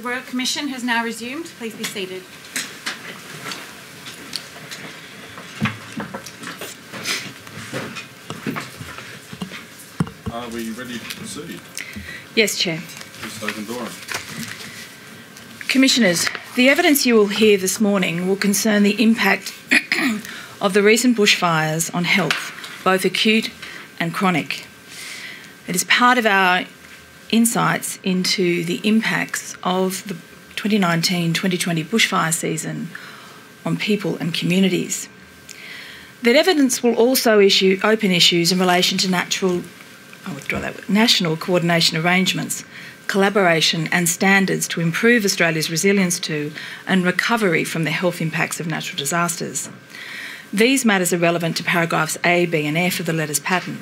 The Royal Commission has now resumed. Please be seated. Are we ready to proceed? Yes, Chair. Ms Owen-Doran. Commissioners, the evidence you will hear this morning will concern the impact of the recent bushfires on health, both acute and chronic. It is part of our insights into the impacts of the 2019 2020 bushfire season on people and communities. That evidence will also issue open issues in relation to natural, I withdraw that, national coordination arrangements, collaboration and standards to improve Australia's resilience to and recovery from the health impacts of natural disasters. These matters are relevant to paragraphs A, B, and F of the letters patent.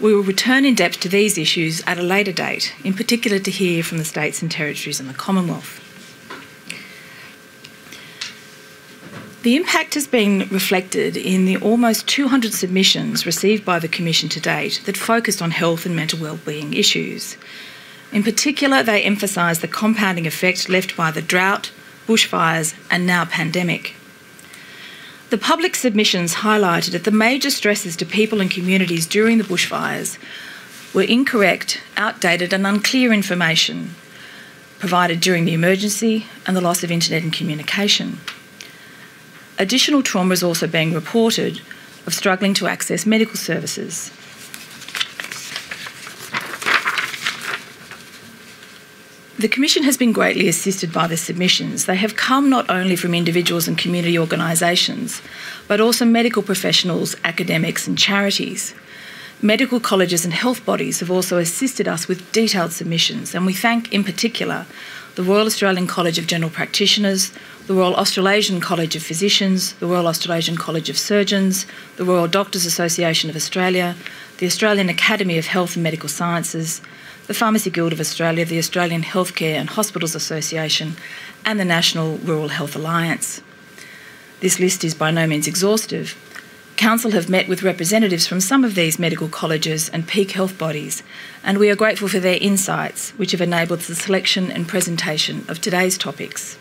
We will return in depth to these issues at a later date, in particular to hear from the states and territories and the Commonwealth. The impact has been reflected in the almost 200 submissions received by the Commission to date that focused on health and mental wellbeing issues. In particular, they emphasise the compounding effect left by the drought, bushfires, and now pandemic. The public submissions highlighted that the major stresses to people and communities during the bushfires were incorrect, outdated, and unclear information provided during the emergency and the loss of internet and communication. Additional trauma is also being reported of struggling to access medical services. The Commission has been greatly assisted by the submissions. They have come not only from individuals and community organisations, but also medical professionals, academics, and charities. Medical colleges and health bodies have also assisted us with detailed submissions, and we thank in particular the Royal Australian College of General Practitioners, the Royal Australasian College of Physicians, the Royal Australasian College of Surgeons, the Rural Doctors Association of Australia, the Australian Academy of Health and Medical Sciences, the Pharmacy Guild of Australia, the Australian Healthcare and Hospitals Association, and the National Rural Health Alliance. This list is by no means exhaustive. Council have met with representatives from some of these medical colleges and peak health bodies, and we are grateful for their insights, which have enabled the selection and presentation of today's topics.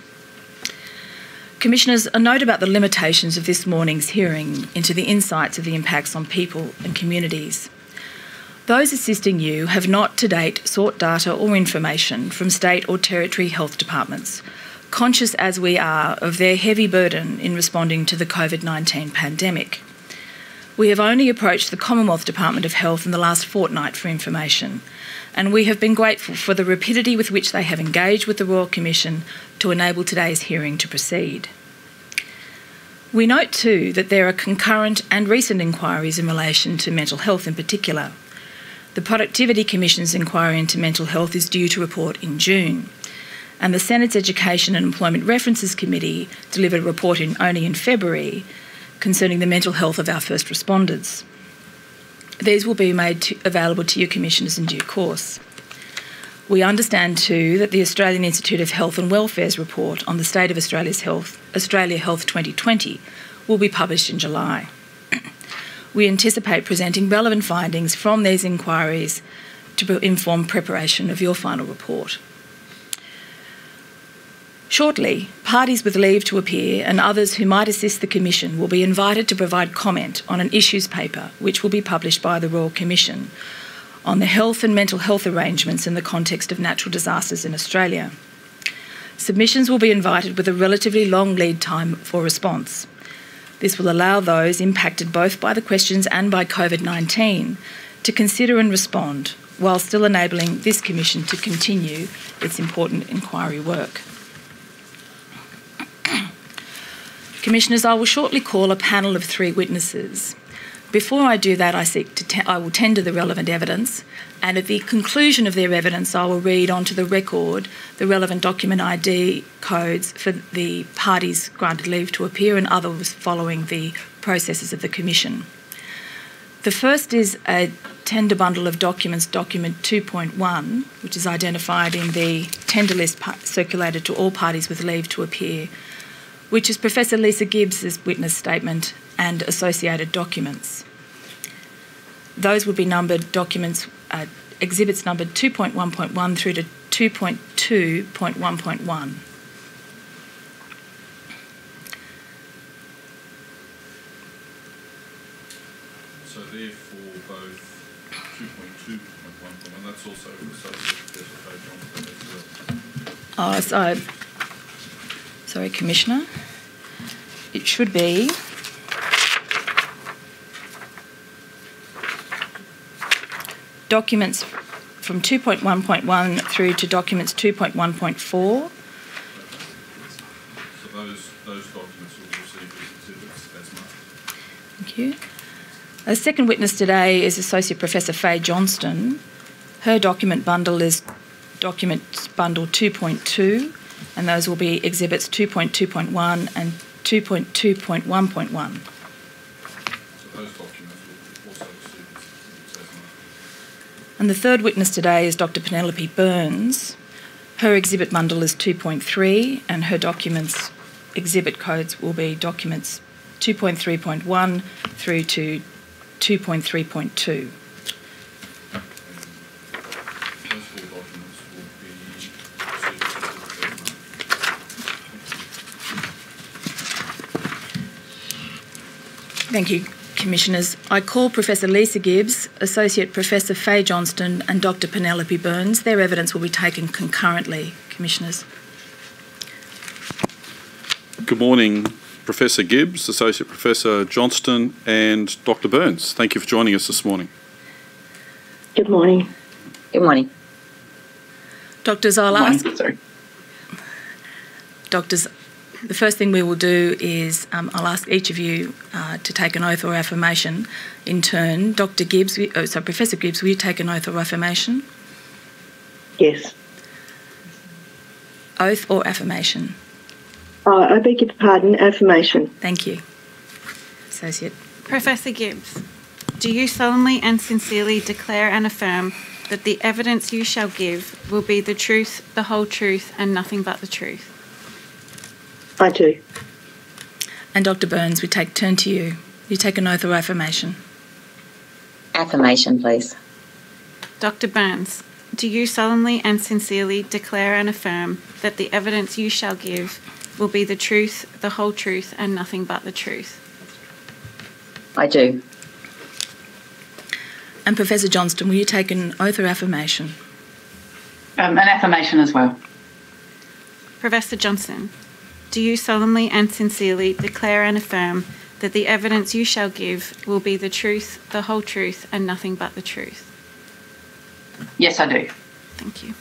Commissioners, a note about the limitations of this morning's hearing into the insights of the impacts on people and communities. Those assisting you have not to date sought data or information from state or territory health departments, conscious as we are of their heavy burden in responding to the COVID 19 pandemic. We have only approached the Commonwealth Department of Health in the last fortnight for information, and we have been grateful for the rapidity with which they have engaged with the Royal Commission to enable today's hearing to proceed. We note too that there are concurrent and recent inquiries in relation to mental health in particular. The Productivity Commission's inquiry into mental health is due to report in June, and the Senate's Education and Employment References Committee delivered a report in, only in February concerning the mental health of our first responders. These will be made to, available to your commissioners in due course. We understand too that the Australian Institute of Health and Welfare's report on the state of Australia's health, Australia Health 2020, will be published in July we anticipate presenting relevant findings from these inquiries to inform preparation of your final report. Shortly, parties with leave to appear and others who might assist the Commission will be invited to provide comment on an issues paper which will be published by the Royal Commission on the health and mental health arrangements in the context of natural disasters in Australia. Submissions will be invited with a relatively long lead time for response. This will allow those impacted both by the questions and by COVID 19 to consider and respond while still enabling this Commission to continue its important inquiry work. Commissioners, I will shortly call a panel of three witnesses. Before I do that, I, seek to I will tender the relevant evidence, and at the conclusion of their evidence, I will read onto the record the relevant document ID codes for the parties granted leave to appear and others following the processes of the Commission. The first is a tender bundle of documents, document 2.1, which is identified in the tender list circulated to all parties with leave to appear, which is Professor Lisa Gibbs's witness statement and associated documents. Those would be numbered documents, uh, exhibits numbered 2.1.1 through to 2.2.1.1. So therefore, both two point two point one point one, that's also Associate Professor Faye as well. Oh, so, sorry, Commissioner. It should be. Documents from 2.1.1 through to documents 2.1.4. So those, those documents will receive as exhibits as marked. Thank you. The second witness today is Associate Professor Faye Johnston. Her document bundle is document bundle 2.2, and those will be exhibits 2.2.1 and 2.2.1.1. So those documents will also receive as exhibits as marked. And the third witness today is Dr. Penelope Burns. Her exhibit bundle is 2.3, and her documents exhibit codes will be documents 2.3.1 through to 2.3.2. And those four documents will be received as exhibits as marked. Thank you, Commissioners. I call Professor Lisa Gibbs, Associate Professor Faye Johnston, and Dr. Penelope Burns. Their evidence will be taken concurrently, Commissioners. Good morning, Professor Gibbs, Associate Professor Johnston, and Dr. Burns. Thank you for joining us this morning. Good morning. Good morning. Doctors, I'll ask. Morning, Sorry. Doctors, the first thing we will do is um, I'll ask each of you uh, to take an oath or affirmation in turn. Dr. Gibbs, we- oh, sorry, Professor Gibbs, will you take an oath or affirmation? Yes. Oath or affirmation? Uh, I beg your pardon. Affirmation. Thank you. Associate. Professor Gibbs, do you solemnly and sincerely declare and affirm that the evidence you shall give will be the truth, the whole truth, and nothing but the truth? I do. And Dr. Burns, we take turn to you. You take an oath or affirmation. Affirmation, please. Dr. Burns, do you solemnly and sincerely declare and affirm that the evidence you shall give will be the truth, the whole truth, and nothing but the truth? I do. And Professor Johnston, will you take an oath or affirmation? Um, an affirmation as well. Professor Johnston, do you solemnly and sincerely declare and affirm that the evidence you shall give will be the truth, the whole truth, and nothing but the truth? Yes, I do. Thank you.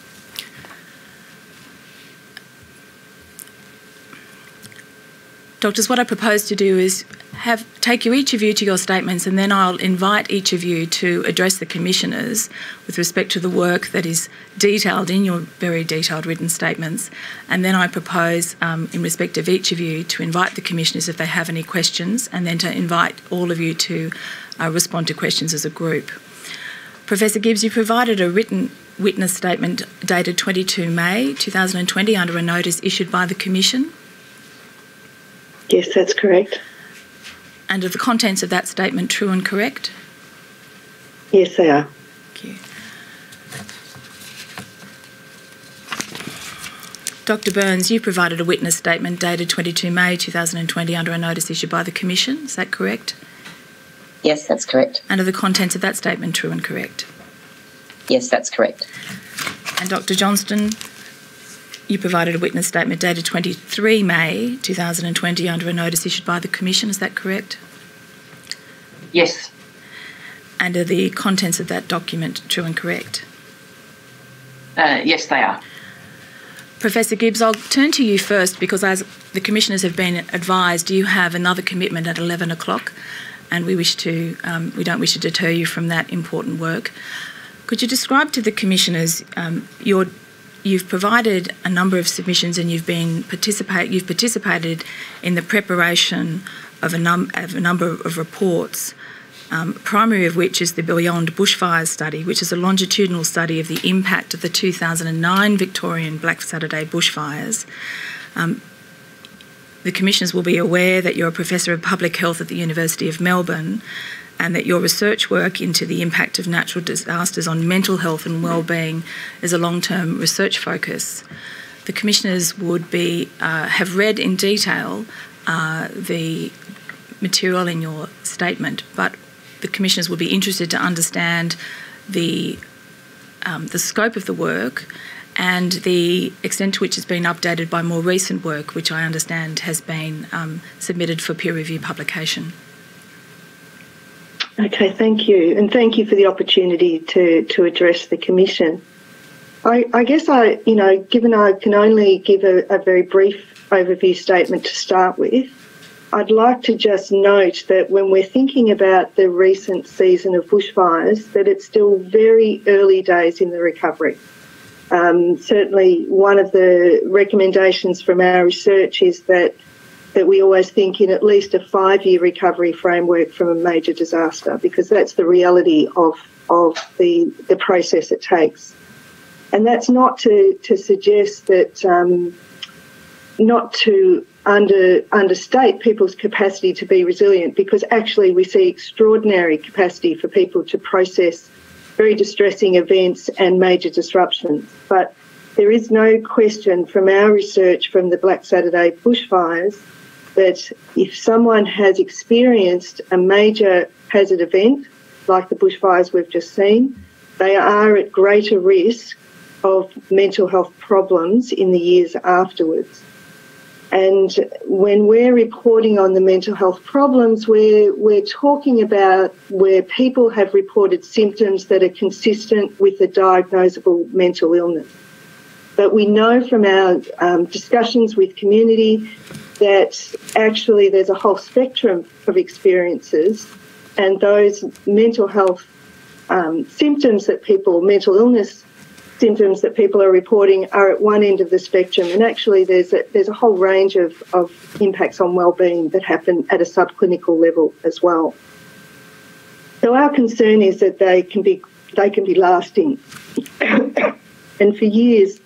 Doctors, what I propose to do is have take you each of you to your statements, and then I'll invite each of you to address the commissioners with respect to the work that is detailed in your very detailed written statements. And then I propose, um, in respect of each of you, to invite the commissioners if they have any questions, and then to invite all of you to uh, respond to questions as a group. Professor Gibbs, you provided a written witness statement dated 22 May 2020 under a notice issued by the Commission. Yes, that's correct. And are the contents of that statement true and correct? Yes, they are. Thank you. Dr. Burns, you provided a witness statement dated 22 May 2020 under a notice issued by the Commission. Is that correct? Yes, that's correct. And are the contents of that statement true and correct? Yes, that's correct. And Dr. Johnston, you provided a witness statement dated 23 May 2020 under a notice issued by the Commission. Is that correct? Yes. And are the contents of that document true and correct? Uh, yes, they are. Professor Gibbs, I'll turn to you first because, as the commissioners have been advised, you have another commitment at 11 o'clock, and we wish to um, we don't wish to deter you from that important work. Could you describe to the commissioners um, your you've provided a number of submissions and you've been participate you've participated in the preparation of a, num- of a number of reports um, primary of which is the Beyond Bushfires study, which is a longitudinal study of the impact of the 2009 Victorian Black Saturday bushfires. Um, the commissioners will be aware that you're a professor of public health at the University of Melbourne, and that your research work into the impact of natural disasters on mental health and well-being is a long-term research focus. The commissioners would be uh, have read in detail uh, the material in your statement, but the commissioners would be interested to understand the um, the scope of the work and the extent to which it's been updated by more recent work, which I understand has been um, submitted for peer review publication. Okay, thank you, and thank you for the opportunity to to address the commission. I, I guess I, you know, given I can only give a, a very brief overview statement to start with, I'd like to just note that when we're thinking about the recent season of bushfires, that it's still very early days in the recovery. Um, certainly, one of the recommendations from our research is that that we always think in at least a five-year recovery framework from a major disaster, because that's the reality of of the the process it takes. And that's not to to suggest that um, not to under understate people's capacity to be resilient, because actually we see extraordinary capacity for people to process very distressing events and major disruptions. But there is no question from our research from the Black Saturday bushfires that if someone has experienced a major hazard event, like the bushfires we've just seen, they are at greater risk of mental health problems in the years afterwards. And when we're reporting on the mental health problems, we're, we're talking about where people have reported symptoms that are consistent with a diagnosable mental illness. But we know from our um, discussions with community that actually there's a whole spectrum of experiences, and those mental health um, symptoms that people, mental illness symptoms that people are reporting are at one end of the spectrum, and actually there's a, there's a whole range of, of impacts on well-being that happen at a subclinical level as well. So our concern is that they can be they can be lasting, and for years,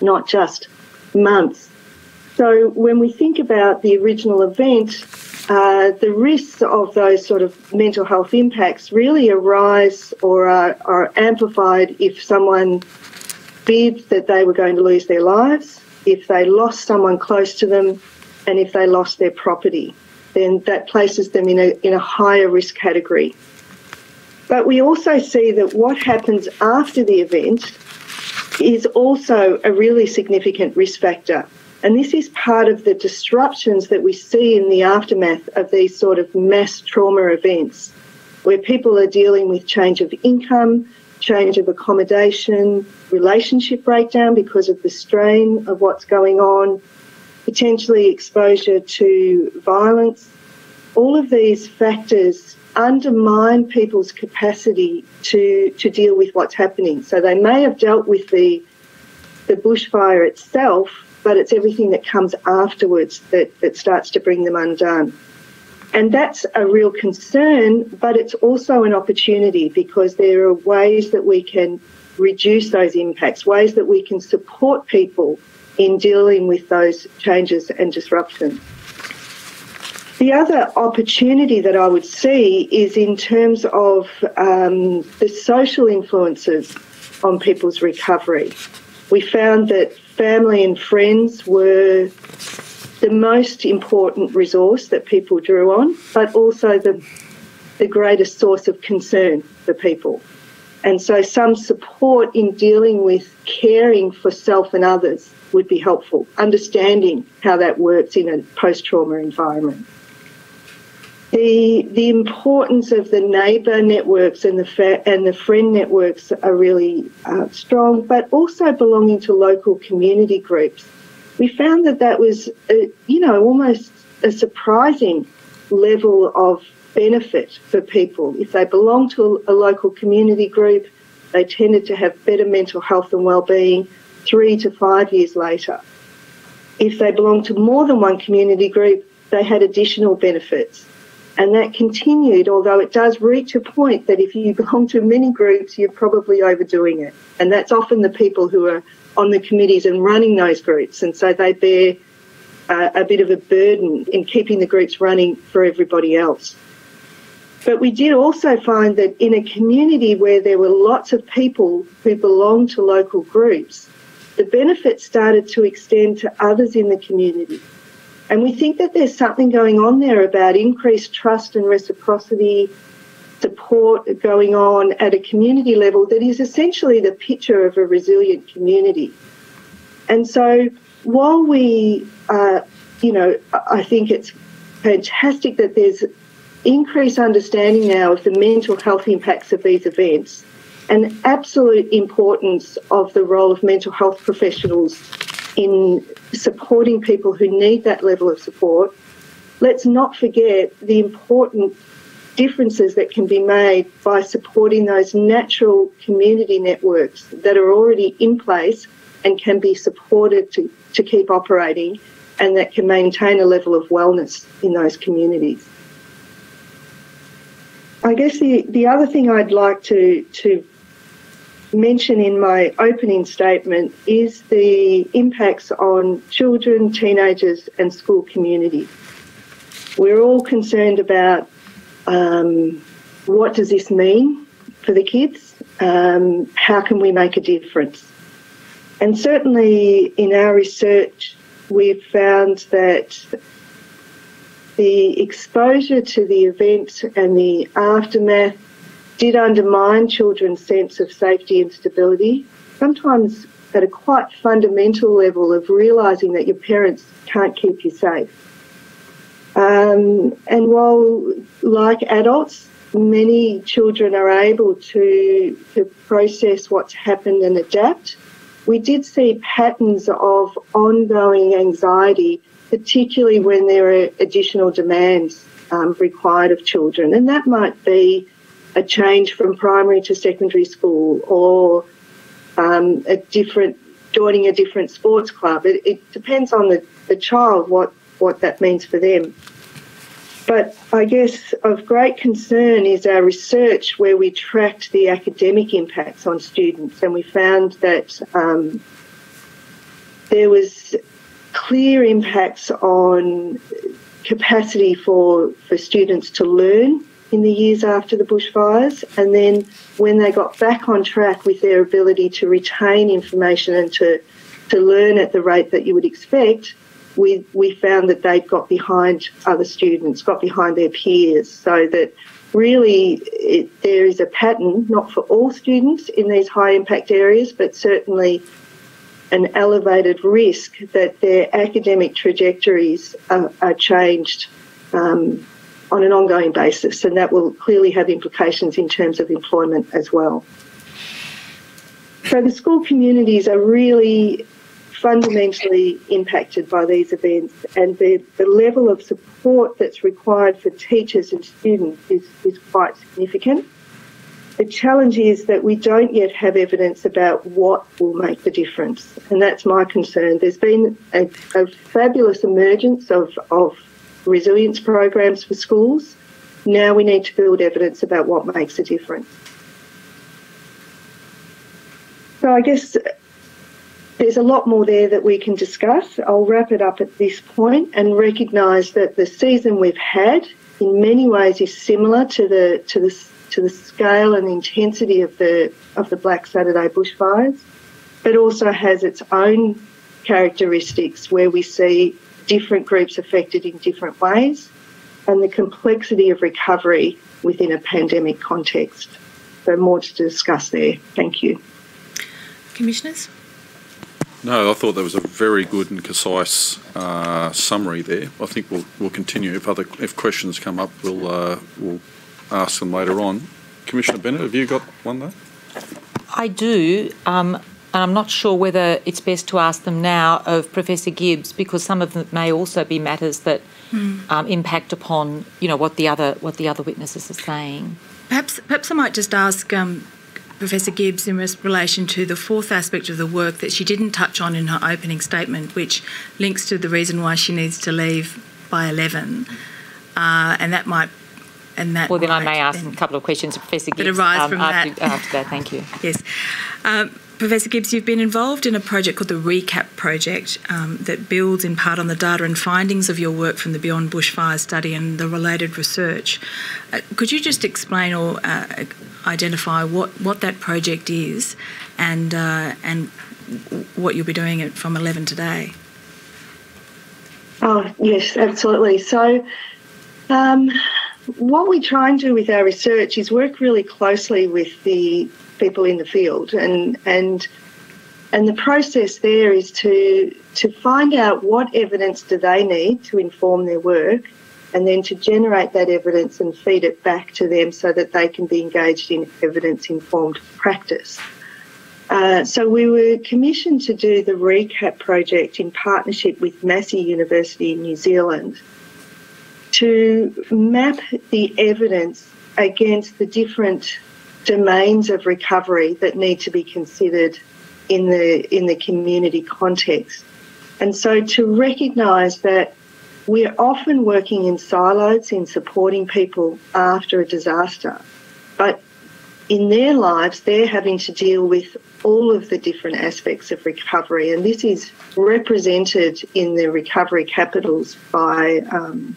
not just months. So when we think about the original event, uh, the risks of those sort of mental health impacts really arise or are, are amplified if someone feared that they were going to lose their lives, if they lost someone close to them, and if they lost their property. Then that places them in a, in a higher risk category. But we also see that what happens after the event is also a really significant risk factor. And this is part of the disruptions that we see in the aftermath of these sort of mass trauma events, where people are dealing with change of income, change of accommodation, relationship breakdown because of the strain of what's going on, potentially exposure to violence. All of these factors undermine people's capacity to, to deal with what's happening. So they may have dealt with the, the bushfire itself but it's everything that comes afterwards that, that starts to bring them undone. And that's a real concern, but it's also an opportunity because there are ways that we can reduce those impacts, ways that we can support people in dealing with those changes and disruptions. The other opportunity that I would see is in terms of um, the social influences on people's recovery. We found that family and friends were the most important resource that people drew on, but also the, the greatest source of concern for people. And so, some support in dealing with caring for self and others would be helpful, understanding how that works in a post trauma environment the the importance of the neighbour networks and the fa- and the friend networks are really uh, strong, but also belonging to local community groups. We found that that was, a, you know, almost a surprising level of benefit for people. If they belong to a, local community group, they tended to have better mental health and well-being three to five years later. If they belong to more than one community group, they had additional benefits and that continued, although it does reach a point that if you belong to many groups, you're probably overdoing it. And that's often the people who are on the committees and running those groups. And so they bear uh, a bit of a burden in keeping the groups running for everybody else. But we did also find that in a community where there were lots of people who belonged to local groups, the benefits started to extend to others in the community. And we think that there's something going on there about increased trust and reciprocity, support going on at a community level that is essentially the picture of a resilient community. And so while we, uh, you know, I think it's fantastic that there's increased understanding now of the mental health impacts of these events and absolute importance of the role of mental health professionals in supporting people who need that level of support, let's not forget the important differences that can be made by supporting those natural community networks that are already in place and can be supported to, to keep operating and that can maintain a level of wellness in those communities. I guess the, the other thing I'd like to, to mention in my opening statement is the impacts on children, teenagers, and school communities. We're all concerned about um, what does this mean for the kids? Um, how can we make a difference? And certainly in our research, we've found that the exposure to the event and the aftermath did undermine children's sense of safety and stability, sometimes at a quite fundamental level of realising that your parents can't keep you safe. Um, and while, like adults, many children are able to, to process what's happened and adapt, we did see patterns of ongoing anxiety, particularly when there are additional demands um, required of children. And that might be a change from primary to secondary school or um, a different joining a different sports club. It, it depends on the, the child what, what that means for them. But I guess of great concern is our research where we tracked the academic impacts on students, and we found that um, there was clear impacts on capacity for, for students to learn in the years after the bushfires, and then when they got back on track with their ability to retain information and to, to learn at the rate that you would expect, we, we found that they got behind other students, got behind their peers, so that really it, there is a pattern, not for all students in these high impact areas, but certainly an elevated risk that their academic trajectories are, are changed um, on an ongoing basis, and that will clearly have implications in terms of employment as well. So the school communities are really fundamentally impacted by these events, and the, the level of support that's required for teachers and students is, is quite significant. The challenge is that we don't yet have evidence about what will make the difference, and that's my concern. There's been a, a fabulous emergence of, of resilience programs for schools. Now we need to build evidence about what makes a difference. So I guess there's a lot more there that we can discuss. I'll wrap it up at this point and recognise that the season we've had in many ways is similar to the to the to the scale and intensity of the of the Black Saturday bushfires, but also has its own characteristics where we see different groups affected in different ways and the complexity of recovery within a pandemic context. So more to discuss there. Thank you. Commissioners? No, I thought that was a very good and concise uh, summary there. I think we'll we'll continue. If other if questions come up, we'll uh, we'll ask them later on. Commissioner Bennett, have you got one there? I do, um, and I'm not sure whether it's best to ask them now of Professor Gibbs because some of them may also be matters that mm. um, impact upon you know what the other what the other witnesses are saying. Perhaps perhaps I might just ask um, Professor Gibbs in relation to the fourth aspect of the work that she didn't touch on in her opening statement, which links to the reason why she needs to leave by 11. Uh, and that might. And that well, then I may ask a couple of questions to Professor Gibbs that arise um, from after, that. after that. Thank you. yes. Professor Gibbs, you've been involved in a project called the RECAP project um, that builds in part on the data and findings of your work from the Beyond Bushfire study and the related research. Uh, could you just explain or uh, identify what, what that project is and, uh, and what you'll be doing it from 11 today? Oh, yes, absolutely. So, um, what we try and do with our research is work really closely with the people in the field and and and the process there is to to find out what evidence do they need to inform their work and then to generate that evidence and feed it back to them so that they can be engaged in evidence informed practice. Uh, so we were commissioned to do the RECAP project in partnership with Massey University in New Zealand to map the evidence against the different domains of recovery that need to be considered in the in the community context. And so to recognise that we're often working in silos in supporting people after a disaster, but in their lives they're having to deal with all of the different aspects of recovery, and this is represented in the recovery capitals by um,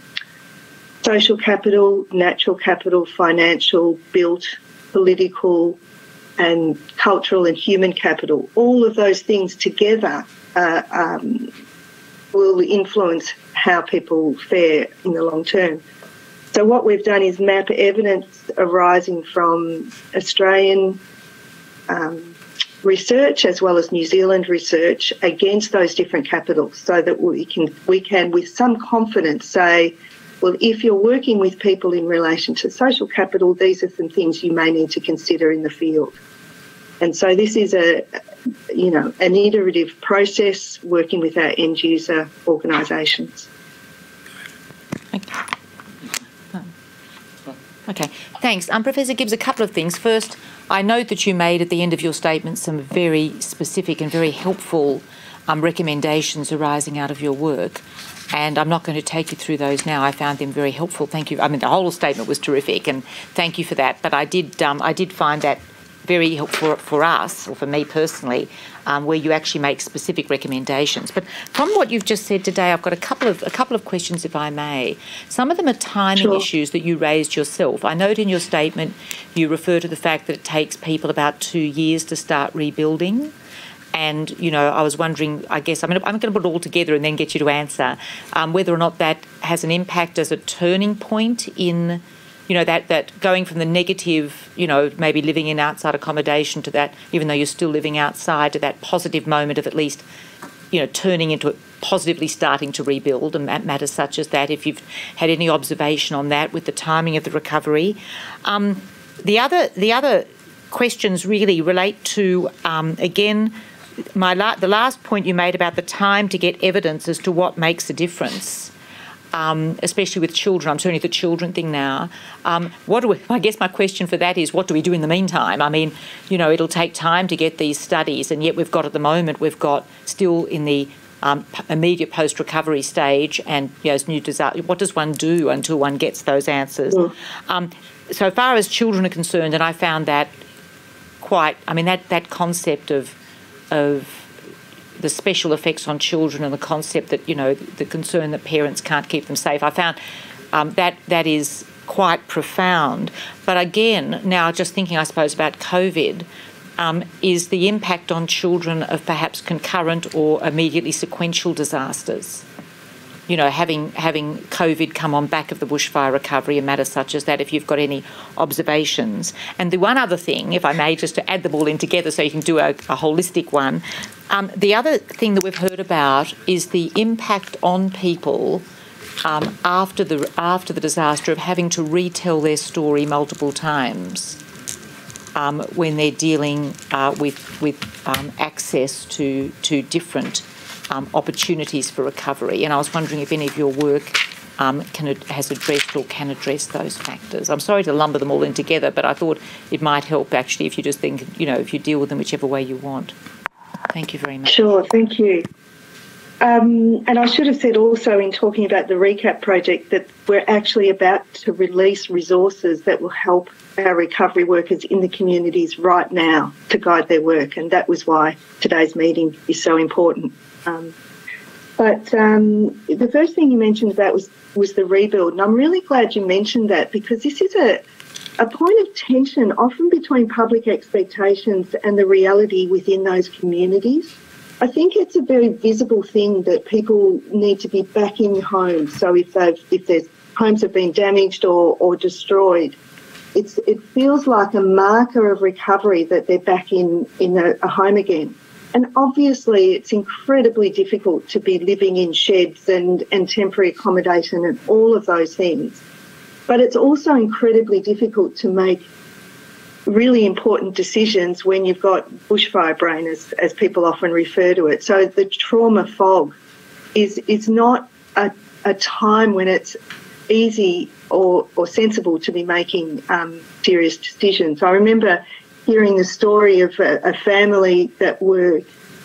social capital, natural capital, financial, built, political and cultural and human capital, all of those things together uh, um, will influence how people fare in the long term. So, what we've done is map evidence arising from Australian um, research as well as New Zealand research against those different capitals so that we can, we can with some confidence say well, if you're working with people in relation to social capital, these are some things you may need to consider in the field. And so this is a, you know, an iterative process working with our end user organisations. Okay, Okay, thanks. Um, Professor Gibbs, a couple of things. First, I note that you made at the end of your statement some very specific and very helpful um, recommendations arising out of your work and I'm not going to take you through those now. I found them very helpful. Thank you. I mean, the whole statement was terrific, and thank you for that. But I did, um, I did find that very helpful for us, or for me personally, um, where you actually make specific recommendations. But from what you've just said today, I've got a couple of a couple of questions, if I may. Some of them are timing sure. issues that you raised yourself. I note in your statement you refer to the fact that it takes people about two years to start rebuilding. And, you know, I was wondering, I guess, I mean, I'm going to put it all together and then get you to answer um, whether or not that has an impact as a turning point in, you know, that, that going from the negative, you know, maybe living in outside accommodation to that, even though you're still living outside, to that positive moment of at least, you know, turning into it positively starting to rebuild and matters such as that, if you've had any observation on that with the timing of the recovery. Um, the other, the other questions really relate to, um, again, my la- the last point you made about the time to get evidence as to what makes a difference. Um, especially with children. I'm turning to the children thing now. Um, what do we, I guess my question for that is, what do we do in the meantime? I mean, you know, it'll take time to get these studies, and yet we've got at the moment, we've got still in the um, immediate post-recovery stage, and you know, new disaster. What does one do until one gets those answers? Mm. Um, so far as children are concerned, and I found that quite. I mean, that that concept of of the special effects on children and the concept that you know the concern that parents can't keep them safe. I found um, that that is quite profound. But again, now just thinking, I suppose, about COVID. Um, is the impact on children of perhaps concurrent or immediately sequential disasters? You know, having having COVID come on back of the bushfire recovery and matters such as that, if you've got any observations. And the one other thing, if I may, just to add them all in together so you can do a, a holistic one, um, the other thing that we've heard about is the impact on people um, after the after the disaster of having to retell their story multiple times. Um, when they're dealing uh, with with um, access to to different um, opportunities for recovery. And I was wondering if any of your work um, can, has addressed or can address those factors. I'm sorry to lumber them all in together, but I thought it might help actually if you just think, you know, if you deal with them whichever way you want. Thank you very much. Sure, thank you. Um, and I should have said also in talking about the recap project that we're actually about to release resources that will help our recovery workers in the communities right now to guide their work, and that was why today's meeting is so important. Um, but um, the first thing you mentioned about was was the rebuild, and I'm really glad you mentioned that because this is a a point of tension often between public expectations and the reality within those communities. I think it's a very visible thing that people need to be back in homes. So if they've if their homes have been damaged or, or destroyed, it's it feels like a marker of recovery that they're back in in a, a home again. And obviously, it's incredibly difficult to be living in sheds and, and temporary accommodation and all of those things. But it's also incredibly difficult to make really important decisions when you've got bushfire brain, as, as people often refer to it. So the trauma fog is, is not a, a time when it's easy or, or sensible to be making um, serious decisions. I remember hearing the story of a, a family that were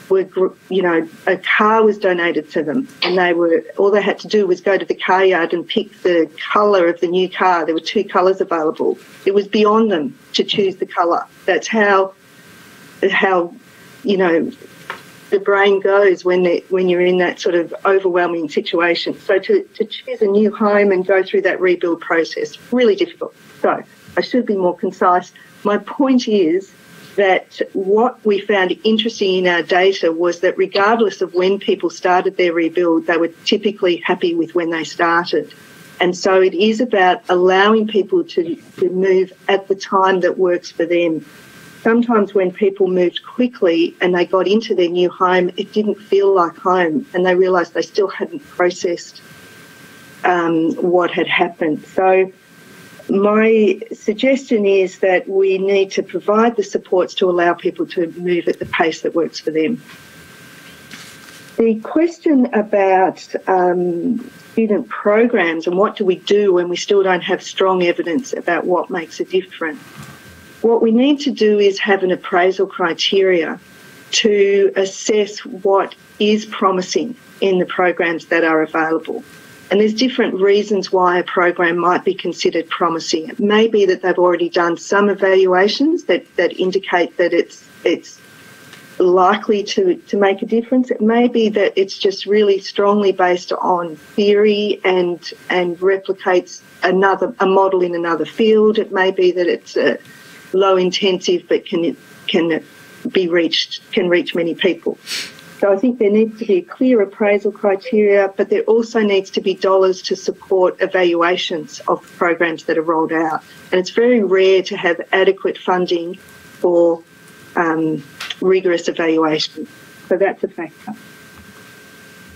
were you know a car was donated to them and they were all they had to do was go to the car yard and pick the color of the new car. There were two colors available. It was beyond them to choose the color that's how how you know the brain goes when they, when you're in that sort of overwhelming situation. So to, to choose a new home and go through that rebuild process really difficult. So i should be more concise my point is that what we found interesting in our data was that regardless of when people started their rebuild, they were typically happy with when they started. And so it is about allowing people to, to move at the time that works for them. Sometimes when people moved quickly and they got into their new home, it didn't feel like home and they realised they still hadn't processed um, what had happened. So my suggestion is that we need to provide the supports to allow people to move at the pace that works for them. The question about um, student programs and what do we do when we still don't have strong evidence about what makes a difference. What we need to do is have an appraisal criteria to assess what is promising in the programs that are available. And there's different reasons why a program might be considered promising. It may be that they've already done some evaluations that, that indicate that it's it's likely to, to make a difference. It may be that it's just really strongly based on theory and and replicates another a model in another field. It may be that it's a low intensive but can can be reached can reach many people. So I think there needs to be a clear appraisal criteria, but there also needs to be dollars to support evaluations of programs that are rolled out. And it's very rare to have adequate funding for um, rigorous evaluation. So that's a factor.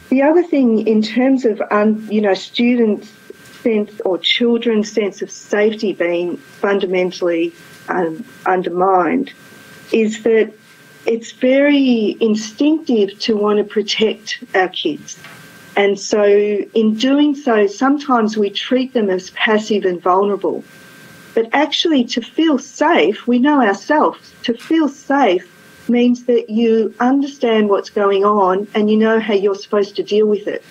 The other thing, in terms of um, you know students' sense or children's sense of safety being fundamentally um, undermined, is that it's very instinctive to want to protect our kids. And so, in doing so, sometimes we treat them as passive and vulnerable. But actually, to feel safe, we know ourselves, to feel safe means that you understand what's going on and you know how you're supposed to deal with it.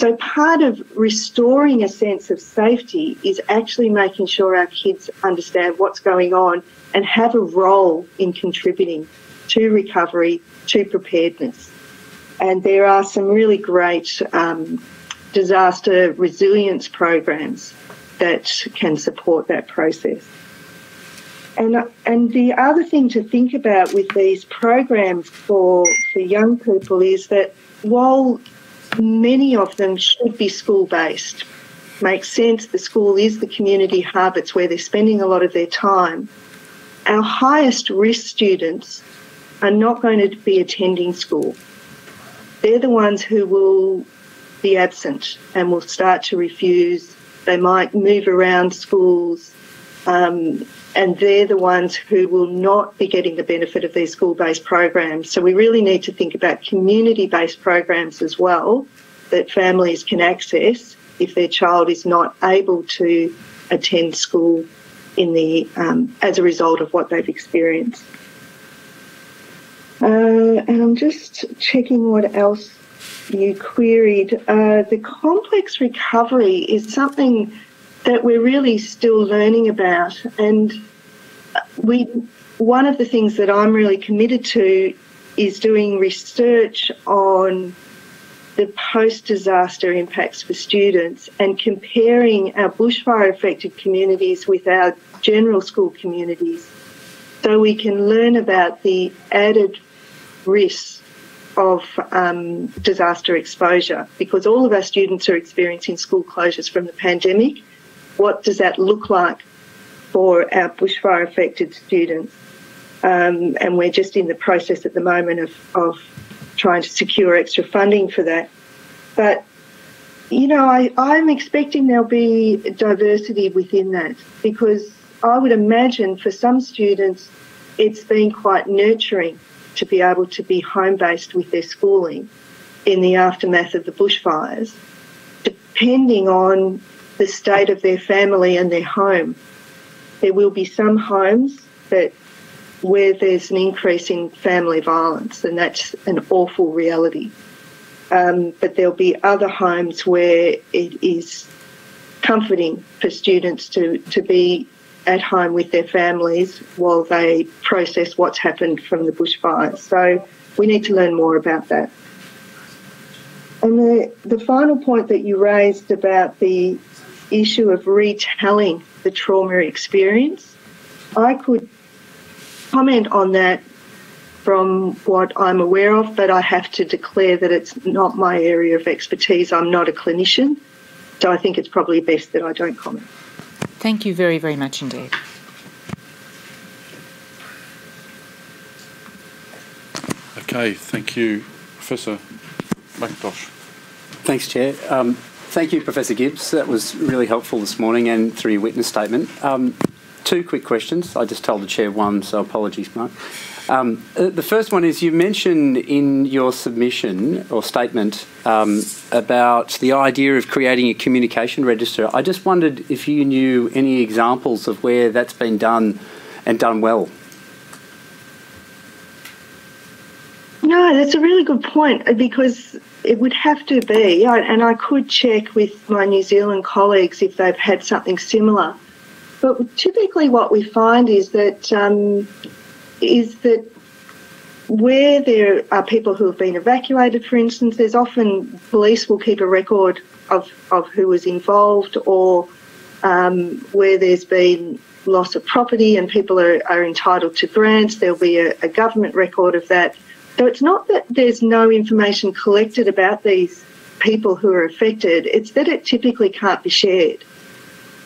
So, part of restoring a sense of safety is actually making sure our kids understand what's going on and have a role in contributing to recovery, to preparedness. And there are some really great um, disaster resilience programs that can support that process. And, and the other thing to think about with these programs for, for young people is that while many of them should be school based, makes sense, the school is the community hub, it's where they're spending a lot of their time. Our highest risk students are not going to be attending school. They're the ones who will be absent and will start to refuse. They might move around schools, um, and they're the ones who will not be getting the benefit of these school based programs. So we really need to think about community based programs as well that families can access if their child is not able to attend school in the um, as a result of what they've experienced. Uh, and I'm just checking what else you queried, uh, the complex recovery is something that we're really still learning about. And we, one of the things that I'm really committed to is doing research on the post disaster impacts for students and comparing our bushfire affected communities with our general school communities so we can learn about the added risks of um, disaster exposure because all of our students are experiencing school closures from the pandemic. What does that look like for our bushfire affected students? Um, and we're just in the process at the moment of, of trying to secure extra funding for that. But you know, I, I'm expecting there'll be diversity within that because I would imagine for some students it's been quite nurturing to be able to be home based with their schooling in the aftermath of the bushfires, depending on the state of their family and their home. There will be some homes that where there's an increase in family violence, and that's an awful reality. Um, but there'll be other homes where it is comforting for students to, to be at home with their families while they process what's happened from the bushfires. So we need to learn more about that. And the, the final point that you raised about the issue of retelling the trauma experience, I could comment on that from what I'm aware of, but I have to declare that it's not my area of expertise. I'm not a clinician, so I think it's probably best that I don't comment. Thank you very, very much indeed. Okay, thank you, Professor Macintosh. Thanks, Chair. Um, thank you, Professor Gibbs. That was really helpful this morning and through your witness statement. Um, two quick questions. I just told the Chair one, so apologies, Mark. Um, uh, the first one is you mentioned in your submission or statement um, about the idea of creating a communication register. I just wondered if you knew any examples of where that's been done and done well. No, that's a really good point uh, because it would have to be, and I could check with my New Zealand colleagues if they've had something similar. But typically, what we find is that um, is that where there are people who have been evacuated, for instance, there's often police will keep a record of, of who was involved or um, where there's been loss of property and people are, are entitled to grants, there'll be a, a government record of that. So it's not that there's no information collected about these people who are affected, it's that it typically can't be shared.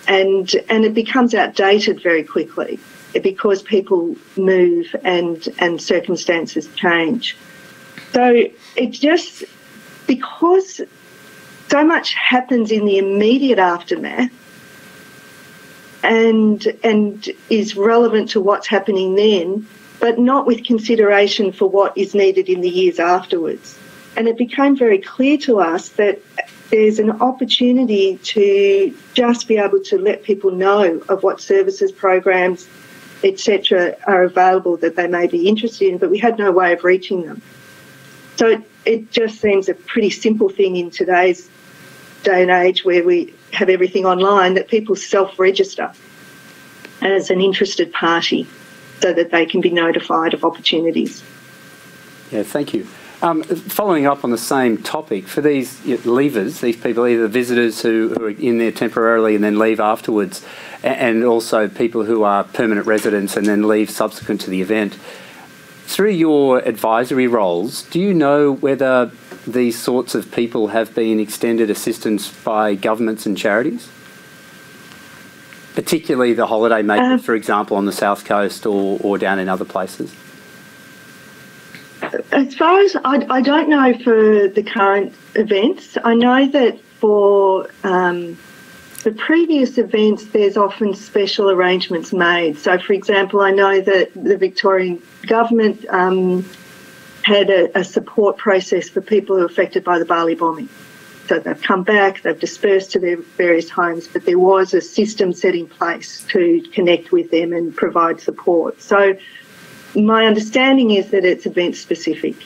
And, and it becomes outdated very quickly because people move and and circumstances change. So it's just because so much happens in the immediate aftermath and and is relevant to what's happening then, but not with consideration for what is needed in the years afterwards. And it became very clear to us that there's an opportunity to just be able to let people know of what services, programs, etc., are available that they may be interested in, but we had no way of reaching them. So it, it just seems a pretty simple thing in today's day and age where we have everything online that people self register as an interested party so that they can be notified of opportunities. Yeah, thank you. Um, following up on the same topic, for these leavers, these people, either visitors who, who, are in there temporarily and then leave afterwards, and also people who are permanent residents and then leave subsequent to the event, through your advisory roles, do you know whether these sorts of people have been extended assistance by governments and charities? Particularly the holiday makers, um, for example, on the south coast or, or down in other places? As far as I, I don't know for the current events, I know that for um, the previous events, there's often special arrangements made. So, for example, I know that the Victorian government um, had a, a, support process for people who were affected by the Bali bombing. So they've come back, they've dispersed to their various homes, but there was a system set in place to connect with them and provide support. So my understanding is that it's event specific.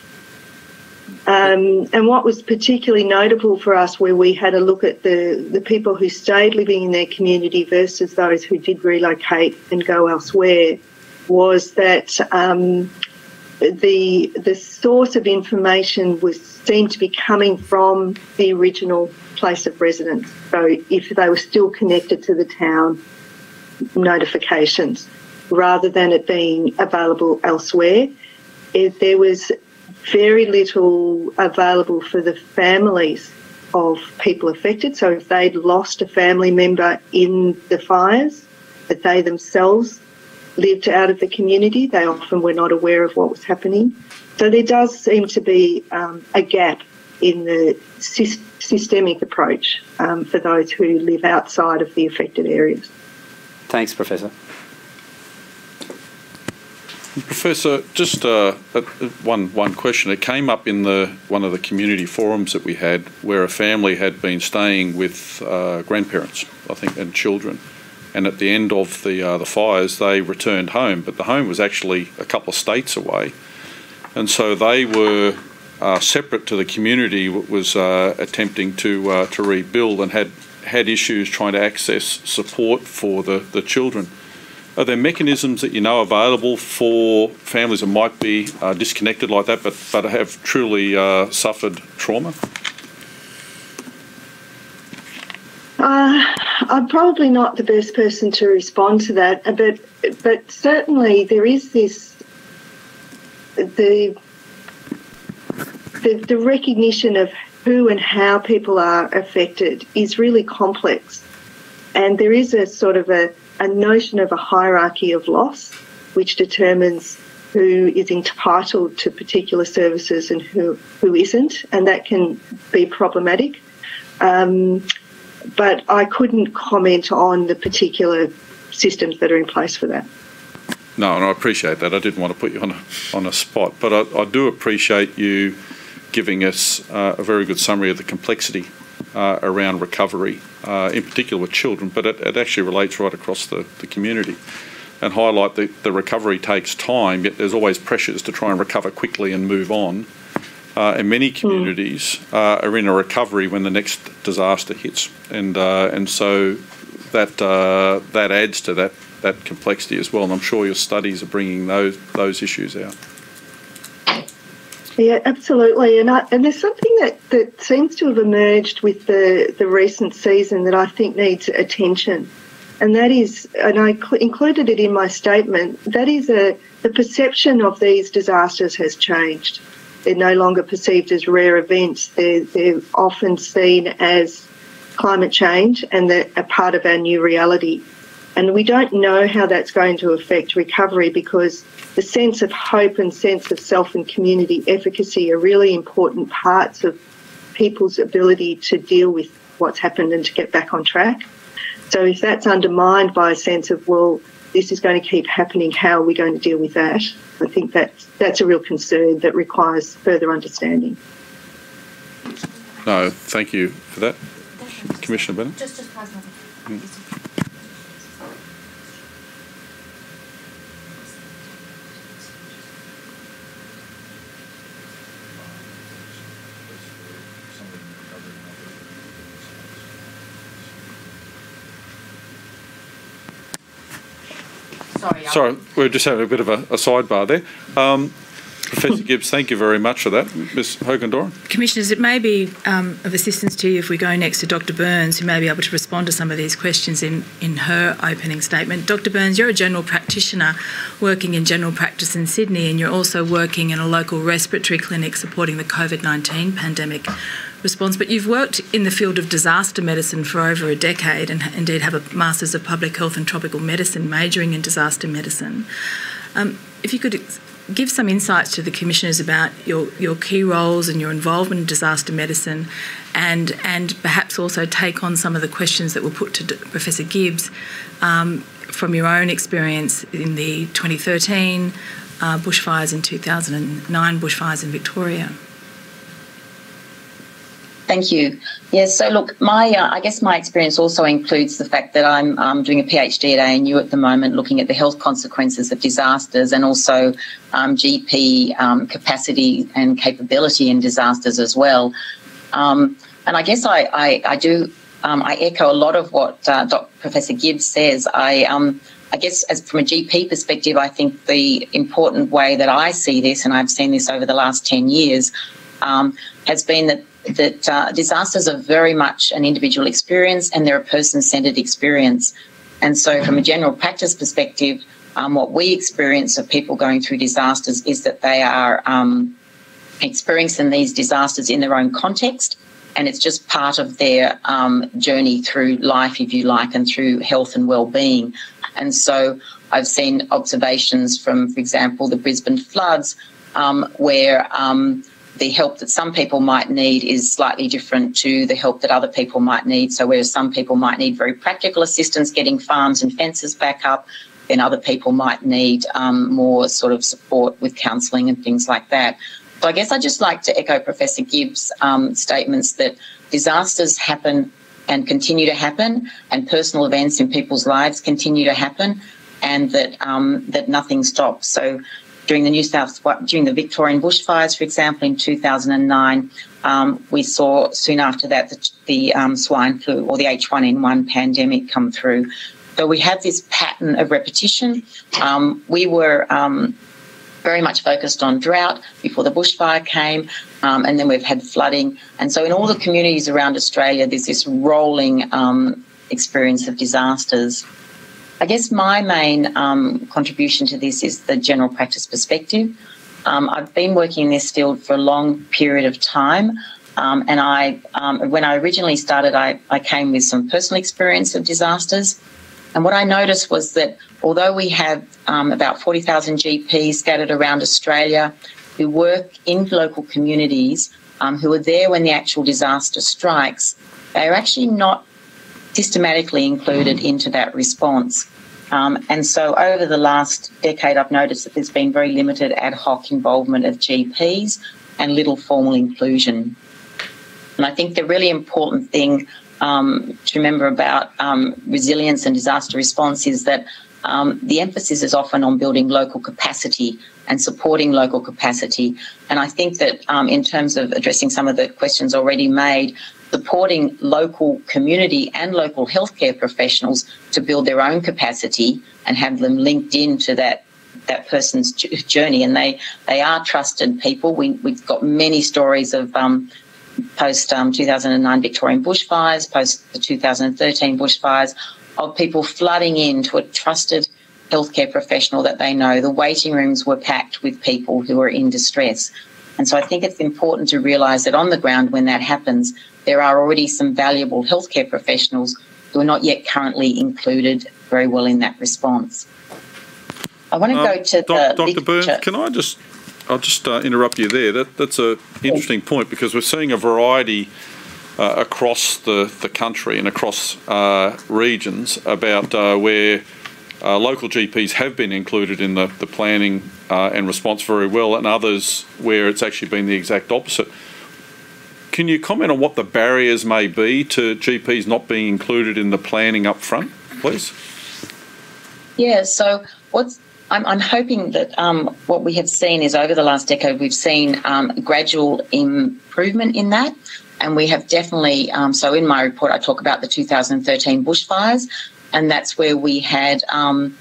Um, and what was particularly notable for us, where we had a look at the, the people who stayed living in their community versus those who did relocate and go elsewhere, was that um, the the source of information was seemed to be coming from the original place of residence. So if they were still connected to the town, notifications, rather than it being available elsewhere. It, there was very little available for the families of people affected. So if they'd lost a family member in the fires, that they themselves lived out of the community, they often were not aware of what was happening. So there does seem to be um, a gap in the sy- systemic approach um, for those who live outside of the affected areas. Thanks, Professor. Professor, just uh, one one question. It came up in the one of the community forums that we had, where a family had been staying with uh, grandparents, I think, and children, and at the end of the uh, the fires, they returned home, but the home was actually a couple of states away, and so they were uh, separate to the community. That was uh, attempting to uh, to rebuild and had had issues trying to access support for the the children. Are there mechanisms that you know available for families that might be uh, disconnected like that, but but have truly uh, suffered trauma? Uh, I'm probably not the best person to respond to that, but but certainly there is this the the, the recognition of who and how people are affected is really complex, and there is a sort of a a notion of a hierarchy of loss, which determines who is entitled to particular services and who, who isn't, and that can be problematic. Um, but I couldn't comment on the particular systems that are in place for that. No, and I appreciate that. I didn't want to put you on a, on a spot, but I, I do appreciate you giving us uh, a very good summary of the complexity uh, around recovery, uh, in particular with children, but it, it, actually relates right across the, the community. And highlight that the recovery takes time, yet there's always pressures to try and recover quickly and move on. Uh, and many hmm. communities uh, are in a recovery when the next disaster hits, and uh, and so that uh, that adds to that that complexity as well. And I'm sure your studies are bringing those those issues out. Yeah, absolutely. And I, and there's something that, that seems to have emerged with the, the recent season that I think needs attention. And that is, and I cl- included it in my statement, that is a, the perception of these disasters has changed. They're no longer perceived as rare events. They're, they're often seen as climate change and they're a part of our new reality. And we don't know how that's going to affect recovery because the sense of hope and sense of self and community efficacy are really important parts of people's ability to deal with what's happened and to get back on track. So if that's undermined by a sense of, well, this is going to keep happening, how are we going to deal with that? I think that's, that's a real concern that requires further understanding. No, thank you for that. Commissioner Bennett? Just, just Sorry. Sorry, we're just having a bit of a, a sidebar there. Um, Professor Gibbs, thank you very much for that. Ms Hogan-Doran. Commissioners, it may be um, of assistance to you if we go next to Dr Burns, who may be able to respond to some of these questions in, in her opening statement. Dr Burns, you're a general practitioner working in general practice in Sydney, and you're also working in a local respiratory clinic supporting the COVID 19 pandemic response, but you've worked in the field of disaster medicine for over a decade and indeed have a Masters of Public Health and Tropical Medicine, majoring in disaster medicine. Um, if you could give some insights to the commissioners about your, your key roles and your involvement in disaster medicine and and perhaps also take on some of the questions that were put to Professor Gibbs um, from your own experience in the 2013 uh, bushfires in 2009 bushfires in Victoria. Thank you. Yes, so look, my uh, I guess my experience also includes the fact that I'm um, doing a PhD at ANU at the moment, looking at the health consequences of disasters and also um, GP um, capacity and capability in disasters as well. Um, and I guess I I, I do um, I echo a lot of what uh, Dr. Professor Gibbs says. I um, I guess as from a GP perspective, I think the important way that I see this, and I've seen this over the last ten years, has been that that uh, disasters are very much an individual experience and they're a person centered experience. And so, from a general practice perspective, um, what we experience of people going through disasters is that they are um, experiencing these disasters in their own context. And it's just part of their um, journey through life, if you like, and through health and well-being. And so I've seen observations from, for example, the Brisbane floods, um, where um, the help that some people might need is slightly different to the help that other people might need. So, whereas some people might need very practical assistance getting farms and fences back up, then other people might need um, more sort of support with counselling and things like that. So, I guess I'd just like to echo Professor Gibbs' um, statements that disasters happen and continue to happen, and personal events in people's lives continue to happen, and that um, that nothing stops. So during the New South during the Victorian bushfires, for example, in 2009, um, we saw soon after that the, the um, swine flu or the H1N1 pandemic come through. So we have this pattern of repetition. Um, we were um, very much focused on drought before the bushfire came, um, and then we've had flooding. And so in all the communities around Australia, there's this rolling um, experience of disasters. I guess my main um, contribution to this is the general practice perspective. Um, I've been working in this field for a long period of time. Um, and I, um, when I originally started, I, I came with some personal experience of disasters. And what I noticed was that although we have um, about 40,000 GPs scattered around Australia who work in local communities, um, who are there when the actual disaster strikes, they are actually not systematically included into that response. Um, and so over the last decade, I've noticed that there's been very limited ad hoc involvement of GPs and little formal inclusion. And I think the really important thing um, to remember about um, resilience and disaster response is that um, the emphasis is often on building local capacity and supporting local capacity. And I think that um, in terms of addressing some of the questions already made, supporting local community and local healthcare professionals to build their own capacity and have them linked into that that person's journey. And they they are trusted people. We, we've got many stories of um, post um, 2009 Victorian bushfires post the 2013 bushfires of people flooding into a trusted healthcare professional that they know. The waiting rooms were packed with people who were in distress. And so I think it's important to realise that on the ground when that happens there are already some valuable healthcare professionals who are not yet currently included very well in that response. I want to um, go to doc, the Dr. Burns. Can I just, I'll just uh, interrupt you there. That that's an interesting point because we're seeing a variety uh, across the, the country and across uh, regions about uh, where uh, local GPs have been included in the, the planning uh, and response very well, and others where it's actually been the exact opposite. Can you comment on what the barriers may be to GPs not being included in the planning up front, please? Yeah, so what's I'm, I'm hoping that um, what we have seen is over the last decade, we've seen um, gradual improvement in that. And we have definitely, um, so in my report, I talk about the 2013 bushfires, and that's where we had, um,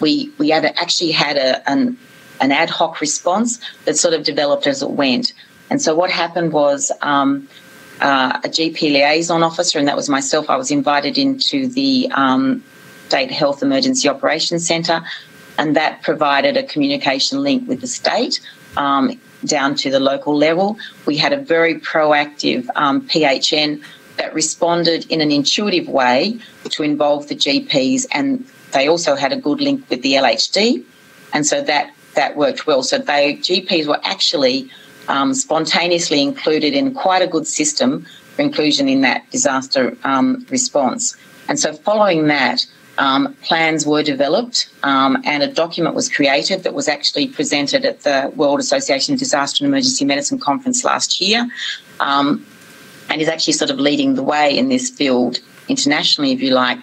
we, we had actually had a, an, an ad hoc response that sort of developed as it went. And so what happened was um, uh, a GP liaison officer, and that was myself. I was invited into the um, State Health Emergency Operations Centre, and that provided a communication link with the state. Um, down to the local level. We had a very proactive um, PHN that responded in an intuitive way to involve the GPs, and they also had a good link with the LHD, and so that that worked well. So they GPs were actually um, spontaneously included in quite a good system for inclusion in that disaster um, response. And so, following that, um, plans were developed um, and a document was created that was actually presented at the World Association of Disaster and Emergency Medicine Conference last year. Um, and is actually sort of leading the way in this field internationally, if you like,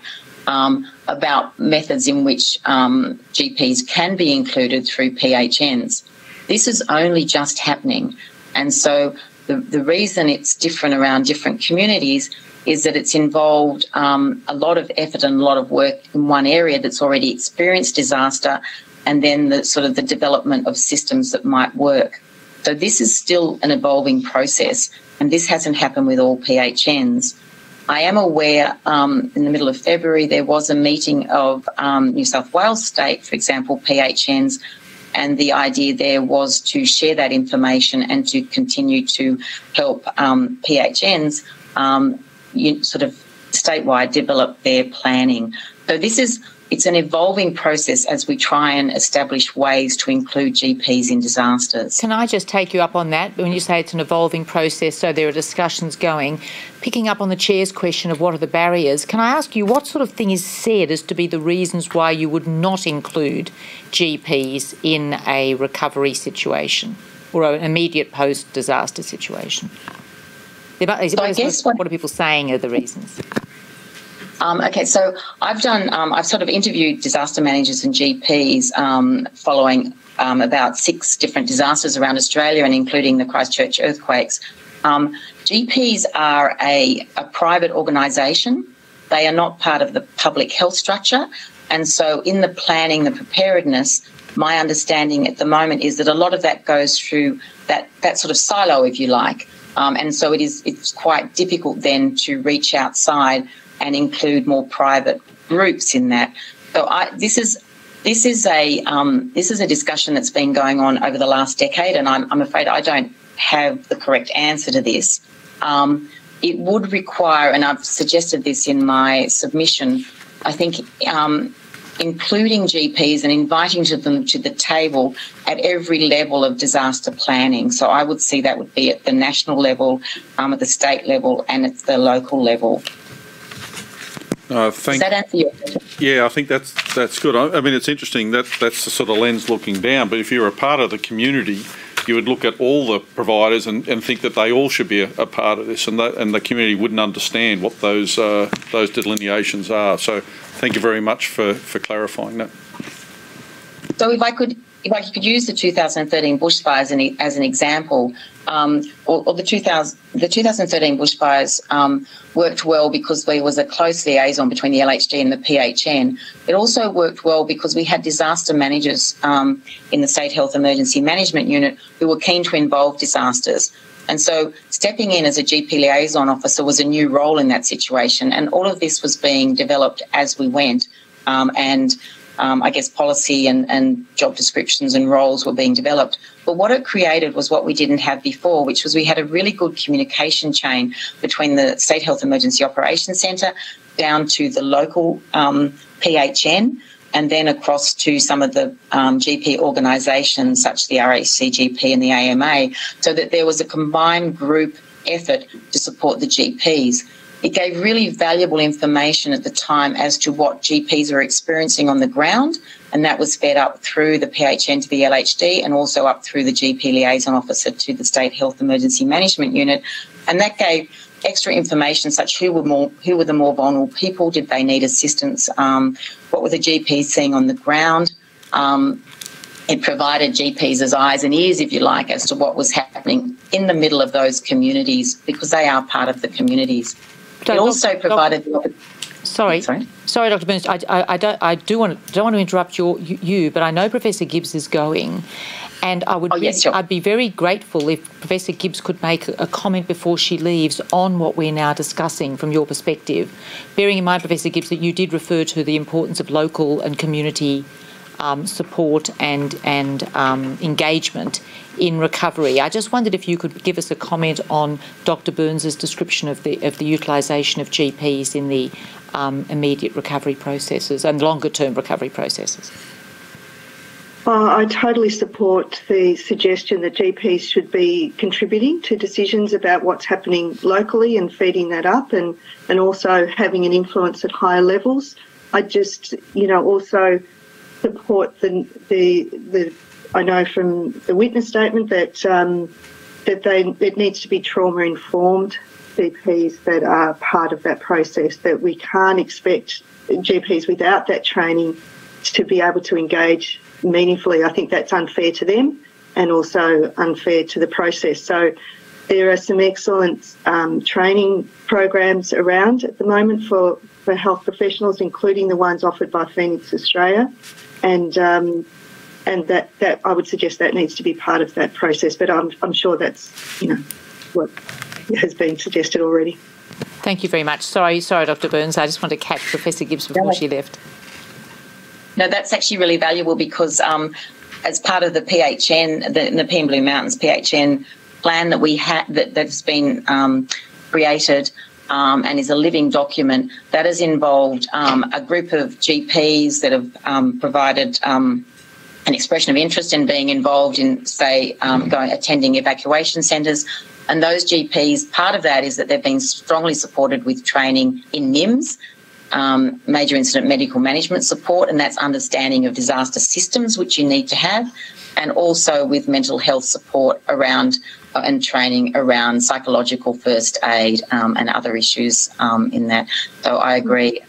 um, about methods in which um, GPs can be included through PHNs. This is only just happening. And so the, the reason it's different around different communities is that it's involved um, a lot of effort and a lot of work in one area that's already experienced disaster and then the sort of the development of systems that might work. So this is still an evolving process and this hasn't happened with all PHNs. I am aware um, in the middle of February there was a meeting of um, New South Wales State, for example, PHNs, and the idea there was to share that information and to continue to help um, PHNs um, you, sort of statewide develop their planning. So this is it's an evolving process as we try and establish ways to include GPs in disasters. Can I just take you up on that? When you say it's an evolving process, so there are discussions going. Picking up on the chair's question of what are the barriers, can I ask you what sort of thing is said as to be the reasons why you would not include GPs in a recovery situation or an immediate post disaster situation? So I guess what, what are people saying are the reasons? Um, okay, so I've done, um, I've sort of interviewed disaster managers and GPs um, following um, about six different disasters around Australia and including the Christchurch earthquakes. Um, GPs are a, a private organisation. They are not part of the public health structure. And so in the planning, the preparedness, my understanding at the moment is that a lot of that goes through that, that sort of silo, if you like. Um, and so it is it's quite difficult then to reach outside and include more private groups in that. So I, this is this is a um, this is a discussion that's been going on over the last decade, and I'm, I'm afraid I don't have the correct answer to this. Um, it would require, and I've suggested this in my submission. I think um, including GPs and inviting to them to the table at every level of disaster planning. So I would see that would be at the national level, um, at the state level, and at the local level. Uh, thank, Does that answer your question? Yeah, I think that's that's good. I, I, mean, it's interesting that that's the sort of lens looking down. But if you're a part of the community, you would look at all the providers and, and think that they all should be a, a part of this, and that, and the community wouldn't understand what those uh, those delineations are. So, thank you very much for for clarifying that. So, if I could if I could use the 2013 bushfires as an, example, um, or, or, the 2000 the 2013 bushfires um, worked well because there was a close liaison between the LHD and the PHN. It also worked well because we had disaster managers um, in the State Health Emergency Management Unit who were keen to involve disasters. And so stepping in as a GP liaison officer was a new role in that situation. And all of this was being developed as we went. Um, and um, I guess, policy and, and job descriptions and roles were being developed. But what it created was what we didn't have before, which was we had a really good communication chain between the State Health Emergency Operations Centre down to the local um, PHN and then across to some of the um, GP organisations such as the RACGP and the AMA, so that there was a combined group effort to support the GPs. It gave really valuable information at the time as to what GPs were experiencing on the ground, and that was fed up through the PHN to the LHD and also up through the GP liaison officer to the State Health Emergency Management Unit. And that gave extra information such who were more who were the more vulnerable people, did they need assistance, um, what were the GPs seeing on the ground. Um, it provided GPs as eyes and ears, if you like, as to what was happening in the middle of those communities because they are part of the communities. It also provided. Sorry, sorry, sorry, Dr. Burns. I, I, I, don't, I do want to, don't want to interrupt your, you, but I know Professor Gibbs is going, and I would, oh, yes, sure. I'd be very grateful if Professor Gibbs could make a comment before she leaves on what we're now discussing from your perspective, bearing in mind, Professor Gibbs, that you did refer to the importance of local and community um, support and and um, engagement in recovery. I just wondered if you could give us a comment on Dr. Burns's description of the of the utilisation of GPs in the um, immediate recovery processes and longer term recovery processes. Uh, I totally support the suggestion that GPs should be contributing to decisions about what's happening locally and feeding that up and, and also having an influence at higher levels. I just, you know, also support the, the, the I know from the witness statement that um, that they it needs to be trauma informed GPs that are part of that process, that we can't expect GPs without that training to be able to engage meaningfully. I think that's unfair to them and also unfair to the process. So there are some excellent um, training programs around at the moment for, for health professionals, including the ones offered by Phoenix Australia. And um, and that, that I would suggest that needs to be part of that process. But I'm, I'm sure that's you know what has been suggested already. Thank you very much. Sorry, sorry, Dr. Burns. I just want to catch Professor Gibbs before she left. No, that's actually really valuable because um, as part of the PHN, the Nepean Blue Mountains PHN plan that we had that, that's been um, created um, and is a living document that has involved um, a group of GPs that have um, provided um, an expression of interest in being involved in, say, um, going attending evacuation centres. And those GPs, part of that is that they've been strongly supported with training in MIMMS, um, major incident medical management support, and that's understanding of disaster systems, which you need to have, and also with mental health support around and training around psychological first aid um, and other issues um, in that. So I agree.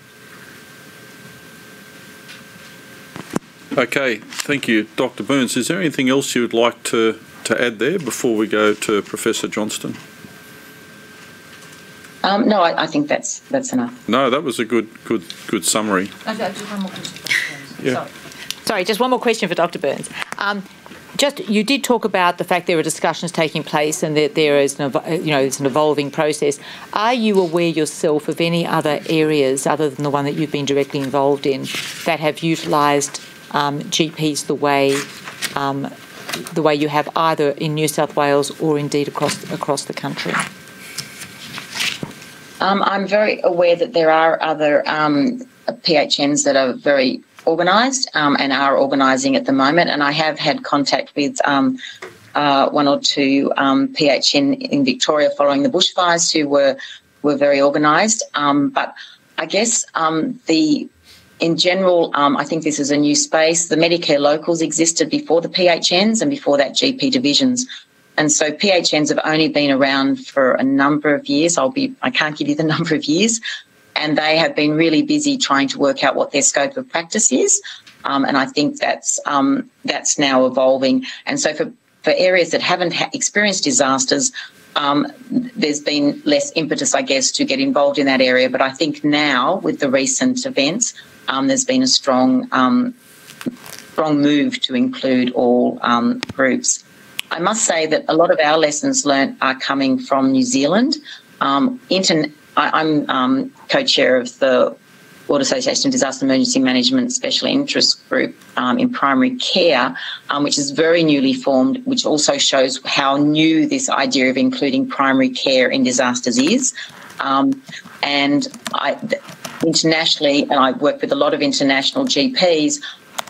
Okay, thank you. Dr Burns, is there anything else you would like to, to add there before we go to Professor Johnston? Um, no, I, I, think that's that's enough. No, that was a good good good summary. just one more question. Yeah. Sorry. Sorry, just one more question for Dr Burns. Um, just you did talk about the fact there are discussions taking place and that there is an, you know it's an evolving process. Are you aware yourself of any other areas other than the one that you've been directly involved in that have utilised um, GPs the way um, the way you have either in New South Wales or indeed across across the country? Um, I'm very aware that there are other um, PHNs that are very organised um, and are organising at the moment, and I have had contact with. Um, uh, one or two PHN in Victoria following the bushfires who were were very organised. but I guess the in general, um, I think this is a new space. The Medicare locals existed before the PHNs and before that GP divisions. And so PHNs have only been around for a number of years. I'll be, I can't give you the number of years. And they have been really busy trying to work out what their scope of practice is. Um, and I think that's, um, that's now evolving. And so for, for areas that haven't ha- experienced disasters, um, there's been less impetus, I guess, to get involved in that area. But I think now, with the recent events, um, there's been a strong, um, strong move to include all um, groups. I must say that a lot of our lessons learnt are coming from New Zealand. Um, I, am um, co-chair of the World Association of Disaster Emergency Management Special Interest Group um, in primary care, um, which is very newly formed, which also shows how new this idea of including primary care in disasters is. Um, and I, internationally, and I work with a lot of international GPs,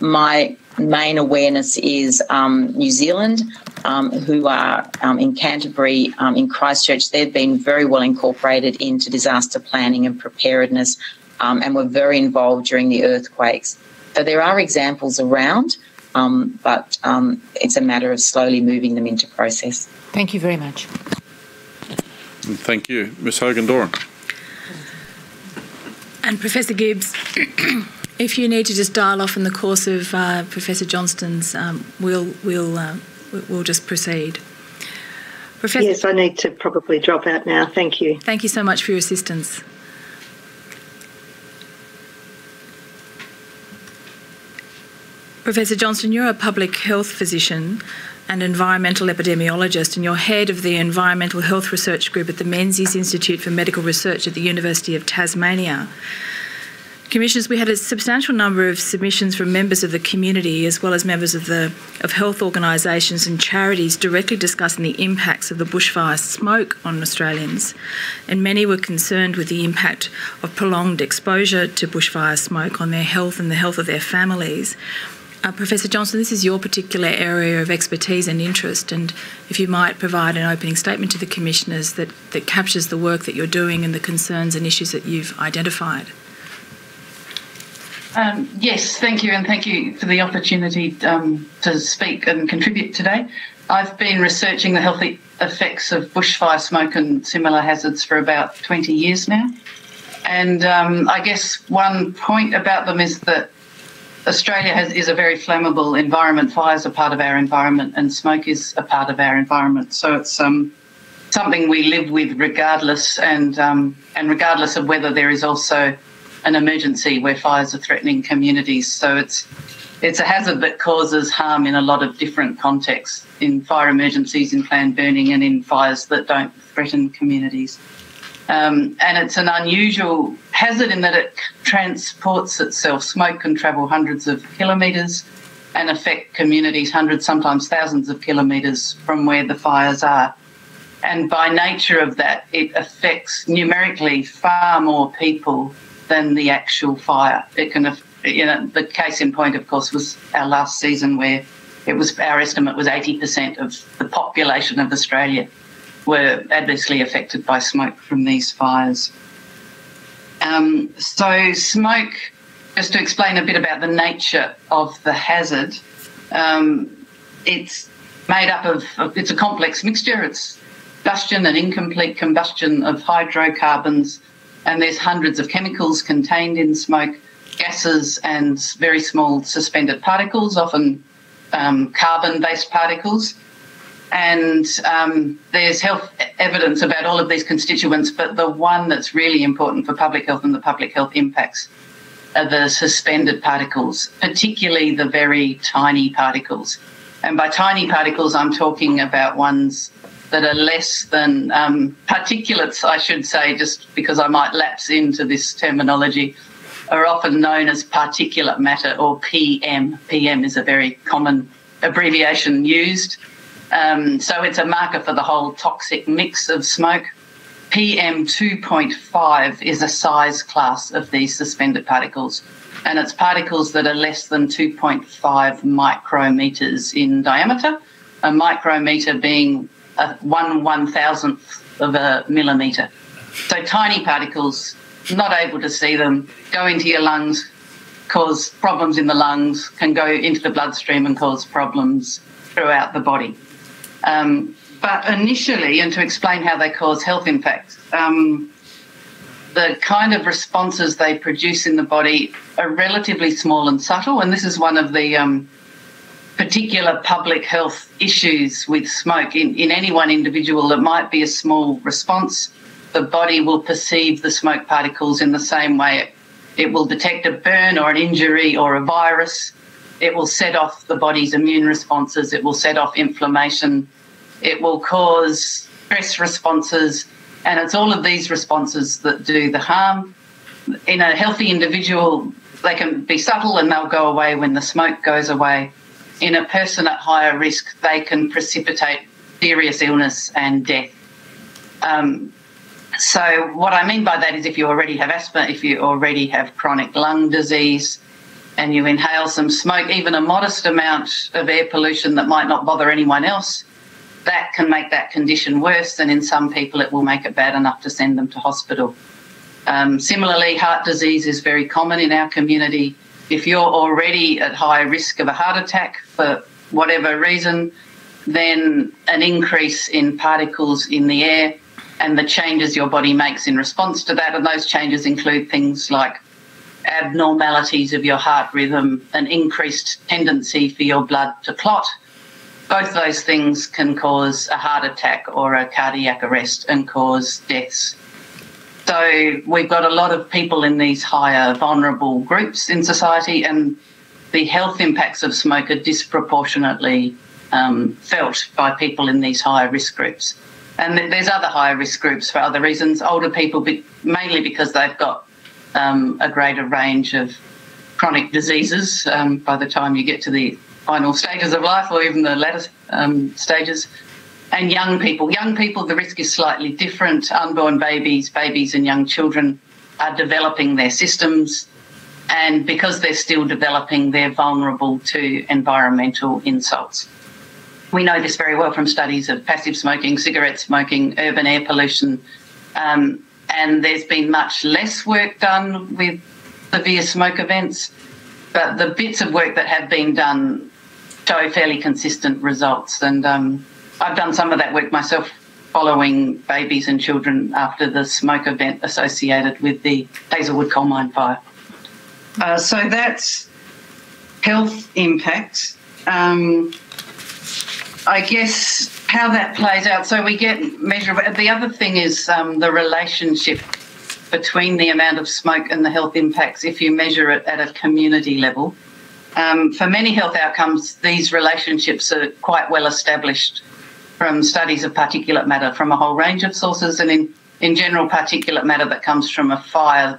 my main awareness is um, New Zealand, um, who are um, in Canterbury, um, in Christchurch. They've been very well incorporated into disaster planning and preparedness um, and were very involved during the earthquakes. So there are examples around, um, but it's a matter of slowly moving them into process. Thank you very much. Thank you. Ms Hogan Doran. And Professor Gibbs, if you need to just dial off in the course of uh, Professor Johnston's, um, we'll we'll uh, we'll just proceed. Professor, yes, I need to probably drop out now. Thank you. Thank you so much for your assistance. Professor Johnston, you're a public health physician and environmental epidemiologist, and you're head of the Environmental Health Research Group at the Menzies Institute for Medical Research at the University of Tasmania. Commissioners, we had a substantial number of submissions from members of the community as well as members of the of health organisations and charities directly discussing the impacts of the bushfire smoke on Australians, and many were concerned with the impact of prolonged exposure to bushfire smoke on their health and the health of their families. Uh, Professor Johnston, this is your particular area of expertise and interest, and if you might provide an opening statement to the commissioners that, that captures the work that you're doing and the concerns and issues that you've identified. Um, yes, thank you, and thank you for the opportunity um, to speak and contribute today. I've been researching the health effects of bushfire smoke and similar hazards for about 20 years now. And um, I guess one point about them is that Australia has, is a very flammable environment. Fires are part of our environment, and smoke is a part of our environment. So it's um, something we live with regardless, and um, and regardless of whether there is also an emergency where fires are threatening communities. So it's it's a hazard that causes harm in a lot of different contexts in fire emergencies, in planned burning, and in fires that don't threaten communities. Um, and it's an unusual hazard in that it transports itself. Smoke can travel hundreds of kilometres and affect communities hundreds, sometimes thousands of kilometres from where the fires are. And by nature of that, it affects numerically far more people than the actual fire. It can you know, the case in point, of course, was our last season where it was our estimate was 80% of the population of Australia were adversely affected by smoke from these fires. Um, so, smoke, just to explain a bit about the nature of the hazard, um, it's made up of, it's a complex mixture. It's combustion and incomplete combustion of hydrocarbons, and there's hundreds of chemicals contained in smoke gases and very small suspended particles, often um, carbon based particles. And um, there's health evidence about all of these constituents, but the one that's really important for public health and the public health impacts are the suspended particles, particularly the very tiny particles. And by tiny particles, I'm talking about ones that are less than um, particulates, I should say, just because I might lapse into this terminology, are often known as particulate matter or PM. PM is a very common abbreviation used. Um, so it's a marker for the whole toxic mix of smoke. PM 2.5 is a size class of these suspended particles, and it's particles that are less than 2.5 micrometers in diameter, a micrometer being a one one thousandth of a millimeter. So tiny particles not able to see them, go into your lungs, cause problems in the lungs, can go into the bloodstream and cause problems throughout the body. Um, but initially, and to explain how they cause health impacts, um, the kind of responses they produce in the body are relatively small and subtle, and this is one of the um, particular public health issues with smoke. In, in any one individual, it might be a small response the body will perceive the smoke particles in the same way. It will detect a burn or an injury or a virus. It will set off the body's immune responses. It will set off inflammation. It will cause stress responses. And it's all of these responses that do the harm. In a healthy individual, they can be subtle and they'll go away when the smoke goes away. In a person at higher risk, they can precipitate serious illness and death. Um, so, what I mean by that is if you already have asthma, if you already have chronic lung disease, and you inhale some smoke, even a modest amount of air pollution that might not bother anyone else, that can make that condition worse. And in some people, it will make it bad enough to send them to hospital. Um, similarly, heart disease is very common in our community. If you're already at high risk of a heart attack for whatever reason, then an increase in particles in the air and the changes your body makes in response to that. And those changes include things like abnormalities of your heart rhythm, an increased tendency for your blood to clot. Both those things can cause a heart attack or a cardiac arrest and cause deaths. So we've got a lot of people in these higher vulnerable groups in society, and the health impacts of smoke are disproportionately um, felt by people in these higher risk groups. And there's other higher risk groups for other reasons. Older people, mainly because they've got um, a greater range of chronic diseases um, by the time you get to the final stages of life or even the latter um, stages. And young people, young people, the risk is slightly different. Unborn babies, babies, and young children are developing their systems. And because they're still developing, they're vulnerable to environmental insults. We know this very well from studies of passive smoking, cigarette smoking, urban air pollution. Um, and there's been much less work done with severe smoke events. But the bits of work that have been done show fairly consistent results. And um, I've done some of that work myself following babies and children after the smoke event associated with the Hazelwood coal mine fire. Uh, so that's health impacts. Um, I guess how that plays out. So we get measurable. The other thing is um, the relationship between the amount of smoke and the health impacts if you measure it at a community level. Um, for many health outcomes, these relationships are quite well established from studies of particulate matter from a whole range of sources, and in, in general, particulate matter that comes from a fire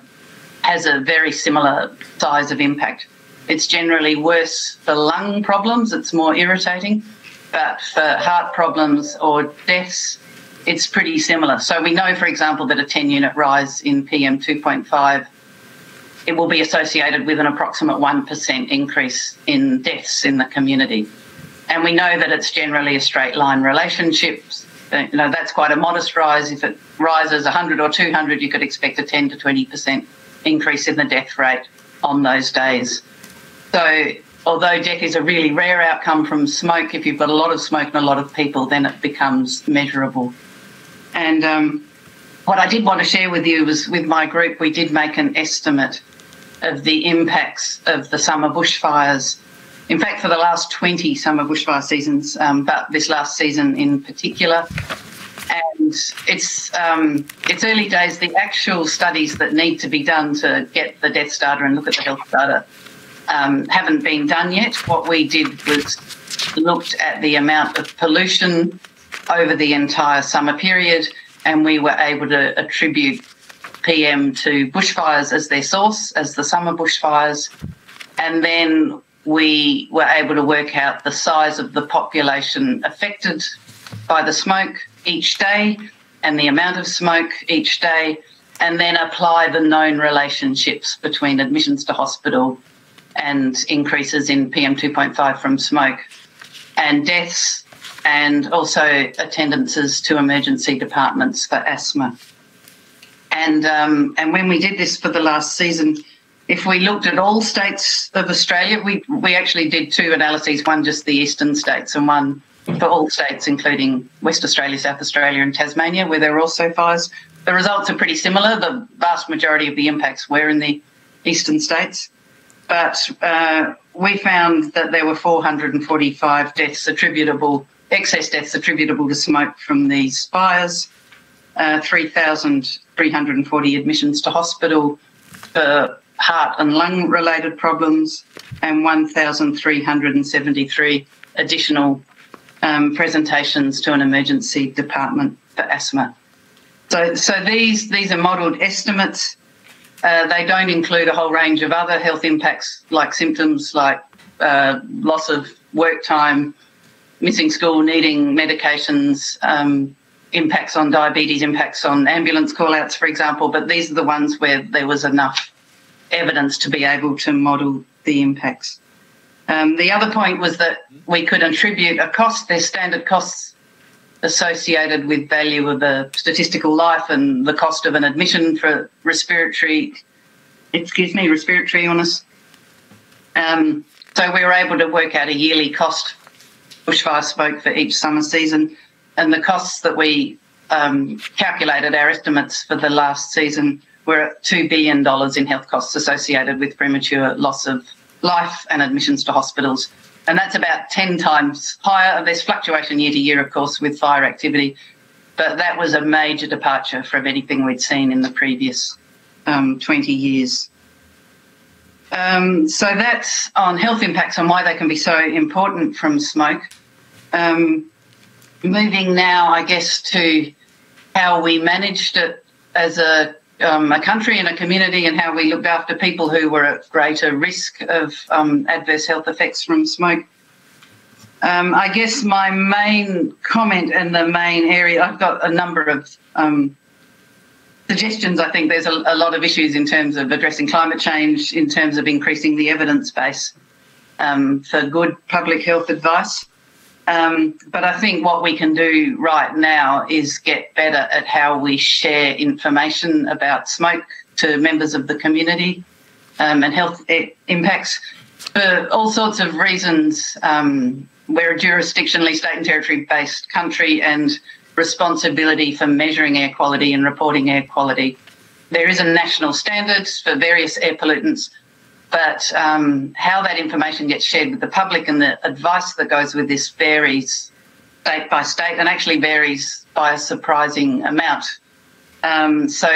has a very similar size of impact. It's generally worse for lung problems, it's more irritating, but for heart problems or deaths, it's pretty similar. So we know, for example, that a 10 unit rise in PM 2.5 it will be associated with an approximate 1% increase in deaths in the community. And we know that it's generally a straight line relationship. You know, that's quite a modest rise. If it rises 100 or 200, you could expect a 10 to 20% increase in the death rate on those days. So, although death is a really rare outcome from smoke, if you've got a lot of smoke and a lot of people, then it becomes measurable. And um, what I did want to share with you was with my group, we did make an estimate of the impacts of the summer bushfires. In fact, for the last 20 summer bushfire seasons, um, but this last season in particular. And it's um, it's early days. The actual studies that need to be done to get the death data and look at the health data um, haven't been done yet. What we did was looked at the amount of pollution over the entire summer period, and we were able to attribute PM to bushfires as their source, as the summer bushfires. And then we were able to work out the size of the population affected by the smoke each day and the amount of smoke each day, and then apply the known relationships between admissions to hospital and increases in PM2.5 from smoke and deaths and also attendances to emergency departments for asthma. And um, and when we did this for the last season, if we looked at all states of Australia, we we actually did two analyses, one just the eastern states and one for all states, including West Australia, South Australia, and Tasmania, where there are also fires. The results are pretty similar. The vast majority of the impacts were in the eastern states, but uh, we found that there were 445 deaths attributable excess deaths attributable to smoke from these fires, uh, 3,340 admissions to hospital for heart and lung related problems, and 1,373 additional um, presentations to an emergency department for asthma. So, so these these are modelled estimates. Uh, they don't include a whole range of other health impacts like symptoms like uh, loss of work time, missing school, needing medications, um, impacts on diabetes, impacts on ambulance call outs, for example. But these are the ones where there was enough evidence to be able to model the impacts. Um, the other point was that we could attribute a cost, there's standard costs associated with value of a statistical life and the cost of an admission for respiratory, excuse me, respiratory illness. Um, so we were able to work out a yearly cost bushfire smoke for each summer season. And the costs that we um, calculated, our estimates for the last season were at $2 billion in health costs associated with premature loss of life and admissions to hospitals. And that's about 10 times higher. There's fluctuation year to year, of course, with fire activity, but that was a major departure from anything we'd seen in the previous um, 20 years. Um, so that's on health impacts and why they can be so important from smoke. Um, moving now, I guess, to how we managed it as a, um, a country and a community and how we looked after people who were at greater risk of um, adverse health effects from smoke. Um, I guess my main comment and the main area, I've got a number of um, suggestions. I think there's a, a, lot of issues in terms of addressing climate change, in terms of increasing the evidence base um, for good public health advice. Um, but I think what we can do right now is get better at how we share information about smoke to members of the community um, and health impacts. for all sorts of reasons, um, we're a jurisdictionally state and territory based country and responsibility for measuring air quality and reporting air quality. There is a national standard for various air pollutants, but um, how that information gets shared with the public and the advice that goes with this varies state by state and actually varies by a surprising amount. Um, so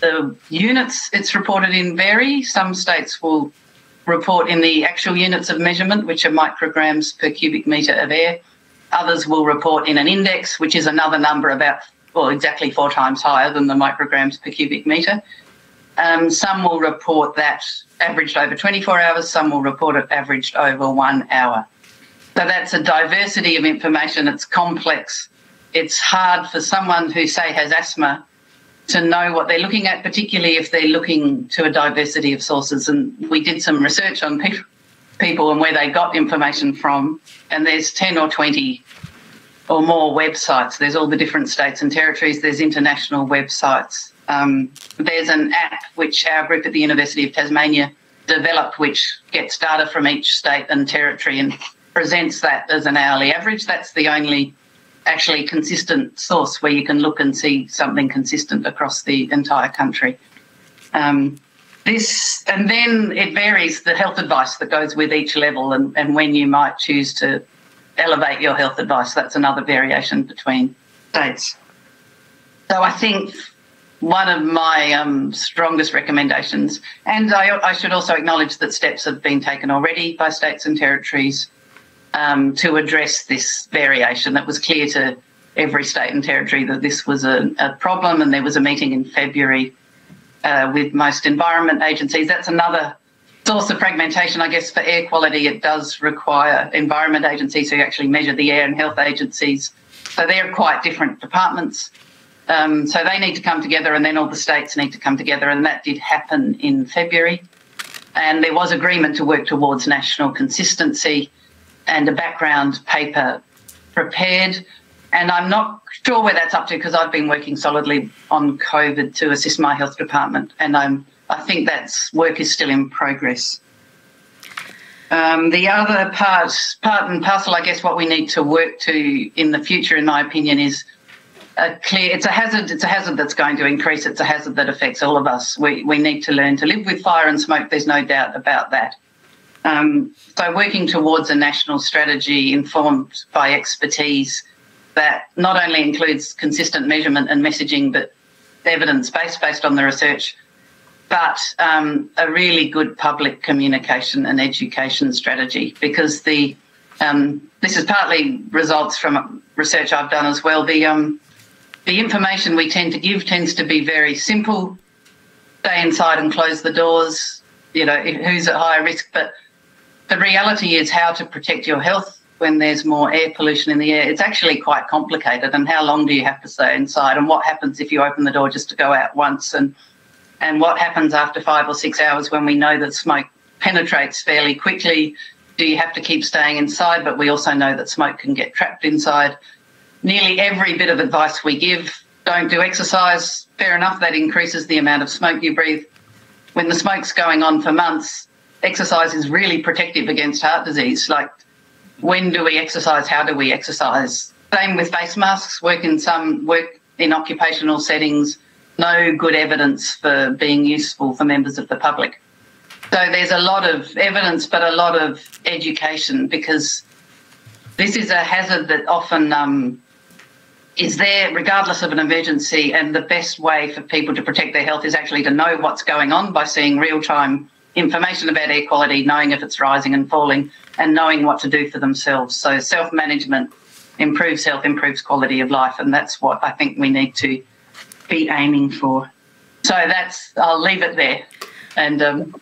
the units it's reported in vary. Some states will report in the actual units of measurement, which are micrograms per cubic metre of air. Others will report in an index, which is another number about, well, exactly four times higher than the micrograms per cubic metre. Um, some will report that averaged over 24 hours, some will report it averaged over one hour. So that's a diversity of information. It's complex. It's hard for someone who, say, has asthma to know what they're looking at, particularly if they're looking to a diversity of sources. And we did some research on people, people and where they got information from, and there's 10 or 20 or more websites. There's all the different states and territories, there's international websites. Um, there's an app which our group at the University of Tasmania developed, which gets data from each state and territory and presents that as an hourly average. That's the only actually consistent source where you can look and see something consistent across the entire country. Um, this and then it varies the health advice that goes with each level and, and when you might choose to elevate your health advice. That's another variation between states. So I think one of my um, strongest recommendations, and I, I should also acknowledge that steps have been taken already by states and territories um, to address this variation. That was clear to every state and territory that this was a, a problem, and there was a meeting in February uh, with most environment agencies. That's another source of fragmentation, I guess, for air quality. It does require environment agencies who actually measure the air and health agencies. So they're quite different departments. Um, so they need to come together, and then all the states need to come together, and that did happen in February. And there was agreement to work towards national consistency and a background paper prepared. And I'm not sure where that's up to because I've been working solidly on COVID to assist my health department, and I'm I think that's work is still in progress. Um, the other part, part and parcel, I guess, what we need to work to in the future, in my opinion, is a clear. It's a hazard. It's a hazard that's going to increase. It's a hazard that affects all of us. We we need to learn to live with fire and smoke. There's no doubt about that. Um, so, working towards a national strategy informed by expertise that not only includes consistent measurement and messaging, but evidence based based on the research, but um, a really good public communication and education strategy because the um, this is partly results from research I've done as well. The um, the information we tend to give tends to be very simple. Stay inside and close the doors. You know who's at higher risk, but the reality is how to protect your health when there's more air pollution in the air. It's actually quite complicated. And how long do you have to stay inside? And what happens if you open the door just to go out once? And and what happens after five or six hours when we know that smoke penetrates fairly quickly? Do you have to keep staying inside? But we also know that smoke can get trapped inside. Nearly every bit of advice we give don't do exercise. Fair enough, that increases the amount of smoke you breathe. When the smoke's going on for months, exercise is really protective against heart disease. Like, when do we exercise? How do we exercise? Same with face masks. Work in some work in occupational settings. No good evidence for being useful for members of the public. So there's a lot of evidence, but a lot of education because this is a hazard that often um, is there regardless of an emergency. And the best way for people to protect their health is actually to know what's going on by seeing real time information about air quality, knowing if it's rising and falling, and knowing what to do for themselves. So self management improves health, improves quality of life, and that's what I think we need to be aiming for. So that's I'll leave it there. And um,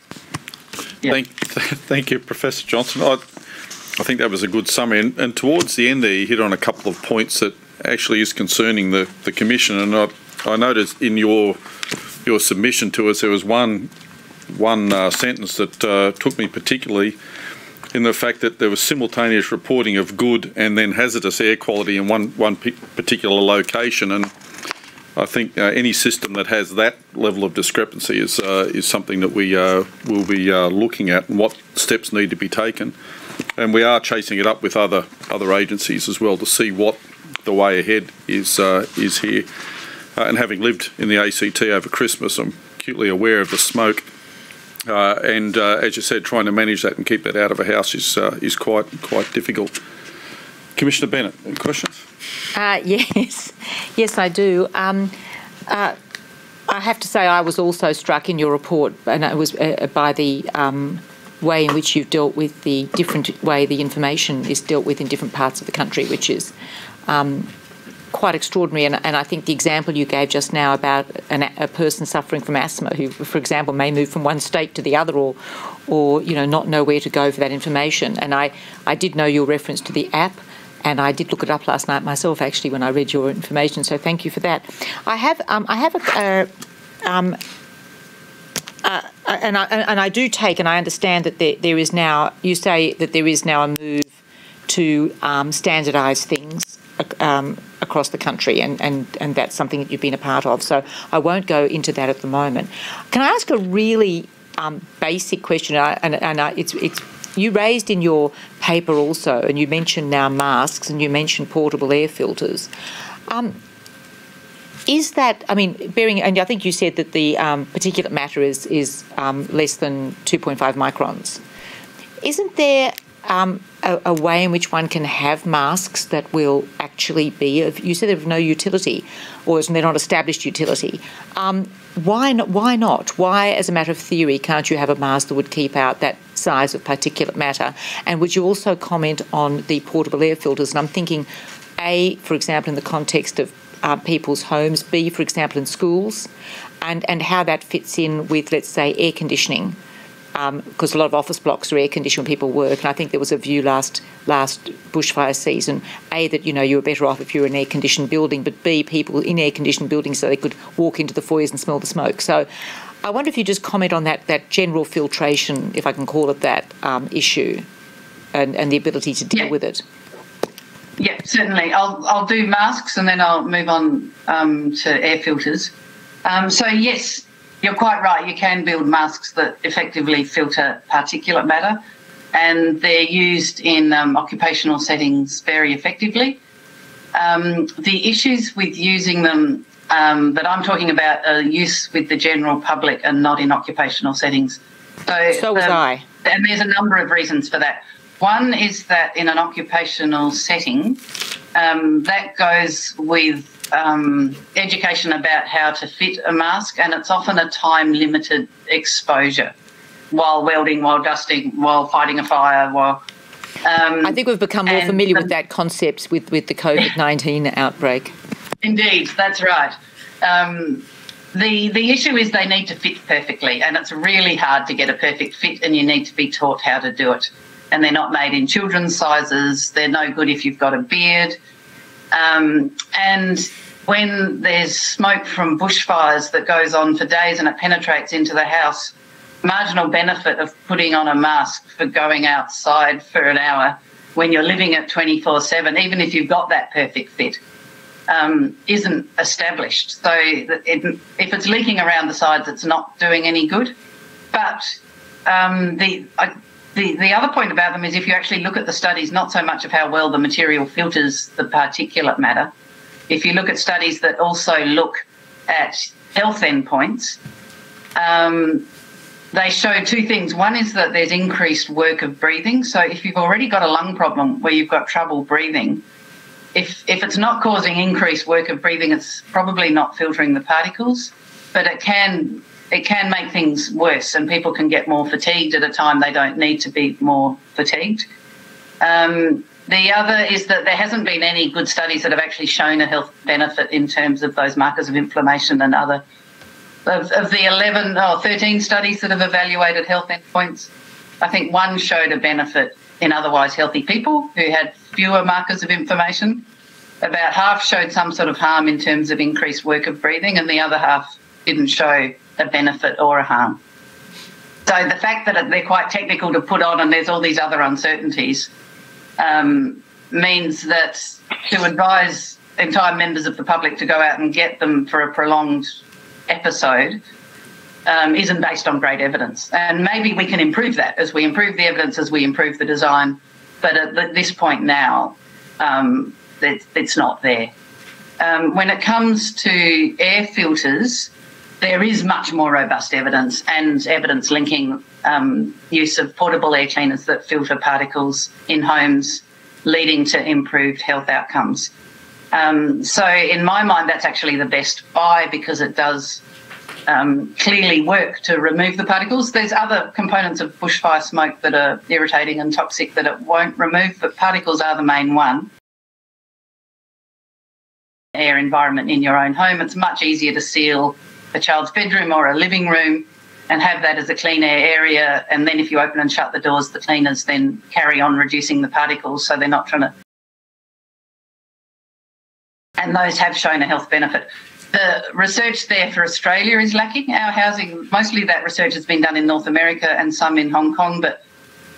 yeah. thank, thank you, Professor Johnston. I, I think that was a good summary. And, and, towards the end there, you hit on a couple of points that actually is concerning the, the Commission. And I, I noticed in your your submission to us, there was one one uh, sentence that uh, took me particularly in the fact that there was simultaneous reporting of good and then hazardous air quality in one one particular location, and I think uh, any system that has that level of discrepancy is uh, is something that we uh, will be uh, looking at and what steps need to be taken. And we are chasing it up with other other agencies as well to see what the way ahead is uh, is here. Uh, and having lived in the ACT over Christmas, I'm acutely aware of the smoke. and as you said, trying to manage that and keep that out of a house is is quite quite difficult. Commissioner Bennett, questions? Uh, yes, yes, I do. Um, uh, I have to say, I was also struck in your report, and it was uh, by the um, way in which you've dealt with the different way the information is dealt with in different parts of the country, which is um, quite extraordinary. And, and, I think the example you gave just now about an, a person suffering from asthma, who, for example, may move from one state to the other, or, or you know, not know where to go for that information. And I, I did know your reference to the app and I did look it up last night myself, actually, when I read your information. So thank you for that. I have, um, I have a. Uh, um, uh, and I and I do take and I understand that there, there is now. You say that there is now a move to um, standardise things um, across the country, and, and, and that's something that you've been a part of. So I won't go into that at the moment. Can I ask a really um, basic question? And, and I, it's it's you raised in your paper also, and you mentioned now masks and you mentioned portable air filters. Um, is that, I mean, bearing, and I think you said that the um, particulate matter is, is um, less than 2.5 microns. Isn't there um, a, a, way in which one can have masks that will actually be of, you said they're of no utility, or they're not established utility. Um, why not? Why not? Why, as a matter of theory, can't you have a mask that would keep out that size of particulate matter? And would you also comment on the portable air filters? And I'm thinking, A, for example, in the context of uh, people's homes, B, for example, in schools, and, and how that fits in with, let's say, air conditioning because um, a lot of office blocks are air conditioned when people work. And I think there was a view last last bushfire season, a that you know you were better off if you were in an air conditioned building, but b people in air conditioned buildings so they could walk into the foyers and smell the smoke. So. I wonder if you just comment on that that general filtration, if I can call it that, um, issue, and, and the ability to deal yeah. with it. Yeah, certainly. I'll I'll do masks and then I'll move on um, to air filters. Um, so yes, you're quite right. You can build masks that effectively filter particulate matter, and they're used in um, occupational settings very effectively. Um, the issues with using them um, that I'm talking about are use with the general public and not in occupational settings. So, so was um, I. And there's a number of reasons for that. One is that in an occupational setting, um, that goes with um, education about how to fit a mask, and it's often a time limited exposure while welding, while dusting, while fighting a fire, while. Um, I think we've become more familiar with that concept with, with the COVID 19 outbreak. Indeed, that's right. Um, the, the issue is they need to fit perfectly, and it's really hard to get a perfect fit, and you need to be taught how to do it. And they're not made in children's sizes, they're no good if you've got a beard. Um, and when there's smoke from bushfires that goes on for days and it penetrates into the house, marginal benefit of putting on a mask for going outside for an hour when you're living at 24 7, even if you've got that perfect fit, um, isn't established. So it, if it's leaking around the sides, it's not doing any good. But um, the, I, the, the other point about them is if you actually look at the studies, not so much of how well the material filters the particulate matter. If you look at studies that also look at health endpoints, um, they show two things. One is that there's increased work of breathing. So if you've already got a lung problem where you've got trouble breathing, if if it's not causing increased work of breathing, it's probably not filtering the particles, but it can it can make things worse and people can get more fatigued at a time they don't need to be more fatigued. Um, the other is that there hasn't been any good studies that have actually shown a health benefit in terms of those markers of inflammation and other. Of, of the 11 or 13 studies that have evaluated health endpoints, I think one showed a benefit in otherwise healthy people who had fewer markers of inflammation. About half showed some sort of harm in terms of increased work of breathing, and the other half didn't show a benefit or a harm. So the fact that they're quite technical to put on and there's all these other uncertainties um, means that to advise entire members of the public to go out and get them for a prolonged episode um, isn't based on great evidence. And maybe we can improve that as we improve the evidence, as we improve the design. But at this point now, um, it, it's not there. Um, when it comes to air filters, there is much more robust evidence and evidence linking um, use of portable air cleaners that filter particles in homes, leading to improved health outcomes. Um, so, in my mind, that's actually the best buy because it does um, clearly work to remove the particles. There's other components of bushfire smoke that are irritating and toxic that it won't remove, but particles are the main one. Air environment in your own home. It's much easier to seal a child's bedroom or a living room and have that as a clean air area. And then if you open and shut the doors, the cleaners then carry on reducing the particles so they're not trying to. And those have shown a health benefit. The research there for Australia is lacking. Our housing, mostly that research has been done in North America and some in Hong Kong, but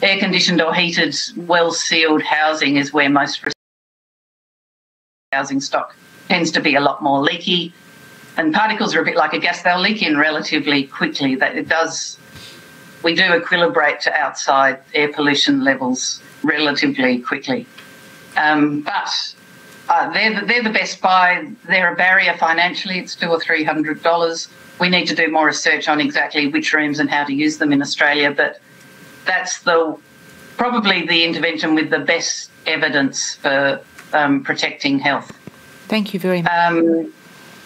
air conditioned or heated, well sealed housing is where most housing stock tends to be a lot more leaky and particles are a bit like a gas; they'll leak in relatively quickly. That it does. We do equilibrate to outside air pollution levels relatively quickly, um, but uh, they're the, they're the best buy. They're a barrier financially. It's two or three hundred dollars. We need to do more research on exactly which rooms and how to use them in Australia. But that's the probably the intervention with the best evidence for um, protecting health. Thank you very much. Um,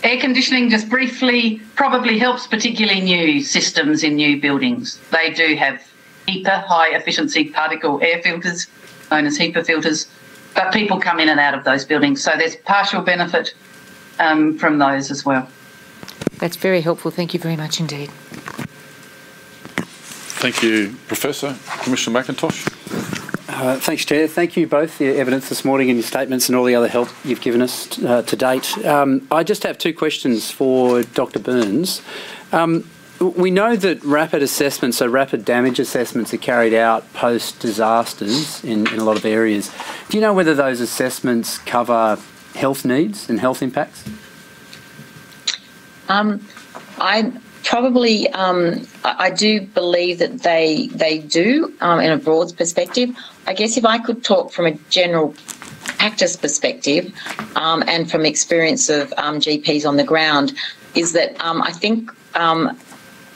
Air conditioning, just briefly, probably helps particularly new systems in new buildings. They do have HEPA, high efficiency particle air filters, known as HEPA filters, but people come in and out of those buildings. So there's partial benefit um, from those as well. That's very helpful. Thank you very much indeed. Thank you, Professor. Commissioner Macintosh. Uh, thanks, Chair. Thank you both for your evidence this morning and your statements and all the other help you've given us uh, to date. Um, I just have two questions for Dr Burns. Um, we know that rapid assessments, so rapid damage assessments, are carried out post disasters in, in a lot of areas. Do you know whether those assessments cover health needs and health impacts? Um, I probably um, I, do believe that they they do um, in a broad perspective. I guess if I could talk from a general practice perspective um, and from experience of um, GPs on the ground, is that um, I think um,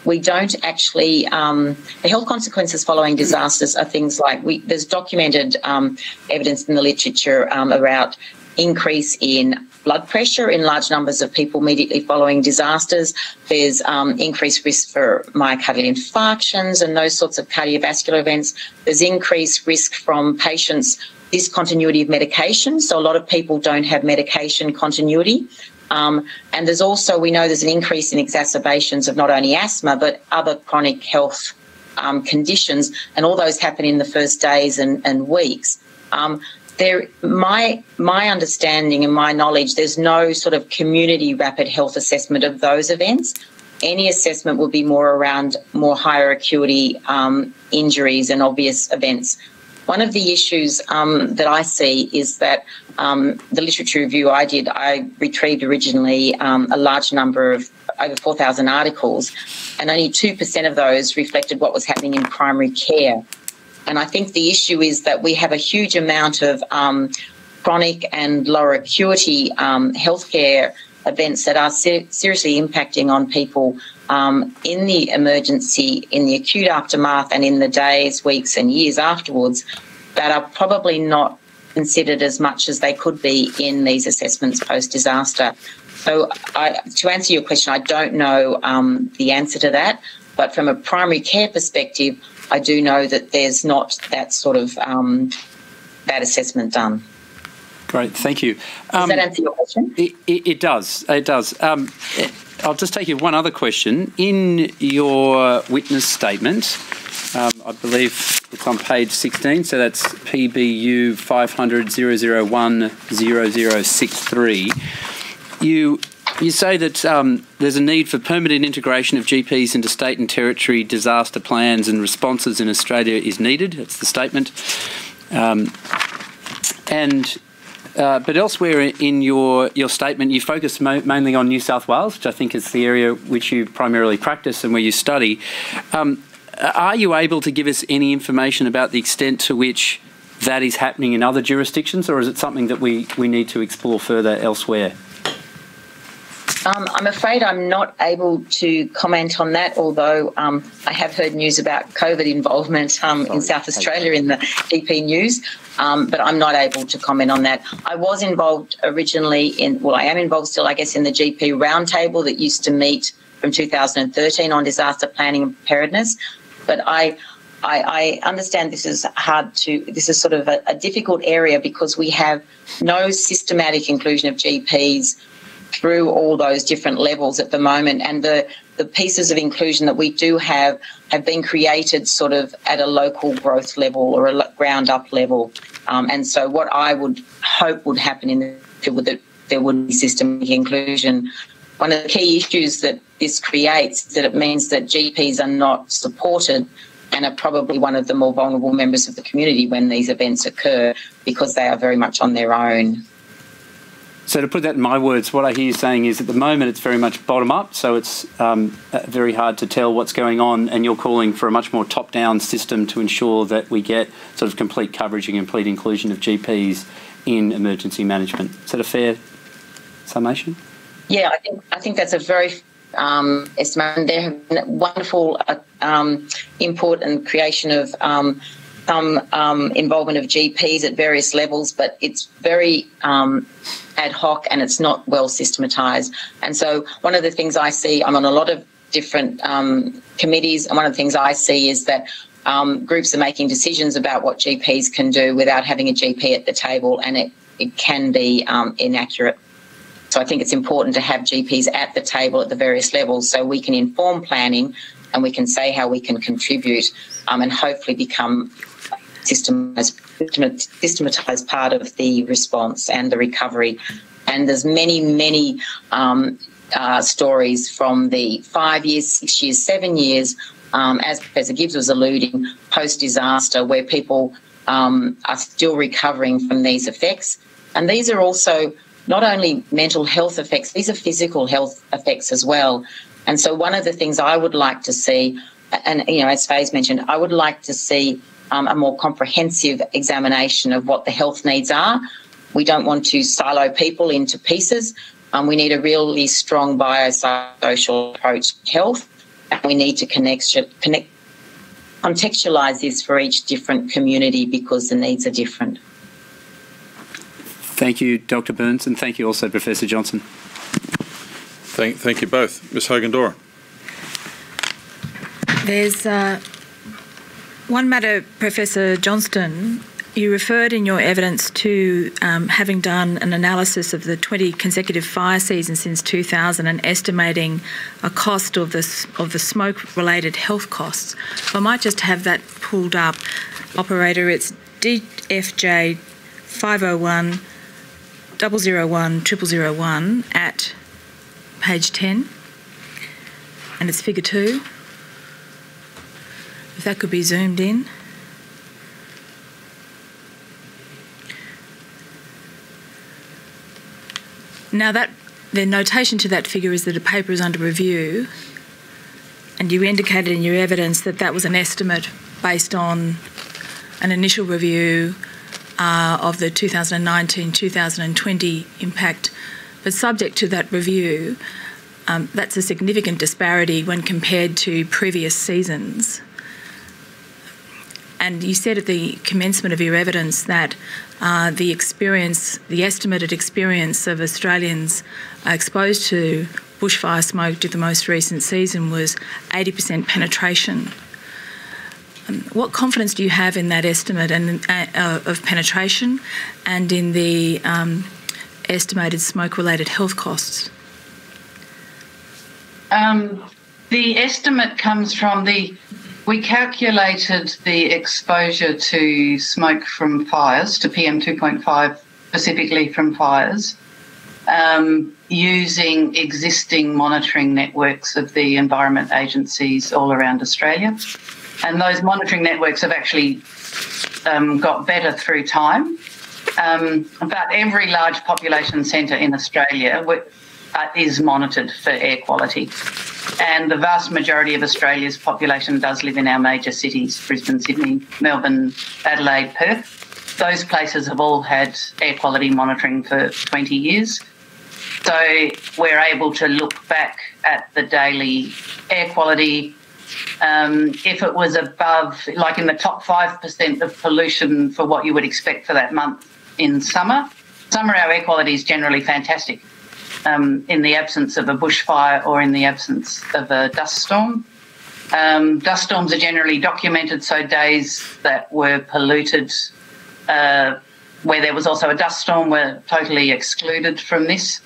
we don't actually um, the health consequences following disasters are things like we there's documented um, evidence in the literature um, about increase in blood pressure in large numbers of people immediately following disasters. There's um, increased risk for myocardial infarctions and those sorts of cardiovascular events. There's increased risk from patients discontinuity of medication. So a lot of people don't have medication continuity. Um, and there's also, we know there's an increase in exacerbations of not only asthma, but other chronic health um, conditions. And all those happen in the first days and, and weeks. Um, there my my understanding and my knowledge there's no sort of community rapid health assessment of those events any assessment will be more around more higher acuity um, injuries and obvious events one of the issues um, that I see is that um, the literature review I did, I retrieved originally um, a large number of over 4,000 articles, and only 2% of those reflected what was happening in primary care. And I think the issue is that we have a huge amount of um, chronic and lower acuity um, healthcare events that are ser- seriously impacting on people um, in the emergency, in the acute aftermath, and in the days, weeks, and years afterwards that are probably not considered as much as they could be in these assessments post disaster. So, I, to answer your question, I don't know um, the answer to that, but from a primary care perspective, I do know that there's not that sort of um, that assessment done. Great, thank you. Um, does that um, answer your question? It, it, it does. It does. Um, I'll just take you one other question. In your witness statement, um, I believe it's on page 16, so that's PBU 500 001 0063. You you say that um, there's a need for permanent integration of GPs into state and territory disaster plans and responses in Australia is needed. That's the statement. Um, and Uh, but elsewhere in your, your statement, you focus mo- mainly on New South Wales, which I think is the area which you primarily practice and where you study. Um, are you able to give us any information about the extent to which that is happening in other jurisdictions, or is it something that we, we need to explore further elsewhere? Um, I'm afraid I'm not able to comment on that, although um, I have heard news about COVID involvement um, in South Australia in the GP news, um, but I'm not able to comment on that. I was involved originally in, well, I am involved still, I guess, in the GP roundtable that used to meet from 2013 on disaster planning and preparedness, but I. I, I understand this is hard to, this is sort of a, a difficult area because we have no systematic inclusion of GPs through all those different levels at the moment. And the, the pieces of inclusion that we do have have been created sort of at a local growth level or a ground up level. Um, and so, what I would hope would happen in the future would that there would be systemic inclusion. One of the key issues that this creates is that it means that GPs are not supported and are probably one of the more vulnerable members of the community when these events occur because they are very much on their own. So to put that in my words, what I hear you saying is at the moment it's very much bottom up, so it's um, uh, very hard to tell what's going on, and you're calling for a much more top down system to ensure that we get sort of complete coverage and complete inclusion of GPs in emergency management. Is that a fair summation? Yeah, I think I think that's a very um, estimate. There have been wonderful uh, um, input and creation of um, some um, involvement of GPs at various levels, but it's very um, ad hoc and it's not well systematised. And so, one of the things I see, I'm on a lot of different um, committees, and one of the things I see is that um, groups are making decisions about what GPs can do without having a GP at the table, and it, it can be um, inaccurate. So, I think it's important to have GPs at the table at the various levels so we can inform planning and we can say how we can contribute um, and hopefully become systematized, systematized part of the response and the recovery. And there's many, many um, uh, stories from the five years, six years, seven years, um, as Professor Gibbs was alluding, post disaster, where people um, are still recovering from these effects. And these are also not only mental health effects, these are physical health effects as well. And so, one of the things I would like to see, and you know, as Faye's mentioned, I would like to see um, a more comprehensive examination of what the health needs are. We don't want to silo people into pieces. Um, we need a really strong biosocial approach to health, and we need to connect, connect, contextualise this for each different community because the needs are different. Thank you, Dr. Burns, and thank you also, Professor Johnston. Thank, thank you both. Ms Hogan Doran. There's uh, one matter, Professor Johnston, you referred in your evidence to um, having done an analysis of the 20 consecutive fire seasons since 2000 and estimating a cost of the, of the smoke related health costs. I might just have that pulled up. Operator, it's DFJ 501 001 0001 at page 10, and it's figure 2. If that could be zoomed in. Now that the notation to that figure is that a paper is under review, and you indicated in your evidence that that was an estimate based on an initial review uh, of the 2019-2020 impact, but subject to that review, um, that's a significant disparity when compared to previous seasons. And you said at the commencement of your evidence that uh, the experience, the estimated experience of Australians exposed to bushfire smoke to the most recent season was 80% penetration. Um, what confidence do you have in that estimate and uh, of penetration, and in the um, estimated smoke-related health costs? Um, the estimate comes from the we calculated the exposure to smoke from fires, to PM2.5 specifically from fires, um, using existing monitoring networks of the environment agencies all around Australia. And those monitoring networks have actually um, got better through time. Um, about every large population centre in Australia uh, is monitored for air quality. And the vast majority of Australia's population does live in our major cities Brisbane, Sydney, Melbourne, Adelaide, Perth. Those places have all had air quality monitoring for 20 years. So we're able to look back at the daily air quality. Um, if it was above, like in the top 5% of pollution for what you would expect for that month in summer, summer our air quality is generally fantastic um, in the absence of a bushfire or in the absence of a dust storm. Um, dust storms are generally documented, so days that were polluted, uh, where there was also a dust storm, were totally excluded from this.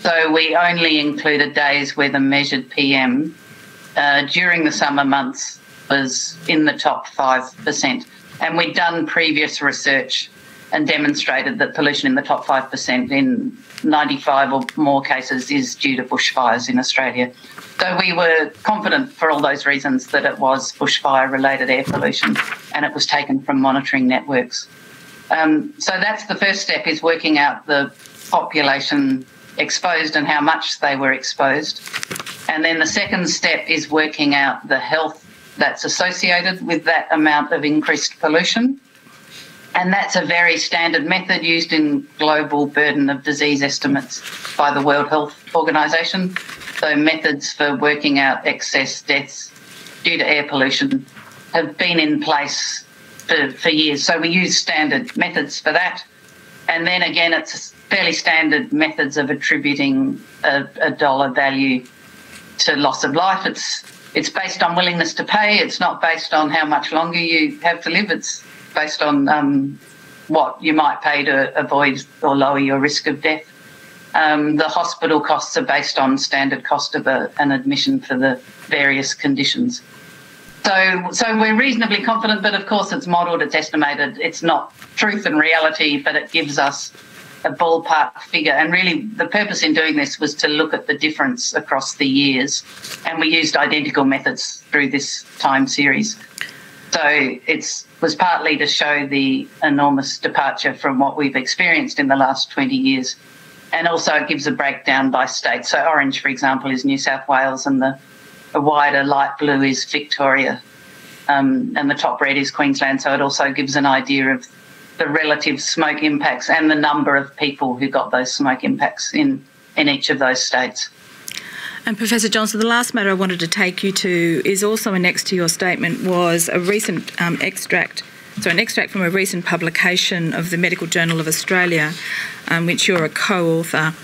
So we only included days where the measured PM uh, during the summer months was in the top 5%. And we'd done previous research and demonstrated that pollution in the top 5% in 95 or more cases is due to bushfires in Australia. So we were confident for all those reasons that it was bushfire related air pollution and it was taken from monitoring networks. Um, so that's the first step is working out the population exposed and how much they were exposed. And then the second step is working out the health that's associated with that amount of increased pollution. And that's a very standard method used in global burden of disease estimates by the World Health Organization. So, methods for working out excess deaths due to air pollution have been in place for, for years. So, we use standard methods for that. And then again, it's fairly standard methods of attributing a, a dollar value to loss of life. It's it's based on willingness to pay. It's not based on how much longer you have to live. It's based on um, what you might pay to avoid or lower your risk of death. Um, the hospital costs are based on standard cost of a, an admission for the various conditions. So, so we're reasonably confident, but of course it's modelled, it's estimated. It's not truth and reality, but it gives us a ballpark figure. And really, the purpose in doing this was to look at the difference across the years. And we used identical methods through this time series. So it was partly to show the enormous departure from what we've experienced in the last 20 years. And also, it gives a breakdown by state. So, orange, for example, is New South Wales, and the, wider light blue is Victoria, um, and the top red is Queensland. So, it also gives an idea of the relative smoke impacts and the number of people who got those smoke impacts in, in each of those states. And Professor Johnston, the last matter I wanted to take you to is also annexed to your statement was a recent um, extract, so an extract from a recent publication of the Medical Journal of Australia, um, which you're a co-author.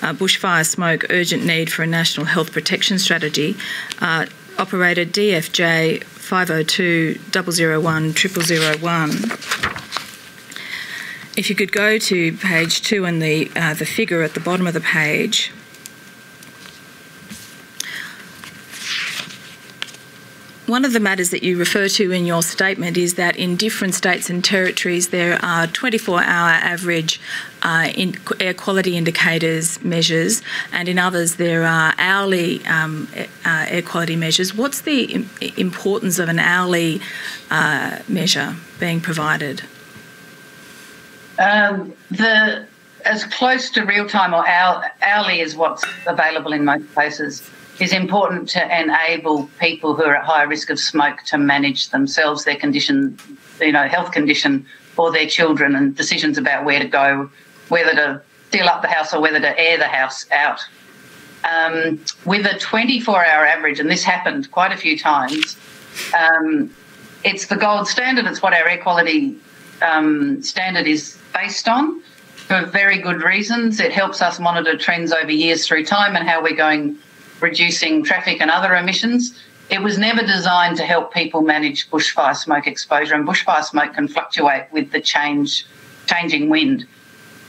Uh, bushfire smoke, urgent need for a national health protection strategy. Uh, operator DFJ 502 001 0001 if you could go to page two and the uh, the figure at the bottom of the page. One of the matters that you refer to in your statement is that in different states and territories there are 24 hour average uh, air quality indicators measures, and in others there are hourly um, uh, air quality measures. What's the importance of an hourly uh, measure being provided? Um, the as close to real time or hourly as what's available in most places is important to enable people who are at high risk of smoke to manage themselves, their condition, you know, health condition, or their children, and decisions about where to go, whether to seal up the house or whether to air the house out. Um, with a 24 hour average, and this happened quite a few times, um, it's the gold standard. It's what our air quality um, standard is based on for very good reasons. It helps us monitor trends over years through time and how we're going reducing traffic and other emissions. It was never designed to help people manage bushfire smoke exposure, and bushfire smoke can fluctuate with the change, changing wind.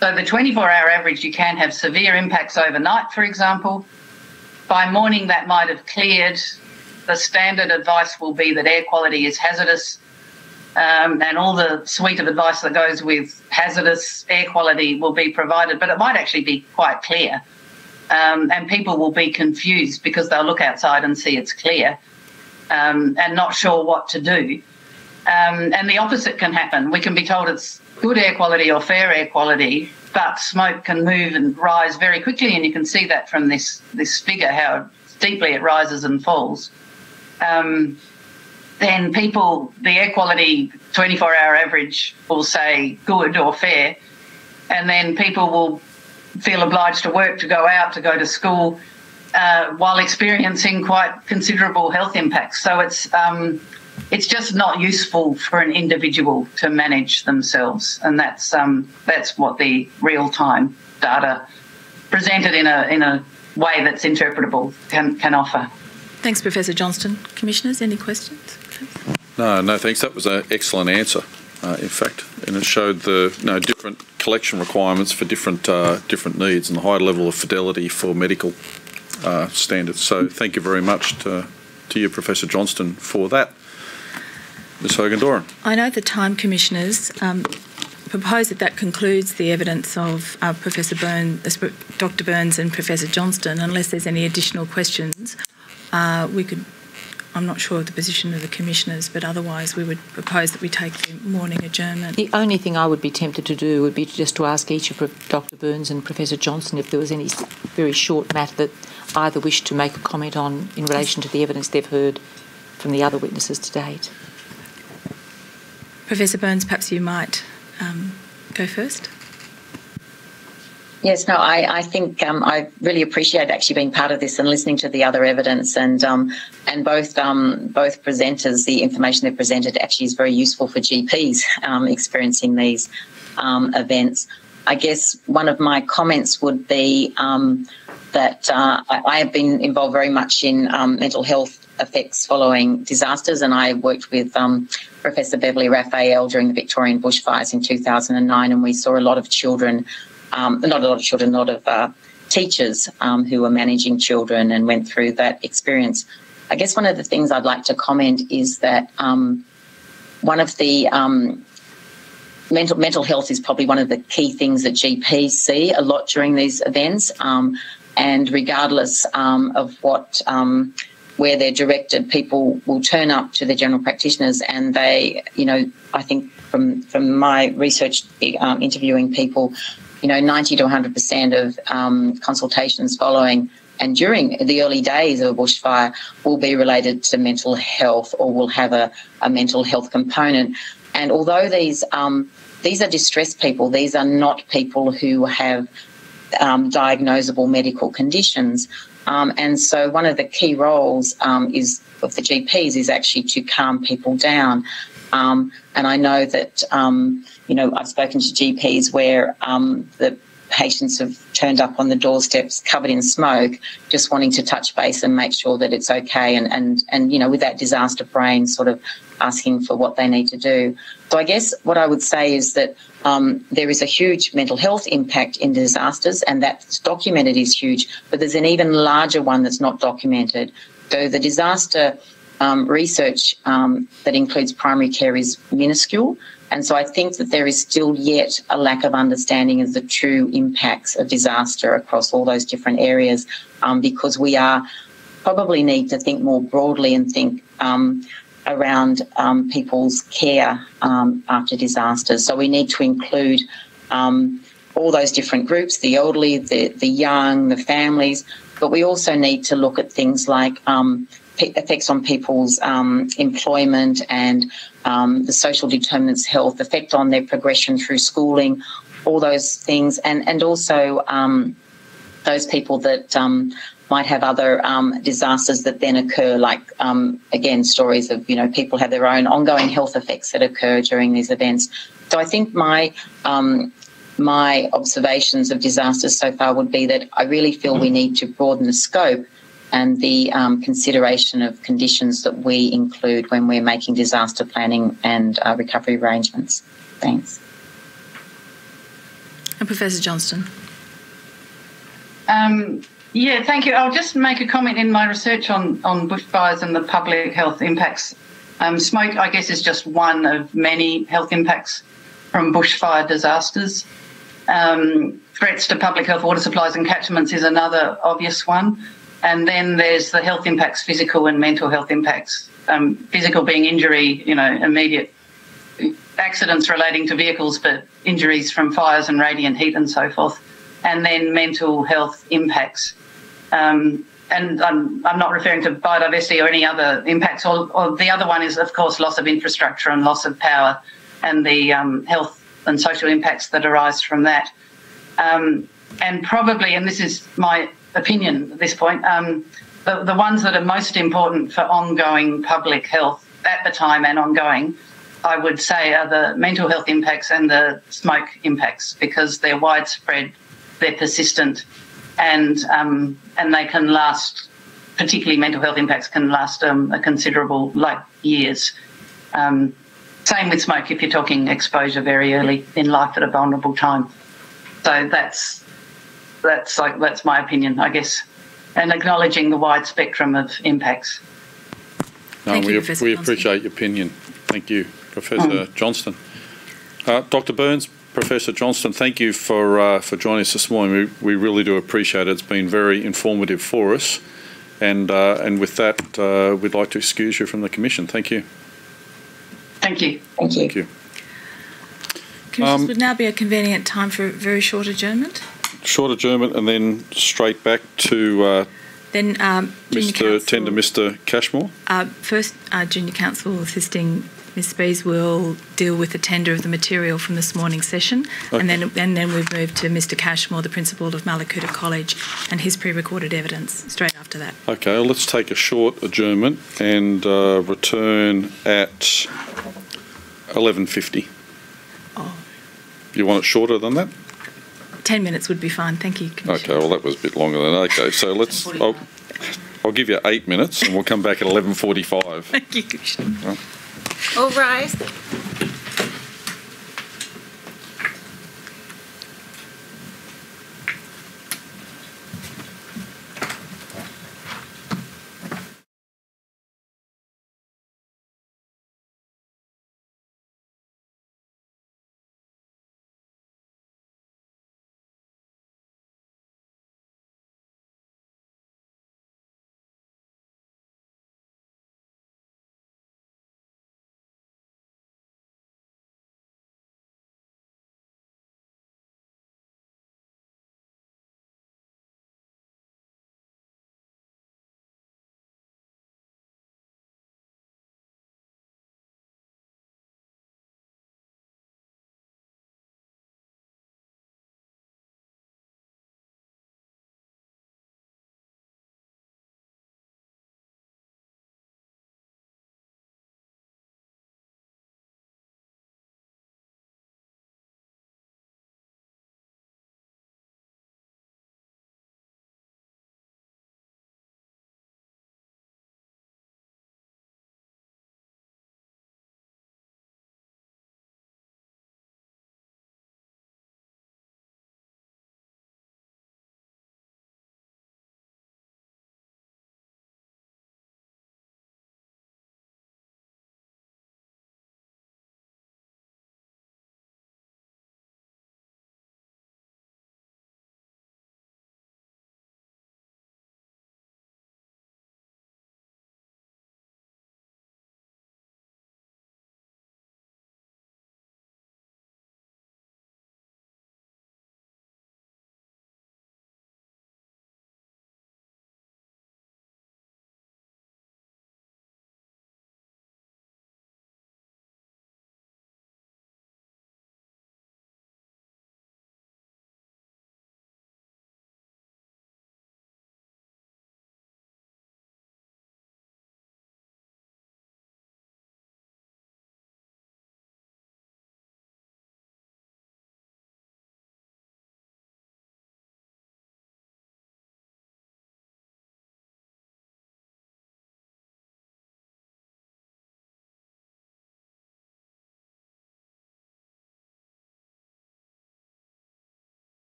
So, the 24 hour average, you can have severe impacts overnight, for example. By morning, that might have cleared. The standard advice will be that air quality is hazardous um, and all the suite of advice that goes with hazardous air quality will be provided, but it might actually be quite clear. Um, and people will be confused because they'll look outside and see it's clear um, and not sure what to do. Um, and the opposite can happen. We can be told it's good air quality or fair air quality, but smoke can move and rise very quickly, and you can see that from this this figure how deeply it rises and falls. Um, then people, the air quality 24 hour average will say good or fair, and then people will feel obliged to work, to go out, to go to school, uh, while experiencing quite considerable health impacts. So it's um, it's just not useful for an individual to manage themselves, and that's um, that's what the real time data presented in a in a way that's interpretable can can offer. Thanks, Professor Johnston. Commissioners, any questions? No, no, thanks. That was an excellent answer, uh, in fact, and it showed the you know, different collection requirements for different uh, different needs and the high level of fidelity for medical uh, standards. So, thank you very much to, to you, Professor Johnston, for that. Ms Hogan Doran. I know the time, Commissioners. Um, propose that that concludes the evidence of uh, Professor Burns, Dr. Burns, and Professor Johnston. Unless there's any additional questions, uh, we could. I'm not sure of the position of the commissioners, but otherwise we would propose that we take the morning adjournment. The only thing I would be tempted to do would be just to ask each of Dr. Burns and Professor Johnston if there was any very short matter that either wished to make a comment on in relation to the evidence they've heard from the other witnesses to date. Professor Burns, perhaps you might um, go first. Yes, no, I, I think um, I really appreciate actually being part of this and listening to the other evidence and um, and both um, both presenters, the information they presented actually is very useful for GPs um, experiencing these um, events. I guess one of my comments would be um, that uh, I, I, have been involved very much in mental health effects following disasters, and I worked with Professor Beverly Raphael during the Victorian bushfires in 2009, and we saw a lot of children um, not a lot of children, a lot of uh, teachers um, who were managing children and went through that experience. I guess one of the things I'd like to comment is that um, one of the um, mental mental health is probably one of the key things that GPs see a lot during these events, um, and regardless um, of what where they're directed, people will turn up to their general practitioners, and they, you know, I think from from my research um, interviewing people, you know, 90 to 100% of um, consultations following and during the early days of a bushfire will be related to mental health or will have a, a mental health component. And although these um, these are distressed people, these are not people who have um, diagnosable medical conditions. Um, and so, one of the key roles um, is of the GPs is actually to calm people down. Um, and I know that um, you know, I've spoken to GPs where um, the patients have turned up on the doorsteps covered in smoke, just wanting to touch base and make sure that it's okay. And, and, and you know, with that disaster brain sort of asking for what they need to do. So I guess what I would say is that um, there is a huge mental health impact in disasters, and that's documented is huge, but there's an even larger one that's not documented. So the disaster um, research um, that includes primary care is minuscule. And so I think that there is still yet a lack of understanding of the true impacts of disaster across all those different areas um, because we are probably need to think more broadly and think um, around um, people's care um, after disasters. So we need to include um, all those different groups the elderly, the, the young, the families, but we also need to look at things like um, effects on people's um, employment and um, the social determinants health, effect on their progression through schooling, all those things, and and also um, those people that um, might have other um, disasters that then occur, like um, again stories of you know people have their own ongoing health effects that occur during these events. So I think my my observations of disasters so far would be that I really feel we need to broaden the scope and the um, consideration of conditions that we include when we're making disaster planning and uh, recovery arrangements. Thanks. And Professor Johnston. Um, yeah, thank you. I'll just make a comment in my research on, on bushfires and the public health impacts. Um, smoke, I guess, is just one of many health impacts from bushfire disasters. Um, threats to public health water supplies and catchments is another obvious one. And then there's the health impacts, physical and mental health impacts. Um, physical being injury, you know, immediate accidents relating to vehicles, but injuries from fires and radiant heat and so forth, and then mental health impacts. Um, and I'm, I'm not referring to biodiversity or any other impacts. Or, or the other one is, of course, loss of infrastructure and loss of power and the um, health and social impacts that arise from that. Um, and probably, and this is my opinion at this point, um, the, the ones that are most important for ongoing public health at the time and ongoing, I would say, are the mental health impacts and the smoke impacts because they're widespread, they're persistent, and um, and they can last. Particularly, mental health impacts can last um, a considerable, like years. Um, same with smoke if you're talking exposure very early in life at a vulnerable time. So that's that's like that's my opinion, I guess, and acknowledging the wide spectrum of impacts. No, Thank we, you, Professor we Johnston. appreciate your opinion. Thank you, Professor Johnston. Uh, Dr. Burns, Professor Johnston, thank you for uh, for joining us this morning. We, we really do appreciate it. It's been very informative for us. And uh, and with that, uh, we'd like to excuse you from the commission. Thank you. Thank you. Thank you. Thank you. Commissioners, Um, would now be a convenient time for a very short adjournment. Short adjournment and then straight back to uh, Then um, Mr. Tender, Mr. Cashmore. Uh, first, uh, Junior Counsel assisting Ms. Spees will deal with the tender of the material from this morning's session, and then and then we've moved to Mr. Cashmore, the principal of Mallacoota College, and his pre-recorded evidence straight after that. Okay, well, let's take a short adjournment and uh, return at 11.50. Oh. You want it shorter than that? Ten minutes would be fine. Thank you, Okay, well, that was a bit longer than, okay, so let's, I'll, I'll give you eight minutes and we'll come back at 11.45. Thank you, Commissioner. All rise.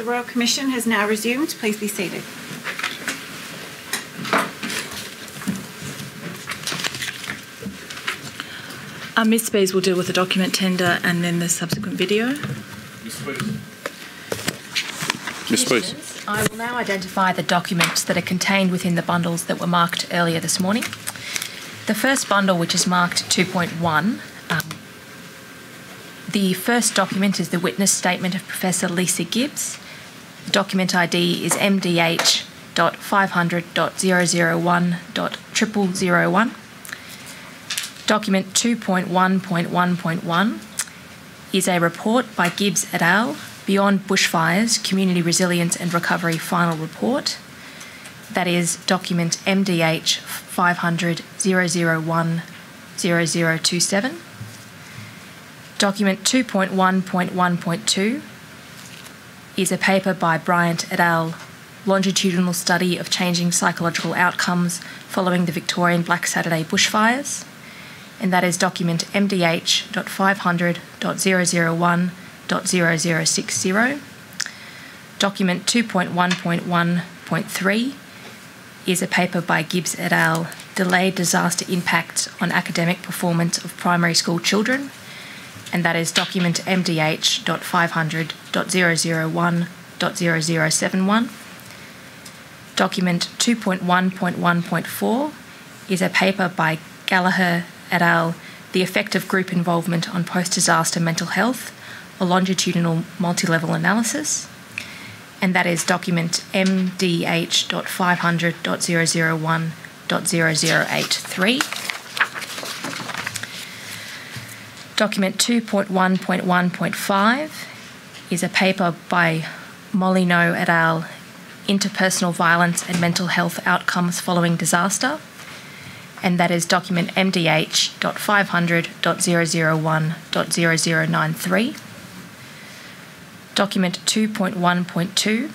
The Royal Commission has now resumed. Please be seated. Uh, Ms Spees will deal with the document tender and then the subsequent video. Ms Spees. I will now identify the documents that are contained within the bundles that were marked earlier this morning. The first bundle, which is marked 2.1, um, the first document is the witness statement of Professor Lisa Gibbs. Document ID is MDH.500.001.0001. Document 2.1.1.1 is a report by Gibbs et al. Beyond Bushfires Community Resilience and Recovery Final Report. That is document MDH 500 001 0027. Document 2.1.1.2 is a paper by Bryant et al. Longitudinal study of changing psychological outcomes following the Victorian Black Saturday bushfires and that is document MDH.500.001.0060. Document 2.1.1.3 is a paper by Gibbs et al. Delayed disaster impacts on academic performance of primary school children, and that is document MDH.500.001.0071. Document 2.1.1.4 is a paper by Gallagher et al., The Effect of Group Involvement on Post Disaster Mental Health, a longitudinal multi level analysis. And that is document MDH.500.001.0083. Document 2.1.1.5 is a paper by Molyneux et al. Interpersonal Violence and Mental Health Outcomes Following Disaster and that is document MDH.500.001.0093. Document 2.1.2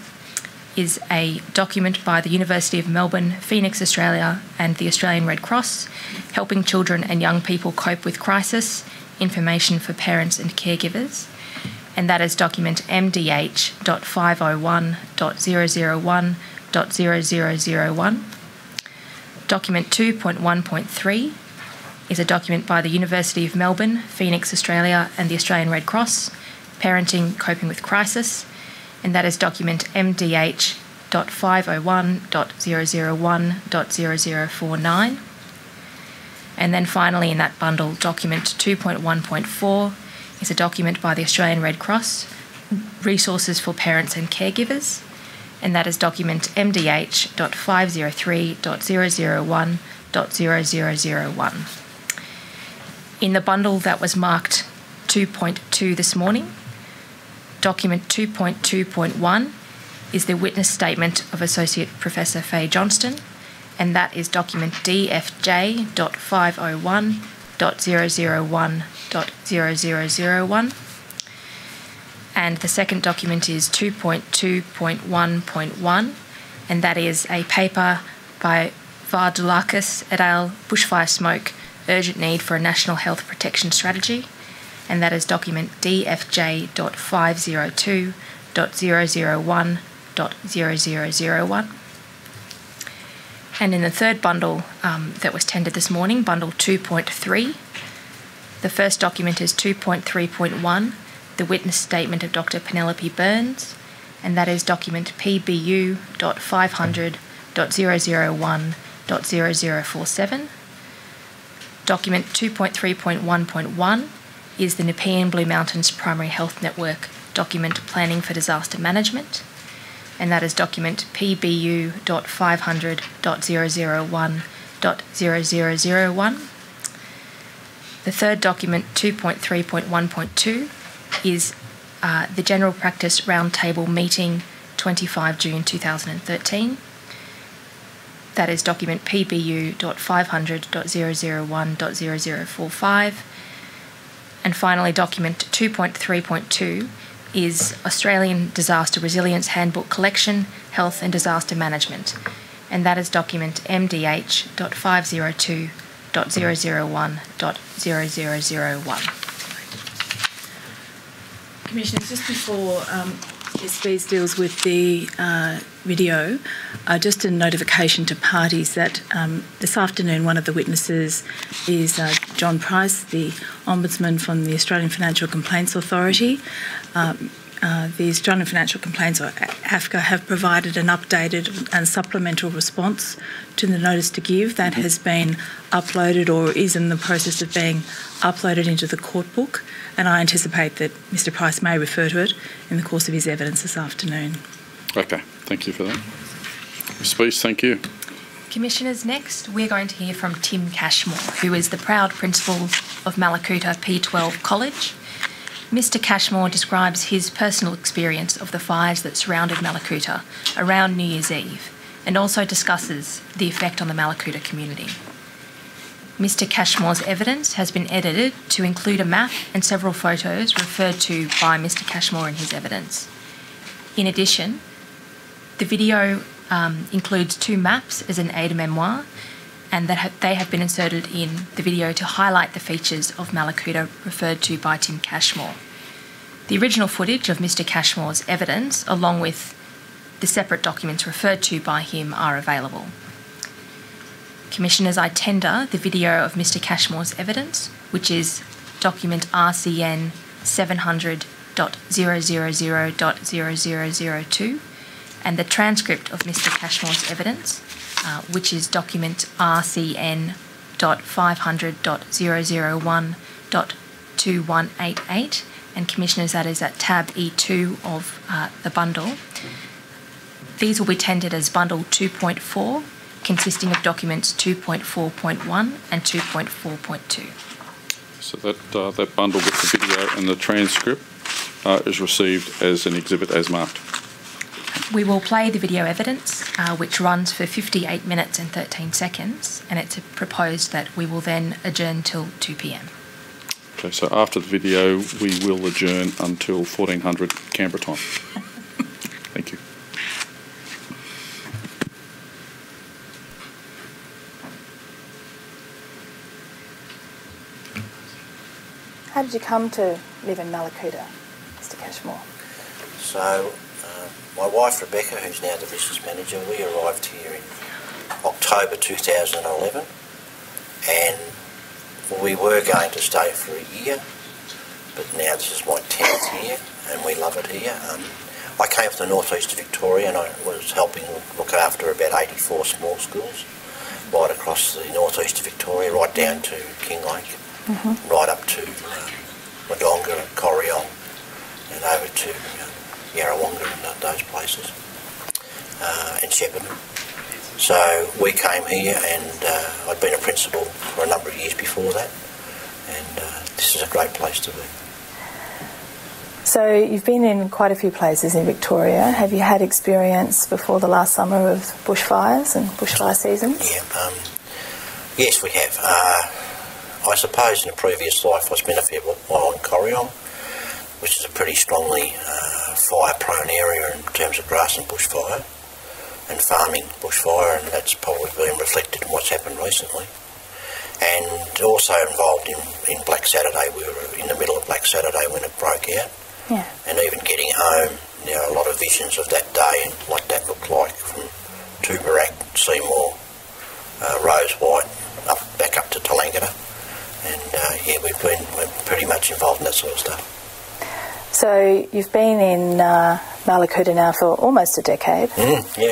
is a document by the University of Melbourne, Phoenix, Australia, and the Australian Red Cross, helping children and young people cope with crisis, information for parents and caregivers. And that is document MDH.501.001.0001. Document 2.1.3 is a document by the University of Melbourne, Phoenix, Australia, and the Australian Red Cross, Parenting Coping with Crisis, and that is document MDH.501.001.0049. And then finally, in that bundle, document 2.1.4 is a document by the Australian Red Cross, Resources for Parents and Caregivers, and that is document MDH.503.001.0001. In the bundle that was marked 2.2 this morning, document 2.2.1 is the witness statement of Associate Professor Faye Johnston, and that is document DFJ.501.001.0001 and the second document is 2.2.1.1, and that is a paper by Vardoulakis et al. Bushfire Smoke Urgent Need for a National Health Protection Strategy, and that is document DFJ.502.001.0001. And in the third bundle um, that was tendered this morning, bundle 2.3, the first document is 2.3.1 the witness statement of Dr. Penelope Burns, and that is document PBU.500.001.0047. Document 2.3.1.1 is the Nepean Blue Mountains Primary Health Network document Planning for Disaster Management, and that is document PBU.500.001.0001. The third document, 2.3.1.2, is uh, the General Practice Roundtable meeting 25 June 2013. That is document PBU.500.001.0045. And finally, document 2.3.2 is Australian Disaster Resilience Handbook Collection, Health and Disaster Management. And that is document MDH.502.001.0001. Commissioners, just before um, please deals with the uh, video. Uh, just a notification to parties that um, this afternoon one of the witnesses is uh, John Price, the Ombudsman from the Australian Financial Complaints Authority. Um, uh, the Australian Financial Complaints, or AFCA, have provided an updated and supplemental response to the notice to give that has been uploaded or is in the process of being uploaded into the court book, and I anticipate that Mr Price may refer to it in the course of his evidence this afternoon. Okay, thank you for that. Ms thank you. Commissioners, next we're going to hear from Tim Cashmore, who is the proud principal of Mallacoota P12 College Mr. Cashmore describes his personal experience of the fires that surrounded Mallacoota around New Year's Eve and also discusses the effect on the Mallacoota community. Mr. Cashmore's evidence has been edited to include a map and several photos referred to by Mr. Cashmore in his evidence. In addition, the video um, includes two maps as an aide memoir and that they have been inserted in the video to highlight the features of Mallacoota referred to by Tim Cashmore. The original footage of Mr. Cashmore's evidence, along with the separate documents referred to by him, are available. Commissioners, I tender the video of Mr. Cashmore's evidence, which is document RCN 700.000.0002, and the transcript of Mr. Cashmore's evidence, uh, which is document RCN.500.001.2188. And Commissioners, that is at tab E2 of uh, the bundle. These will be tendered as bundle 2.4, consisting of documents 2.4.1 and 2.4.2. So that, uh, that bundle with the video and the transcript uh, is received as an exhibit as marked. We will play the video evidence, uh, which runs for 58 minutes and 13 seconds, and it's proposed that we will then adjourn till 2 pm. Okay, so after the video, we will adjourn until 1400 Canberra time. Thank you. How did you come to live in Mallacoota, Mr Cashmore? So my wife Rebecca, who's now the business manager, we arrived here in October 2011 and we were going to stay for a year but now this is my 10th year and we love it here. Um, I came from the northeast of Victoria and I was helping look after about 84 small schools right across the northeast of Victoria right down to Kinglake, mm-hmm. right up to um, Wodonga and Corryong and over to um, Yarrawonga and those places, uh, and Shepparton. So we came here and uh, I'd been a principal for a number of years before that and uh, this is a great place to be. So you've been in quite a few places in Victoria. Have you had experience before the last summer of bushfires and bushfire seasons? Yeah, um, yes we have. Uh, I suppose in a previous life I spent a fair while in Corryong, which is a pretty strongly fire-prone area in terms of grass and bushfire and farming bushfire, and that's probably been reflected in what's happened recently. And also involved in, in Black Saturday, we were in the middle of Black Saturday when it broke out. Yeah. And even getting home, there are a lot of visions of that day and what that looked like from Tooborac, Seymour, uh, Rosewhite, up back up to Tallangatta. And uh, yeah, we've been we're pretty much involved in that sort of stuff. So you've been in uh, Mallacoota now for almost a decade. Mm, yeah.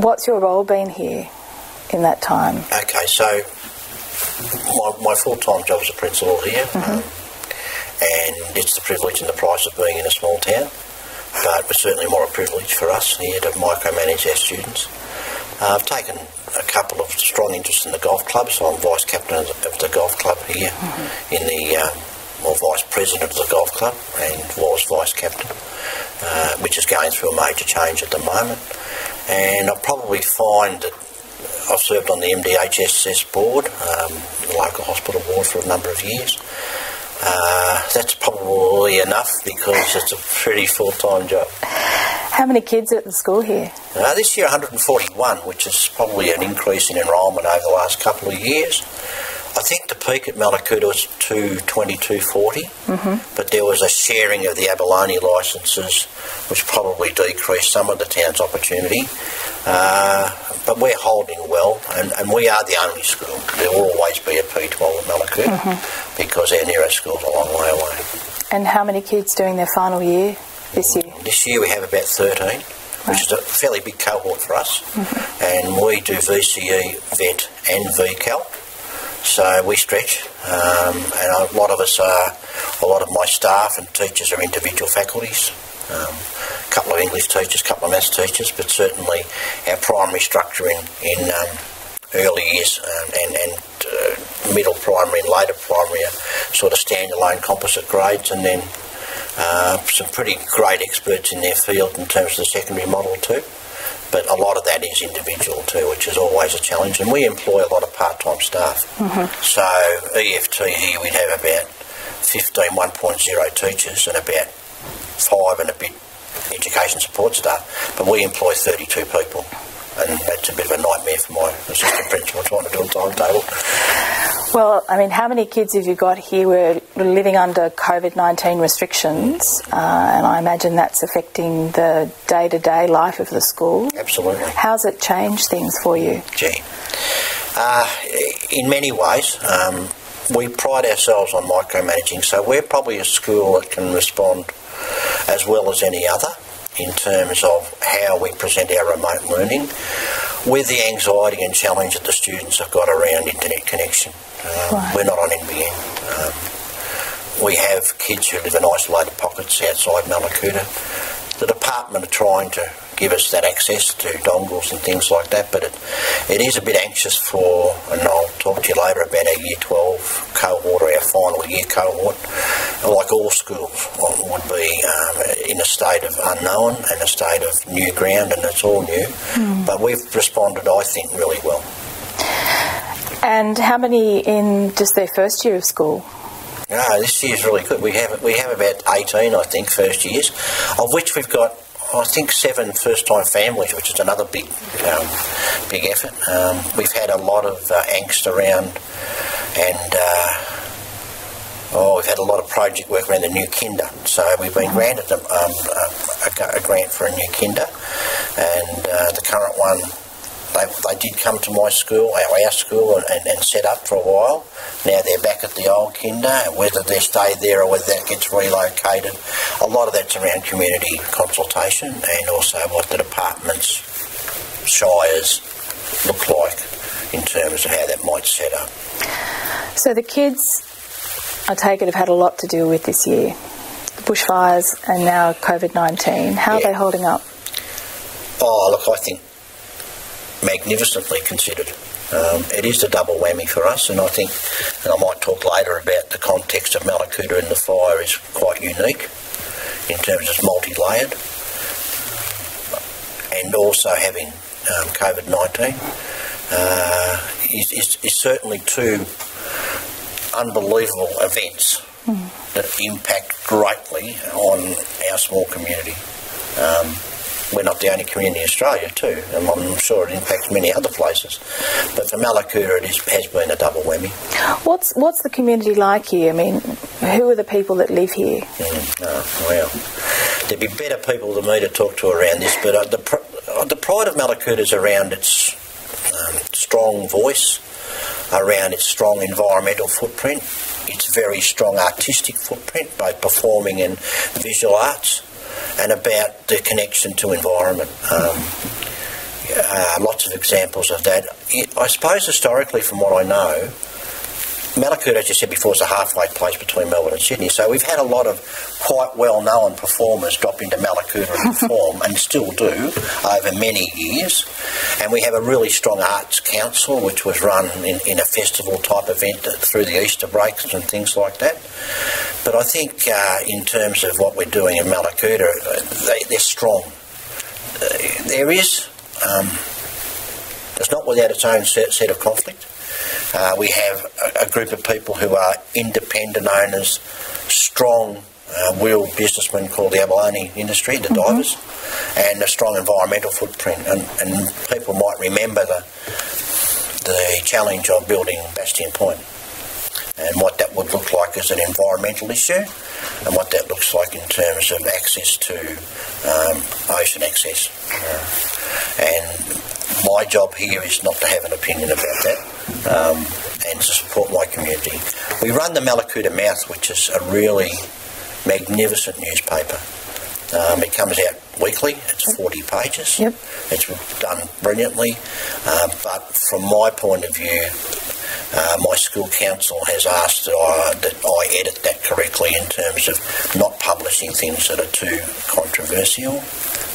What's your role been here in that time? Okay, so my, my full-time job is a principal here, mm-hmm. um, and it's the privilege and the price of being in a small town. But it's certainly more a privilege for us here to micromanage our students. Uh, I've taken a couple of strong interests in the golf club, so I'm vice captain of the golf club here mm-hmm. in the um, or vice president of the golf club and was vice captain, uh, which is going through a major change at the moment. And I probably find that I've served on the MDHSS board, um, the local hospital board, for a number of years. Uh, that's probably enough because it's a pretty full-time job. How many kids are at the school here? Uh, this year 141, which is probably an increase in enrolment over the last couple of years. I think the peak at Mallacoota was 220, 240, Mm-hmm. but there was a sharing of the abalone licences, which probably decreased some of the town's opportunity. Uh, but we're holding well, and, and we are the only school. There will always be a P12 at Mallacoota because our nearest school's a long way away. And how many kids doing their final year this year? This year we have about 13, which is a fairly big cohort for us, and we do VCE, VET, and VCAL. So we stretch, um, and a lot of us are, a lot of my staff and teachers are individual faculties. Um, a couple of English teachers, a couple of maths teachers, but certainly our primary structure in, in um, early years um, and, and uh, middle primary and later primary are sort of standalone composite grades, and then uh, some pretty great experts in their field in terms of the secondary model too. But a lot of that is individual too, which is always a challenge. And we employ a lot of part-time staff. Mm-hmm. So EFT here we'd have about 15 1.0 teachers and about five and a bit education support staff. But we employ 32 people. And that's a bit of a nightmare for my assistant principal trying to do a timetable. Well, I mean, how many kids have you got here who are living under COVID 19 restrictions? Uh, and I imagine that's affecting the day to day life of the school. Absolutely. How's it changed things for you? Gee. Uh, in many ways, um, we pride ourselves on micromanaging, so we're probably a school that can respond as well as any other in terms of how we present our remote learning with the anxiety and challenge that the students have got around internet connection. Um, Right. We're not on NBN. Um, we have kids who live in isolated pockets outside Mallacoota. The department are trying to give us that access to dongles and things like that, but it, it is a bit anxious for, and I'll talk to you later about our Year 12 cohort or our final year cohort, like all schools would be um, in a state of unknown and a state of new ground, and it's all new. But we've responded, I think, really well. And how many in just their first year of school? No, this year's really good. We have we have about eighteen, I think, first years, of which we've got. I think seven first-time families, which is another big, um, big effort. Um, we've had a lot of uh, angst around, and uh, oh, we've had a lot of project work around the new kinder. So we've been granted um, um, a, a, a grant for a new kinder, and uh, the current one they, they did come to my school, our, school, and, and, and set up for a while. Now they're back at the old kinder. Whether they stay there or whether that gets relocated, a lot of that's around community consultation and also what the departments, shires look like in terms of how that might set up. So the kids, I take it, have had a lot to deal with this year. The bushfires and now COVID 19. How are they holding up? Oh, look, I think magnificently considered. Um, it is a double whammy for us, and I think, and I might talk later about the context of Mallacoota and the fire is quite unique in terms of multi-layered, and also having um, COVID nineteen uh, is, is, is certainly two unbelievable events that impact greatly on our small community. Um, we're not the only community in Australia too, and I'm sure it impacts many other places. But for Mallacoota, it is, has been a double whammy. What's what's the community like here? I mean, who are the people that live here? Mm, oh, well, there'd be better people than me to talk to around this, but uh, the, pr- uh, the pride of Mallacoota is around its um, strong voice, around its strong environmental footprint, its very strong artistic footprint, both performing and visual arts, and about the connection to environment. Um, uh, lots of examples of that. I suppose historically, from what I know, Mallacoota, as you said before, is a halfway place between Melbourne and Sydney. So we've had a lot of quite well-known performers drop into Mallacoota and perform, and still do, over many years. And we have a really strong arts council, which was run in, in a festival-type event through the Easter breaks and things like that. But I think uh, in terms of what we're doing in Mallacoota, uh, they, they're strong. Uh, there is, um, it's not without its own set, set of conflict. Uh, we have a, a group of people who are independent owners, strong uh, willed businessmen called the abalone industry, the divers, and a strong environmental footprint. And, and people might remember the the challenge of building Bastion and what that would look like as an environmental issue and what that looks like in terms of access to um, ocean access. Uh, and my job here is not to have an opinion about that um, and to support my community. We run the Mallacoota Mouth, which is a really magnificent newspaper. Um, it comes out weekly. It's 40 pages. Yep. It's done brilliantly. Uh, but from my point of view, uh, my school council has asked that I, that I edit that correctly in terms of not publishing things that are too controversial.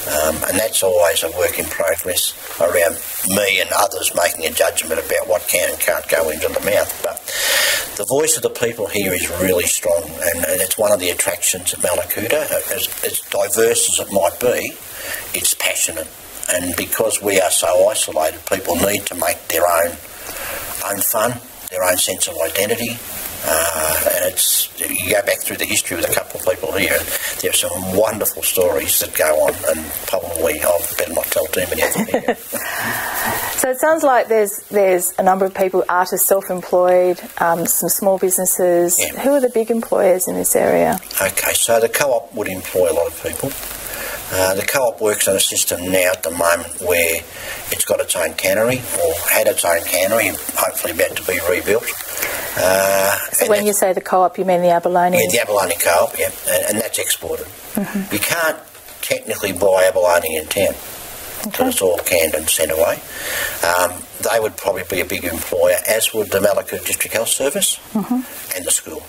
Um, and that's always a work in progress around me and others making a judgment about what can and can't go into the mouth. But the voice of the people here is really strong, and, and it's one of the attractions of Mallacoota. As, as diverse as it might be, it's passionate. And because we are so isolated, people need to make their own own fun, their own sense of identity. Uh, and it's you go back through the history with a couple of people here, and there's some wonderful stories that go on, and probably I've better not tell too many of them here. So it sounds like there's there's a number of people, artists, self-employed, um, some small businesses. Yeah. Who are the big employers in this area? Okay, so the co-op would employ a lot of people. Uh, the co-op works on a system now at the moment where it's got its own cannery, or had its own cannery, and hopefully about to be rebuilt. Uh, So when you say the co-op, you mean the abalone? yeah, the abalone co-op, yeah, and, and that's exported. You can't technically buy abalone in town because it's all canned and sent away. Um, they would probably be a big employer, as would the Malacoo District Health Service and the school.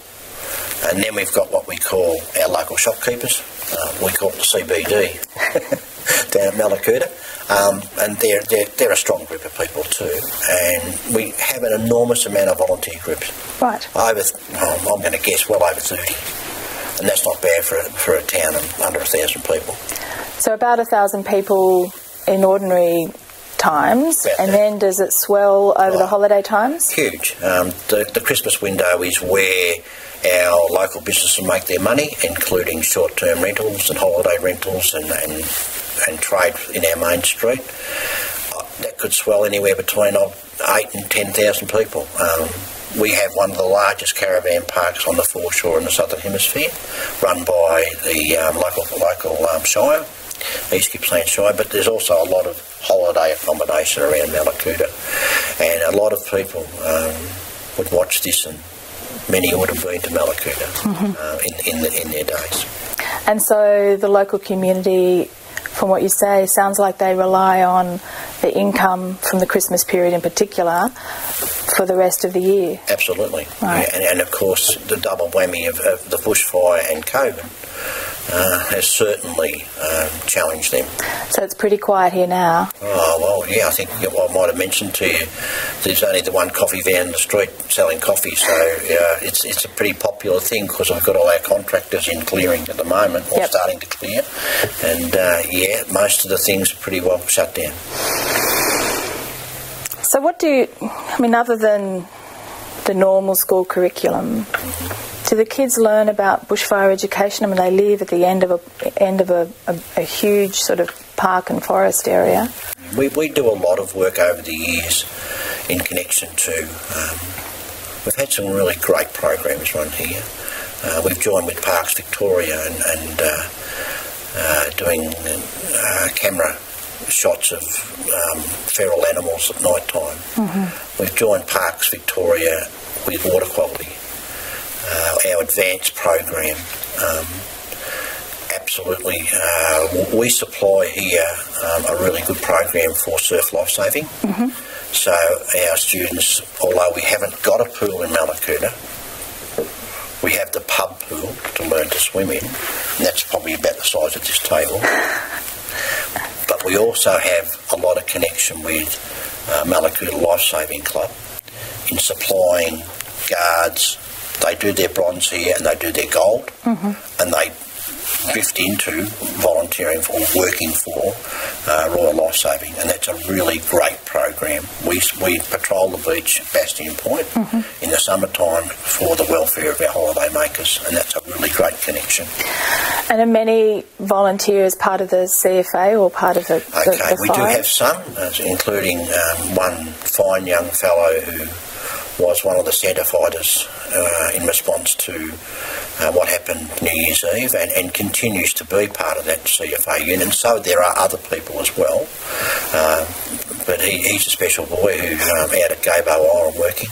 And then we've got what we call our local shopkeepers. Uh, we call it the CBD down at Mallacoota. Um, and they're, they're, they're a strong group of people too. And we have an enormous amount of volunteer groups. Right. Over, I'm going to guess, well over 30. And that's not bad for a, for a town of under a thousand people. So about a thousand people in ordinary times, and then does it swell over the holiday times? Huge. Um, the, the Christmas window is where our local businesses make their money, including short-term rentals and holiday rentals and, and, and trade in our main street. Uh, That could swell anywhere between uh, eight and ten thousand people. Um, we have one of the largest caravan parks on the foreshore in the southern hemisphere, run by the um, local local um, shire, East Gippsland Shire. But there's also a lot of holiday accommodation around Mallacoota, and a lot of people um, would watch this, and many would have been to Mallacoota uh, in in, the, in their days. And so the local community, from what you say, sounds like they rely on the income from the Christmas period in particular for the rest of the year. Absolutely. Right. And, and of course, the double whammy of, of the bushfire and COVID uh, has certainly um, challenged them. So it's pretty quiet here now. Oh, well, yeah, I think I might have mentioned to you there's only the one coffee van in the street selling coffee, so yeah, it's, it's a pretty popular thing because we've got all our contractors in clearing at the moment, or Yep. starting to clear. And uh, yeah, most of the things are pretty well shut down. So what do you, I mean, other than the normal school curriculum, do the kids learn about bushfire education? I mean, they live at the end of a end of a, a, a huge sort of park and forest area. We, we do a lot of work over the years in connection to. Um, we've had some really great programs run here. Uh, we've joined with Parks Victoria and, and uh, uh, doing uh, camera shots of um, feral animals at night time. We've joined Parks Victoria with water quality. Uh, our advanced program. Um, absolutely. Uh, we supply here um, a really good program for surf lifesaving. So our students, although we haven't got a pool in Mallacoota, we have the pub pool to learn to swim in. And that's probably about the size of this table. But we also have a lot of connection with uh, Mallacoota Lifesaving Club in supplying guards. They do their bronze here and they do their gold, and they drift into volunteering for working for uh, Royal Lifesaving, and that's a really great program. We, we patrol the beach at Bastion Point in the summertime for the welfare of our holiday makers, and that's a really great connection. And are many volunteers part of the CFA or part of the, the, Okay, the we do have some, including um, one fine young fellow who was one of the centre fighters uh, in response to uh, what happened New Year's Eve and, and, continues to be part of that CFA unit. So there are other people as well. Uh, but he, he's a special boy who's um, out at Gabo Island working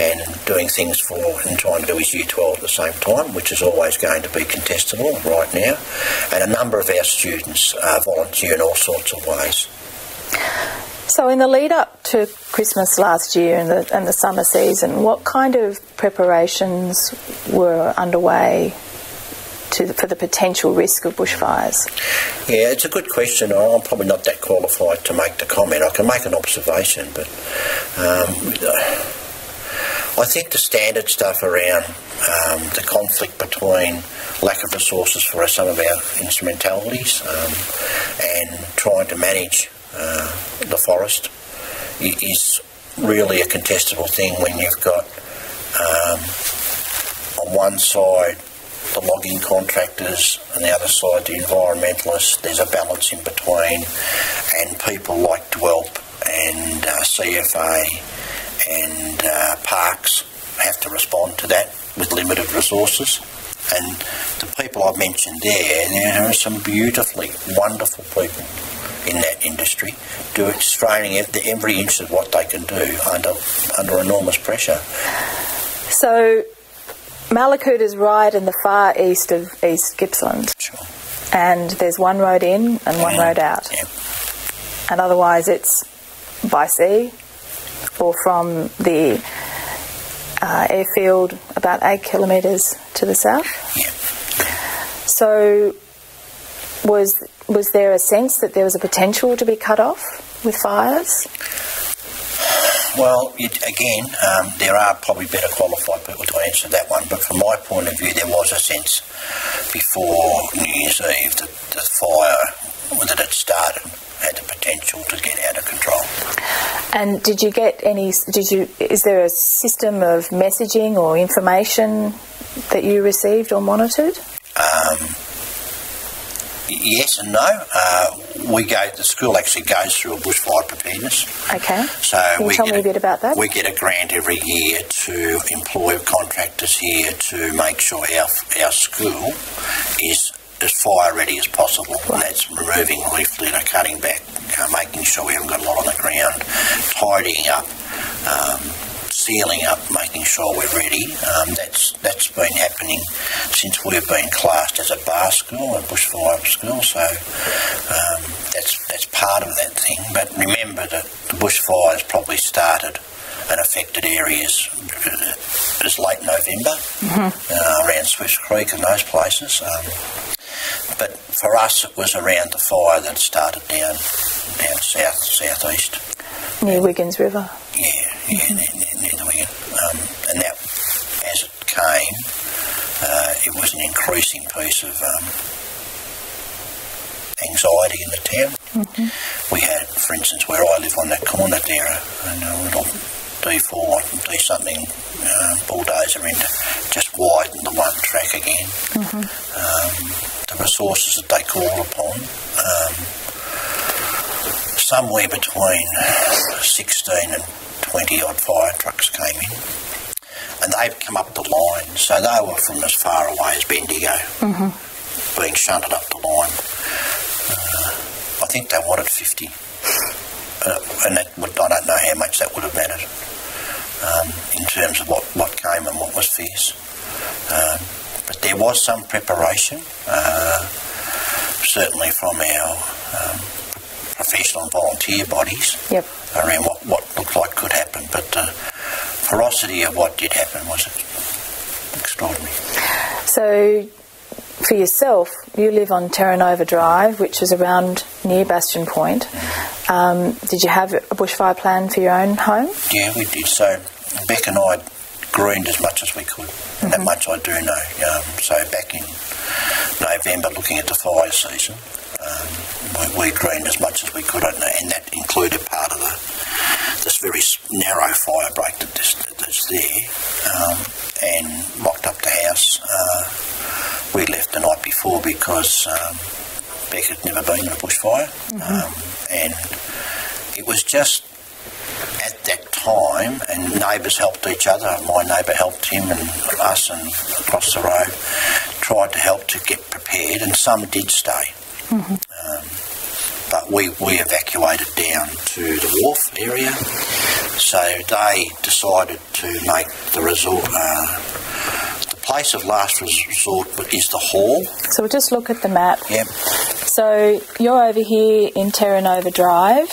and doing things for and trying to do his Year 12 at the same time, which is always going to be contestable right now. And a number of our students uh, volunteer in all sorts of ways. So, in the lead up to Christmas last year and the, and the summer season, what kind of preparations were underway to, for the potential risk of bushfires? Yeah, it's a good question. I'm probably not that qualified to make the comment. I can make an observation, but um, I think the standard stuff around um, the conflict between lack of resources for some of our instrumentalities um, and trying to manage uh, the forest is really a contestable thing when you've got um, on one side the logging contractors and the other side the environmentalists. There's a balance in between, and people like DELWP and uh, CFA and uh, parks have to respond to that with limited resources. And the people I've mentioned there, there are some beautifully wonderful people in that industry, doing straining every inch of what they can do under under enormous pressure. So Mallacoota is right in the far east of East Gippsland. Sure. And there's one road in and one yeah. road out. Yeah. And otherwise it's by sea or from the uh, airfield about eight kilometres to the south. Yeah. So was was there a sense that there was a potential to be cut off with fires? Well, it, again, um, there are probably better qualified people to answer that one, but from my point of view, there was a sense before New Year's Eve that the fire that had started had the potential to get out of control. And did you get any? Did you? Is there a system of messaging or information that you received or monitored? Um, yes and no. Uh, we go. The school actually goes through a bushfire preparedness. Okay. So Can you we tell get me a bit about that? We get a grant every year to employ contractors here to make sure our our school is as fire ready as possible. And that's removing leaf litter, cutting back, uh, making sure we haven't got a lot on the ground, tidying up. Um, sealing up, making sure we're ready. Um, that's that's been happening since we've been classed as a bar school, a bushfire school. So um, that's that's part of that thing. But remember that the bushfires probably started and affected areas uh, as late November uh, around Swift Creek and those places. Um, but for us, it was around the fire that started down down south southeast. Near Wingan River. Yeah, yeah, near, near, near the Wingan. Um, and that, as it came, uh, it was an increasing piece of um, anxiety in the town. We had, for instance, where I live on that corner there, a little D4, D something uh, bulldozer in to just widen the one track again. Um, the resources that they call upon. Um, somewhere between 16 and 20 odd fire trucks came in. And they've come up the line so they were from as far away as Bendigo. Being shunted up the line. Uh, I think they wanted 50 uh, and that would, I don't know how much that would have mattered um, in terms of what, what came and what was fierce. Um, but there was some preparation uh, certainly from our um, professional and volunteer bodies Yep. around what, what looked like could happen. But the ferocity of what did happen was extraordinary. So, for yourself, you live on Terra Nova Drive, which is around near Bastion Point. Um, did you have a bushfire plan for your own home? Yeah, we did. So Beck and I greened as much as we could, and that much I do know. Um, so back in November, looking at the fire season, we, we greened as much as we could, and and that included part of the this very narrow fire break that this, that's there, um, and locked up the house. Uh, we left the night before because um, Beck had never been in a bushfire, um, and it was just at that time, and neighbours helped each other. My neighbour helped him, and us, and across the road tried to help to get prepared, and some did stay. Um, but we, we evacuated down to the wharf area. So they decided to make the resort, uh, the place of last resort is the hall. So we'll just look at the map. Yep. So you're over here in Terra Nova Drive,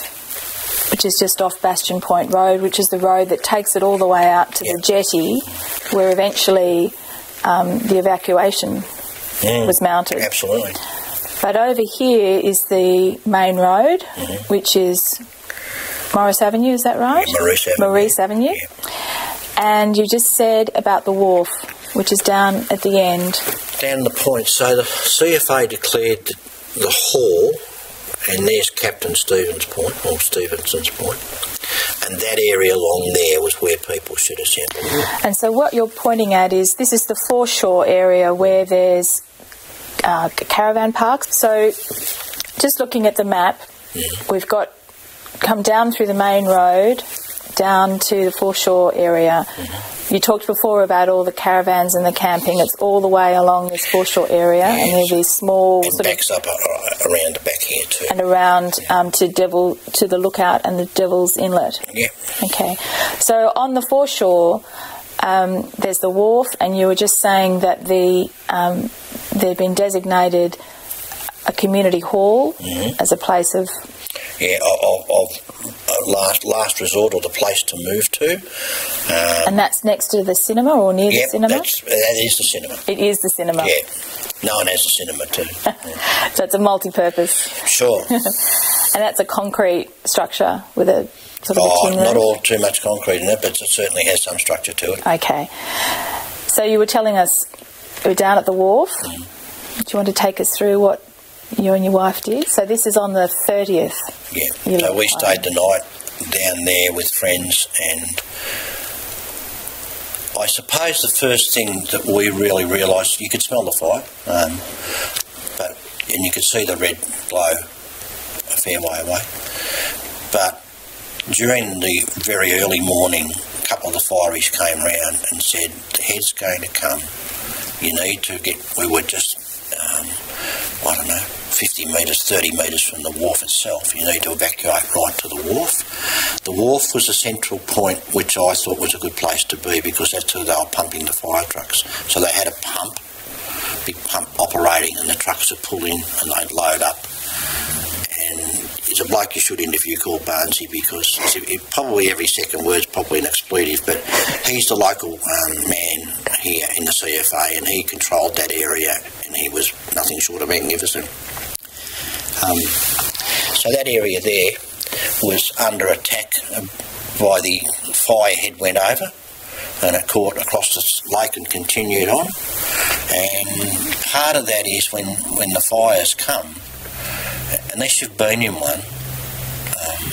which is just off Bastion Point Road, which is the road that takes it all the way out to the jetty, where eventually um, the evacuation was mounted. Absolutely. But over here is the main road, which is Morris Avenue, is that right? Yeah, Maurice Avenue. Maurice Avenue. And you just said about the wharf, which is down at the end. Down the point. So the CFA declared the hall, and there's Captain Stevens Point, or Stevenson's Point, and that area along there was where people should assemble. And so what you're pointing at is this is the foreshore area where there's uh, caravan parks. So just looking at the map, we've got come down through the main road down to the foreshore area. You talked before about all the caravans and the camping. It's all the way along this foreshore area, and there are these small And sort of backs up uh, around the back here too. and around um, to Devil to the lookout and the Devil's Inlet. Yeah. Okay, so on the foreshore, um, there's the wharf, and you were just saying that the um, they've been designated a community hall as a place of Yeah, of, of, uh, last last resort or the place to move to. Um, and that's next to the cinema or near yeah, the cinema. that's, that is the cinema. It is the cinema. Yeah, known as the cinema too. So it's a multi-purpose, Sure. and that's a concrete structure with a sort of oh, not roof. all too much concrete in it, but it certainly has some structure to it. Okay. So you were telling us were down at the wharf. Mm. Do you want to take us through what you and your wife did? So this is on the 30th. Yeah. You so we stayed the night down there with friends, and I suppose the first thing that we really realised, you could smell the fire, um, but and you could see the red glow a fair way away. But during the very early morning, a couple of the fireys came round and said, "The head's going to come. You need to get." We were just um, I don't know, 50 metres, 30 metres from the wharf itself. You need to evacuate right to the wharf. The wharf was a central point which I thought was a good place to be because that's where they were pumping the fire trucks. So they had a pump, big pump operating, and the trucks would pull in and they'd load up. And there's a bloke you should interview called Barnsey because it's- probably every second word's probably an expletive, but he's the local um, man here in the CFA and he controlled that area and he was nothing short of magnificent. Um, so that area there was under attack by the fire head went over and it caught across the lake and continued on. And part of that is when, when the fires come, unless you've been in one, um,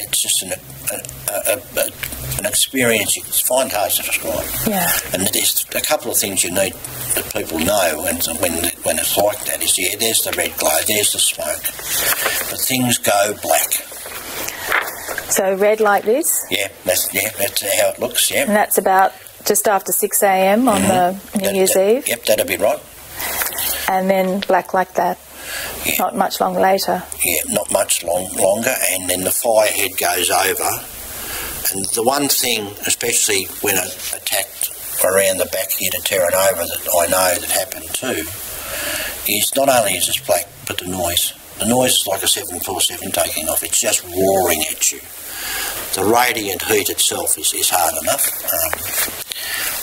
it's just an, a, a, a, an experience you find hard to describe. Yeah. And there's a couple of things you need that people know when, when, when it's like that is, yeah, there's the red glow, there's the smoke, but things go black. So red like this, Yeah, that's, yeah, that's how it looks, yeah. and that's about just after 6 a.m. on the New That- Year's that- Eve, Yep, that'd be right. and then black like that. Yeah. Not much long later. Yeah, not much long, longer, and then the fire head goes over. And the one thing, especially when it attacked around the back here to Terra Nova, that I know that happened too, is not only is it black, but the noise. The noise is like a 747 taking off. It's just roaring at you. The radiant heat itself is, is hard enough.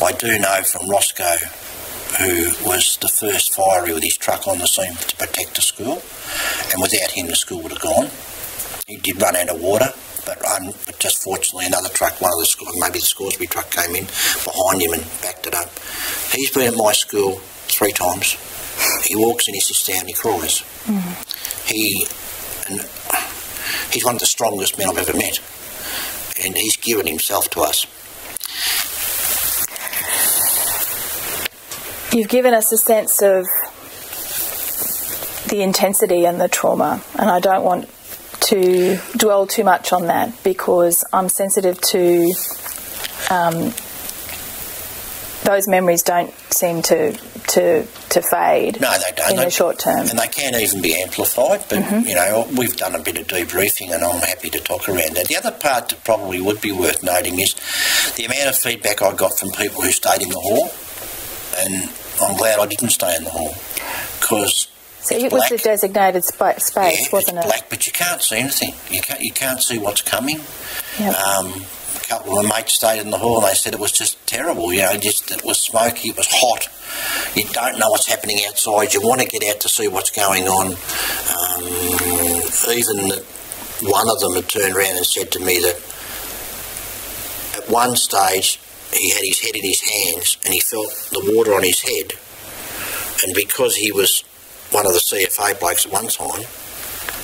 Um, I do know from Roscoe who was the first fiery with his truck on the scene to protect the school, and without him the school would have gone. He did run out of water, but, um, but just fortunately another truck, one of the school, maybe the Scoresby truck came in behind him and backed it up. He's been at my school three times. He walks in, he sits down, he cries. He, and he's one of the strongest men I've ever met, and he's given himself to us. You've given us a sense of the intensity and the trauma, and I don't want to dwell too much on that because I'm sensitive to um, those memories don't seem to to to fade No, they don't. in They- the short term. And they can even be amplified, but Mhm. you know, we've done a bit of debriefing and I'm happy to talk around that. The other part that probably would be worth noting is the amount of feedback I got from people who stayed in the hall, and I'm glad I didn't stay in the hall because So it was a designated spa- space, yeah, wasn't it's it? black, but you can't see anything. You can't, you can't see what's coming. Yep. Um, a couple of my mates stayed in the hall and they said it was just terrible. You know, just it was smoky, it was hot. You don't know what's happening outside. You want to get out to see what's going on. Um, even one of them had turned around and said to me that at one stage he had his head in his hands and he felt the water on his head. And because he was one of the CFA blokes at one time,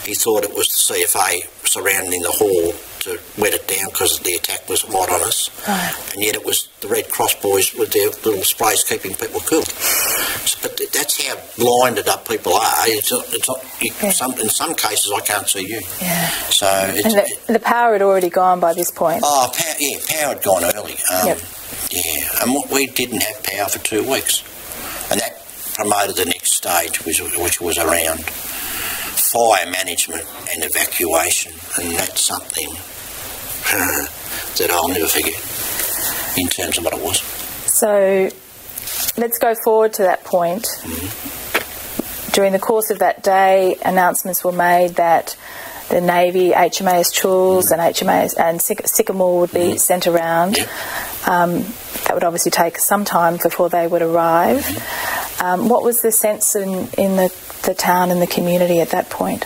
he thought it was the CFA surrounding the hall to wet it down because the attack was right on us. And yet it was the Red Cross boys with their little sprays keeping people cool. So, but th- that's how blinded up people are. It's not, it's not, you, some, in some cases, I can't see you. Yeah. So it's, And the, the power had already gone by this point. Oh, power, yeah, power had gone early. Um, Yep. Yeah, and what- we didn't have power for two weeks. And that promoted the next stage, which, which was around fire management and evacuation. And that's something that I'll never forget in terms of what it was. So let's go forward to that point. Mm-hmm. During the course of that day, announcements were made that the Navy, HMAS Choules and HMAS and Syc- Sycamore would be sent around. Um, that would obviously take some time before they would arrive. Um, what was the sense in, in the, the town and the community at that point?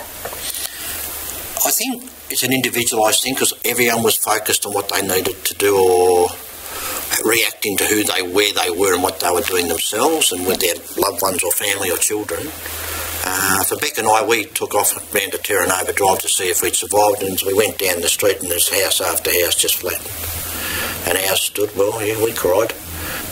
I think it's an individualised thing because everyone was focused on what they needed to do or reacting to who they, where they were, and what they were doing themselves, and with their loved ones or family or children. Uh, for Beck and I, we took off round to Terra Nova Drive to see if we'd survived, and we went down the street, and there's house after house just flattened. And ours stood well. Yeah, we cried.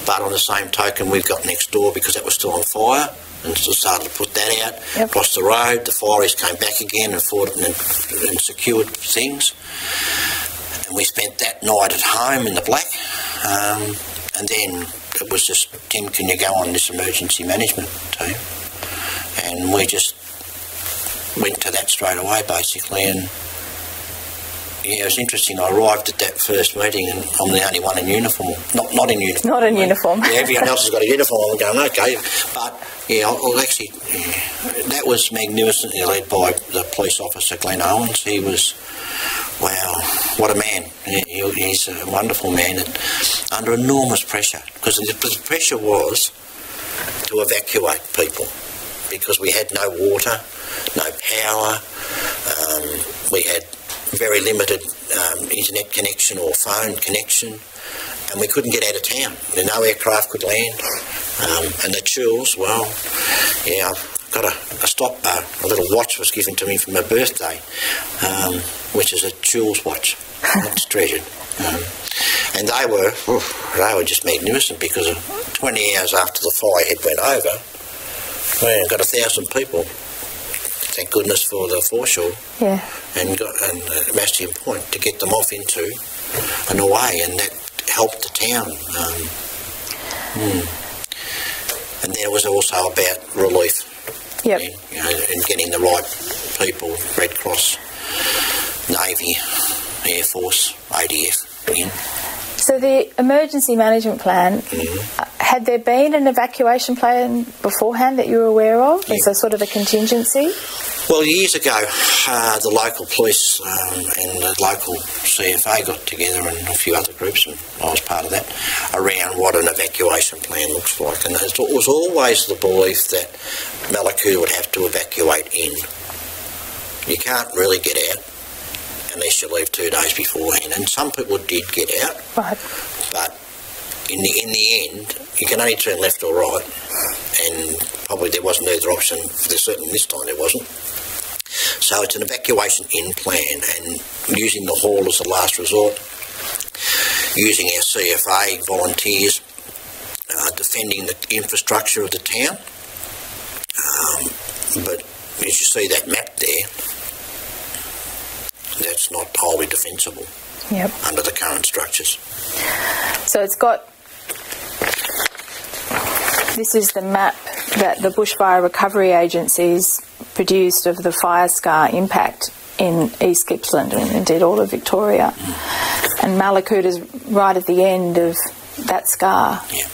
But on the same token, we've got next door because that was still on fire and so started to put that out. Across the road, the fireys came back again and fought and, and secured things. And we spent that night at home in the black. Um, and then it was just, Tim, can you go on this emergency management team? And we just went to that straight away, basically. And yeah, it was interesting. I arrived at that first meeting and I'm the only one in uniform. Not not in uniform. Not in uniform. Yeah, everyone else has got a uniform. I'm going, okay. But, yeah, well, actually, yeah, that was magnificently led by the police officer, Glenn Owens. He was, wow, what a man. He, he- he's a wonderful man and under enormous pressure. Because the pressure was to evacuate people because we had no water, no power, um, we had very limited um, internet connection or phone connection, and we couldn't get out of town. No aircraft could land, um, and the Choules. Well, yeah, I've got a, a stop bar. A little watch was given to me for my birthday, um, which is a Choules watch. It's treasured. Um, and they were, they were just magnificent because 20 hours after the fire had went over, we got a thousand people. Thank goodness for the foreshore Yeah. and got and uh, Bastion Point to get them off into and away, and that helped the town. Um, hmm. And then it was also about relief. Yep. You know, and getting the right people, Red Cross, Navy, Air Force, ADF in. So the emergency management plan, uh, had there been an evacuation plan beforehand that you were aware of as a sort of a contingency? Well, years ago, uh, the local police um, and the local CFA got together and a few other groups, and I was part of that, around what an evacuation plan looks like. And it was always the belief that Malakoo would have to evacuate in. You can't really get out unless you leave two days beforehand. And some people did get out, Right. but in the in the end, you can only turn left or right, and probably there wasn't either option. Certainly this time there wasn't. So it's an evacuation in plan, and using the hall as a last resort, using our CFA volunteers, uh, defending the infrastructure of the town. Um, but as you see that map there, that's not wholly defensible Yep. under the current structures. So it's got. This is the map that the bushfire recovery agencies produced of the fire scar impact in East Gippsland and indeed all of Victoria. And Malakoot is right at the end of that scar. Yeah.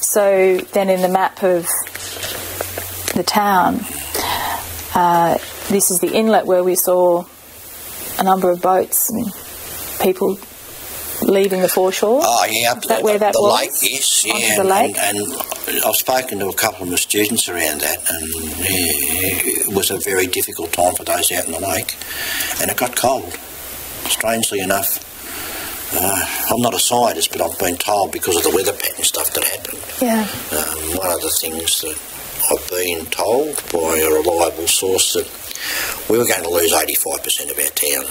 So then in the map of the town, uh, this is the inlet where we saw a number of boats and people leaving the foreshore. Oh yeah, up Is that where that the was? lake, yes, yeah, Onto and, the lake? And, and I've spoken to a couple of my students around that, and yeah, it was a very difficult time for those out in the lake, and it got cold. Strangely enough, uh, I'm not a scientist, but I've been told because of the weather pattern stuff that happened. Yeah. Um, one of the things that I've been told by a reliable source that we were going to lose 85% of our town.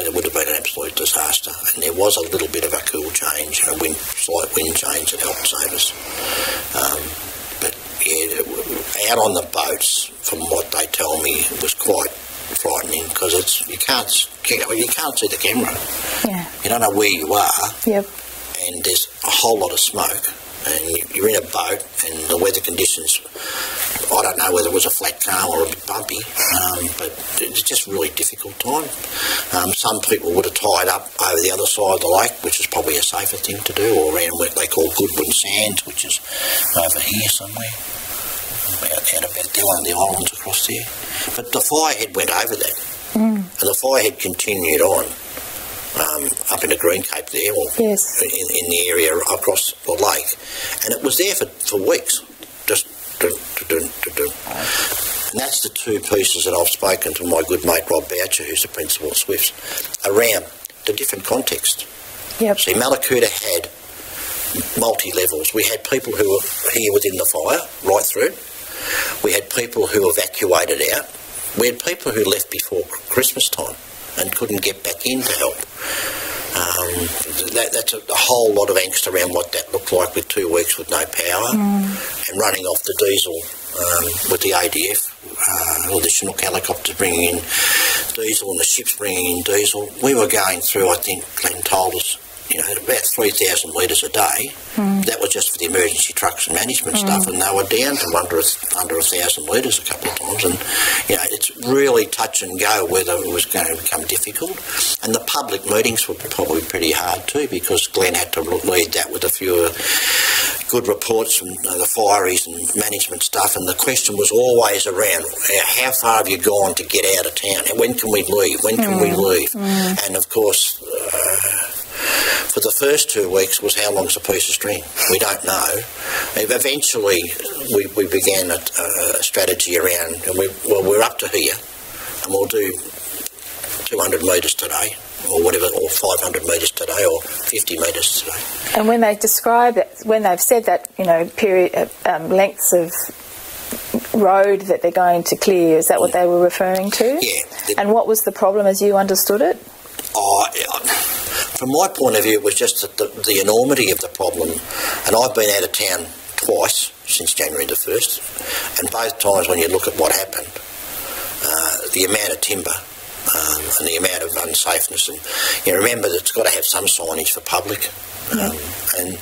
It would have been an absolute disaster. And there was a little bit of a cool change a wind, slight wind change that helped save us. Um, but yeah, out on the boats, from what they tell me, it was quite frightening because it's you can't you can't see the camera. Yeah. You don't know where you are Yep. and there's a whole lot of smoke and you- you're in a boat and the weather conditions I don't know whether it was a flat calm or a bit bumpy um, but it's just a really difficult time. Um, some people would have tied up over the other side of the lake which is probably a safer thing to do or around what they call Goodwin Sands which is over here somewhere About, out about there, one of the islands across there. But the firehead went over that. And the firehead continued on um, up in the Green Cape there, or Yes. in, in the area across the lake, and it was there for, for weeks. Just dun, dun, dun, dun, dun. and that's the two pieces that I've spoken to my good mate Rob Boucher, who's the principal at Swifts, around the different context. Yep. See, Mallacoota had multi levels. We had people who were here within the fire, right through. We had people who evacuated out. We had people who left before Christmas time and couldn't get back in to help. Um, that, that's a, a whole lot of angst around what that looked like with two weeks with no power and running off the diesel um, with the ADF, uh, or the Chinook helicopters bringing in diesel and the ships bringing in diesel. We were going through, I think Glenn told us, you know, about 3,000 litres a day. That was just for the emergency trucks and management stuff, and they were down to under a, under a thousand litres a couple of times. And you know, it's really touch and go whether it was going to become difficult. And the public meetings were probably pretty hard too, because Glenn had to lead that with a few uh, good reports from uh, the fireys and management stuff. And the question was always around how far have you gone to get out of town? When can we leave? When can we leave? And of course. Uh, for the first two weeks was how long's a piece of string? We don't know. Eventually, we, we began a, a strategy around, and we, well, we're up to here, and we'll do 200 metres today, or whatever, or 500 metres today, or 50 metres today. And when they describe it, when they've said that, you know, period, uh, um, lengths of road that they're going to clear, is that what they were referring to? Yeah. The- And what was the problem as you understood it? Oh, from my point of view, it was just that the, the enormity of the problem, and I've been out of town twice since January the 1st, and both times when you look at what happened, uh, the amount of timber um, and the amount of unsafeness, and you know, remember that it's got to have some signage for public, um, and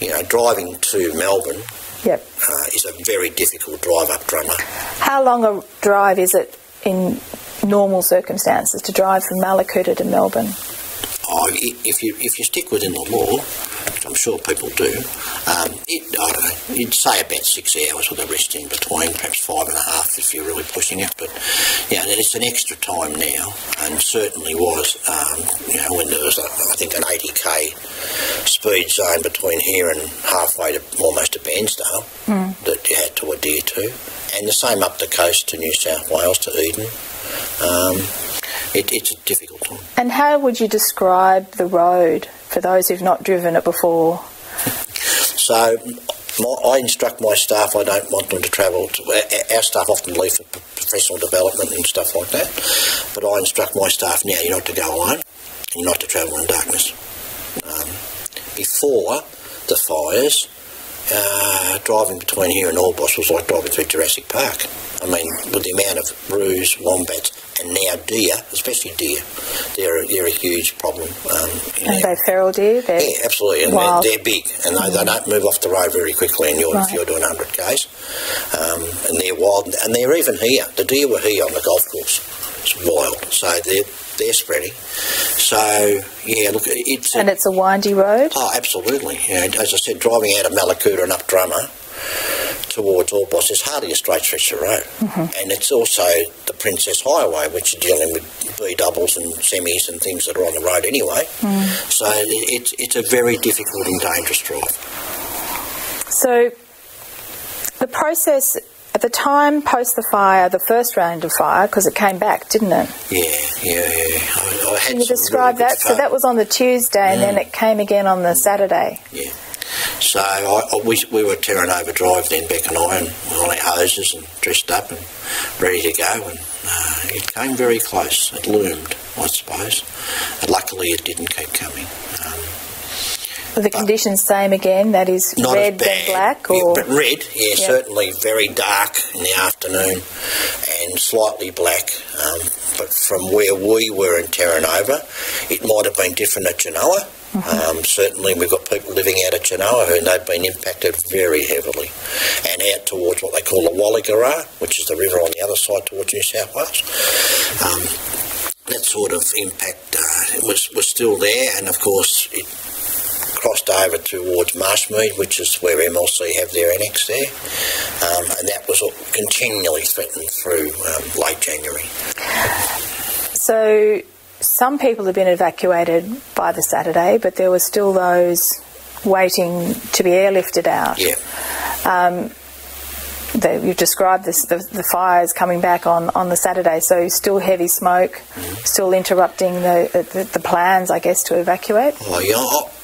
you know, driving to Melbourne Yep. uh, is a very difficult drive up drummer. How long a drive is it in normal circumstances to drive from Mallacoota to Melbourne? Oh, if you if you stick within the law, which I'm sure people do, um, it, I don't know, you'd say about six hours with a rest in between, perhaps five and a half if you're really pushing it. But yeah, and it's an extra time now, and certainly was, um, you know, when there was, a, I think, an 80k speed zone between here and halfway to almost to Bairnsdale that you had to adhere to, and the same up the coast to New South Wales to Eden. Um, it, it's a difficult time. And how would you describe the road for those who've not driven it before? So my, I instruct my staff. I don't want them to travel. To, our- our staff often leave for professional development and stuff like that. But I instruct my staff now. You're not to go alone. And you're not to travel in darkness. Um, before the fires, uh, driving between here and Orbost was like driving through Jurassic Park. I mean, with the amount of roos, wombats, and now deer, especially deer, they're a, they're a huge problem. Um, And they feral deer. They're yeah, absolutely, and they're, they're big, and they, they don't move off the road very quickly. And you're, Right. if you're doing 100 k's, um, and they're wild, and they're even here. The deer were here on the golf course. It's wild, so they're they're spreading. So yeah, look, it's and it's a windy road. oh, absolutely. You know, as I said, driving out of Mallacoota and up Drummer towards Orbost is hardly a straight stretch of road, mm-hmm. and it's also the Princes Highway, which are dealing with B doubles and semis and things that are on the road anyway. Mm. So it's it's a very difficult and dangerous drive. So the process at the time post the fire, the first round of fire, because it came back, didn't it? Yeah, yeah, yeah. I, I had Can you describe really that? So that was on the Tuesday, and then it came again on the Saturday. Yeah. So I, we, we were Terra Nova Drive then, Beck and I, and on our hoses and dressed up and ready to go. And uh, it came very close. It loomed, I suppose. And luckily, it didn't keep coming. Um, the conditions same again? That is not red and black, yeah, or but red, yeah, Yeah. certainly very dark in the afternoon and slightly black. Um, but from where we were in Terranova, it might have been different at Genoa. Um, certainly, we've got people living out at Genoa who they've been impacted very heavily, and out towards what they call the Wallagaraugh, which is the river on the other side towards New South Wales. Um, that sort of impact uh, was was still there, and of course it crossed over towards Marshmead, which is where MLC have their annex there, um, and that was continually threatened through um, late January. so some people have been evacuated by the Saturday, but there were still those waiting to be airlifted out. Yeah, The, you've described this, the, the fires coming back on, on the Saturday, so still heavy smoke, still interrupting the, the, the plans, I guess, to evacuate. oh, yeah.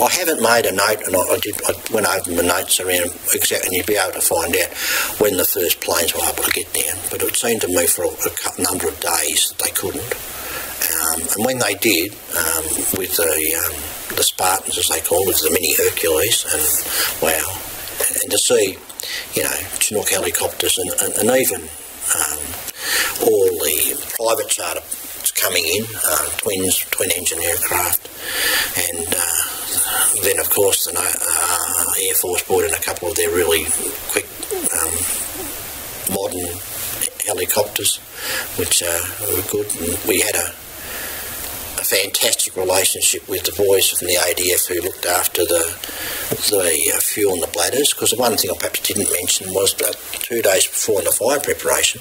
I, haven't made a note, and I, I did. I went over my notes around exactly, and you'd be able to find out when the first planes were able to get down. But it seemed to me for a, a number of days that they couldn't. Um, and when they did, um, with the um, the Spartans, as they call it, the mini Hercules, and wow, and to see, you know, Chinook helicopters and, and, and even um, all the private charter coming in, twins, twin engine aircraft, and uh, then of course the uh, Air Force brought in a couple of their really quick um, modern helicopters, which uh, were good. And we had a, a fantastic relationship with the boys from the ADF who looked after the the uh, fuel and the bladders. Because the one thing I perhaps didn't mention was that two days before the fire preparation,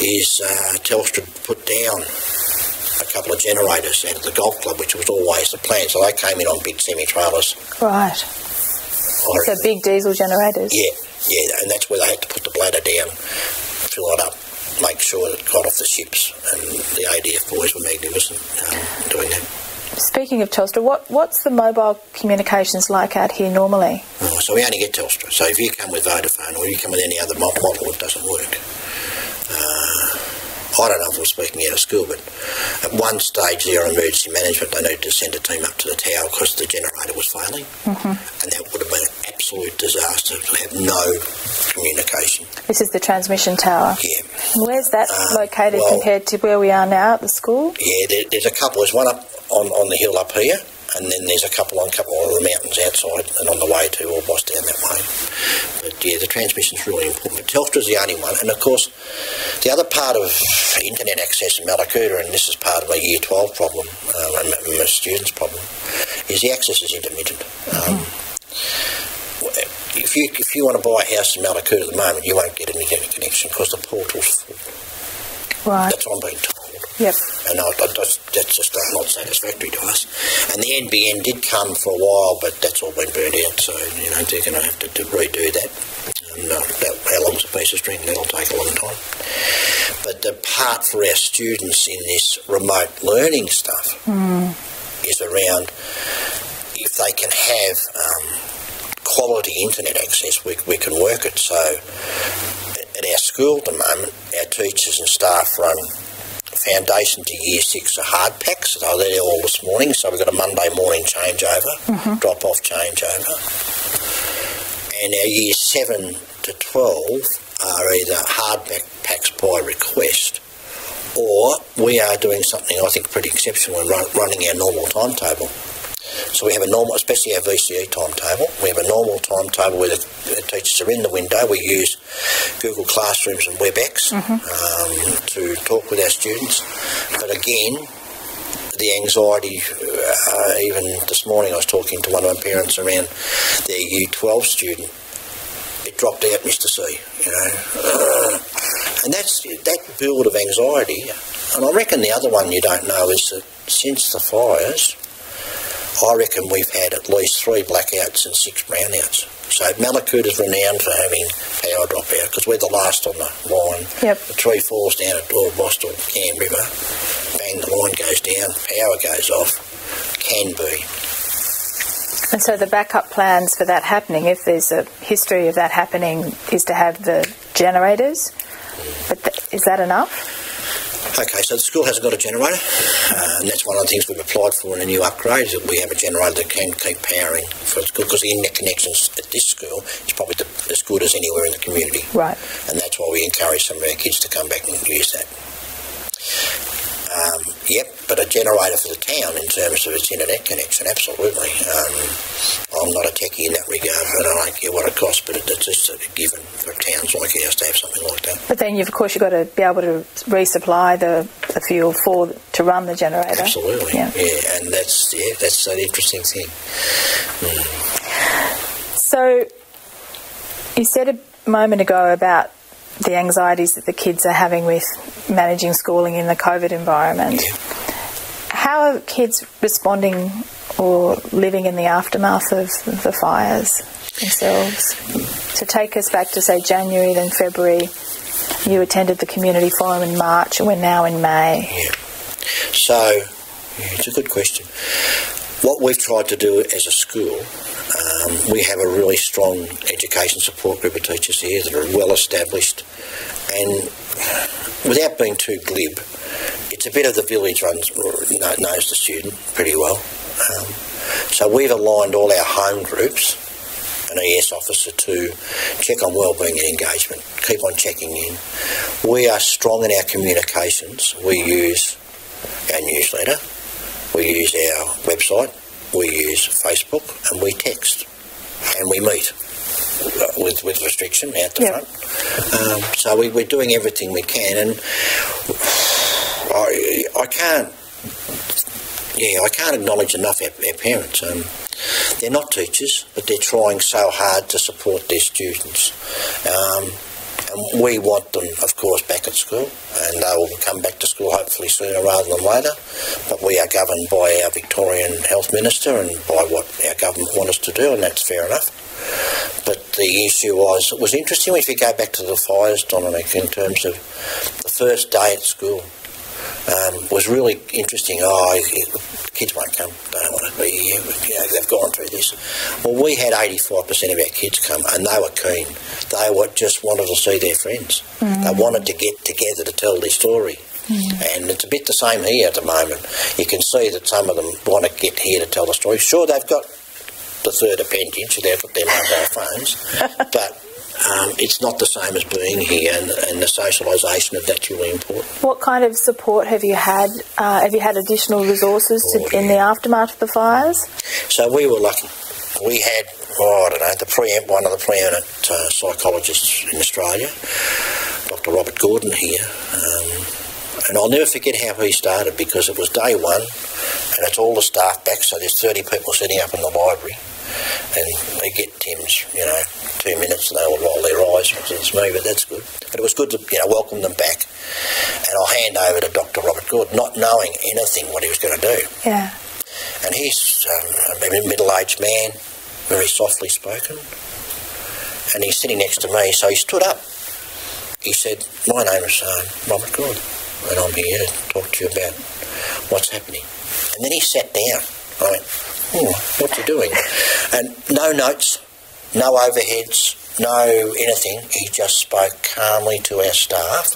is uh, Telstra put down a couple of generators out of the golf club, which was always the plan. So they came in on big semi trailers. Right. So big diesel generators. Yeah, yeah, and that's where they had to put the bladder down, fill it up, make sure it got off the ships, and the ADF boys were magnificent um, doing that. Speaking of Telstra, what, what's the mobile communications like out here normally? Oh, so we only get Telstra. So if you come with Vodafone or you come with any other mo- model, it doesn't work. Uh, I don't know if we're speaking out of school, but at one stage there emergency management, they needed to send a team up to the tower because the generator was failing, and that would have been an absolute disaster to have no communication. This is the transmission tower. Yeah. Where's that Uh, located well- compared to where we are now at the school? Yeah, there, there's a couple. There's one up on, on the hill up here, and then there's a couple on a couple of the mountains outside and on the way to or Orbost down that way. But yeah, the transmission's really important. But Telstra's the only one, and of course, the other part of internet access in Mallacoota, and this is part of my Year 12 problem um, and my- students' problem, is the access is intermittent. Um, if you if you want to buy a house in Mallacoota at the moment, you won't get an internet connection because the portal's full. Right. That's what I'm being told Yep. and I, I just, that's just not satisfactory to us. And the NBN did come for a while, but that's all been burnt out, so you know they're going to have to do, redo that. And uh, that, how long's a piece of string? That'll take a long time. But the part for our students in this remote learning stuff is around if they can have um, quality internet access, we, we can work it. So at our school at the moment, our teachers and staff run foundation to year six are hard packs. So they're all this morning. So we've got a Monday morning changeover, mm-hmm. drop off changeover. And our year seven to 12 are either hard packs by request or we are doing something I think pretty exceptional in run, running our normal timetable. So we have a normal, especially our VCE timetable. We have a normal timetable where the, teachers are in the window. We use Google Classrooms and WebEx um, to talk with our students. But again, the anxiety, uh, even this morning I was talking to one of my parents around their U12 student. It dropped out, Mr. C, you know. Uh, and that's that build of anxiety. And I reckon the other one you don't know is that since the fires, I reckon we've had at least three blackouts and six brownouts. So Mallacoota is renowned for having power drop out because we're the last on the line. Yep. The tree falls down at Boston, Cann River, bang, the line goes down, power goes off. Can be. And so the backup plans for that happening, if there's a history of that happening, is to have the generators. But th- is that enough? Okay, so the school hasn't got a generator, uh, and that's one of the things we've applied for in a new upgrade, is that we have a generator that can keep powering for the school, because the internet connections at this school is probably the, as good as anywhere in the community. Right. And that's why we encourage some of our kids to come back and use that. Um, yep, but a generator for the town in terms of its internet connection, absolutely. Um, I'm not a techie in that regard, but I don't care what it costs, but it's just a given for towns like ours to have something like that. But then, you've, of course, you've got to be able to resupply the, the fuel for to run the generator. Absolutely, Yeah. yeah, and that's yeah, that's an interesting thing. So, you said a moment ago about the anxieties that the kids are having with managing schooling in the COVID environment. How are kids responding or living in the aftermath of the fires themselves? So, take us back to say January, then February. You attended the community forum in March, and we're now in May. Yeah. So, yeah, it's a good question. What we've tried to do as a school, um, we have a really strong education support group of teachers here that are well established, and without being too glib, it's a bit of the village runs knows the student pretty well. Um, so we've aligned all our home groups an ES officer to check on wellbeing and engagement, keep on checking in. We are strong in our communications. We use our newsletter, we use our website, we use Facebook, and we text, and we meet uh, with, with restriction out the Yeah. front. Um, so we, we're doing everything we can, and I, I can't, yeah, I can't acknowledge enough our, our parents. Um, they're not teachers, but they're trying so hard to support their students. Um, we want them, of course, back at school, and they will come back to school hopefully sooner rather than later. But we are governed by our Victorian Health Minister and by what our government want us to do, and that's fair enough. But the issue was, it was interesting if you go back to the fires, Dominic, in terms of the first day at school. Um, was really interesting. Oh, kids won't come. They don't want to be here. You know, they've gone through this. Well, we had 85% of our kids come, and they were keen. They were, just wanted to see their friends. They wanted to get together to tell their story. And it's a bit the same here at the moment. You can see that some of them want to get here to tell the story. Sure, they've got the third appendage, they've got their mobile phones, but um, it's not the same as being here, and, and the socialisation of that's really important. What kind of support have you had? Uh, have you had additional resources to, in the aftermath of the fires? So we were lucky. We had, oh, I don't know, the preempt, one of the preeminent uh, psychologists in Australia, Dr. Robert Gordon here. Um, and I'll never forget how he started because it was day one and it's all the staff back, so there's 30 people sitting up in the library and they get Tim's, you know, two minutes and they will roll their eyes, is me, but that's good. But it was good to, you know, welcome them back. And I'll hand over to Dr. Robert Gordon, not knowing anything what he was going to do. Yeah. And he's um, a middle-aged man, very softly spoken, and he's sitting next to me. So he stood up. He said, "My name is um, Robert Good, and I'm here to talk to you about what's happening." And then he sat down. I went, "Hmm, "What you doing?" And no notes, no overheads, no anything. He just spoke calmly to our staff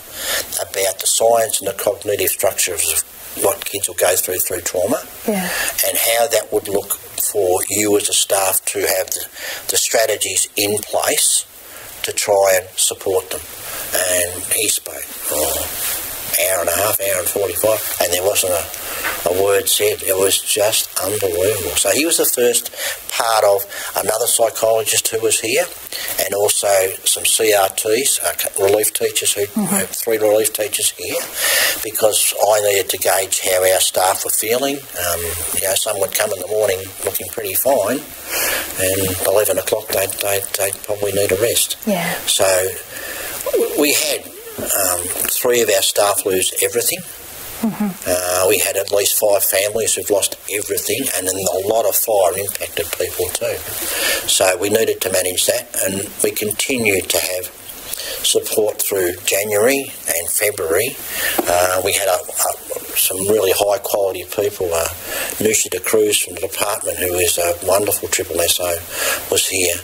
about the science and the cognitive structures of what kids will go through through trauma Yeah. and how that would look for you as a staff to have the, the strategies in place to try and support them. And he spoke. Oh, hour and a half, hour and 45, and there wasn't a, a word said. It was just unbelievable. So he was the first part of another psychologist who was here, and also some CRTs, uh, relief teachers, who mm-hmm. three relief teachers here, because I needed to gauge how our staff were feeling. Um, you know, some would come in the morning looking pretty fine, and 11 o'clock they'd, they'd, they'd probably need a rest. Yeah. So we had um, three of our staff lose everything. Mm-hmm. Uh, we had at least five families who've lost everything, and then a lot of fire impacted people too. So we needed to manage that, and we continued to have support through January and February. Uh, we had a, a, some really high quality people. Uh, Nusha de Cruz from the department, who is a wonderful triple SO, was here.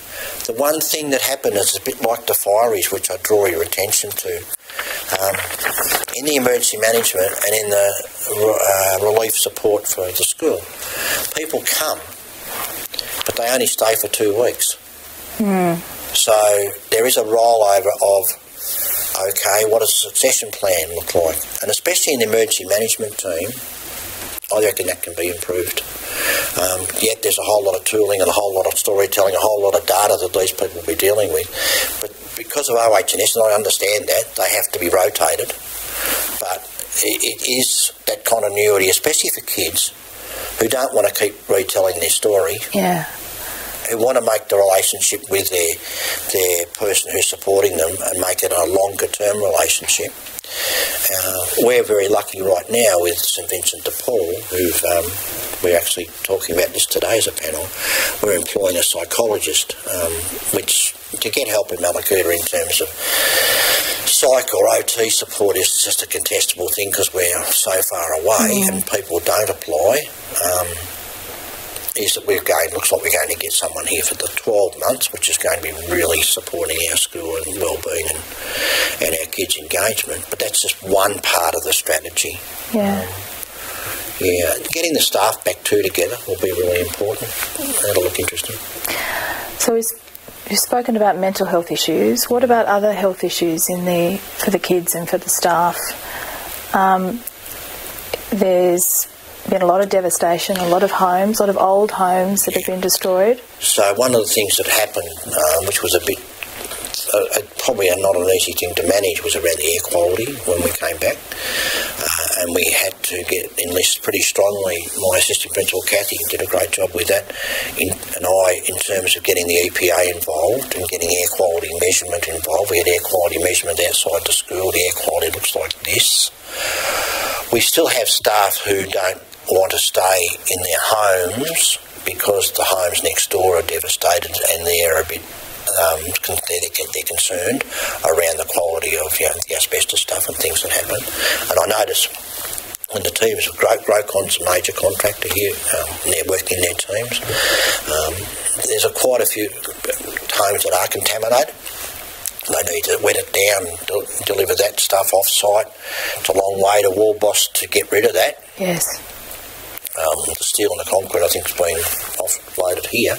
The one thing that happened is a bit like the fireys, which I draw your attention to. Um, in the emergency management and in the uh, relief support for the school, people come, but they only stay for two weeks. Mm. So there is a rollover of, okay, what does a succession plan look like? And especially in the emergency management team, I reckon that can be improved. Um, yet there's a whole lot of tooling and a whole lot of storytelling, a whole lot of data that these people will be dealing with. But because of OHS, and I understand that, they have to be rotated. But it is that continuity, especially for kids who don't want to keep retelling their story. Yeah. Who want to make the relationship with their their person who's supporting them and make it a longer term relationship. Uh, we're very lucky right now with St Vincent de Paul, who um, we're actually talking about this today as a panel. We're employing a psychologist, um, which to get help in Mallacoota in terms of psych or OT support is just a contestable thing because we're so far away mm. and people don't apply. Um, is that we're going, looks like we're going to get someone here for the 12 months, which is going to be really supporting our school and well-being and, and our kids' engagement. But that's just one part of the strategy. Yeah. Um, yeah, getting the staff back too together will be really important. That'll look interesting. So you've spoken about mental health issues. What about other health issues in the for the kids and for the staff? Um, there's been a lot of devastation, a lot of homes, a lot of old homes that have been destroyed. So one of the things that happened, um, which was a bit uh, probably not an easy thing to manage, was around air quality when we came back, uh, and we had to get enlist pretty strongly. My assistant principal Kathy did a great job with that, in, and I in terms of getting the EPA involved and getting air quality measurement involved. We had air quality measurement outside the school. The air quality looks like this. We still have staff who don't want to stay in their homes because the homes next door are devastated and they're a bit um, they're, they're concerned around the quality of you know, the asbestos stuff and things that happen. And I notice when the teams Grocon's a major contractor here, um, and they're working in their teams, um, there's a, quite a few homes that are contaminated. They need to wet it down and de- deliver that stuff off site. It's a long way to Warboss to get rid of that. Yes. Um, the steel and the concrete, I think, has been offloaded here.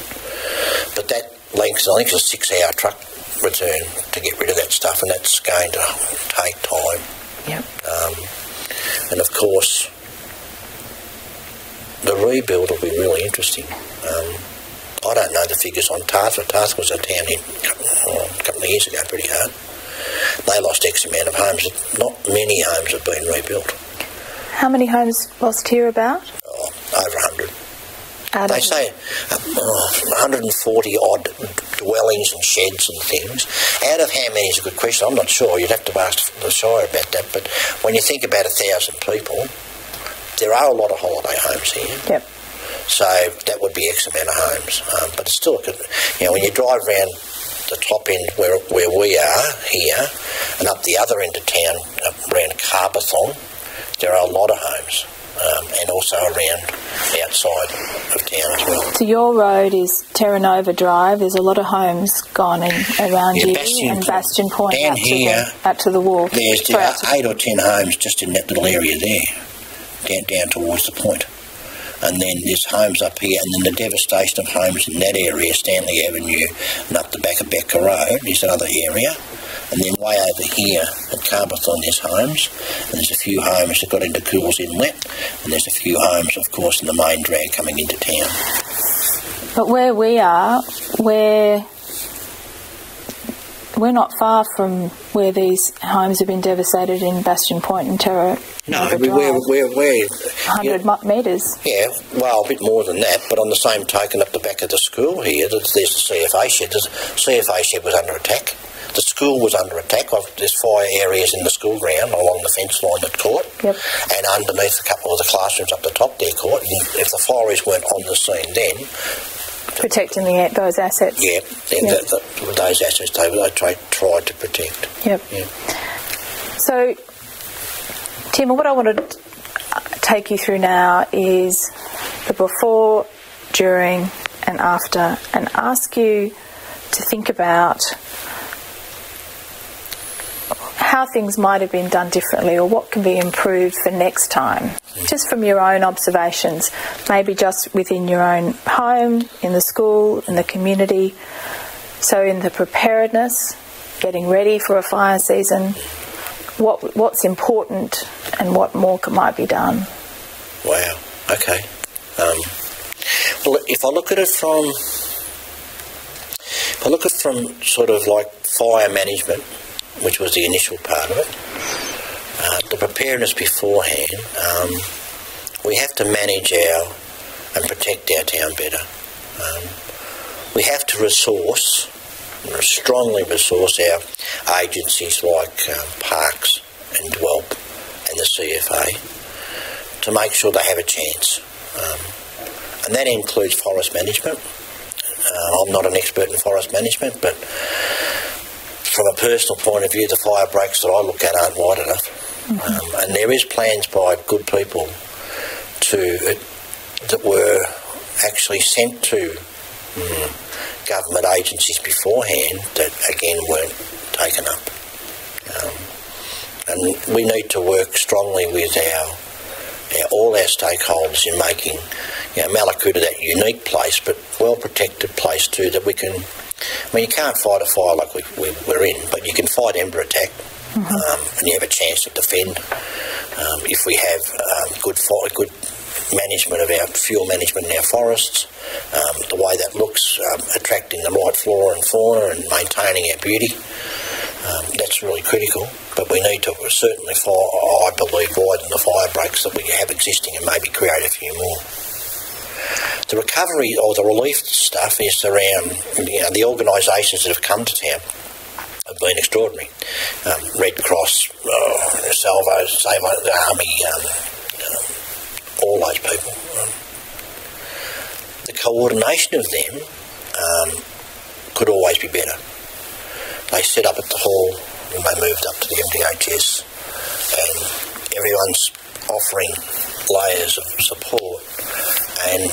But that length, I think it's a six hour truck return to get rid of that stuff, and that's going to take time. Yep. Um, and of course, the rebuild will be really interesting. Um, I don't know the figures on Tathra, but Tathra was a town hit a couple of years ago pretty hard. They lost X amount of homes. Not many homes have been rebuilt. How many homes lost here about? Oh, over 100. Out they say uh, 140 odd dwellings and sheds and things. Out of how many is a good question. I'm not sure. You'd have to ask the Shire about that. But when you think about a thousand people, there are a lot of holiday homes here. Yep. So that would be X amount of homes. Um, but it's still, you know, when you drive around the top end where, where we are here and up the other end of town around Karbeethong, there are a lot of homes. Um, and also around outside of town as well. So your road is Terra Nova Drive. There's a lot of homes gone in around yeah, you Bastion and Bastion Point down out, here, to the, out to the wall. There's there eight or ten homes just in that little area there, down, down towards the point. And then there's homes up here, and then the devastation of homes in that area, Stanley Avenue, and up the back of Betka Road is another area. And then way over here at Karbeethong there's homes, and there's a few homes that got into Coulls Inlet, and there's a few homes, of course, in the main drag coming into town. But where we are, we're we're not far from where these homes have been devastated in Bastion Point and Terra. No, we, we're, we're, we're 100 yeah, metres. Yeah, well, a bit more than that, but on the same token, up the back of the school here, there's, there's the CFA shed. The CFA shed was under attack. The school was under attack. There's fire areas in the school ground along the fence line at court, yep. and underneath a couple of the classrooms up the top there, court. And if the fires weren't on the scene then, protecting the, those assets. Yeah, yep. the, the, those assets they, they tried, tried to protect. Yep. Yeah. So, Tim, what I want to take you through now is the before, during, and after, and ask you to think about how things might have been done differently or what can be improved for next time, just from your own observations, maybe just within your own home, in the school, in the community. So, in the preparedness, getting ready for a fire season, what what's important and what more might be done. Wow. Okay. Um, well, if I look at it from, if I look at it from sort of like fire management which was the initial part of it. Uh, the preparedness beforehand, um, we have to manage our and protect our town better. Um, we have to resource, strongly resource our agencies like um, Parks and DELWP and the CFA to make sure they have a chance. Um, and that includes forest management. Uh, I'm not an expert in forest management, but from a personal point of view, the fire breaks that I look at aren't wide enough. Mm-hmm. Um, and there is plans by good people to uh, that were actually sent to um, government agencies beforehand that again weren't taken up. Um, and we need to work strongly with our, all our stakeholders in making you know, Mallacoota that unique place, but well protected place too, that we can I mean, you can't fight a fire like we, we, are in, but you can fight ember attack, mm-hmm. um, and you have a chance to defend. Um, if we have um, good good management of our fuel management in our forests, um, the way that looks, um, attracting the right flora and fauna, and maintaining our beauty. Um, that's really critical, but we need to certainly, fire, I believe, widen the fire breaks that we have existing and maybe create a few more. The recovery or the relief stuff is around you know, the organisations that have come to town have been extraordinary. Um, Red Cross, uh, Salvo, Save the Army, um, um, all those people. The coordination of them um, could always be better. They set up at the hall when they moved up to the MDHS, and everyone's offering layers of support and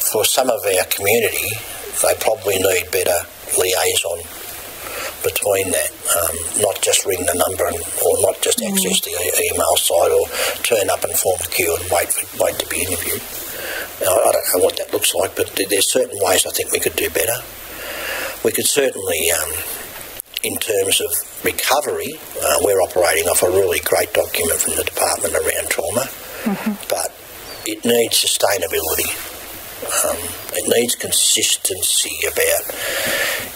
for some of our community, they probably need better liaison between that, um, not just ring the number and, or not just mm. access the email site or turn up and form a queue and wait for, wait to be interviewed. Now, I don't know what that looks like, but there's certain ways I think we could do better. We could certainly, um, in terms of recovery, uh, we're operating off a really great document from the department around trauma, mm-hmm. but it needs sustainability um, it needs consistency about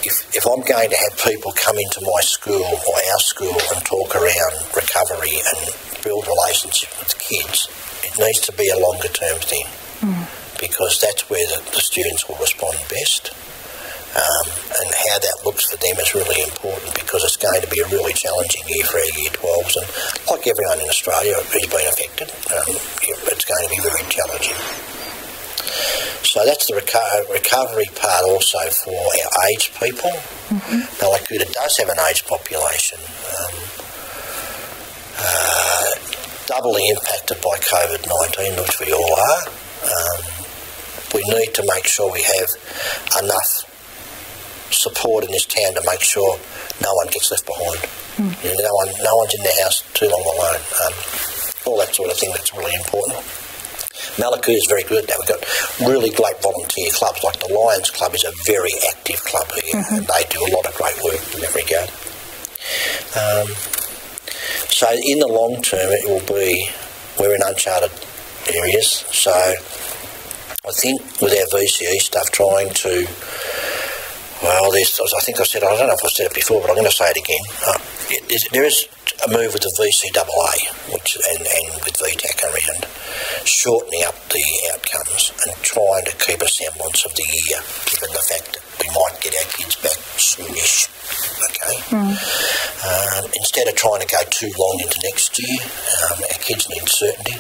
if, if I'm going to have people come into my school or our school and talk around recovery and build relationships with kids, it needs to be a longer term thing mm. because that's where the, the, students will respond best. Um, and how that looks for them is really important because it's going to be a really challenging year for our Year 12s. And like everyone in Australia who's been affected, um, it's going to be very challenging. So that's the reco- recovery part also for our aged people. Mm-hmm. Mallacoota does have an aged population, um, uh, doubly impacted by COVID 19, which we all are. Um, we need to make sure we have enough support in this town to make sure no one gets left behind. Mm. You know, no one, no one's in their house too long alone. Um, all that sort of thing that's really important. Mallacoota is very good at that. We've got really great volunteer clubs, like the Lions Club is a very active club here, mm-hmm. and they do a lot of great work in that regard. Um, so in the long term, it will be we're in uncharted areas. So I think with our VCE stuff, trying to well, there's, I think I said I don't know if I said it before, but I'm going to say it again. Uh, it there is a move with the VCAA, which and, and with VTAC around shortening up the outcomes and trying to keep a semblance of the year, given the fact that we might get our kids back soonish. Okay. Um, instead of trying to go too long into next year, um, our kids need certainty.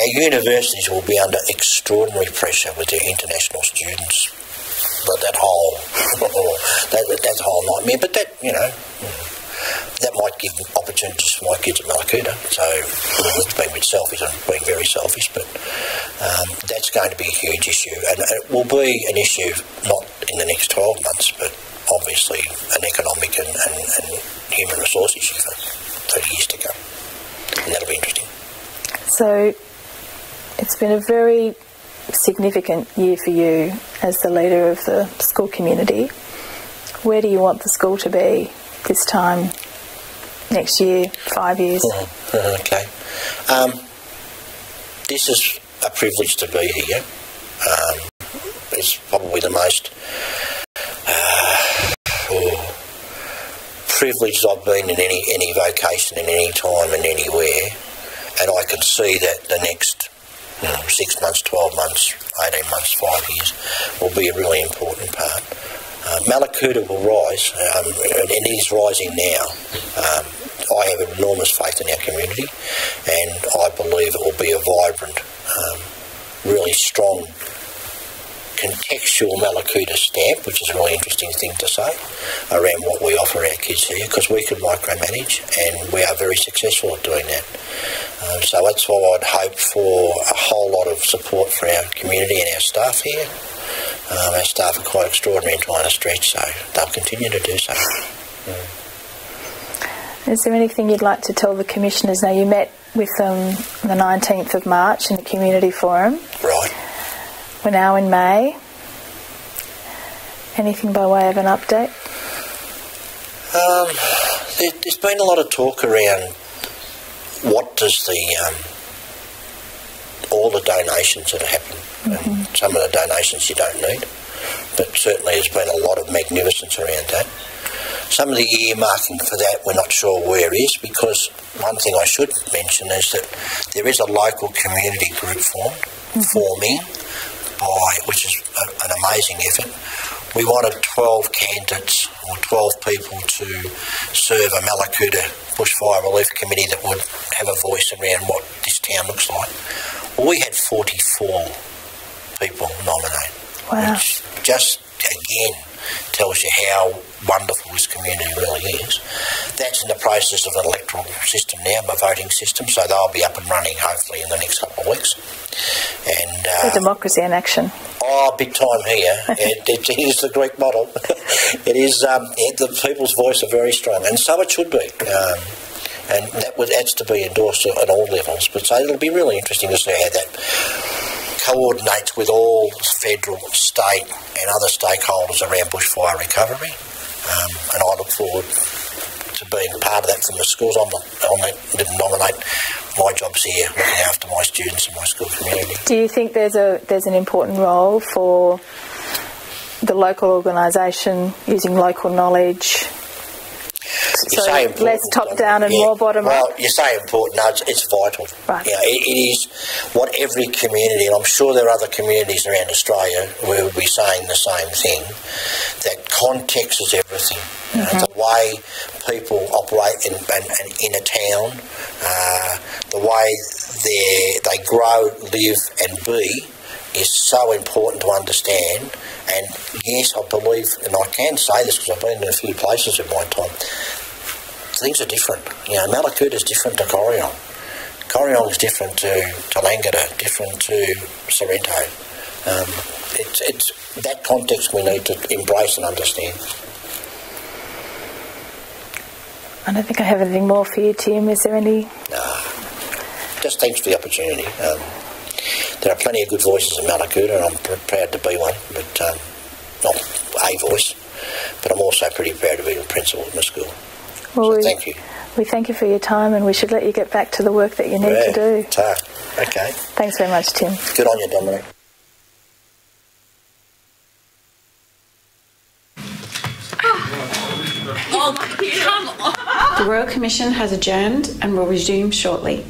Our universities will be under extraordinary pressure with their international students. But that whole that, that whole nightmare. But that you know that might give opportunities for my kids at Mallacoota. So it's being a bit selfish and being very selfish, but um, that's going to be a huge issue, and it will be an issue not in the next 12 months, but obviously an economic and, and, and human resource issue for 30 years to come, and that'll be interesting. So it's been a very significant year for you as the leader of the school community. Where do you want the school to be this time next year, five years? Uh, okay. Um, this is a privilege to be here. Um, it's probably the most uh, oh, privileged I've been in any, any vocation, in any time and anywhere. And I can see that the next you know, six months, 12 months, 18 months, five years will be a really important part. Uh, Mallacoota will rise, um, and it is rising now. Um, I have enormous faith in our community, and I believe it will be a vibrant, um, really strong, contextual Mallacoota stamp, which is a really interesting thing to say, around what we offer our kids here, because we can micromanage, and we are very successful at doing that. Um, so that's why I'd hope for a whole lot of support for our community and our staff here. Um, our staff are quite extraordinary in trying to stretch, so they'll continue to do so. Is there anything you'd like to tell the commissioners? Now, you met with them on the 19th of March in the community forum. Right. We're now in May. Anything by way of an update? Um, there, there's been a lot of talk around what does the um, all the donations that happen, and some of the donations you don't need, but certainly there's been a lot of magnificence around that. Some of the earmarking for that we're not sure where is because one thing I should mention is that there is a local community group formed, forming, which is a, an amazing effort. We wanted 12 candidates or 12 people to serve a Mallacoota Bushfire Relief Committee that would have a voice around what this town looks like. Well, we had 44 people nominate, Wow. which just again tells you how wonderful this community really is. That's in the process of an electoral system now, a voting system, so they'll be up and running hopefully in the next couple of weeks. And uh, democracy in action. Oh, big time here. it, it is the Greek model. it is, um, it, the people's voice are very strong, and so it should be. Um, and that would, that's to be endorsed at all levels. But so it'll be really interesting to see how that coordinates with all federal, state, and other stakeholders around bushfire recovery. Um, and I look forward to being part of that from the schools. I'm not, didn't nominate. My job's here, looking after my students and my school community. Do you think there's a there's an important role for the local organisation using local knowledge? You so important, less top down and yeah. more bottom well, up. you say important. No, it's, it's vital. Right. Yeah, it, it is what every community, and I'm sure there are other communities around Australia will be saying the same thing. That context is everything. You know, the way people operate in, in, in, in a town, uh, the way they they grow, live, and be is so important to understand. And yes, I believe, and I can say this because I've been in a few places in my time. Things are different. You know, Mallacoota is different to Corryong. Corryong is different to Tallangatta, different to Sorrento. Um, it's, it's that context we need to embrace and understand. I don't think I have anything more for you, Tim. Is there any? No. Just thanks for the opportunity. Um, there are plenty of good voices in Mallacoota, and I'm pr- proud to be one. But um, not a voice, but I'm also pretty proud to be a principal in the school. Well, so we, thank you. we thank you for your time and we should let you get back to the work that you need Yeah, to do. ta. Okay. Thanks very much, Tim. Good on you, Dominic. The Royal Commission has adjourned and will resume shortly.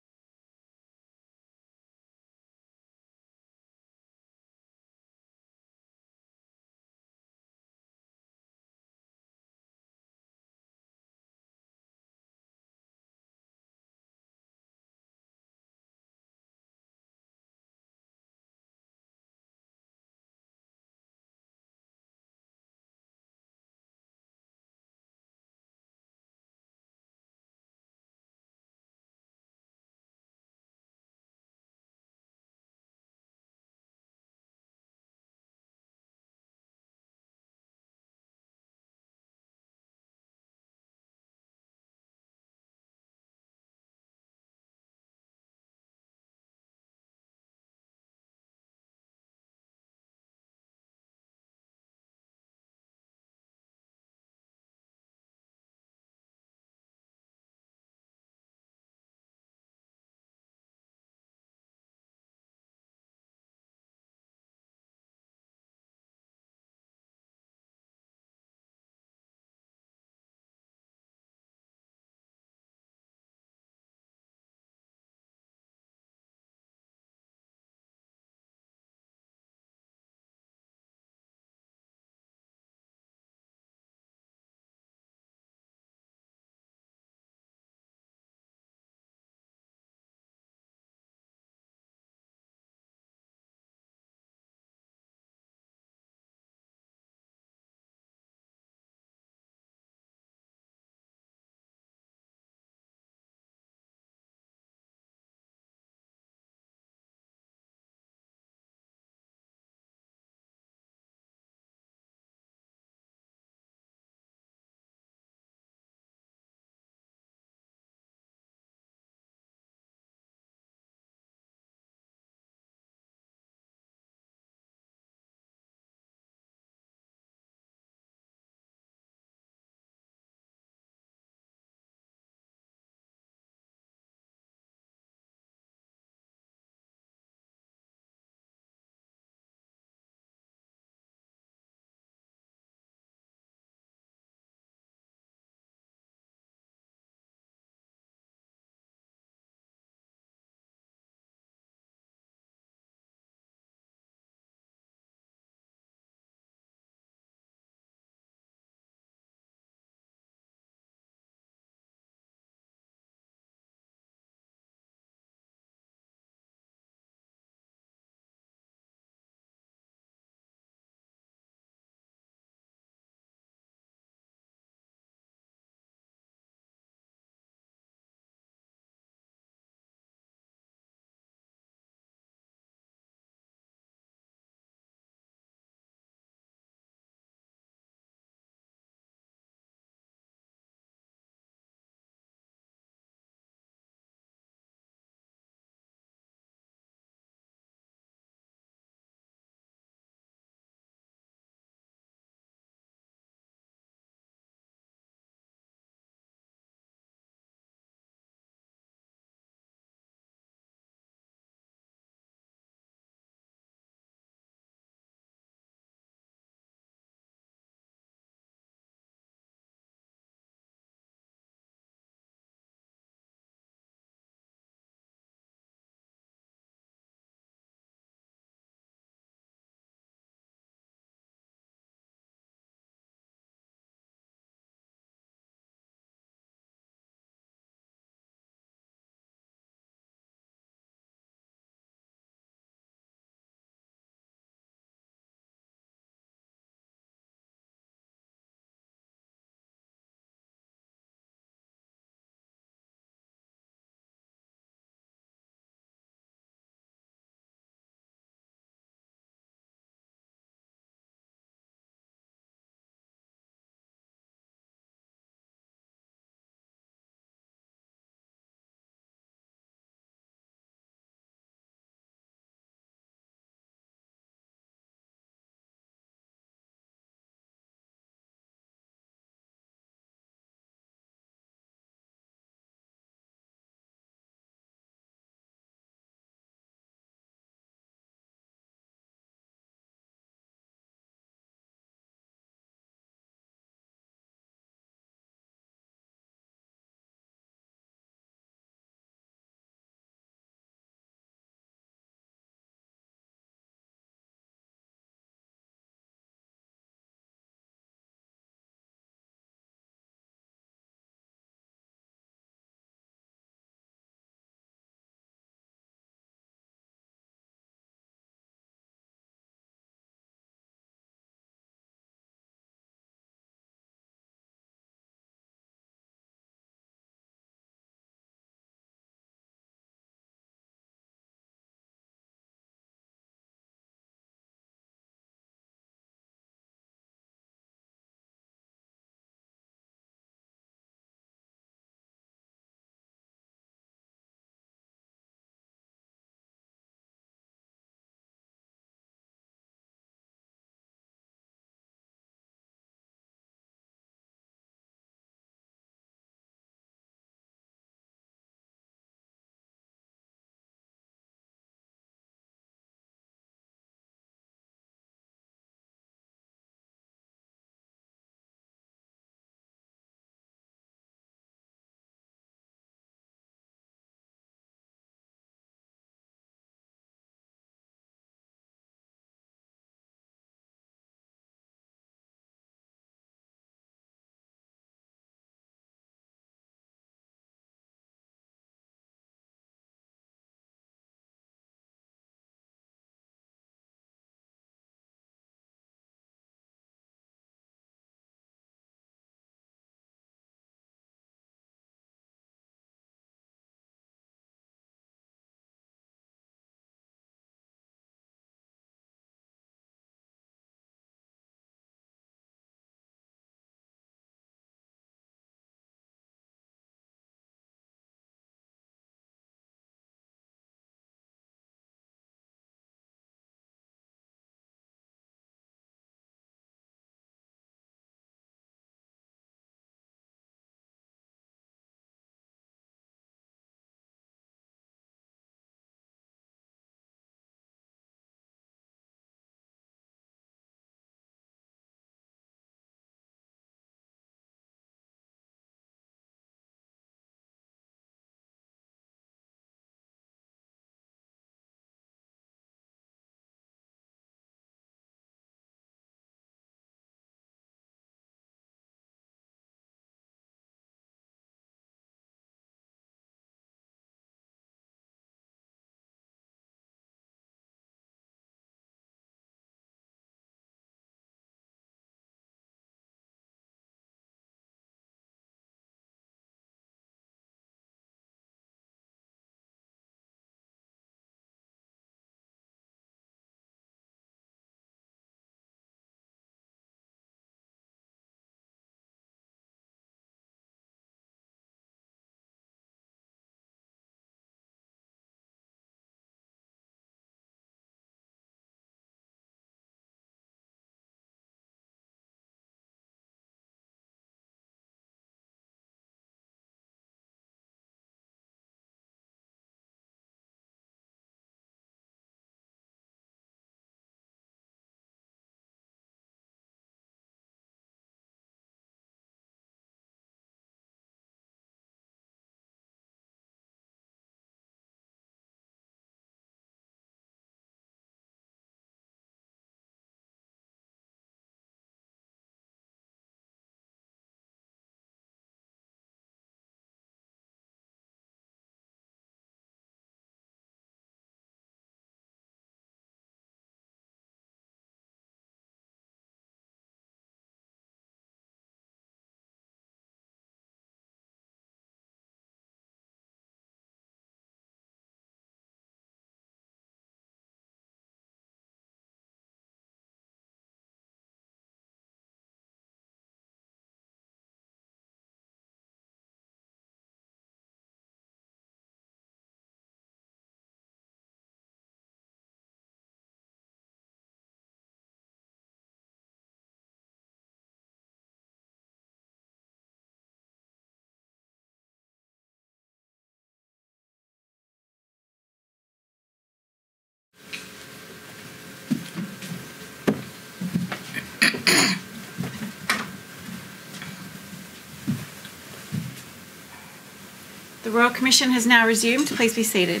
The Royal Commission has now resumed. Please be seated.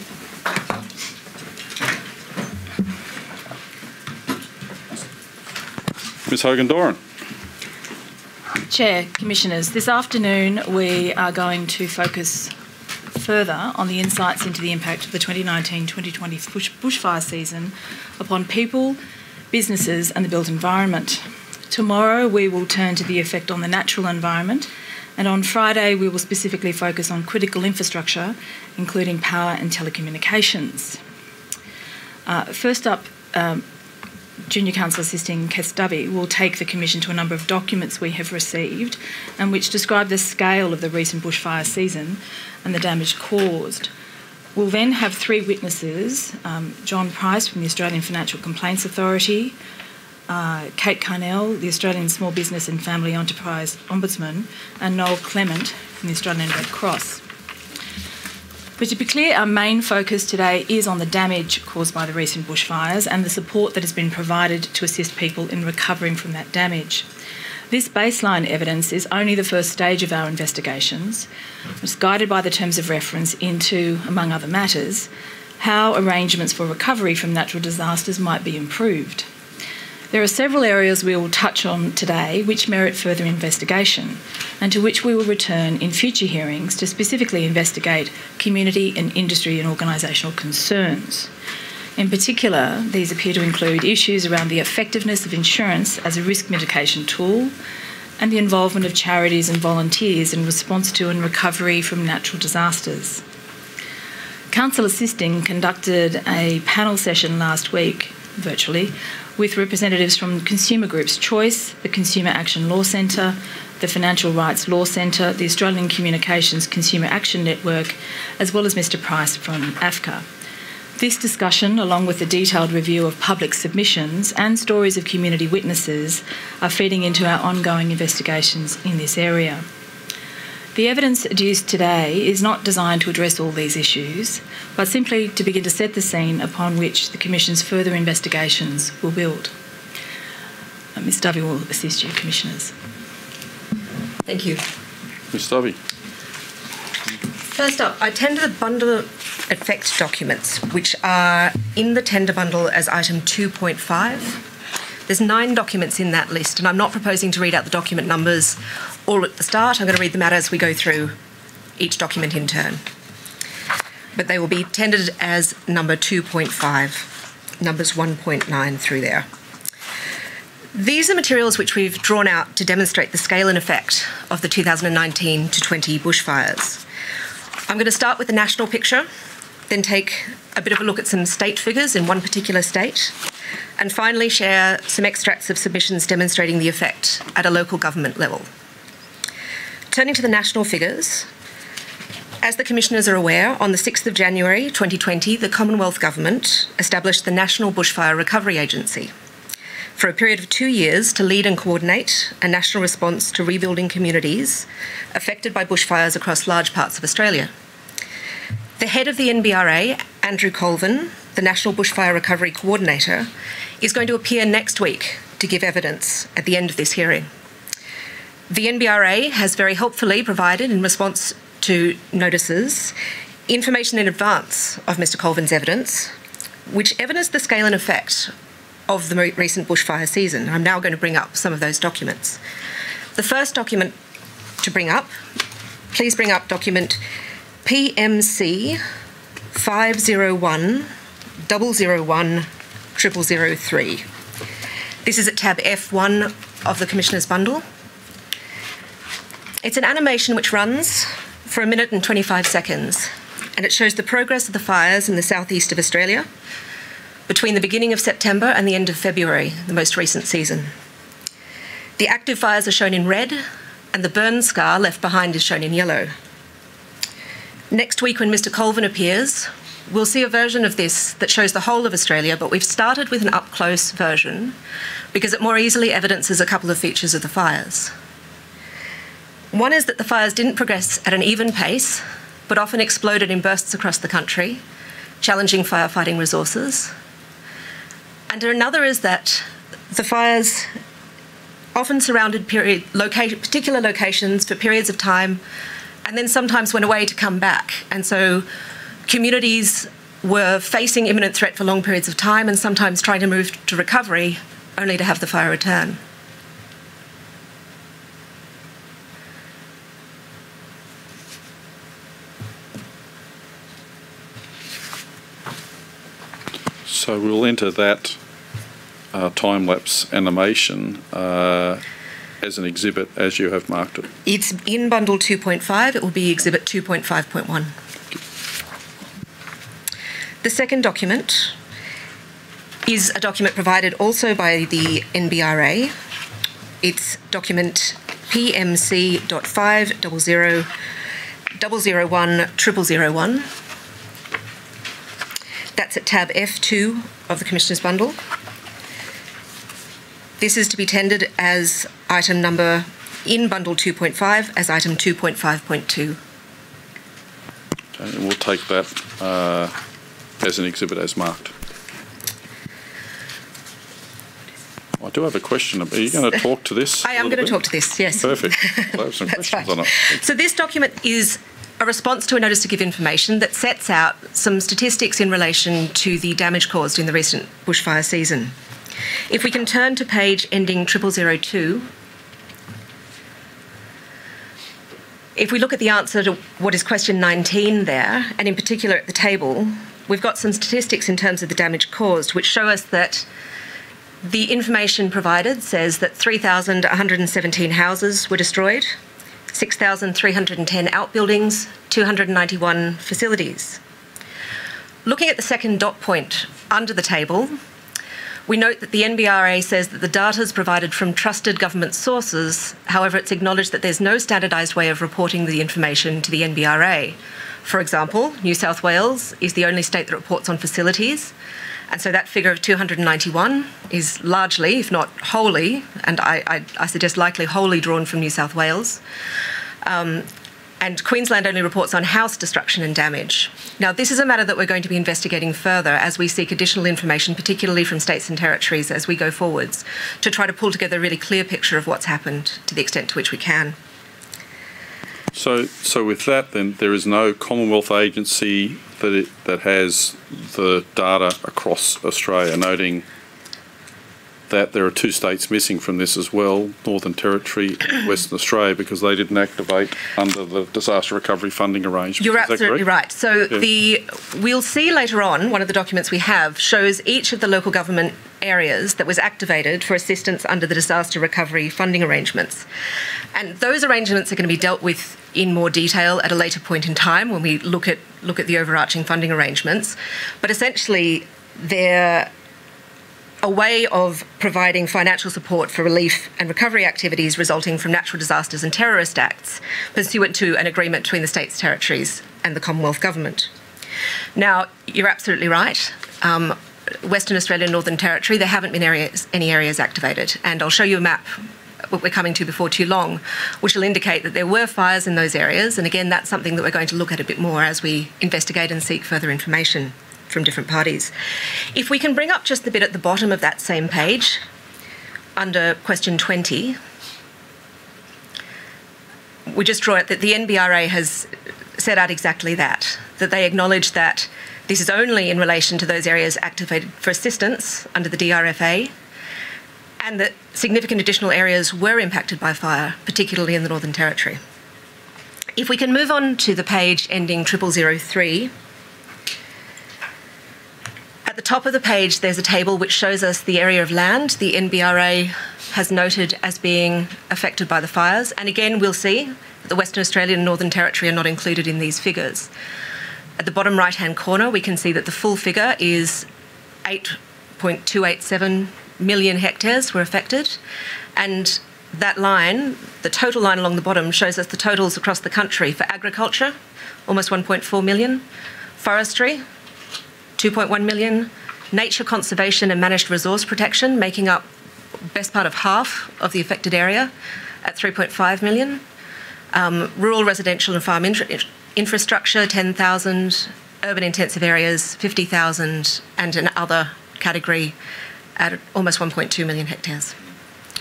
Ms Hogan Doran. Chair, Commissioners, this afternoon we are going to focus further on the insights into the impact of the 2019-2020 bush, bushfire season upon people, businesses and the built environment. Tomorrow we will turn to the effect on the natural environment and on Friday we will specifically focus on critical infrastructure, including power and telecommunications. Uh, first up, um, Junior Counsel Assisting Dovey will take the Commission to a number of documents we have received and which describe the scale of the recent bushfire season and the damage caused. We'll then have three witnesses um, John Price from the Australian Financial Complaints Authority, uh, Kate Carnell, the Australian Small Business and Family Enterprise Ombudsman, and Noel Clement from the Australian Red Cross. But to be clear, our main focus today is on the damage caused by the recent bushfires and the support that has been provided to assist people in recovering from that damage. This baseline evidence is only the first stage of our investigations. It's guided by the terms of reference into, among other matters, how arrangements for recovery from natural disasters might be improved. There are several areas we will touch on today which merit further investigation and to which we will return in future hearings to specifically investigate community and industry and organisational concerns. In particular, these appear to include issues around the effectiveness of insurance as a risk mitigation tool and the involvement of charities and volunteers in response to and recovery from natural disasters. Counsel Assisting conducted a panel session last week, virtually, with representatives from consumer groups Choice, the Consumer Action Law Centre, the Financial Rights Law Centre, the Australian Communications Consumer Action Network, as well as Mr Price from AFCA. This discussion, along with a detailed review of public submissions and stories of community witnesses, are feeding into our ongoing investigations in this area. The evidence adduced today is not designed to address all these issues, but simply to begin to set the scene upon which the Commission's further investigations will build. Uh, Ms Dovey will assist you, Commissioners. Thank you. Ms Dovey. First up, I tender the bundle effect documents, which are in the tender bundle as item 2.5. There's nine documents in that list, and I'm not proposing to read out the document numbers all at the start. I'm going to read them out as we go through each document in turn. But they will be tendered as number 2.5, numbers 1.9 through there. These are materials which we've drawn out to demonstrate the scale and effect of the 2019 to 20 bushfires. I'm going to start with the national picture, then take a bit of a look at some state figures in one particular state, and finally share some extracts of submissions demonstrating the effect at a local government level. Turning to the national figures, as the Commissioners are aware, on the 6th of January 2020, the Commonwealth Government established the National Bushfire Recovery Agency for a period of two years to lead and coordinate a national response to rebuilding communities affected by bushfires across large parts of Australia. The head of the NBRA, Andrew Colvin, the National Bushfire Recovery Coordinator, is going to appear next week to give evidence at the end of this hearing. The NBRA has very helpfully provided, in response to notices, information in advance of Mr Colvin's evidence, which evidenced the scale and effect of the recent bushfire season. I'm now going to bring up some of those documents. The first document to bring up, please bring up document PMC 501 001 0003. This is at tab F1 of the Commissioner's bundle. It's an animation which runs for a minute and 25 seconds, and it shows the progress of the fires in the southeast of Australia between the beginning of September and the end of February, the most recent season. The active fires are shown in red, and the burn scar left behind is shown in yellow. Next week, when Mr. Colvin appears, we'll see a version of this that shows the whole of Australia, but we've started with an up close version because it more easily evidences a couple of features of the fires. One is that the fires didn't progress at an even pace, but often exploded in bursts across the country, challenging firefighting resources. And another is that the fires often surrounded period, loca- particular locations for periods of time and then sometimes went away to come back. And so communities were facing imminent threat for long periods of time and sometimes trying to move to recovery only to have the fire return. So we'll enter that uh, time lapse animation uh, as an exhibit as you have marked it. It's in bundle 2.5, it will be exhibit 2.5.1. The second document is a document provided also by the NBRA. It's document PMC.500 That's at tab F2 of the Commissioner's bundle. This is to be tendered as item number in bundle 2.5 as item 2.5.2. Okay, and we'll take that uh, as an exhibit as marked. I do have a question. Are you going to talk to this? I am going to talk to this, yes. Perfect. I have some questions right. on it. So this document is a response to a notice to give information that sets out some statistics in relation to the damage caused in the recent bushfire season. If we can turn to page ending 0002, if we look at the answer to what is question 19 there, and in particular at the table, we've got some statistics in terms of the damage caused, which show us that the information provided says that 3,117 houses were destroyed, 6,310 outbuildings, 291 facilities. Looking at the second dot point under the table, we note that the NBRA says that the data is provided from trusted government sources. However, it's acknowledged that there's no standardised way of reporting the information to the NBRA. For example, New South Wales is the only state that reports on facilities, and so that figure of 291 is largely, if not wholly, and I, I, I suggest likely wholly drawn from New South Wales. Um, and Queensland only reports on house destruction and damage. Now, this is a matter that we're going to be investigating further as we seek additional information, particularly from states and territories as we go forwards, to try to pull together a really clear picture of what's happened to the extent to which we can. So, so with that, then there is no Commonwealth agency that it, that has the data across Australia, noting that there are two states missing from this as well, Northern Territory and Western Australia, because they didn't activate under the disaster recovery funding arrangement. You're absolutely right. So Yeah. the we'll see later on one of the documents we have shows each of the local government areas that was activated for assistance under the disaster recovery funding arrangements. And those arrangements are going to be dealt with in more detail at a later point in time when we look at look at the overarching funding arrangements. But essentially they're a way of providing financial support for relief and recovery activities resulting from natural disasters and terrorist acts, pursuant to an agreement between the states, territories, and the Commonwealth Government. Now, you're absolutely right. Um, Western Australia, and Northern Territory, there haven't been areas, any areas activated, and I'll show you a map. What we're coming to before too long, which will indicate that there were fires in those areas. And again, that's something that we're going to look at a bit more as we investigate and seek further information from different parties. If we can bring up just the bit at the bottom of that same page, under question 20, we just draw it that the NBRA has set out exactly that, that they acknowledge that this is only in relation to those areas activated for assistance under the DRFA, and that significant additional areas were impacted by fire, particularly in the Northern Territory. If we can move on to the page ending 0003, at the top of the page, there's a table which shows us the area of land the NBRA has noted as being affected by the fires. And again, we'll see that the Western Australia and Northern Territory are not included in these figures. At the bottom right hand corner, we can see that the full figure is 8.287 million hectares were affected. And that line, the total line along the bottom, shows us the totals across the country for agriculture, almost 1.4 million, forestry, 2.1 million, nature conservation and managed resource protection, making up best part of half of the affected area at 3.5 million, um, rural residential and farm infra- infrastructure 10,000, urban intensive areas 50,000, and an other category at almost 1.2 million hectares.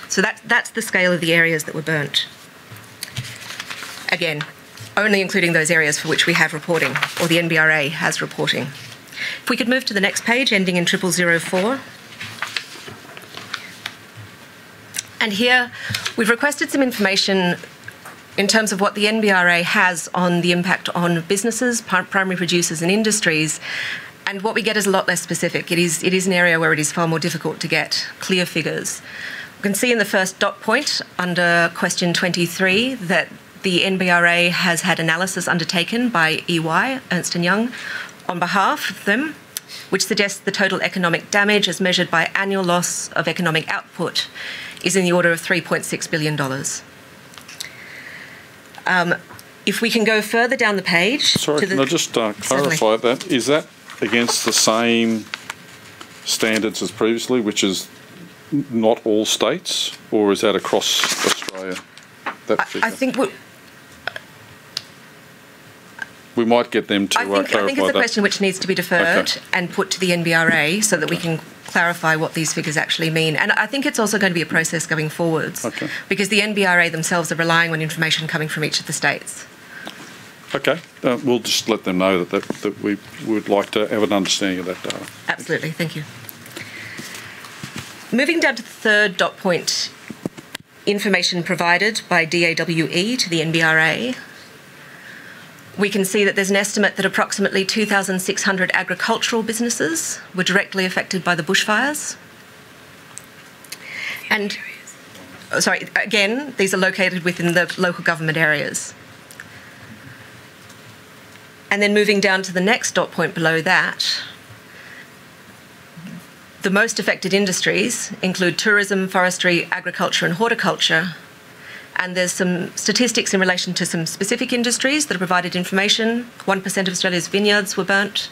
So that, that's the scale of the areas that were burnt. Again, only including those areas for which we have reporting, or the NBRA has reporting. If we could move to the next page, ending in 0004. And here we've requested some information in terms of what the NBRA has on the impact on businesses, primary producers, and industries. And what we get is a lot less specific. It is, it is an area where it is far more difficult to get clear figures. You can see in the first dot point under question 23 that the NBRA has had analysis undertaken by EY, Ernst & Young, on behalf of them, which suggests the total economic damage as measured by annual loss of economic output is in the order of $3.6 billion. Um, if we can go further down the page. Sorry, to can the, I just uh, clarify Certainly. that? Is that against the same standards as previously, which is not all states, or is that across Australia? That I? I think we might get them to I uh, think, I think it's a that. question which needs to be deferred Okay. and put to the NBRA so that we can clarify what these figures actually mean. And I think it's also going to be a process going forwards Okay. because the NBRA themselves are relying on information coming from each of the states. Okay, uh, we'll just let them know that, that, that we would like to have an understanding of that data. Absolutely, thank you. Moving down to the third dot point information provided by DAWE to the NBRA. We can see that there's an estimate that approximately 2,600 agricultural businesses were directly affected by the bushfires. And, oh, sorry, again, these are located within the local government areas. And then moving down to the next dot point below that, the most affected industries include tourism, forestry, agriculture, and horticulture. And there's some statistics in relation to some specific industries that have provided information. 1% of Australia's vineyards were burnt,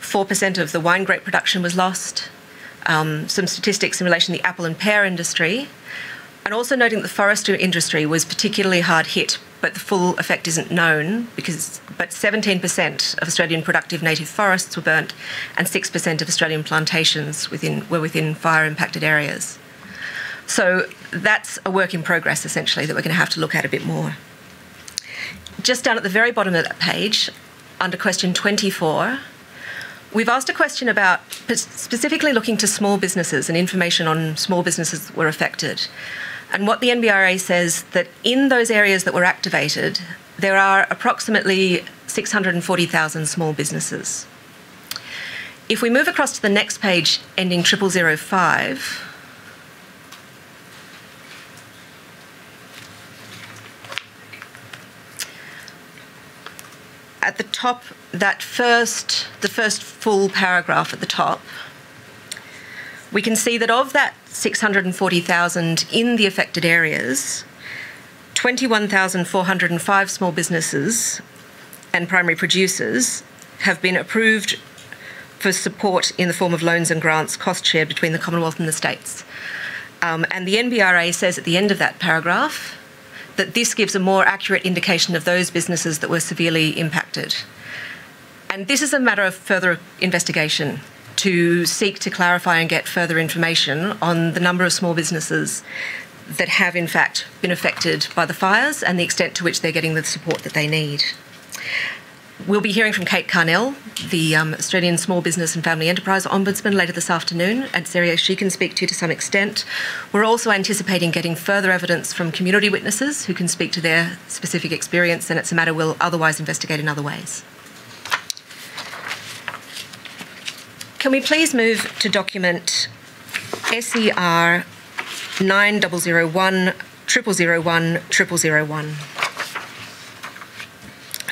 4% of the wine grape production was lost, um, some statistics in relation to the apple and pear industry, and also noting that the forestry industry was particularly hard hit, but the full effect isn't known because but 17% of Australian productive native forests were burnt and 6% of Australian plantations within, were within fire impacted areas. So that's a work in progress essentially that we're going to have to look at a bit more. Just down at the very bottom of that page, under question 24, We've asked a question about specifically looking to small businesses and information on small businesses that were affected. And what the NBRA says that in those areas that were activated, there are approximately 640,000 small businesses. If we move across to the next page ending 0005, at the top, that first, the first full paragraph at the top, we can see that of that 640,000 in the affected areas, 21,405 small businesses and primary producers have been approved for support in the form of loans and grants cost shared between the Commonwealth and the states. Um, and the NBRA says at the end of that paragraph that this gives a more accurate indication of those businesses that were severely impacted. And this is a matter of further investigation to seek to clarify and get further information on the number of small businesses that have, in fact, been affected by the fires and the extent to which they're getting the support that they need. We'll be hearing from Kate Carnell, the um, Australian Small Business and Family Enterprise Ombudsman, later this afternoon, and area she can speak to to some extent. We're also anticipating getting further evidence from community witnesses who can speak to their specific experience, and it's a matter we'll otherwise investigate in other ways. Can we please move to document SER 9001 0001 0001?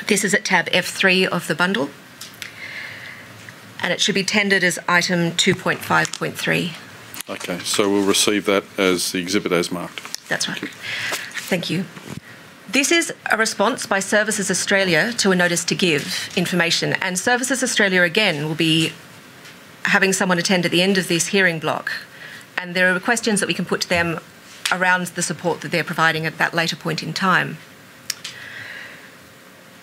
This is at tab F3 of the bundle, and it should be tendered as item 2.5.3. Okay, so we'll receive that as the exhibit as marked. That's right. Thank you. This is a response by Services Australia to a notice to give information, and Services Australia again will be having someone attend at the end of this hearing block, and there are questions that we can put to them around the support that they're providing at that later point in time.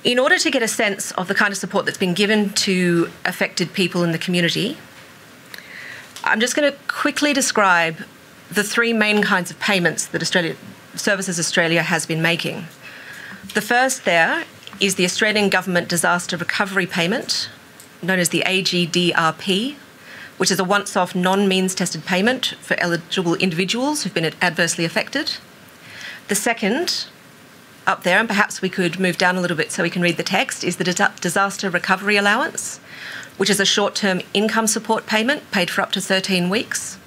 In order to get a sense of the kind of support that's been given to affected people in the community, I'm just going to quickly describe the three main kinds of payments that Australia, Services Australia has been making. The first there is the Australian Government Disaster Recovery Payment, known as the AGDRP, which is a once off non means tested payment for eligible individuals who've been adversely affected. The second, up there, and perhaps we could move down a little bit so we can read the text, is the Disaster Recovery Allowance, which is a short term income support payment paid for up to 13 weeks.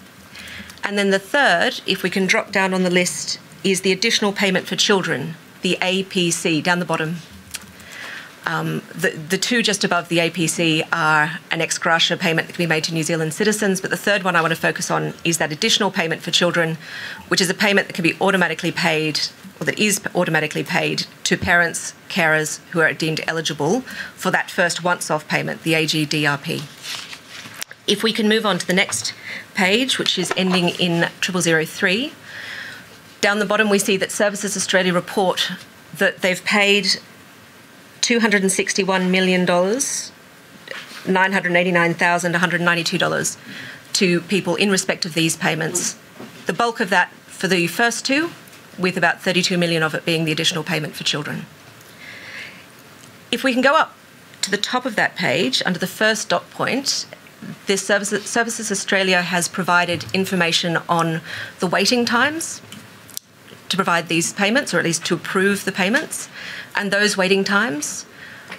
And then the third, if we can drop down on the list, is the additional payment for children, the APC, down the bottom. Um, the, the two just above the APC are an ex gratia payment that can be made to New Zealand citizens, but the third one I want to focus on is that additional payment for children, which is a payment that can be automatically paid, or that is automatically paid to parents, carers who are deemed eligible for that first once off payment, the AGDRP. If we can move on to the next page, which is ending in 0003, down the bottom we see that Services Australia report that they've paid $261 million, $989,192 to people in respect of these payments. The bulk of that for the first two, with about 32 million of it being the additional payment for children. If we can go up to the top of that page, under the first dot point, this Services, Services Australia has provided information on the waiting times to provide these payments, or at least to approve the payments. And those waiting times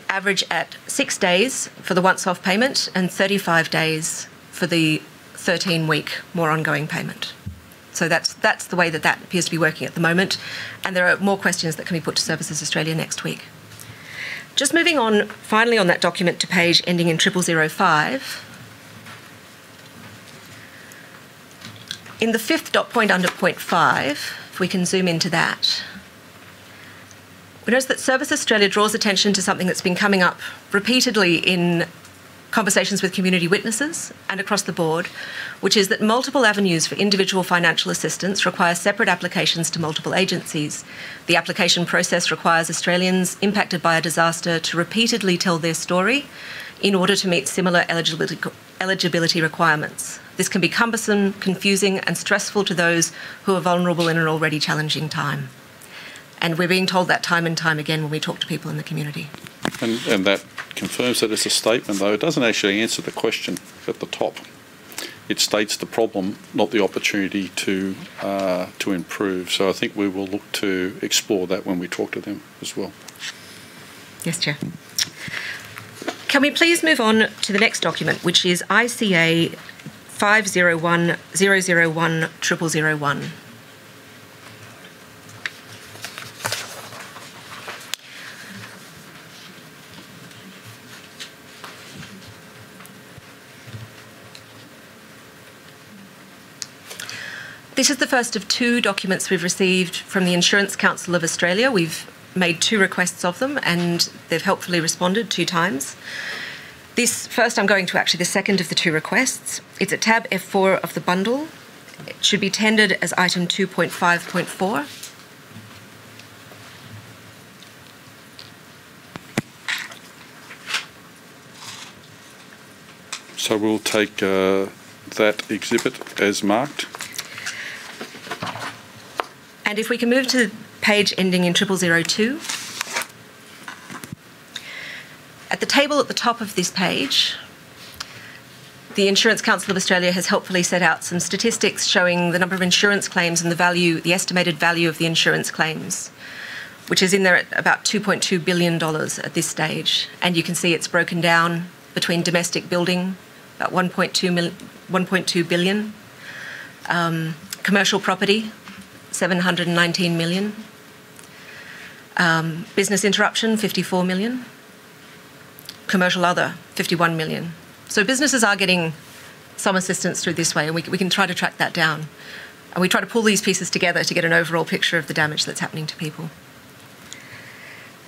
average at six days for the once off payment and 35 days for the 13 week more ongoing payment. So that's, that's the way that that appears to be working at the moment. And there are more questions that can be put to Services Australia next week. Just moving on, finally, on that document to page ending in 0005. In the fifth dot point under point five, if we can zoom into that, we notice that Service Australia draws attention to something that's been coming up repeatedly in conversations with community witnesses and across the board, which is that multiple avenues for individual financial assistance require separate applications to multiple agencies. The application process requires Australians impacted by a disaster to repeatedly tell their story in order to meet similar eligibility, eligibility requirements. This can be cumbersome, confusing, and stressful to those who are vulnerable in an already challenging time. And we're being told that time and time again when we talk to people in the community. And, and that confirms that it's a statement, though it doesn't actually answer the question at the top. It states the problem, not the opportunity to uh, to improve. So I think we will look to explore that when we talk to them as well. Yes, Chair. Can we please move on to the next document, which is ICA 501 001 0001. This is the first of two documents we've received from the Insurance Council of Australia. We've made two requests of them and they've helpfully responded two times. This first, I'm going to actually the second of the two requests. It's at tab F4 of the bundle. It should be tendered as item 2.5.4. So we'll take uh, that exhibit as marked. And if we can move to the page ending in 0002. At the table at the top of this page, the Insurance Council of Australia has helpfully set out some statistics showing the number of insurance claims and the value, the estimated value of the insurance claims, which is in there at about $2.2 billion at this stage. And you can see it's broken down between domestic building, about 1.2, 1.2 billion, um, commercial property, 719 million. Um, business interruption, 54 million. Commercial other, 51 million. So businesses are getting some assistance through this way, and we, we can try to track that down. And we try to pull these pieces together to get an overall picture of the damage that's happening to people.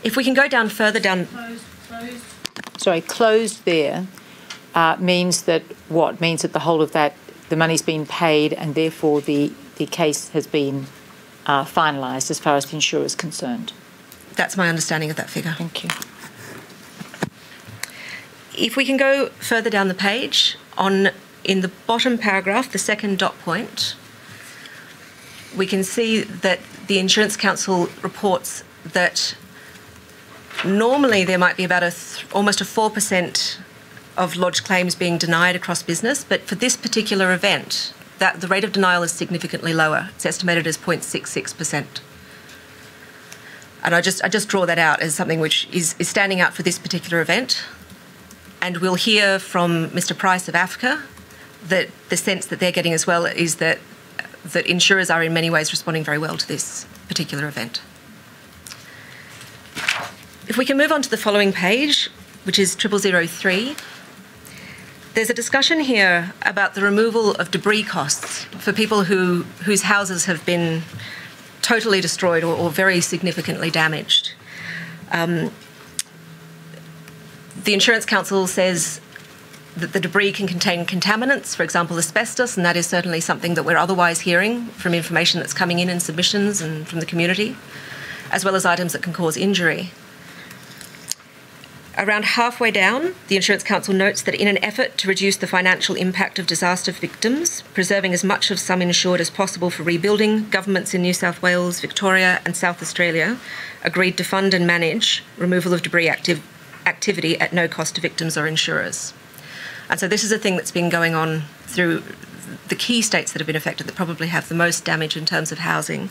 If we can go down further down. Closed, closed. Sorry, closed there uh, means that what? Means that the whole of that, the money's been paid, and therefore the, the case has been uh, finalised as far as the insurer is concerned. That's my understanding of that figure. Thank you. If we can go further down the page, on in the bottom paragraph, the second dot point, we can see that the Insurance Council reports that Normally, there might be about a th- almost a 4% of lodged claims being denied across business, but for this particular event, that the rate of denial is significantly lower. It's estimated as 0.66%. And I just I just draw that out as something which is, is standing out for this particular event. And we'll hear from Mr. Price of AFCA that the sense that they're getting as well is that that insurers are in many ways responding very well to this particular event. If we can move on to the following page, which is 0003, there's a discussion here about the removal of debris costs for people who, whose houses have been totally destroyed or, or very significantly damaged. Um, the Insurance Council says that the debris can contain contaminants, for example, asbestos, and that is certainly something that we're otherwise hearing from information that's coming in in submissions and from the community, as well as items that can cause injury. Around halfway down, the Insurance Council notes that in an effort to reduce the financial impact of disaster victims, preserving as much of sum insured as possible for rebuilding, governments in New South Wales, Victoria, and South Australia agreed to fund and manage removal of debris activity at no cost to victims or insurers. And so this is a thing that's been going on through the key states that have been affected that probably have the most damage in terms of housing.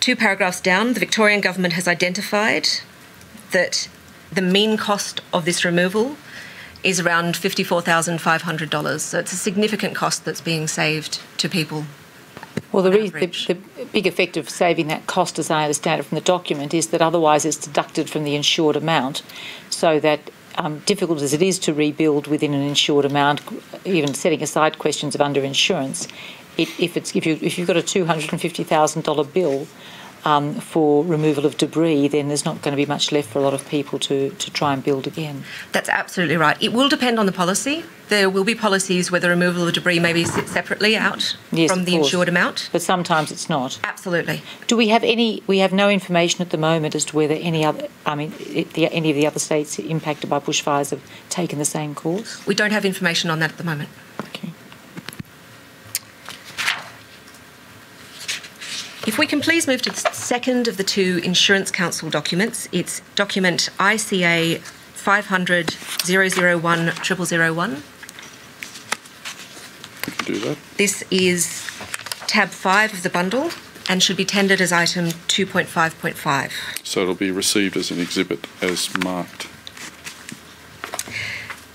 Two paragraphs down, the Victorian government has identified that the mean cost of this removal is around $54,500. So it's a significant cost that's being saved to people. Well, the, the, the big effect of saving that cost, as I understand it from the document, is that otherwise it's deducted from the insured amount, so that um, difficult as it is to rebuild within an insured amount, even setting aside questions of underinsurance, it, if it's if you if you've got a two hundred and fifty thousand dollar bill um, for removal of debris, then there's not going to be much left for a lot of people to, to try and build again. That's absolutely right. It will depend on the policy. There will be policies where the removal of debris maybe sit separately out yes, from the insured amount. But sometimes it's not. Absolutely. Do we have any? We have no information at the moment as to whether any other. I mean, the, any of the other states impacted by bushfires have taken the same course. We don't have information on that at the moment. Okay. If we can please move to the second of the two Insurance Council documents, it's document ICA 500 001 0001. Do that. This is tab 5 of the bundle and should be tendered as item 2.5.5. So it'll be received as an exhibit as marked.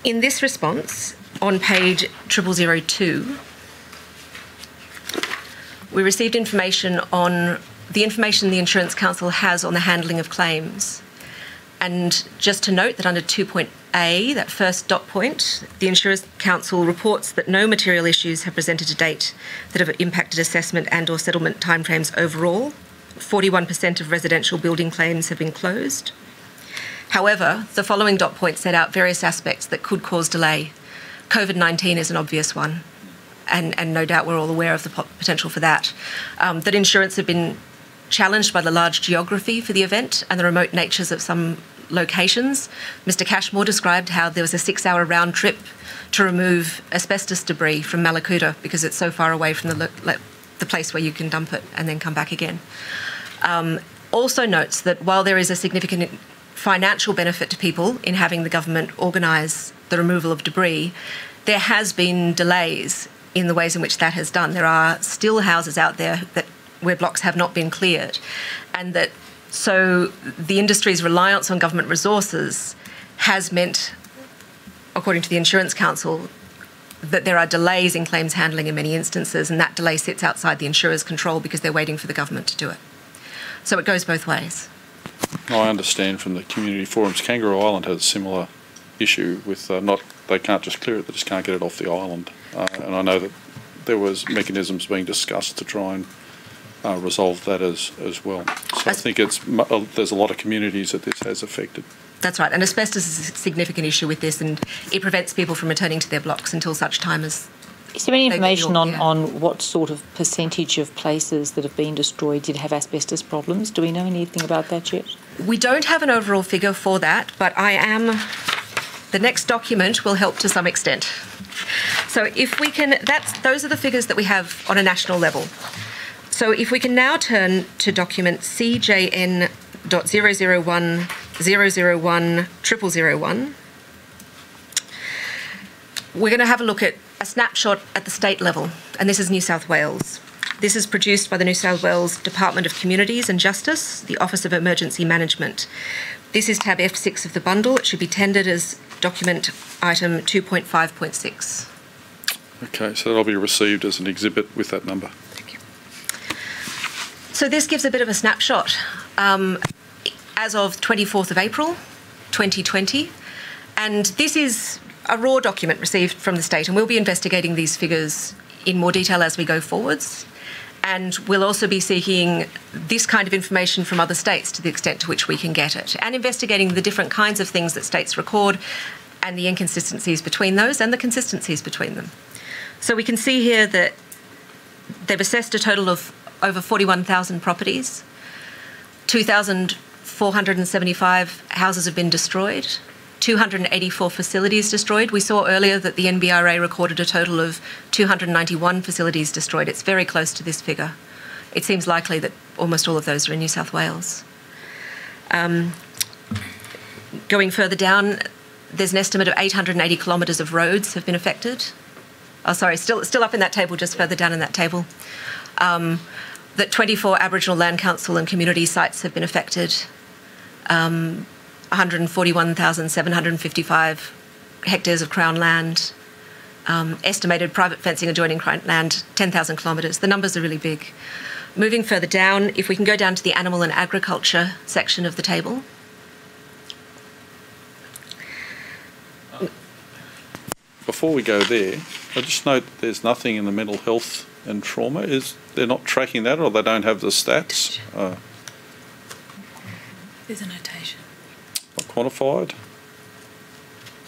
In this response, on page 0002, we received information on the information the Insurance Council has on the handling of claims. And just to note that under 2.A, that first dot point, the Insurance Council reports that no material issues have presented to date that have impacted assessment and or settlement timeframes overall. 41% of residential building claims have been closed. However, the following dot point set out various aspects that could cause delay. COVID 19 is an obvious one, and, and no doubt we're all aware of the potential for that. Um, that insurance had been challenged by the large geography for the event and the remote natures of some locations. Mr. Cashmore described how there was a six hour round trip to remove asbestos debris from Mallacoota because it's so far away from the, the place where you can dump it and then come back again. Um, also notes that while there is a significant financial benefit to people in having the government organise the removal of debris, there has been delays in the ways in which that has done. There are still houses out there that where blocks have not been cleared, and that so the industry's reliance on government resources has meant, according to the Insurance Council, that there are delays in claims handling in many instances, and that delay sits outside the insurer's control because they're waiting for the government to do it. So it goes both ways. I understand from the community forums, Kangaroo Island has a similar issue with uh, not they can't just clear it; they just can't get it off the island. Uh, and I know that there was mechanisms being discussed to try and uh, resolve that as as well. So I think it's uh, there's a lot of communities that this has affected. That's right, and asbestos is a significant issue with this, and it prevents people from returning to their blocks until such time as. Is there any information on, yeah. on what sort of percentage of places that have been destroyed did have asbestos problems? Do we know anything about that yet? We don't have an overall figure for that, but I am. The next document will help to some extent. So if we can, that's those are the figures that we have on a national level. So if we can now turn to document CJN.001 001 0001. We're going to have a look at a snapshot at the state level, and this is New South Wales. This is produced by the New South Wales Department of Communities and Justice, the Office of Emergency Management. This is tab F6 of the bundle. It should be tendered as document item 2.5.6. Okay, so that'll be received as an exhibit with that number. Thank you. So this gives a bit of a snapshot. Um, as of 24th of April 2020, and this is a raw document received from the state, and we'll be investigating these figures in more detail as we go forwards. And we'll also be seeking this kind of information from other states to the extent to which we can get it, and investigating the different kinds of things that states record and the inconsistencies between those and the consistencies between them. So we can see here that they've assessed a total of over 41,000 properties, 2,475 houses have been destroyed, 284 facilities destroyed. We saw earlier that the NBRA recorded a total of 291 facilities destroyed. It's very close to this figure. It seems likely that almost all of those are in New South Wales. Um, going further down, there's an estimate of 880 kilometres of roads have been affected. Oh, sorry, still, still up in that table, just further down in that table. Um, that 24 Aboriginal Land Council and community sites have been affected. Um, 141,755 hectares of Crown land, um, estimated private fencing adjoining Crown land 10,000 kilometres. The numbers are really big. Moving further down, if we can go down to the animal and agriculture section of the table. Before we go there, I just note there's nothing in the mental health and trauma. Is they're not tracking that, or they don't have the stats? Uh, There's a notation. Not quantified.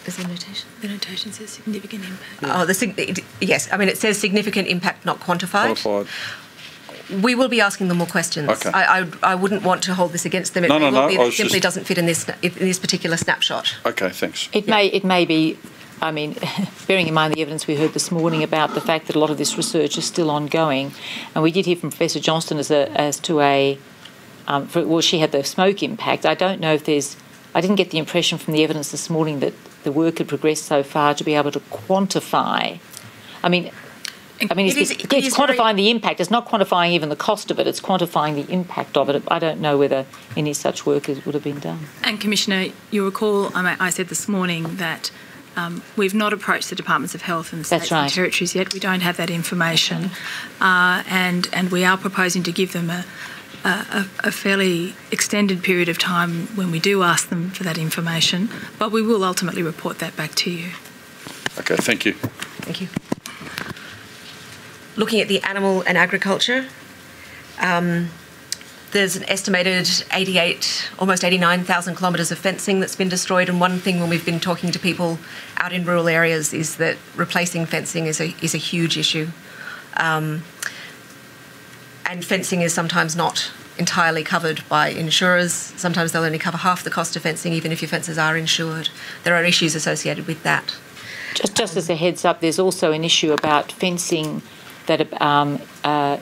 Is the notation? The notation says significant impact. Oh, the yes. I mean, it says significant impact, not quantified. Quantified. We will be asking them more questions. Okay. I, I, I wouldn't want to hold this against them. It No, no, no, be I that was simply just- doesn't fit in this in this particular snapshot. Okay, thanks. It may it may be. I mean, bearing in mind the evidence we heard this morning about the fact that a lot of this research is still ongoing, and we did hear from Professor Johnston as a as to a um, for, well, she had the smoke impact. I don't know if there's. I didn't get the impression from the evidence this morning that the work had progressed so far to be able to quantify. I mean. I mean, It it's, is- it's, it it's quantifying the impact. It's not quantifying even the cost of it. It's quantifying the impact of it. I don't know whether any such work is, would have been done. And Commissioner, you recall I, I said this morning that um, we've not approached the departments of health and the states and territories yet. We don't have that information, uh, and and we are proposing to give them a, a, a fairly extended period of time when we do ask them for that information. But we will ultimately report that back to you. Okay, thank you. Thank you. Looking at the animal and agriculture, um, there's an estimated 88, almost 89,000 kilometres of fencing that's been destroyed. And one thing when we've been talking to people out in rural areas is that replacing fencing is a, is a huge issue. Um, and fencing is sometimes not entirely covered by insurers. Sometimes they'll only cover half the cost of fencing, even if your fences are insured. There are issues associated with that. Just, just as a heads up, there's also an issue about fencing that um, uh,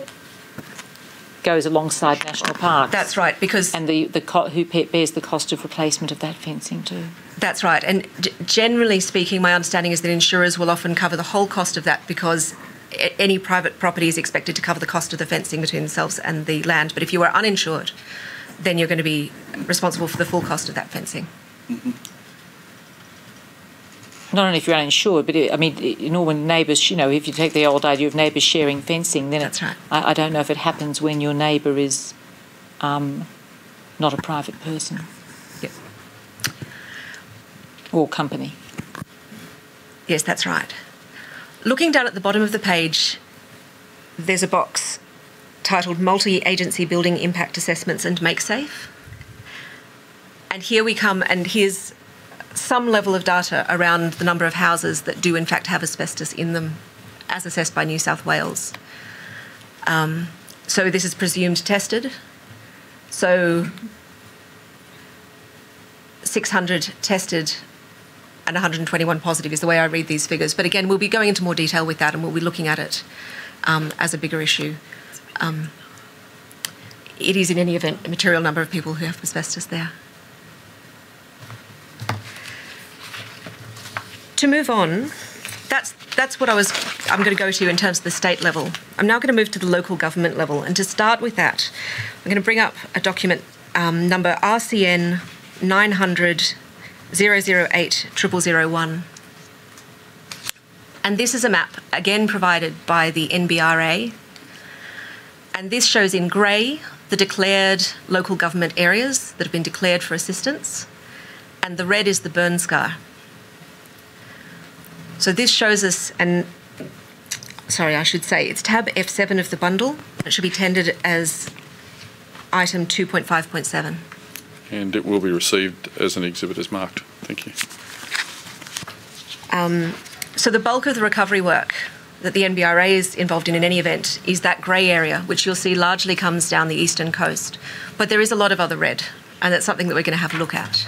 goes alongside national parks. That's right, because and the the who bears the cost of replacement of that fencing too. That's right. And generally speaking, my understanding is that insurers will often cover the whole cost of that because any private property is expected to cover the cost of the fencing between themselves and the land. But if you are uninsured, then you're going to be responsible for the full cost of that fencing. Not only if you're uninsured, but it, I mean, it- you know, when neighbours, you know, if you take the old idea of neighbours sharing fencing, then That's right. I, I don't know if it happens when your neighbour is um, not a private person. Yep. Or company. Yes, that's right. Looking down at the bottom of the page, there's a box titled Multi Agency Building Impact Assessments and Make Safe. And here we come, and here's some level of data around the number of houses that do, in fact, have asbestos in them, as assessed by New South Wales. Um, so this is presumed tested. So 600 tested and 121 positive is the way I read these figures. But again, we'll be going into more detail with that and we'll be looking at it um, as a bigger issue. Um, it is in any event a material number of people who have asbestos there. To move on, that's that's what I was I'm going to go to in terms of the state level. I'm now going to move to the local government level, and to start with that, I'm going to bring up a document um, number RCN 900 008 0001. And this is a map again provided by the NBRA. And this shows in grey the declared local government areas that have been declared for assistance, and the red is the burn scar. So this shows us, and sorry, I should say it's tab F7 of the bundle. It should be tendered as item 2.5.7. And it will be received as an exhibit as marked. Thank you. Um, so the bulk of the recovery work that the NBRA is involved in in any event is that grey area, which you'll see largely comes down the eastern coast. But there is a lot of other red, and that's something that we're going to have a look at.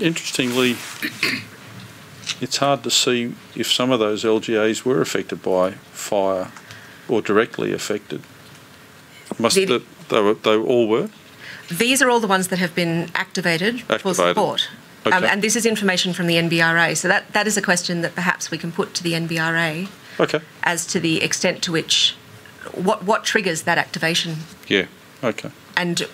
Interestingly, it's hard to see if some of those LGAs were affected by fire or directly affected. Must The- they, were, they all were? These are all the ones that have been activated, for Activated. support. Um, and this is information from the NBRA. So that, that is a question that perhaps we can put to the NBRA Okay. as to the extent to which, what, what triggers that activation. Yeah. Okay. And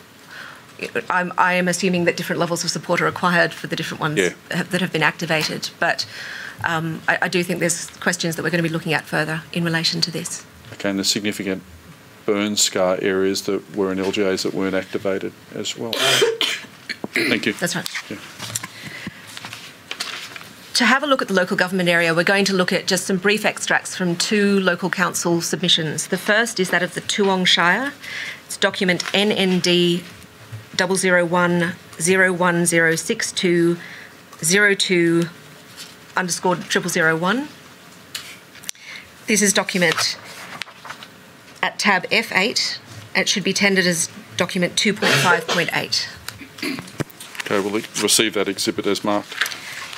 I'm, I am assuming that different levels of support are required for the different ones Yeah. that have been activated. But um, I, I do think there's questions that we're going to be looking at further in relation to this. Okay. And the significant burn scar areas that were in LGAs that weren't activated as well. Thank you. That's right. Yeah. To have a look at the local government area, we're going to look at just some brief extracts from two local council submissions. The first is that of the Towong Shire. It's document NND 001 01062 02 underscore 0001. This is document at tab F8. It should be tendered as document 2.5.8. Okay. We'll receive that exhibit as marked.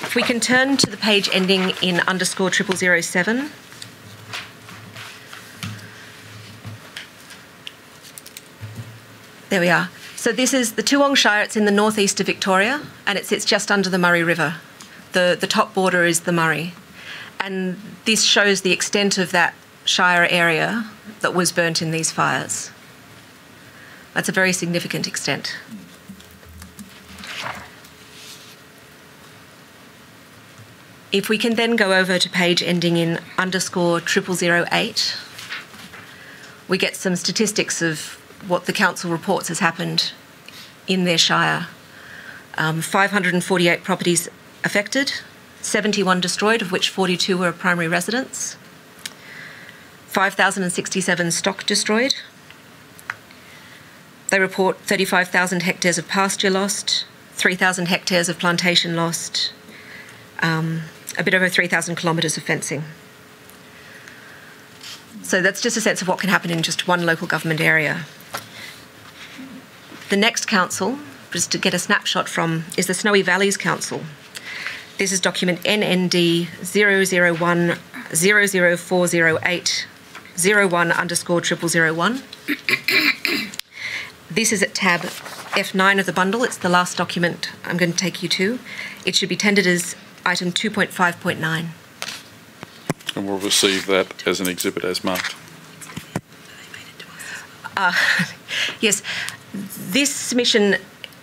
If we can turn to the page ending in underscore triple zero seven. There we are. So this is the Towong Shire. It's in the northeast of Victoria, and it sits just under the Murray River. The the top border is the Murray, and this shows the extent of that shire area that was burnt in these fires. That's a very significant extent. If we can then go over to page ending in underscore triple zero eight, we get some statistics of what the council reports has happened in their shire. Um, 548 properties affected, 71 destroyed, of which 42 were primary residents, 5,067 stock destroyed. They report 35,000 hectares of pasture lost, 3,000 hectares of plantation lost, um, a bit over 3,000 kilometres of fencing. So that's just a sense of what can happen in just one local government area. The next council, just to get a snapshot from, is the Snowy Valleys Council. This is document NND 001 00408 01 underscore 0001. This is at tab F9 of the bundle. It's the last document I'm going to take you to. It should be tendered as item 2.5.9. And we'll receive that as an exhibit as marked. Uh, yes, this submission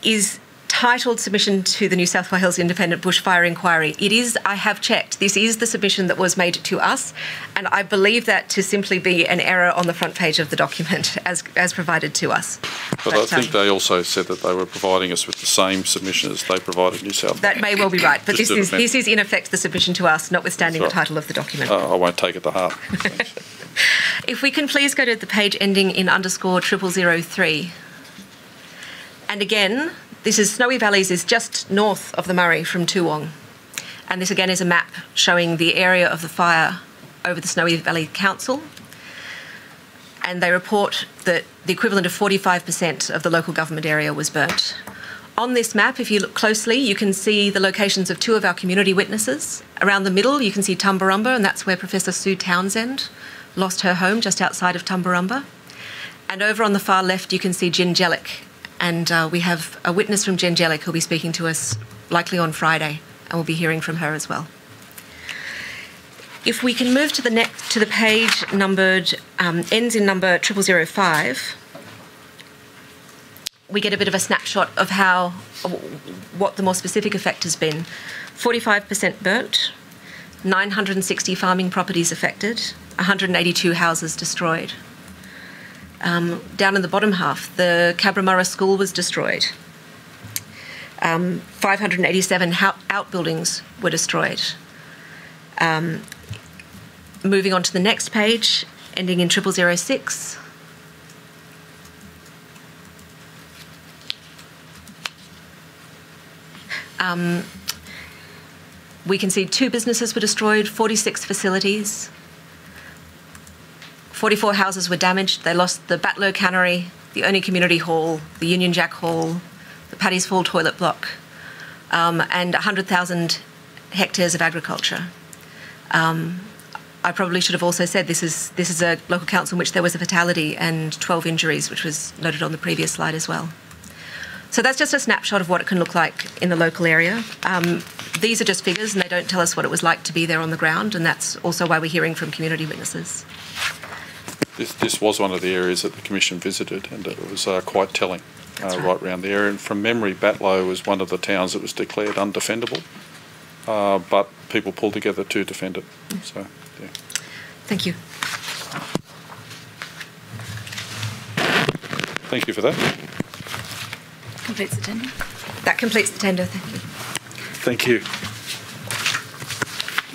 is titled Submission to the New South Wales Independent Bushfire Inquiry. It is, I have checked, this is the submission that was made to us, and I believe that to simply be an error on the front page of the document as, as provided to us. But I But, um, think they also said that they were providing us with the same submission as they provided New South. That may well be right, but this is, this is in effect the submission to us, notwithstanding the title of the document. Uh, I won't take it to heart. If we can please go to the page ending in underscore triple zero three. And again, this is Snowy Valleys is just north of the Murray from Towong. And this again is a map showing the area of the fire over the Snowy Valley Council. And they report that the equivalent of 45% of the local government area was burnt. On this map, if you look closely, you can see the locations of two of our community witnesses. Around the middle, you can see Tumbarumba, and that's where Professor Sue Townsend lost her home just outside of Tumbarumba. And over on the far left, you can see Jingellic. And uh, we have a witness from Jingellic who'll be speaking to us likely on Friday, and we'll be hearing from her as well. If we can move to the next to the page numbered um, ends in number 0005, we get a bit of a snapshot of how what the more specific effect has been. 45% burnt, 960 farming properties affected, 182 houses destroyed. Um, down in the bottom half, the Cabramurra School was destroyed. Um, 587 outbuildings were destroyed. Um, moving on to the next page, ending in 0006. Um, we can see two businesses were destroyed, 46 facilities, 44 houses were damaged. They lost the Batlow Cannery, the only Community Hall, the Union Jack Hall, the Paddy's Fall toilet block, um, and 100,000 hectares of agriculture. Um, I probably should have also said this is this is a local council in which there was a fatality and 12 injuries, which was noted on the previous slide as well. So that's just a snapshot of what it can look like in the local area. Um, these are just figures and they don't tell us what it was like to be there on the ground, and that's also why we're hearing from community witnesses. This, this was one of the areas that the Commission visited, and it was uh, quite telling uh, right. right around the area. And from memory, Batlow was one of the towns that was declared undefendable, uh, but people pulled together to defend it. Mm. So. Yeah. Thank you. Thank you for that. Completes the tender. That completes the tender. Thank you. Thank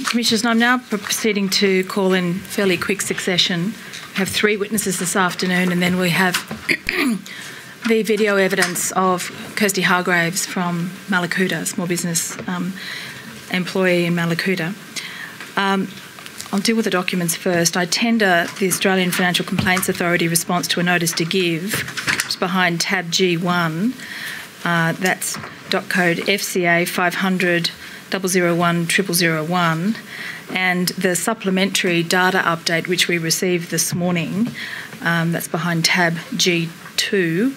you. Commissioners, I'm now proceeding to call in fairly quick succession. We have three witnesses this afternoon, and then we have the video evidence of Kirsty Hargraves from Mallacoota, small business um, employee in Mallacoota. Um, I'll deal with the documents first. I tender the Australian Financial Complaints Authority response to a notice to give. It's behind tab G1. Uh, that's dot code FCA 500 001 0001 and the supplementary data update which we received this morning um, that's behind tab G2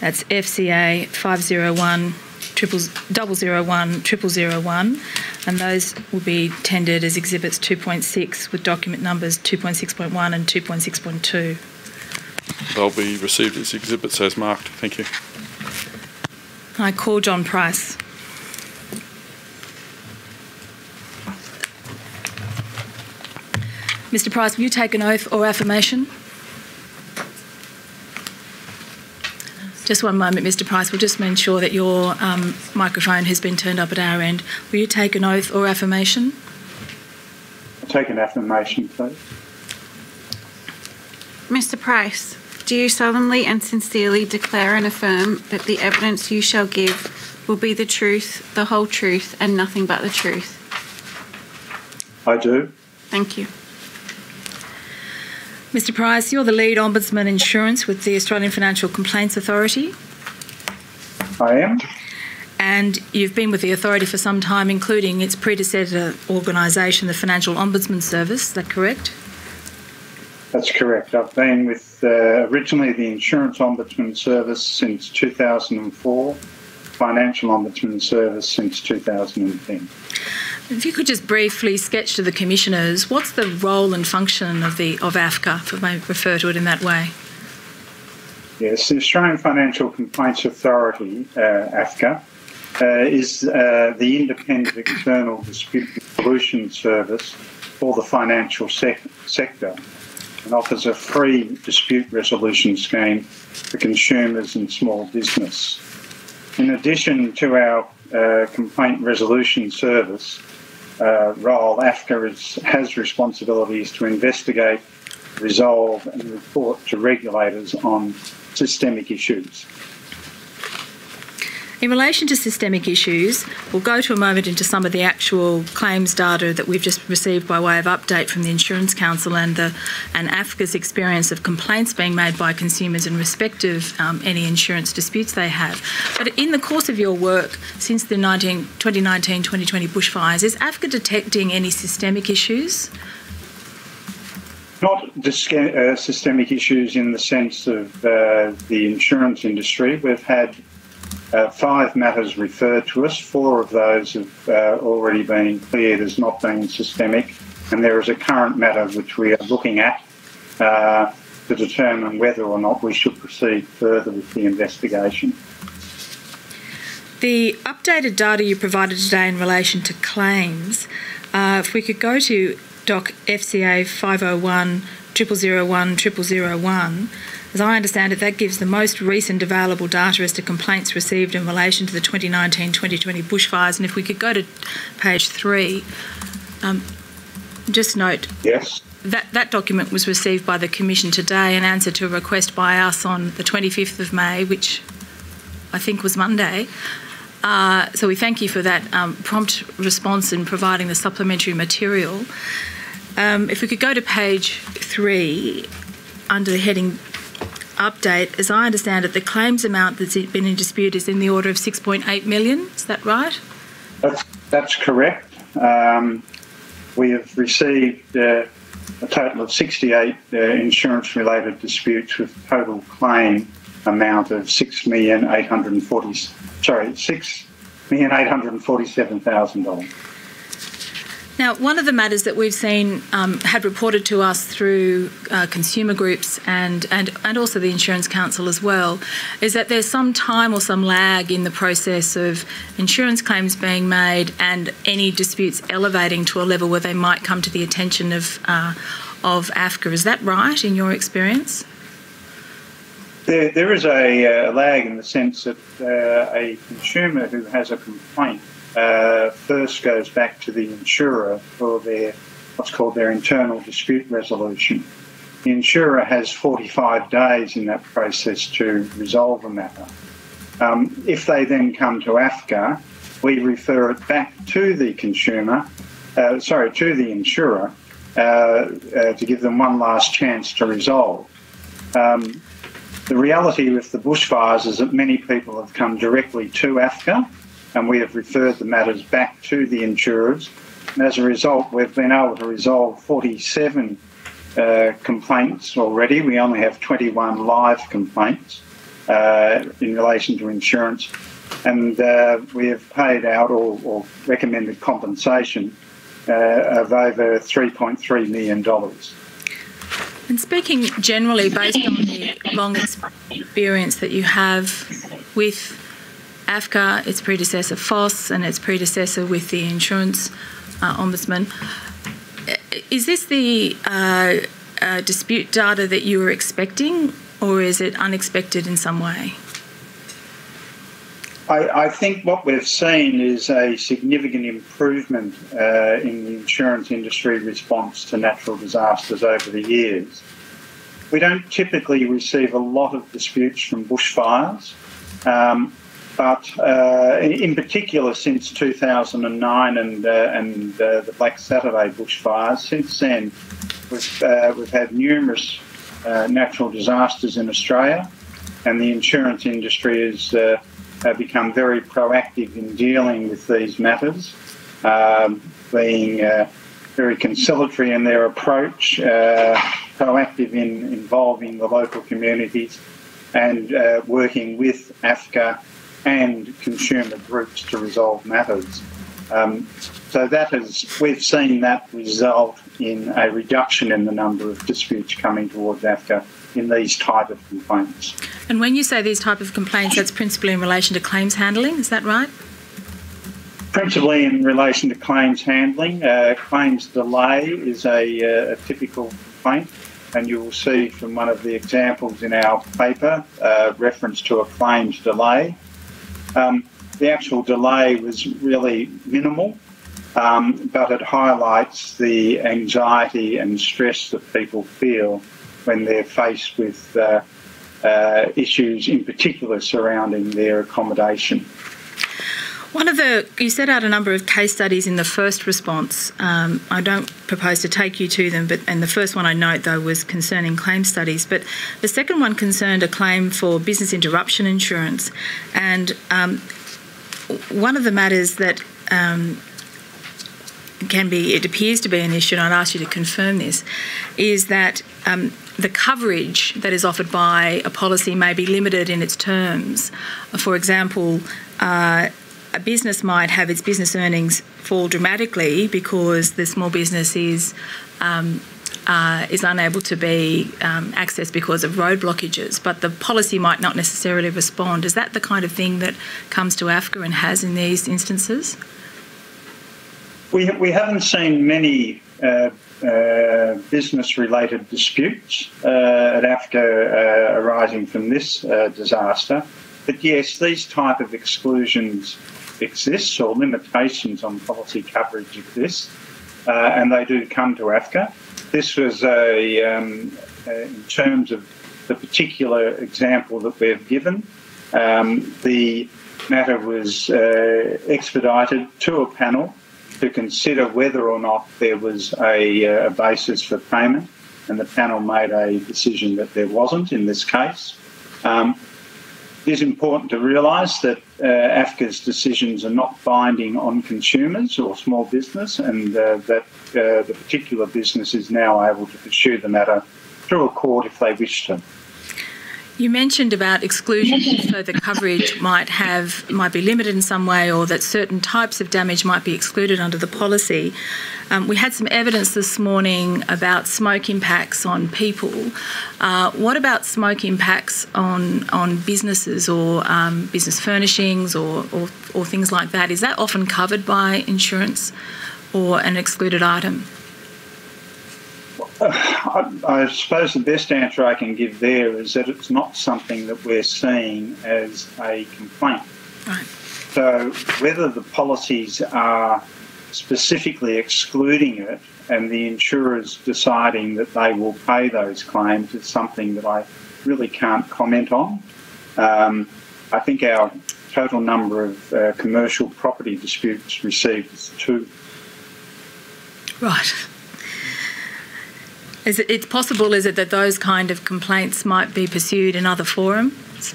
that's FCA 501 001 0001 and those will be tendered as exhibits 2.6 with document numbers 2.6.1 and 2.6.2. They'll be received as exhibits as marked. Thank you. I call John Price. Mr Price, will you take an oath or affirmation? Just one moment, Mr Price. We'll just make sure that your um, microphone has been turned up at our end. Will you take an oath or affirmation? I'll take an affirmation, please. Mr Price, do you solemnly and sincerely declare and affirm that the evidence you shall give will be the truth, the whole truth, and nothing but the truth? I do. Thank you. Mr Price, you're the lead Ombudsman Insurance with the Australian Financial Complaints Authority. I am. And you've been with the authority for some time, including its predecessor organisation, the Financial Ombudsman Service. Is that correct? That's correct. I've been with uh, originally the Insurance Ombudsman Service since 2004, Financial Ombudsman Service since 2010. If you could just briefly sketch to the commissioners what's the role and function of the of AFCA, if I may refer to it in that way. Yes, the Australian Financial Complaints Authority, uh, AFCA, uh, is uh, the independent external dispute resolution service for the financial sec- sector and offers a free dispute resolution scheme for consumers and small business. In addition to our uh, complaint resolution service, uh, role, AFCA is, has responsibilities to investigate, resolve, and report to regulators on systemic issues. In relation to systemic issues, we'll go to a moment into some of the actual claims data that we've just received by way of update from the Insurance Council and the and AFCA's experience of complaints being made by consumers in respect of um, any insurance disputes they have. But in the course of your work since the 2019-2020 bushfires, is AFCA detecting any systemic issues? Not uh, systemic issues in the sense of uh, the insurance industry. We've had uh, five matters referred to us. Four of those have uh, already been cleared as not being systemic, and there is a current matter which we are looking at uh, to determine whether or not we should proceed further with the investigation. The updated data you provided today in relation to claims, uh, if we could go to Doc FCA 501 0001 0001, as I understand it, that gives the most recent available data as to complaints received in relation to the 2019 2020 bushfires. And if we could go to page three, um, just note. Yes. That, that document was received by the Commission today in answer to a request by us on the 25th of May, which I think was Monday. Uh, so we thank you for that um, prompt response in providing the supplementary material. Um, if we could go to page three under the heading update, as I understand it, the claims amount that's been in dispute is in the order of 6.8 million. Is that right? That's, that's correct. Um, we have received uh, a total of 68 uh, insurance related disputes with total claim amount of 6,840 sorry, $6,847,000. Now, one of the matters that we've seen um, had reported to us through uh, consumer groups and, and, and also the Insurance Council as well is that there's some time or some lag in the process of insurance claims being made and any disputes elevating to a level where they might come to the attention of, uh, of AFCA. Is that right in your experience? There, there is a uh, lag in the sense that uh, a consumer who has a complaint uh, first goes back to the insurer for their what's called their internal dispute resolution. The insurer has 45 days in that process to resolve the matter. Um, if they then come to AFCA, we refer it back to the consumer, uh, sorry, to the insurer uh, uh, to give them one last chance to resolve. Um, the reality with the bushfires is that many people have come directly to AFCA and we have referred the matters back to the insurers. And as a result, we've been able to resolve 47 uh, complaints already. We only have 21 live complaints uh, in relation to insurance. And uh, we have paid out or, or recommended compensation uh, of over $3.3 million. And speaking generally, based on the long experience that you have with AFCA, its predecessor FOSS, and its predecessor with the Insurance uh, Ombudsman, is this the uh, uh, dispute data that you were expecting, or is it unexpected in some way? I, I, think what we've seen is a significant improvement uh, in the insurance industry response to natural disasters over the years. We don't typically receive a lot of disputes from bushfires, um, but uh, in particular since 2009 and, uh, and uh, the Black Saturday bushfires, since then we've, uh, we've had numerous uh, natural disasters in Australia, and the insurance industry has become very proactive in dealing with these matters, um, being very conciliatory in their approach, uh, proactive in involving the local communities, and uh, working with AFCA and consumer groups to resolve matters. Um, so that has we've seen that result in a reduction in the number of disputes coming towards AFCA in these type of complaints. And when you say these type of complaints, that's principally in relation to claims handling, is that right? Principally in relation to claims handling. Uh, claims delay is a, uh, a, typical complaint, and you will see from one of the examples in our paper uh, reference to a claims delay. Um, the actual delay was really minimal, um, but it highlights the anxiety and stress that people feel when they're faced with uh, uh, issues in particular surrounding their accommodation. One of the, you set out a number of case studies in the first response. Um, I don't propose to take you to them, but and the first one I note though was concerning claim studies. But the second one concerned a claim for business interruption insurance, and um, one of the matters that um, can be, it appears to be an issue, and I'd ask you to confirm this, is that um, the coverage that is offered by a policy may be limited in its terms. For example, uh, a business might have its business earnings fall dramatically because the small business is um, uh, is unable to be um, accessed because of road blockages, but the policy might not necessarily respond. Is that the kind of thing that comes to AFCA and has in these instances? We, we haven't seen many uh, uh, business related disputes uh, at AFCA uh, arising from this uh, disaster. But yes, these type of exclusions exist or limitations on policy coverage exist, uh, and they do come to AFCA. This was a, um, in terms of the particular example that we've given, um, the matter was expedited to a panel to consider whether or not there was a, a, basis for payment, and the panel made a decision that there wasn't in this case. Um, it is important to realise that uh, AFCA's decisions are not binding on consumers or small business, and uh, that uh, the particular business is now able to pursue the matter through a court if they wish to. You mentioned about exclusion, so the coverage might have might be limited in some way, or that certain types of damage might be excluded under the policy. Um, we had some evidence this morning about smoke impacts on people. Uh, what about smoke impacts on on businesses or um, business furnishings or, or or things like that? Is that often covered by insurance or an excluded item? I, I, suppose the best answer I can give there is that it's not something that we're seeing as a complaint. Right. So whether the policies are specifically excluding it and the insurers deciding that they will pay those claims is something that I really can't comment on. Um, I think our total number of uh, commercial property disputes received is two. Right. Is it, it's possible, is it, that those kind of complaints might be pursued in other forums,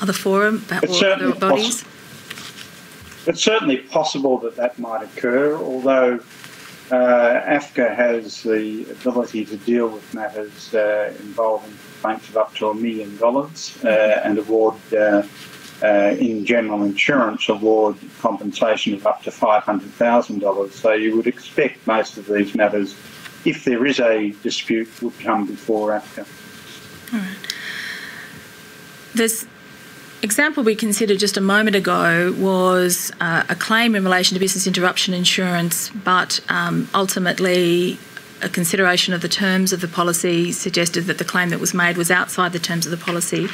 other forum or other bodies? it's certainly possible that that might occur, although uh, AFCA has the ability to deal with matters uh, involving complaints of up to a million dollars uh, and award, uh, uh, in general insurance, award compensation of up to $500,000. So you would expect most of these matters if there is a dispute, would come before AFCA. All right. This example we considered just a moment ago was uh, a claim in relation to business interruption insurance, but um, ultimately a consideration of the terms of the policy suggested that the claim that was made was outside the terms of the policy.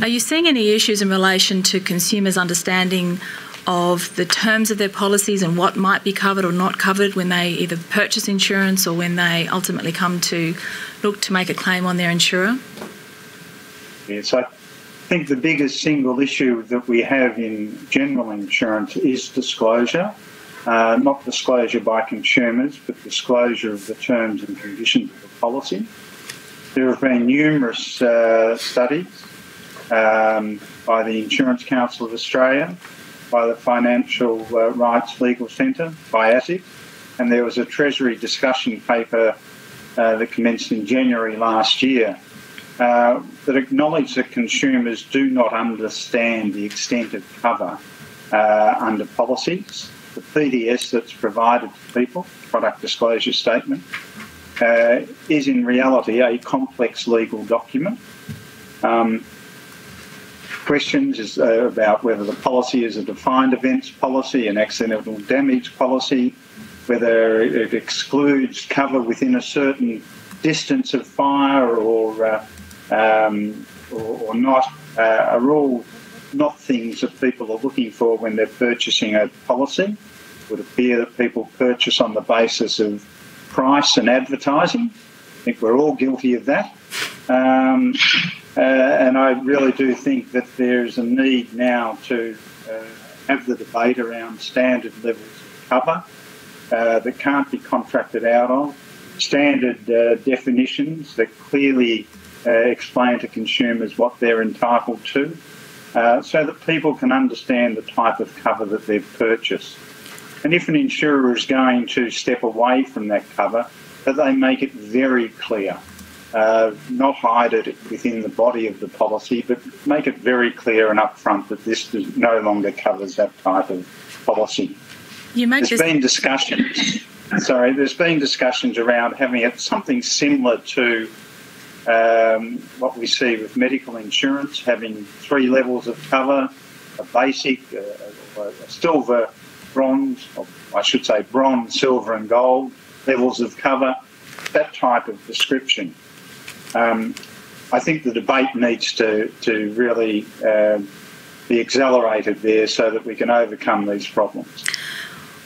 Are you seeing any issues in relation to consumers' understanding of the terms of their policies and what might be covered or not covered when they either purchase insurance or when they ultimately come to look to make a claim on their insurer? Yes, I think the biggest single issue that we have in general insurance is disclosure. Uh, not disclosure by consumers, but disclosure of the terms and conditions of the policy. There have been numerous uh, studies um, by the Insurance Council of Australia by the Financial uh, Rights Legal Centre, by ASIC, and there was a Treasury discussion paper uh, that commenced in January last year uh, that acknowledged that consumers do not understand the extent of cover uh, under policies. The PDS that's provided to people, product disclosure statement, uh, is in reality a complex legal document. Um, questions is, uh, about whether the policy is a defined events policy, an accidental damage policy, whether it excludes cover within a certain distance of fire or, uh, um, or, or, not, uh, are all not things that people are looking for when they're purchasing a policy. It would appear that people purchase on the basis of price and advertising. I think we're all guilty of that. Um, uh, and I really do think that there's a need now to uh, have the debate around standard levels of cover uh, that can't be contracted out of, standard uh, definitions that clearly uh, explain to consumers what they're entitled to, uh, so that people can understand the type of cover that they've purchased. And if an insurer is going to step away from that cover, that they make it very clear uh, not hide it within the body of the policy, but make it very clear and upfront that this no longer covers that type of policy. You There's this. been discussions. Sorry, there's been discussions around having it something similar to um, what we see with medical insurance, having three levels of cover: a basic, a, a silver, bronze, or I should say bronze, silver, and gold levels of cover. That type of description. Um, I think the debate needs to to really um be accelerated there so that we can overcome these problems.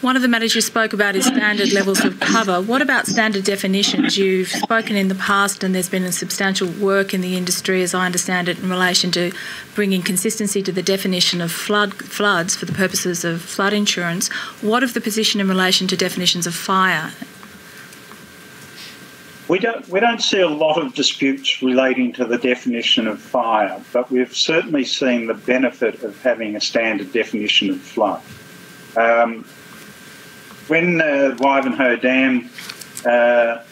One of the matters you spoke about is standard levels of cover. What about standard definitions? You've spoken in the past, and there's been a substantial work in the industry, as I understand it, in relation to bringing consistency to the definition of flood floods for the purposes of flood insurance. What of the position in relation to definitions of fire? We don't we don't see a lot of disputes relating to the definition of fire, but we've certainly seen the benefit of having a standard definition of flood. Um, when uh, Wivenhoe Dam uh,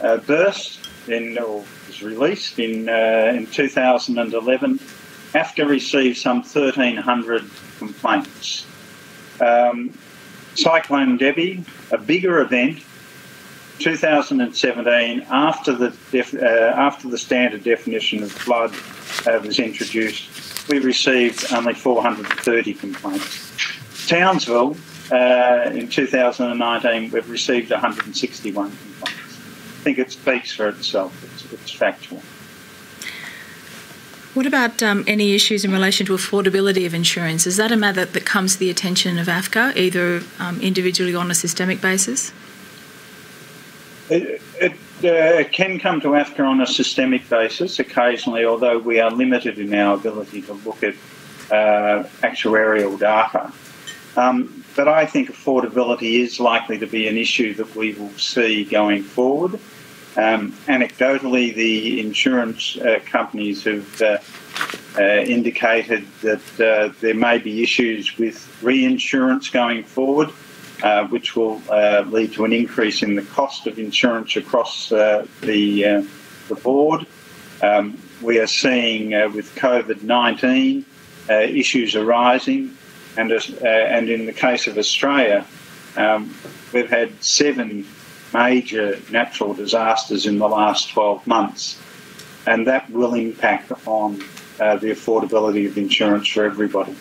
uh, burst in, or was released in uh, in 2011, AFCA received some 1,300 complaints. Um, Cyclone Debbie, a bigger event, 2017, after the def, uh, after the standard definition of flood uh, was introduced, we received only 430 complaints. Townsville, uh, in 2019, we've received 161 complaints. I think it speaks for itself. It's, it's factual. What about um, any issues in relation to affordability of insurance? Is that a matter that comes to the attention of AFCA, either um, individually or on a systemic basis? It, it, uh, can come to AFCA on a systemic basis occasionally, although we are limited in our ability to look at uh, actuarial data. Um, but I think affordability is likely to be an issue that we will see going forward. Um, anecdotally, the insurance uh, companies have uh, uh, indicated that uh, there may be issues with reinsurance going forward, uh, which will uh, lead to an increase in the cost of insurance across uh, the, uh, the board. Um, we are seeing with COVID 19 uh, issues arising, and, and in the case of Australia, um, we've had seven major natural disasters in the last 12 months, and that will impact on uh, the affordability of insurance for everybody.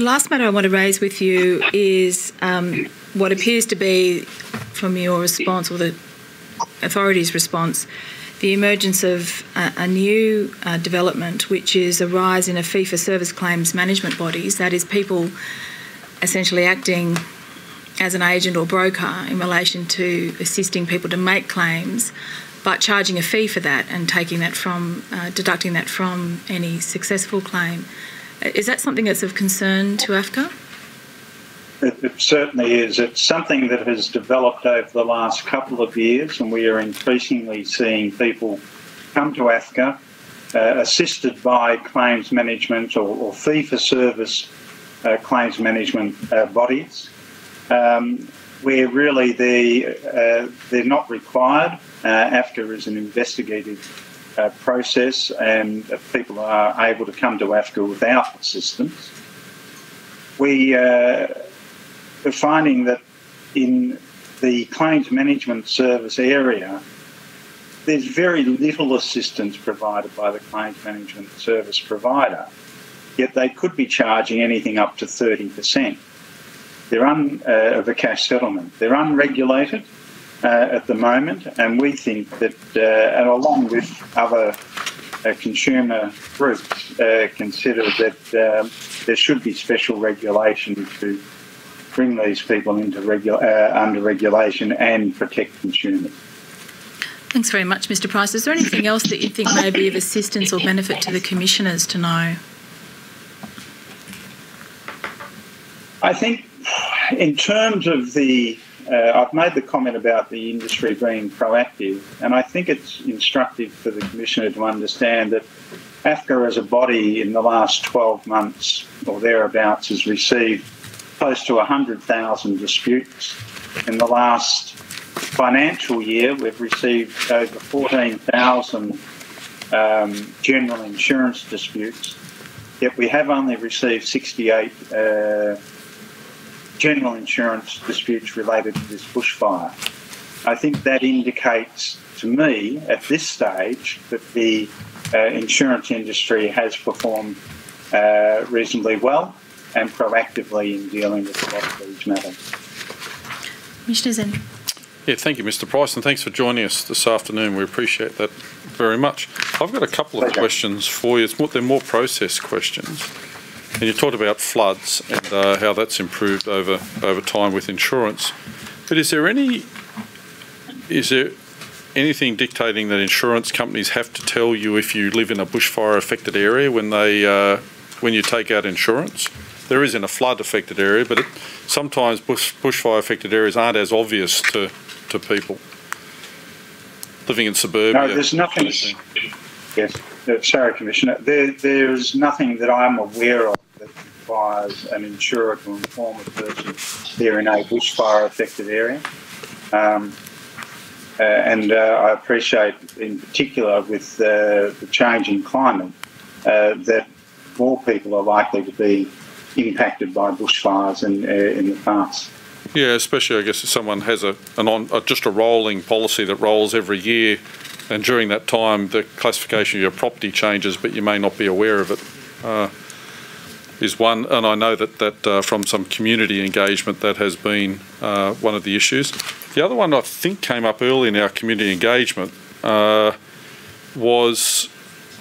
The last matter I want to raise with you is um, what appears to be, from your response or the authorities' response, the emergence of a, a new uh, development, which is a rise in a fee for service claims management bodies. That is, people essentially acting as an agent or broker in relation to assisting people to make claims, but charging a fee for that and taking that from, uh, deducting that from any successful claim. Is that something that's of concern to AFCA? It, it certainly is. It's something that has developed over the last couple of years, and we are increasingly seeing people come to AFCA uh, assisted by claims management or, or fee for service uh, claims management uh, bodies, um, where really they, uh, they're not required. Uh, AFCA is an investigative uh, process, and uh, people are able to come to AFCA without assistance. We uh, are finding that in the claims management service area, there's very little assistance provided by the claims management service provider, yet they could be charging anything up to 30%. They're un, uh, of a cash settlement. They're unregulated uh, at the moment, and we think that, uh, and along with other uh, consumer groups, uh, consider that um, there should be special regulation to bring these people into regu- uh, under regulation and protect consumers. Thanks very much, Mr. Price. Is there anything else that you think may be of assistance or benefit to the commissioners to know? I think, in terms of the, uh, I've made the comment about the industry being proactive, and I think it's instructive for the Commissioner to understand that AFCA as a body in the last 12 months or thereabouts has received close to 100,000 disputes. In the last financial year, we've received over 14,000 um, general insurance disputes, yet we have only received 68 uh, general insurance disputes related to this bushfire. I think that indicates to me at this stage that the uh, insurance industry has performed uh, reasonably well and proactively in dealing with a lot of these matters. Commissioner Zen. Yeah, thank you, Mr. Price, and thanks for joining us this afternoon. We appreciate that very much. I've got a couple of questions for you. It's more, they're more process questions. And you talked about floods and uh, how that's improved over over time with insurance. But is there any is there anything dictating that insurance companies have to tell you if you live in a bushfire affected area when they uh, when you take out insurance? There is in a flood affected area, but it, sometimes bush, bushfire affected areas aren't as obvious to, to people living in suburbia. No, there's nothing. Yes, sorry, Commissioner. There, there's nothing that I'm aware of requires an insurer to inform a person they're in a bushfire affected area. Um, uh, and uh, I appreciate, in particular, with uh, the changing climate, uh, that more people are likely to be impacted by bushfires in, uh, in the past. Yeah, especially I guess if someone has a an on a, just a rolling policy that rolls every year, and during that time the classification of your property changes, but you may not be aware of it. Uh, is one, and I know that that uh, from some community engagement that has been uh, one of the issues. The other one I think came up early in our community engagement uh, was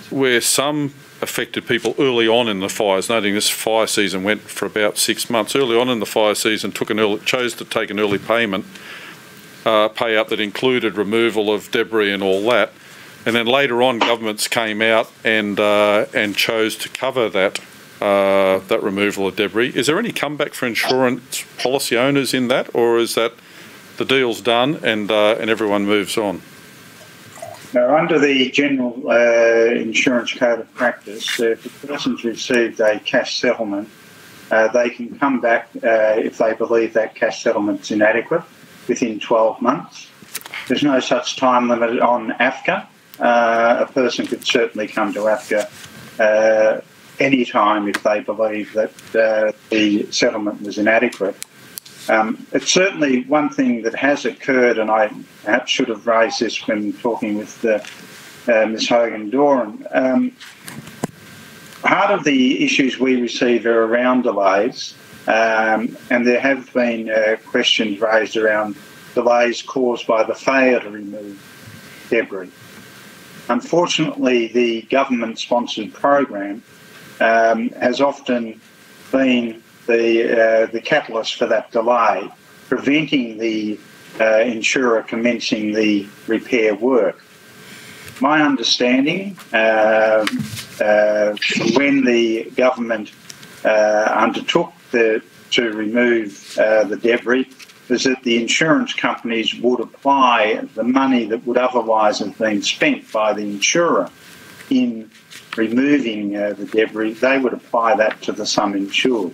where some affected people early on in the fires, noting this fire season went for about six months. Early on in the fire season, took an early, chose to take an early payment uh, payout that included removal of debris and all that. And then later on, governments came out and uh, and chose to cover that uh, that removal of debris. Is there any comeback for insurance policy owners in that, or is that the deal's done and uh, and everyone moves on? Now, under the General uh, Insurance Code of Practice, uh, if a person's received a cash settlement, uh, they can come back uh, if they believe that cash settlement's inadequate within 12 months. There's no such time limit on AFCA. A person could certainly come to AFCA any time if they believe that the settlement was inadequate. Um, it's certainly one thing that has occurred, and I perhaps should have raised this when talking with uh, uh, Ms Hogan Doran. Um, part of the issues we receive are around delays, um, and there have been uh, questions raised around delays caused by the failure to remove debris. Unfortunately, the government sponsored program um, has often been the, uh, the catalyst for that delay, preventing the uh, insurer commencing the repair work. My understanding, uh, uh when the government uh, undertook the, to remove uh, the debris, is that the insurance companies would apply the money that would otherwise have been spent by the insurer in removing the debris, they would apply that to the sum insured.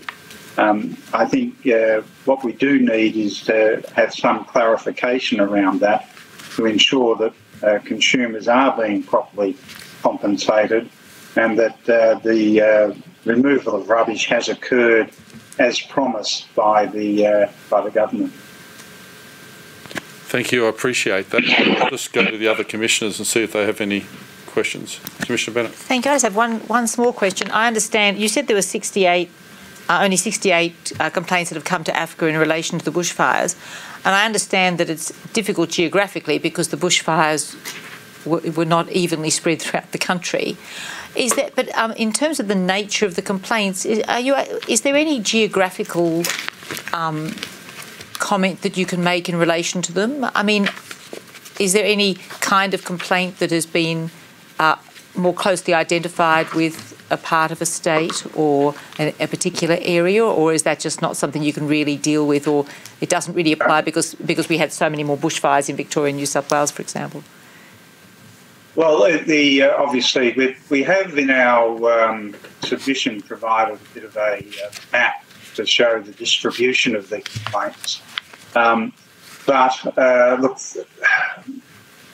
Um, I think uh, what we do need is to have some clarification around that to ensure that uh, consumers are being properly compensated and that uh, the uh, removal of rubbish has occurred as promised by the uh, by the government. Thank you. I appreciate that. I'll just go to the other commissioners and see if they have any questions. Commissioner Bennett. Thank you. I just have one one small question. I understand you said there were 68 uh, only 68 uh, complaints that have come to AFCA in relation to the bushfires. And I understand that it's difficult geographically because the bushfires were, were not evenly spread throughout the country. Is that, but um, in terms of the nature of the complaints, is, are you, is there any geographical um, comment that you can make in relation to them? I mean, is there any kind of complaint that has been uh, more closely identified with a part of a state or a, a, particular area, or is that just not something you can really deal with, or it doesn't really apply because because we had so many more bushfires in Victoria and New South Wales, for example? Well, the uh, obviously we, we have in our um, submission provided a bit of a uh, map to show the distribution of the complaints. Um, but uh, look,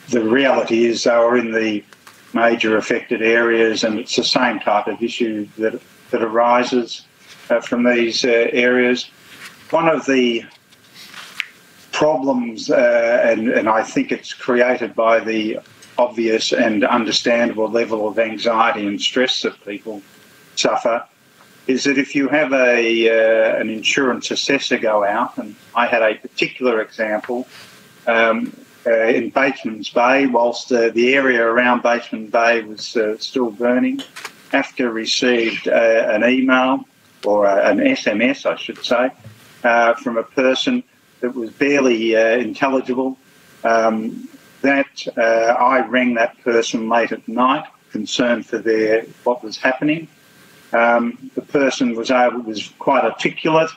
the reality is they were in the major affected areas, and it's the same type of issue that that arises uh, from these uh, areas. One of the problems, uh, and, and I think it's created by the obvious and understandable level of anxiety and stress that people suffer, is that if you have a uh, an insurance assessor go out, and I had a particular example um, uh, in Batemans Bay, whilst uh, the area around Bateman Bay was uh, still burning, AFCA received uh, an email or an SMS, I should say, from a person that was barely intelligible. Um, that I rang that person late at night, concerned for their what was happening. Um, the person was able was quite articulate.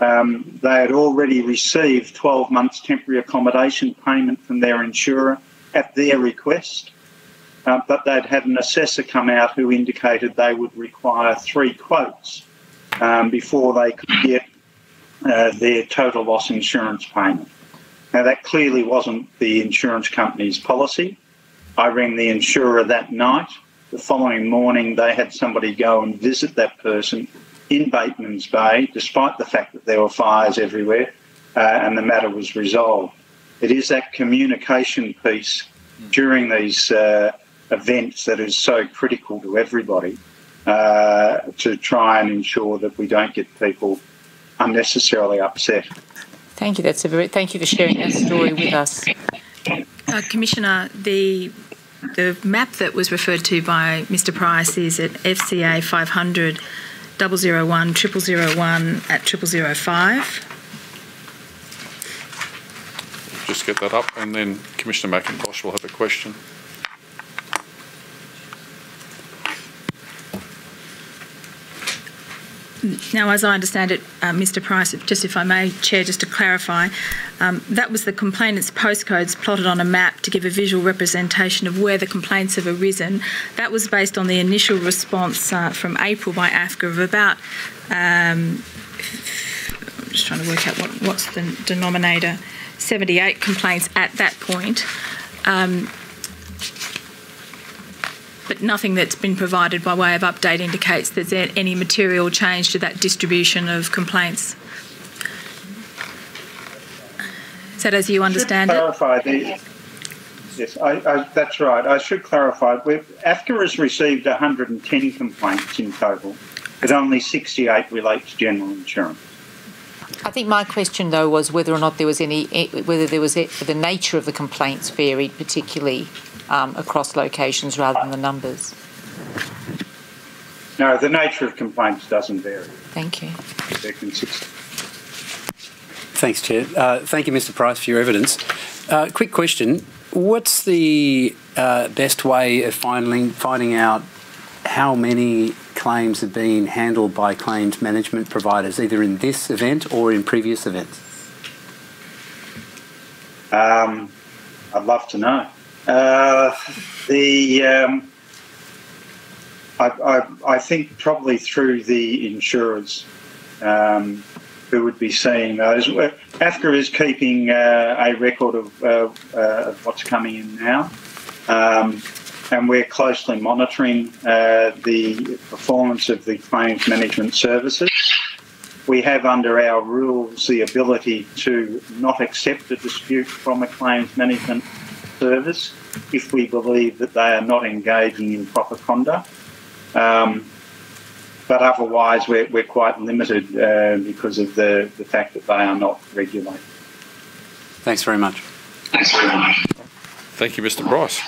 Um, they had already received 12 months temporary accommodation payment from their insurer at their request, uh, but they'd had an assessor come out who indicated they would require three quotes um, before they could get uh, their total loss insurance payment. Now, that clearly wasn't the insurance company's policy. I rang the insurer that night the following morning, they had somebody go and visit that person in Batemans Bay, despite the fact that there were fires everywhere, uh, and the matter was resolved. It is that communication piece during these uh, events that is so critical to everybody uh, to try and ensure that we don't get people unnecessarily upset. Thank you. That's a very thank you for sharing that story with us. Uh, Commissioner, the the map that was referred to by Mr Price is at FCA 500 001 0001 at 0005. Just get that up, and then Commissioner Macintosh will have a question. Now, as I understand it, uh, Mr Price, just if I may, Chair, just to clarify, um, that was the complainant's postcodes plotted on a map to give a visual representation of where the complaints have arisen. That was based on the initial response uh, from April by AFCA of about, um, I'm just trying to work out what, what's the denominator, 78 complaints at that point. Um, but nothing that's been provided by way of update indicates there's any material change to that distribution of complaints. Is that as you understand clarify it? The, yes, I, I, that's right. I should clarify. AFCA has received 110 complaints in total, but only 68 relate to general insurance. I think my question though was whether or not there was any, eh, whether there was the nature of the complaints varied particularly um, across locations rather than the numbers? No, the nature of complaints doesn't vary. Thank you. They're consistent. Thanks, Chair. Uh, thank you, Mr Price, for your evidence. Uh, quick question. What's the uh, best way of finding, finding out how many claims have been handled by claims management providers, either in this event or in previous events? Um, I'd love to know. Uh, the um, I, I, I, think probably through the insurers um, who would be seeing those. AFCA is keeping uh, a record of, uh, uh, of, what's coming in now, um, and we're closely monitoring uh, the performance of the claims management services. We have under our rules the ability to not accept a dispute from a claims management service if we believe that they are not engaging in proper conduct. Um, but otherwise, we're, we're quite limited uh, because of the, the fact that they are not regulated. Thanks very much. Thanks very much. Thank you, Mr. Price.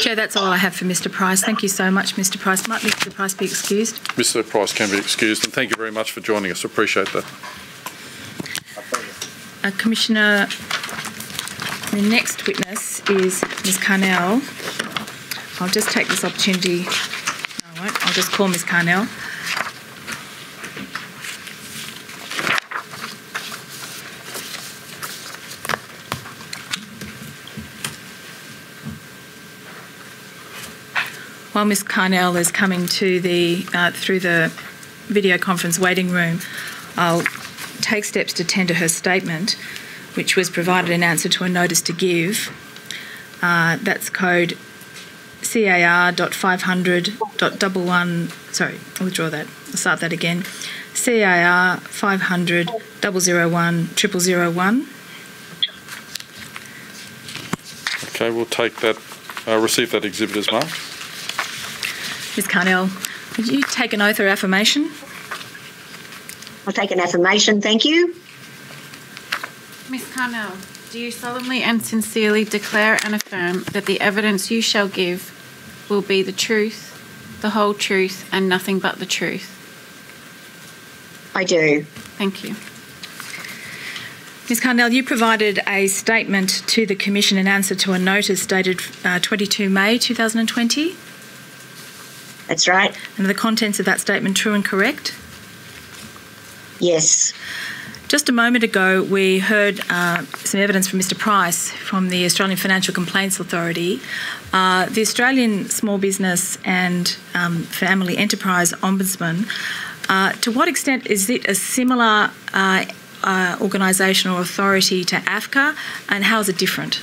Chair, that's all I have for Mr. Price. Thank you so much, Mr. Price. Might Mr. Price be excused? Mr. Price can be excused, and thank you very much for joining us. Appreciate that. Uh, Commissioner the next witness is Ms Carnell. I'll just take this opportunity, no, I won't, I'll just call Ms Carnell. While Ms Carnell is coming to the uh, through the video conference waiting room, I'll take steps to tender her statement. Which was provided in answer to a notice to give. Uh, that's code CAR.500.11. Sorry, I'll withdraw that. I'll start that again. CAR 500 001 0001. Okay, we'll take that, uh, receive that exhibit as marked. Ms. Carnell, would you take an oath or affirmation? I'll take an affirmation, thank you. Ms. Carnell, do you solemnly and sincerely declare and affirm that the evidence you shall give will be the truth, the whole truth, and nothing but the truth? I do. Thank you. Ms Carnell, you provided a statement to the Commission in answer to a notice dated uh, 22 May 2020. That's right. And are the contents of that statement true and correct? Yes. Just a moment ago, we heard uh, some evidence from Mr Price from the Australian Financial Complaints Authority. Uh, the Australian Small Business and um, Family Enterprise Ombudsman, uh, to what extent is it a similar uh, uh, organisation or authority to AFCA, and how is it different?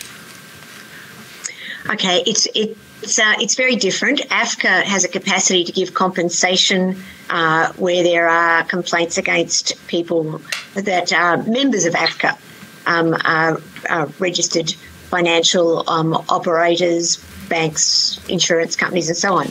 Okay, it's it, it's uh, it's very different. AFCA has a capacity to give compensation uh, where there are complaints against people that are members of AFCA, um, are, are, registered financial um, operators, banks, insurance companies, and so on.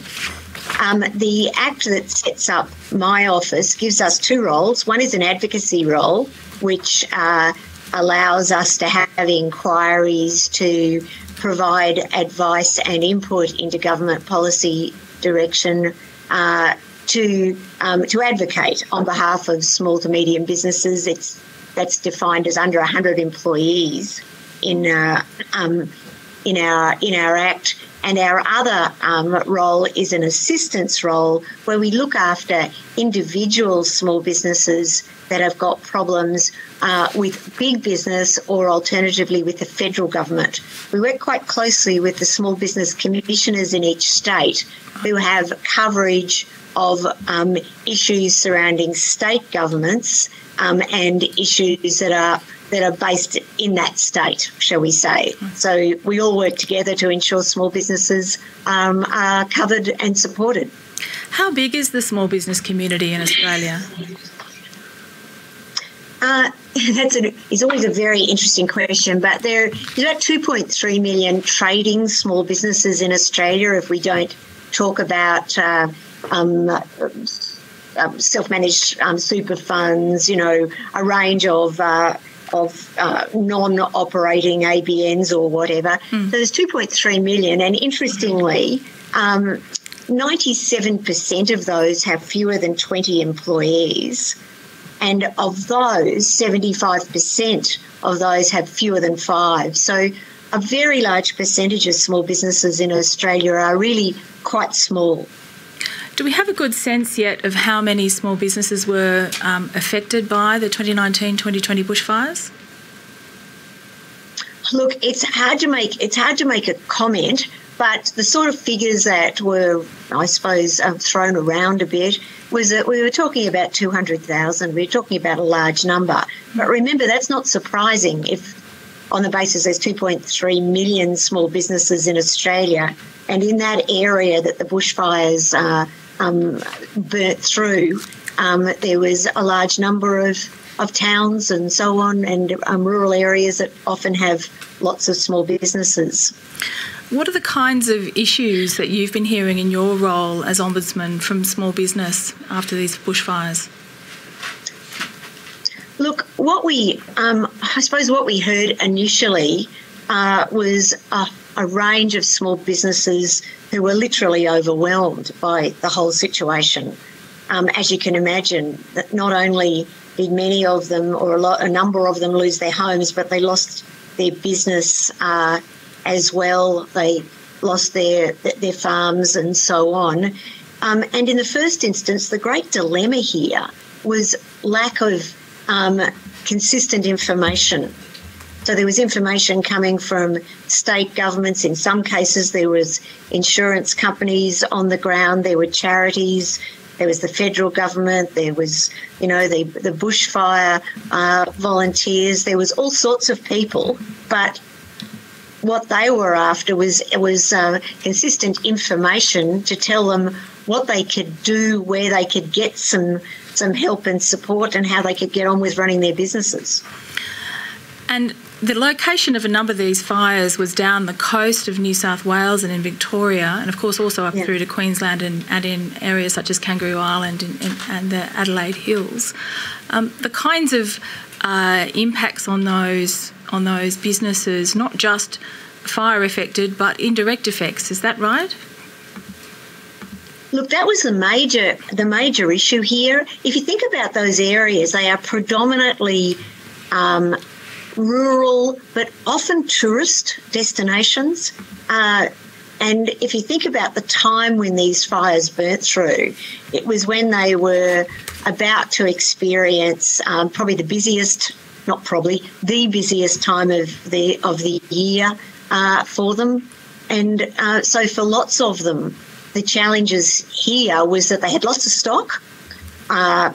Um, the act that sets up my office gives us two roles. One is an advocacy role, which uh, allows us to have inquiries to provide advice and input into government policy direction uh, to um, to advocate on behalf of small to medium businesses. It's that's defined as under 100 employees in uh, um, in our in our act. And our other um, role is an assistance role where we look after individual small businesses that have got problems uh, with big business or alternatively with the federal government. We work quite closely with the small business commissioners in each state who have coverage of um, issues surrounding state governments um, and issues that are that are based in that state, shall we say. So we all work together to ensure small businesses um, are covered and supported. How big is the small business community in Australia? Uh, that's a, is always a very interesting question, but there is about 2.3 million trading small businesses in Australia. If we don't talk about uh, um, uh, self-managed um, super funds, you know, a range of uh, of uh, non-operating ABNs or whatever. Mm. So there's 2.3 million, and interestingly. Um, 97% of those have fewer than 20 employees. And of those, 75% of those have fewer than five. So a very large percentage of small businesses in Australia are really quite small. Do we have a good sense yet of how many small businesses were um, affected by the 2019 2020 bushfires? Look, it's hard to make it's hard to make a comment, but the sort of figures that were, I suppose, um, thrown around a bit was that we were talking about 200,000. We were talking about a large number. But remember, that's not surprising if, on the basis there's 2.3 million small businesses in Australia, and in that area that the bushfires uh, um, burnt through, um, there was a large number of, of towns and so on, and um, rural areas that often have lots of small businesses. What are the kinds of issues that you've been hearing in your role as Ombudsman from small business after these bushfires? Look, what we, um, I suppose, what we heard initially uh, was a, a, range of small businesses who were literally overwhelmed by the whole situation. Um, as you can imagine, that not only did many of them, or a, lot, a number of them, lose their homes, but they lost their business. Uh, as well. They lost their their farms and so on. Um, and in the first instance, the great dilemma here was lack of um, consistent information. So there was information coming from state governments. In some cases, there was insurance companies on the ground. There were charities. there was the federal government, there was, you know, the, the bushfire uh, volunteers, there was all sorts of people, but what they were after was was uh, consistent information to tell them what they could do, where they could get some some help and support, and how they could get on with running their businesses. And the location of a number of these fires was down the coast of New South Wales and in Victoria, and of course also up yeah. through to Queensland and, and, in areas such as Kangaroo Island and, and, and the Adelaide Hills. Um, the kinds of uh, impacts on those on those businesses, not just fire affected, but indirect effects. Is that right? Look, that was the major the major issue here. If you think about those areas, they are predominantly um, rural, but often tourist destinations. Uh, and if you think about the time when these fires burnt through, it was when they were about to experience um, probably the busiest, not probably, the busiest time of the of the year uh, for them. And uh, so for lots of them, the challenges here was that they had lots of stock. Uh,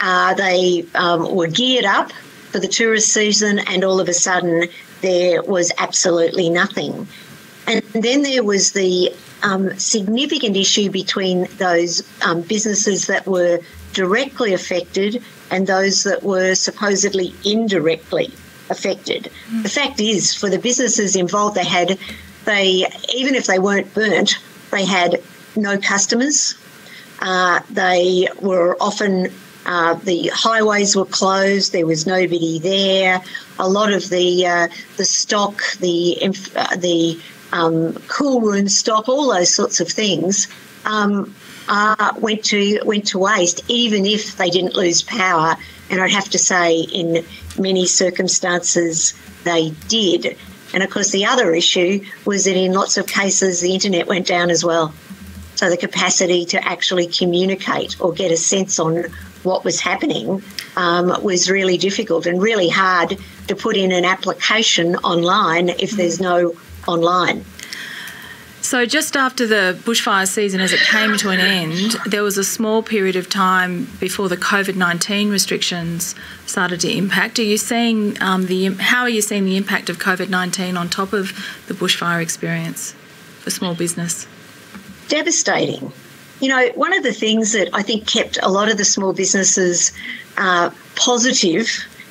uh they um, were geared up for the tourist season, and all of a sudden there was absolutely nothing. And then there was the um, significant issue between those um, businesses that were directly affected and those that were supposedly indirectly affected. Mm. The fact is, for the businesses involved, they had, they even if they weren't burnt, they had no customers. Uh, they were often uh, the highways were closed. There was nobody there. A lot of the uh, the stock, the uh, the um, cool room stock, all those sorts of things um, uh, went to went to waste. Even if they didn't lose power, and I'd have to say, in many circumstances, they did. And of course, the other issue was that in lots of cases, the internet went down as well. So the capacity to actually communicate or get a sense on what was happening um, was really difficult and really hard to put in an application online if there's no online. So, just after the bushfire season, as it came to an end, there was a small period of time before the COVID 19 restrictions started to impact. Are you seeing um, the, how are you seeing the impact of COVID 19 on top of the bushfire experience for small business? Devastating. You know, one of the things that I think kept a lot of the small businesses uh, positive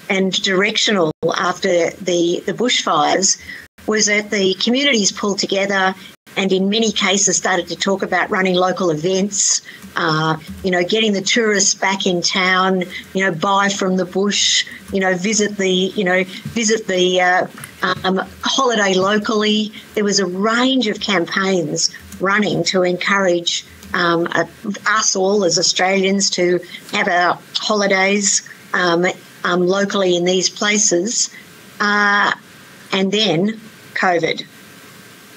and directional after the, the bushfires was that the communities pulled together and in many cases started to talk about running local events, uh, you know, getting the tourists back in town, you know, buy from the bush, you know, visit the, you know, visit the uh, um, holiday locally. There was a range of campaigns running to encourage um, us all as Australians to have our holidays um, um, locally in these places. Uh, and then COVID.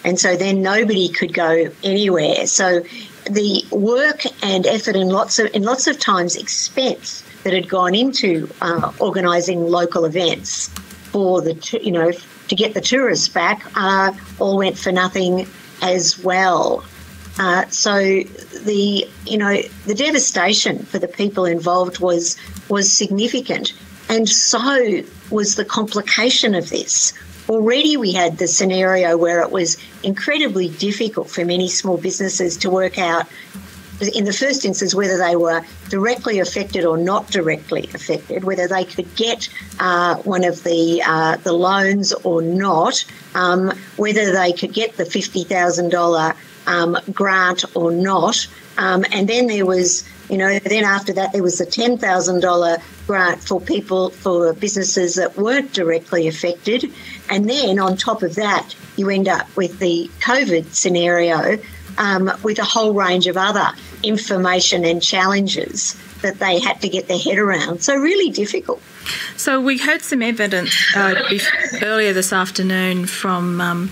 And so then nobody could go anywhere. So the work and effort and lots of and lots of times expense that had gone into uh, organising local events for the you know to get the tourists back uh, all went for nothing as well. Uh, so the you know the devastation for the people involved was was significant, and so was the complication of this. Already, we had the scenario where it was incredibly difficult for many small businesses to work out in the first instance, whether they were directly affected or not directly affected, whether they could get uh, one of the uh, the loans or not, um, whether they could get the fifty thousand um, grant or not. Um, and then there was, you know, then after that there was the ten thousand dollar grant for people for businesses that weren't directly affected, and then on top of that you end up with the COVID scenario um, with a whole range of other information and challenges that they had to get their head around. So, really difficult. So, we heard some evidence uh, earlier this afternoon from um,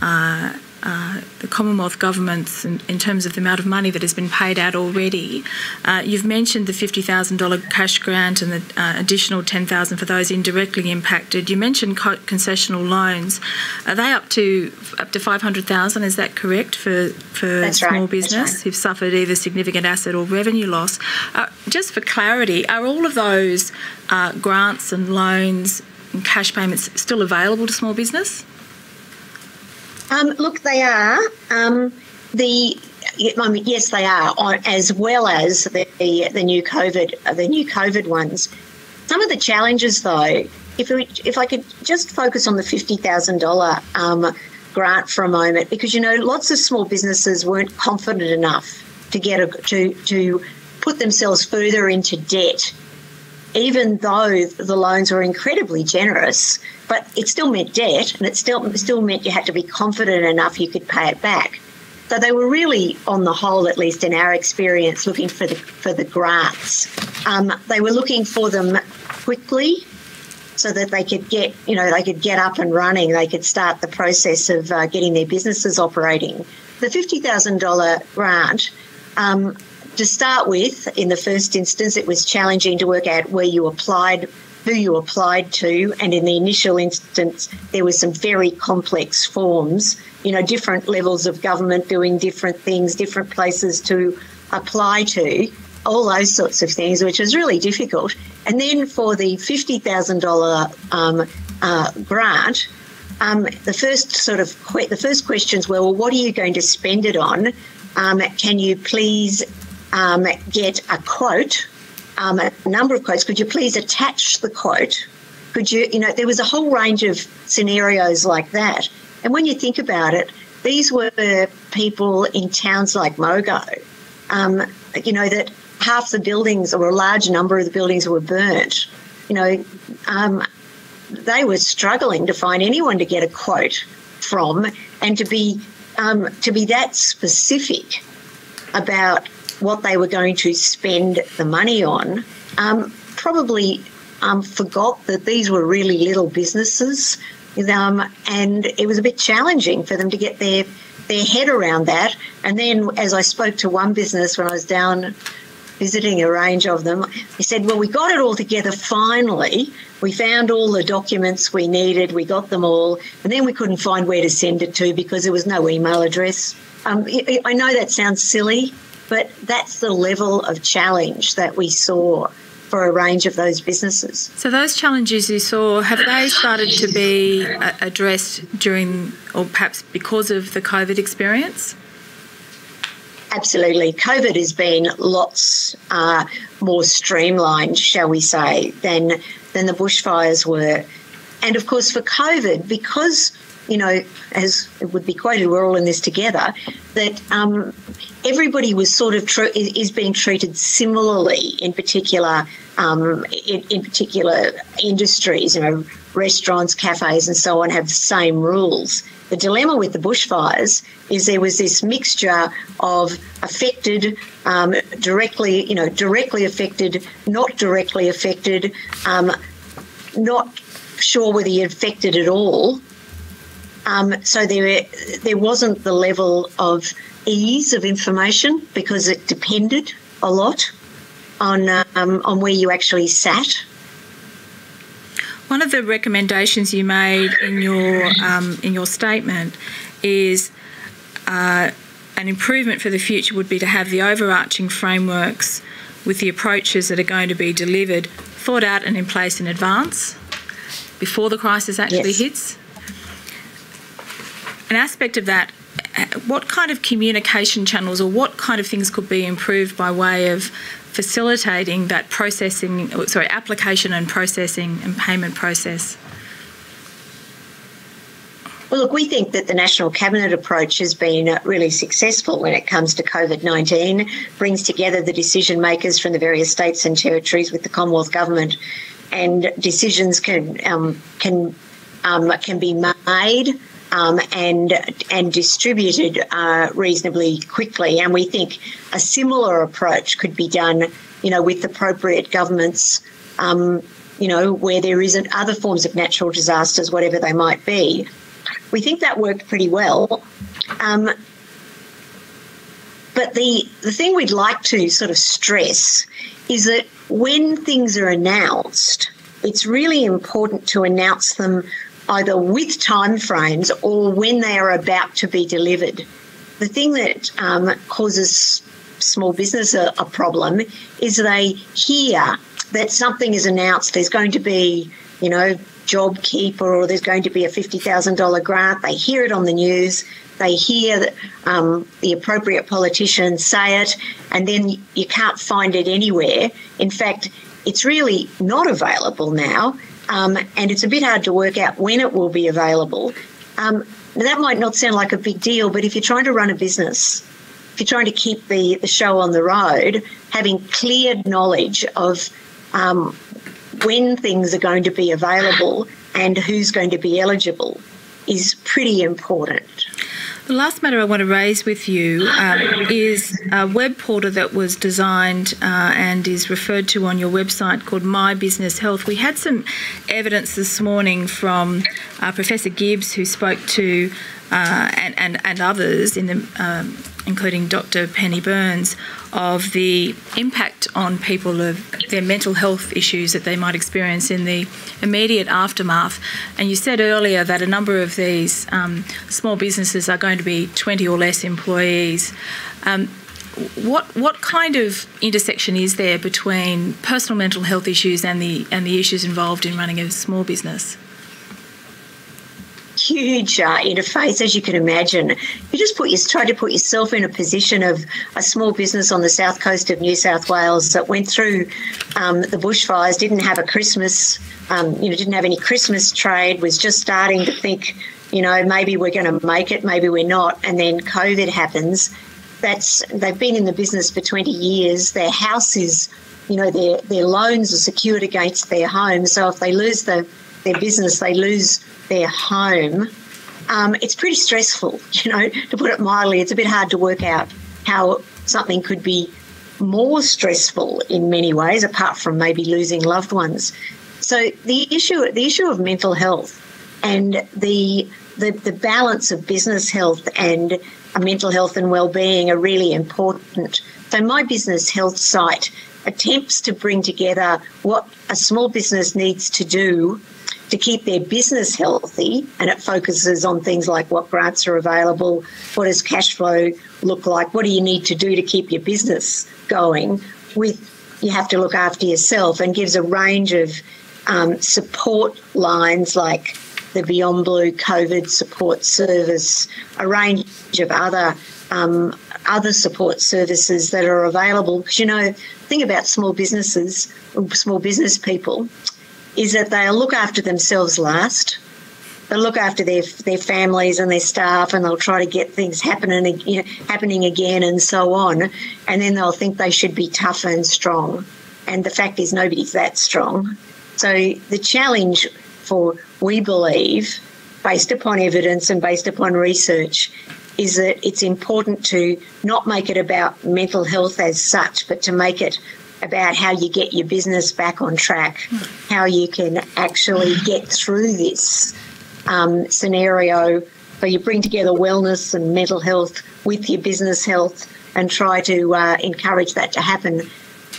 uh, uh, the Commonwealth governments in, in, terms of the amount of money that has been paid out already. Uh, you've mentioned the $50,000 cash grant and the uh, additional 10,000 for those indirectly impacted. You mentioned co- concessional loans. Are they up to up to 500,000? Is that correct for for That's small right. business right. who've suffered either significant asset or revenue loss? Uh, just for clarity, are all of those uh, grants and loans and cash payments still available to small business? Um, look, they are. Um, the I mean, yes, they are, as well as the, the, new COVID the new COVID ones. Some of the challenges, though, if we, if I could just focus on the fifty thousand um, grant for a moment, because you know lots of small businesses weren't confident enough to get a, to to put themselves further into debt even though the loans were incredibly generous, but it still meant debt, and it still still meant you had to be confident enough you could pay it back. So they were really, on the whole, at least in our experience, looking for the for the grants. Um, they were looking for them quickly, so that they could get you know they could get up and running. They could start the process of uh, getting their businesses operating. The fifty thousand dollar grant. Um, to start with, in the first instance, it was challenging to work out where you applied, who you applied to, and in the initial instance, there were some very complex forms, you know, different levels of government doing different things, different places to apply to, all those sorts of things, which was really difficult. And then for the $50,000 um, uh, grant, um, the first sort of que- the first questions were, well, what are you going to spend it on? Um, can you please um, get a quote, um, a number of quotes. Could you please attach the quote? Could you, you know, there was a whole range of scenarios like that. And when you think about it, these were people in towns like Mogo, um, you know, that half the buildings or a large number of the buildings were burnt. You know, um, they were struggling to find anyone to get a quote from and to be um, to be that specific about what they were going to spend the money on, um, probably um, forgot that these were really little businesses, um, and it was a bit challenging for them to get their their head around that. And then, as I spoke to one business when I was down visiting a range of them, he said, "Well, we got it all together finally. We found all the documents we needed. We got them all, and then we couldn't find where to send it to because there was no email address." Um, I know that sounds silly, but that's the level of challenge that we saw for a range of those businesses. So, those challenges you saw, have they started to be addressed during or perhaps because of the COVID experience? Absolutely. COVID has been lots uh, more streamlined, shall we say, than, than the bushfires were. And of course, for COVID, because you know, as it would be quoted, we're all in this together, that um, everybody was sort of tr- is being treated similarly in particular um, in, in, particular industries. You know, restaurants, cafes, and so on have the same rules. The dilemma with the bushfires is there was this mixture of affected, um, directly, you know, directly affected, not directly affected, um, not sure whether you're affected at all. Um, so there, there wasn't the level of ease of information because it depended a lot on um, on where you actually sat. One of the recommendations you made in your um, in your statement is uh, an improvement for the future would be to have the overarching frameworks with the approaches that are going to be delivered thought out and in place in advance before the crisis actually yes. hits. An aspect of that what kind of communication channels or what kind of things could be improved by way of facilitating that processing, sorry, application and processing and payment process? Well, look, we think that the National Cabinet approach has been really successful when it comes to COVID 19, brings together the decision makers from the various states and territories with the Commonwealth Government, and decisions can, um, can, um, can be made um, and and distributed uh, reasonably quickly. And we think a similar approach could be done, you know, with the appropriate governments, um, you know, where there isn't other forms of natural disasters, whatever they might be. We think that worked pretty well. Um, but the, the thing we'd like to sort of stress is that when things are announced, it's really important to announce them either with timeframes or when they are about to be delivered. The thing that um, causes small business a, a problem is they hear that something is announced. There's going to be, you know, JobKeeper or there's going to be a $50,000 grant. They hear it on the news. They hear um, the appropriate politicians say it, and then you can't find it anywhere. In fact, it's really not available now, um, and it's a bit hard to work out when it will be available. Um, that might not sound like a big deal, but if you're trying to run a business, if you're trying to keep the, the show on the road, having clear knowledge of um, when things are going to be available and who's going to be eligible is pretty important. The last matter I want to raise with you um, is a web portal that was designed uh, and is referred to on your website called My Business Health. We had some evidence this morning from uh, Professor Gibbs, who spoke to uh, and, and, and others, in the, um, including Dr. Penny Burns, of the impact on people of their mental health issues that they might experience in the immediate aftermath. And you said earlier that a number of these um, small businesses are going to be 20 or less employees. Um, what what kind of intersection is there between personal mental health issues and the and the issues involved in running a small business? Huge uh, interface, as you can imagine. You just put you try to put yourself in a position of a small business on the south coast of New South Wales that went through um, the bushfires, didn't have a Christmas, um, you know, didn't have any Christmas trade, was just starting to think, you know, maybe we're going to make it, maybe we're not, and then COVID happens. That's they've been in the business for 20 years. Their house is, you know, their their loans are secured against their home. So if they lose the their business, they lose their home, um, it's pretty stressful, you know, to put it mildly. It's a bit hard to work out how something could be more stressful in many ways, apart from maybe losing loved ones. So the issue, the issue of mental health and the the, the balance of business health and mental health and well-being are really important. So my business health site attempts to bring together what a small business needs to do to keep their business healthy, and it focuses on things like what grants are available, what does cash flow look like, what do you need to do to keep your business going. With you have to look after yourself, and gives a range of um, support lines like the Beyond Blue COVID support service, a range of other um, other support services that are available. Because you know, think about small businesses, small business people, is that they'll look after themselves last. They'll look after their their families and their staff, and they'll try to get things happening, you know, happening again, and so on. And then they'll think they should be tough and strong. And the fact is, nobody's that strong. So the challenge for we believe, based upon evidence and based upon research, is that it's important to not make it about mental health as such, but to make it about how you get your business back on track, how you can actually get through this um, scenario where you bring together wellness and mental health with your business health and try to uh, encourage that to happen.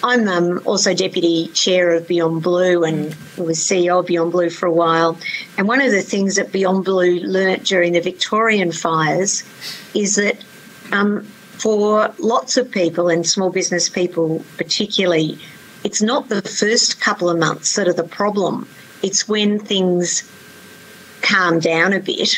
I'm um, also deputy chair of Beyond Blue and was CEO of Beyond Blue for a while. And one of the things that Beyond Blue learnt during the Victorian fires is that um, for lots of people and small business people particularly, it's not the first couple of months that are the problem. It's when things calm down a bit.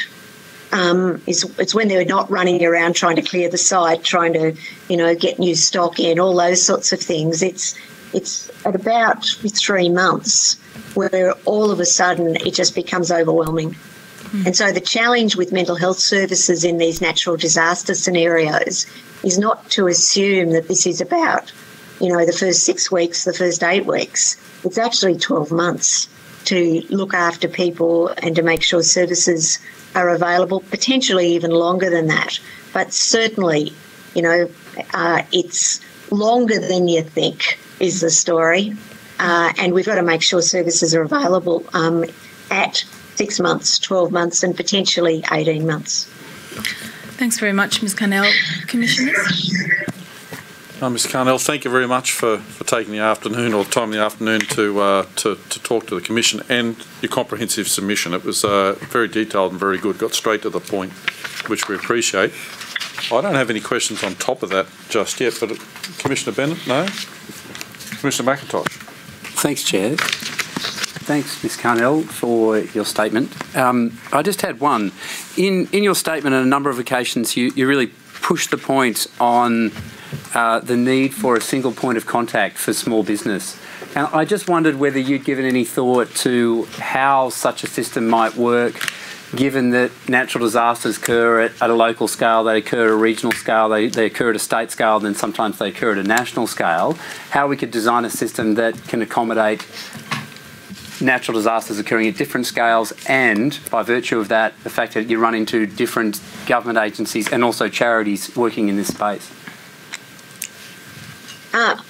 Um, it's, it's when they're not running around trying to clear the site, trying to, you know, get new stock in, all those sorts of things. It's it's at about three months where all of a sudden it just becomes overwhelming. Mm. And so the challenge with mental health services in these natural disaster scenarios is not to assume that this is about, you know, the first six weeks, the first eight weeks. It's actually 12 months to look after people and to make sure services are available, potentially even longer than that. But certainly, you know, uh, it's longer than you think is the story. Uh, and we've got to make sure services are available um, at six months, 12 months, and potentially 18 months. Thanks very much, Ms Carnell. Commissioners? Uh, Ms Carnell, thank you very much for, for taking the afternoon or time in the afternoon to, uh, to to talk to the Commission and your comprehensive submission. It was uh, very detailed and very good, got straight to the point, which we appreciate. I don't have any questions on top of that just yet, but uh, Commissioner Bennett, no? Commissioner Macintosh? Thanks, Chair. Thanks, Ms Carnell, for your statement. Um, I just had one. In, in your statement on a number of occasions, you, you really pushed the point on uh, the need for a single point of contact for small business. And I just wondered whether you'd given any thought to how such a system might work, given that natural disasters occur at, at a local scale, they occur at a regional scale, they, they occur at a state scale, and then sometimes they occur at a national scale, how we could design a system that can accommodate natural disasters occurring at different scales and by virtue of that the fact that you run into different government agencies and also charities working in this space uh,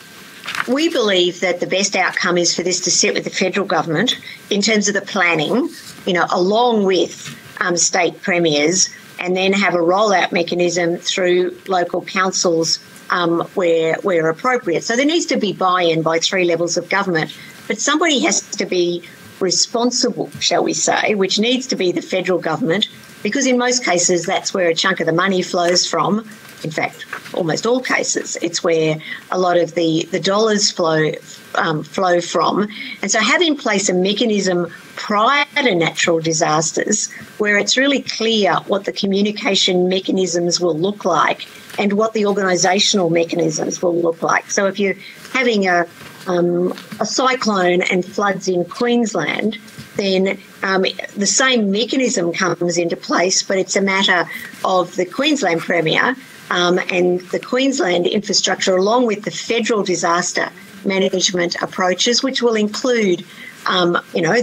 we believe that the best outcome is for this to sit with the federal government in terms of the planning, you know, along with um, state premiers, and then have a rollout mechanism through local councils um, where where appropriate. So there needs to be buy-in by three levels of government, but somebody has to be responsible, shall we say, which needs to be the federal government, because in most cases that's where a chunk of the money flows from in fact, almost all cases, it's where a lot of the, the dollars flow um, flow from. And so have in place a mechanism prior to natural disasters where it's really clear what the communication mechanisms will look like and what the organisational mechanisms will look like. So if you're having a, um, a cyclone and floods in Queensland, then um, the same mechanism comes into place, but it's a matter of the Queensland Premier um, and the Queensland infrastructure, along with the federal disaster management approaches, which will include, um, you know,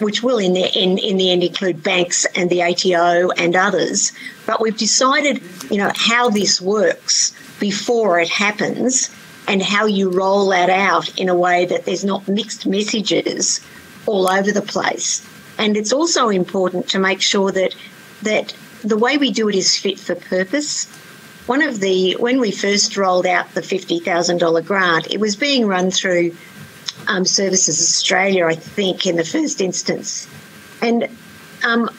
which will in the in, in the end include banks and the ATO and others. But we've decided, you know, how this works before it happens and how you roll that out in a way that there's not mixed messages all over the place. And it's also important to make sure that that the way we do it is fit for purpose. One of the when we first rolled out the fifty thousand dollar grant, it was being run through um, Services Australia, I think, in the first instance, and um,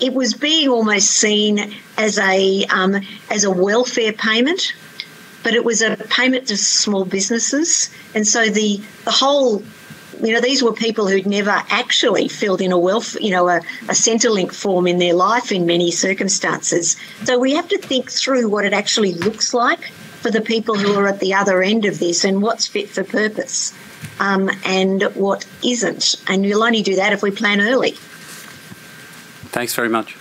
it was being almost seen as a um, as a welfare payment, but it was a payment to small businesses, and so the the whole you know, these were people who'd never actually filled in a wealth, you know, a, a Centrelink form in their life in many circumstances. So we have to think through what it actually looks like for the people who are at the other end of this and what's fit for purpose um, and what isn't. And you'll only do that if we plan early. Thanks very much.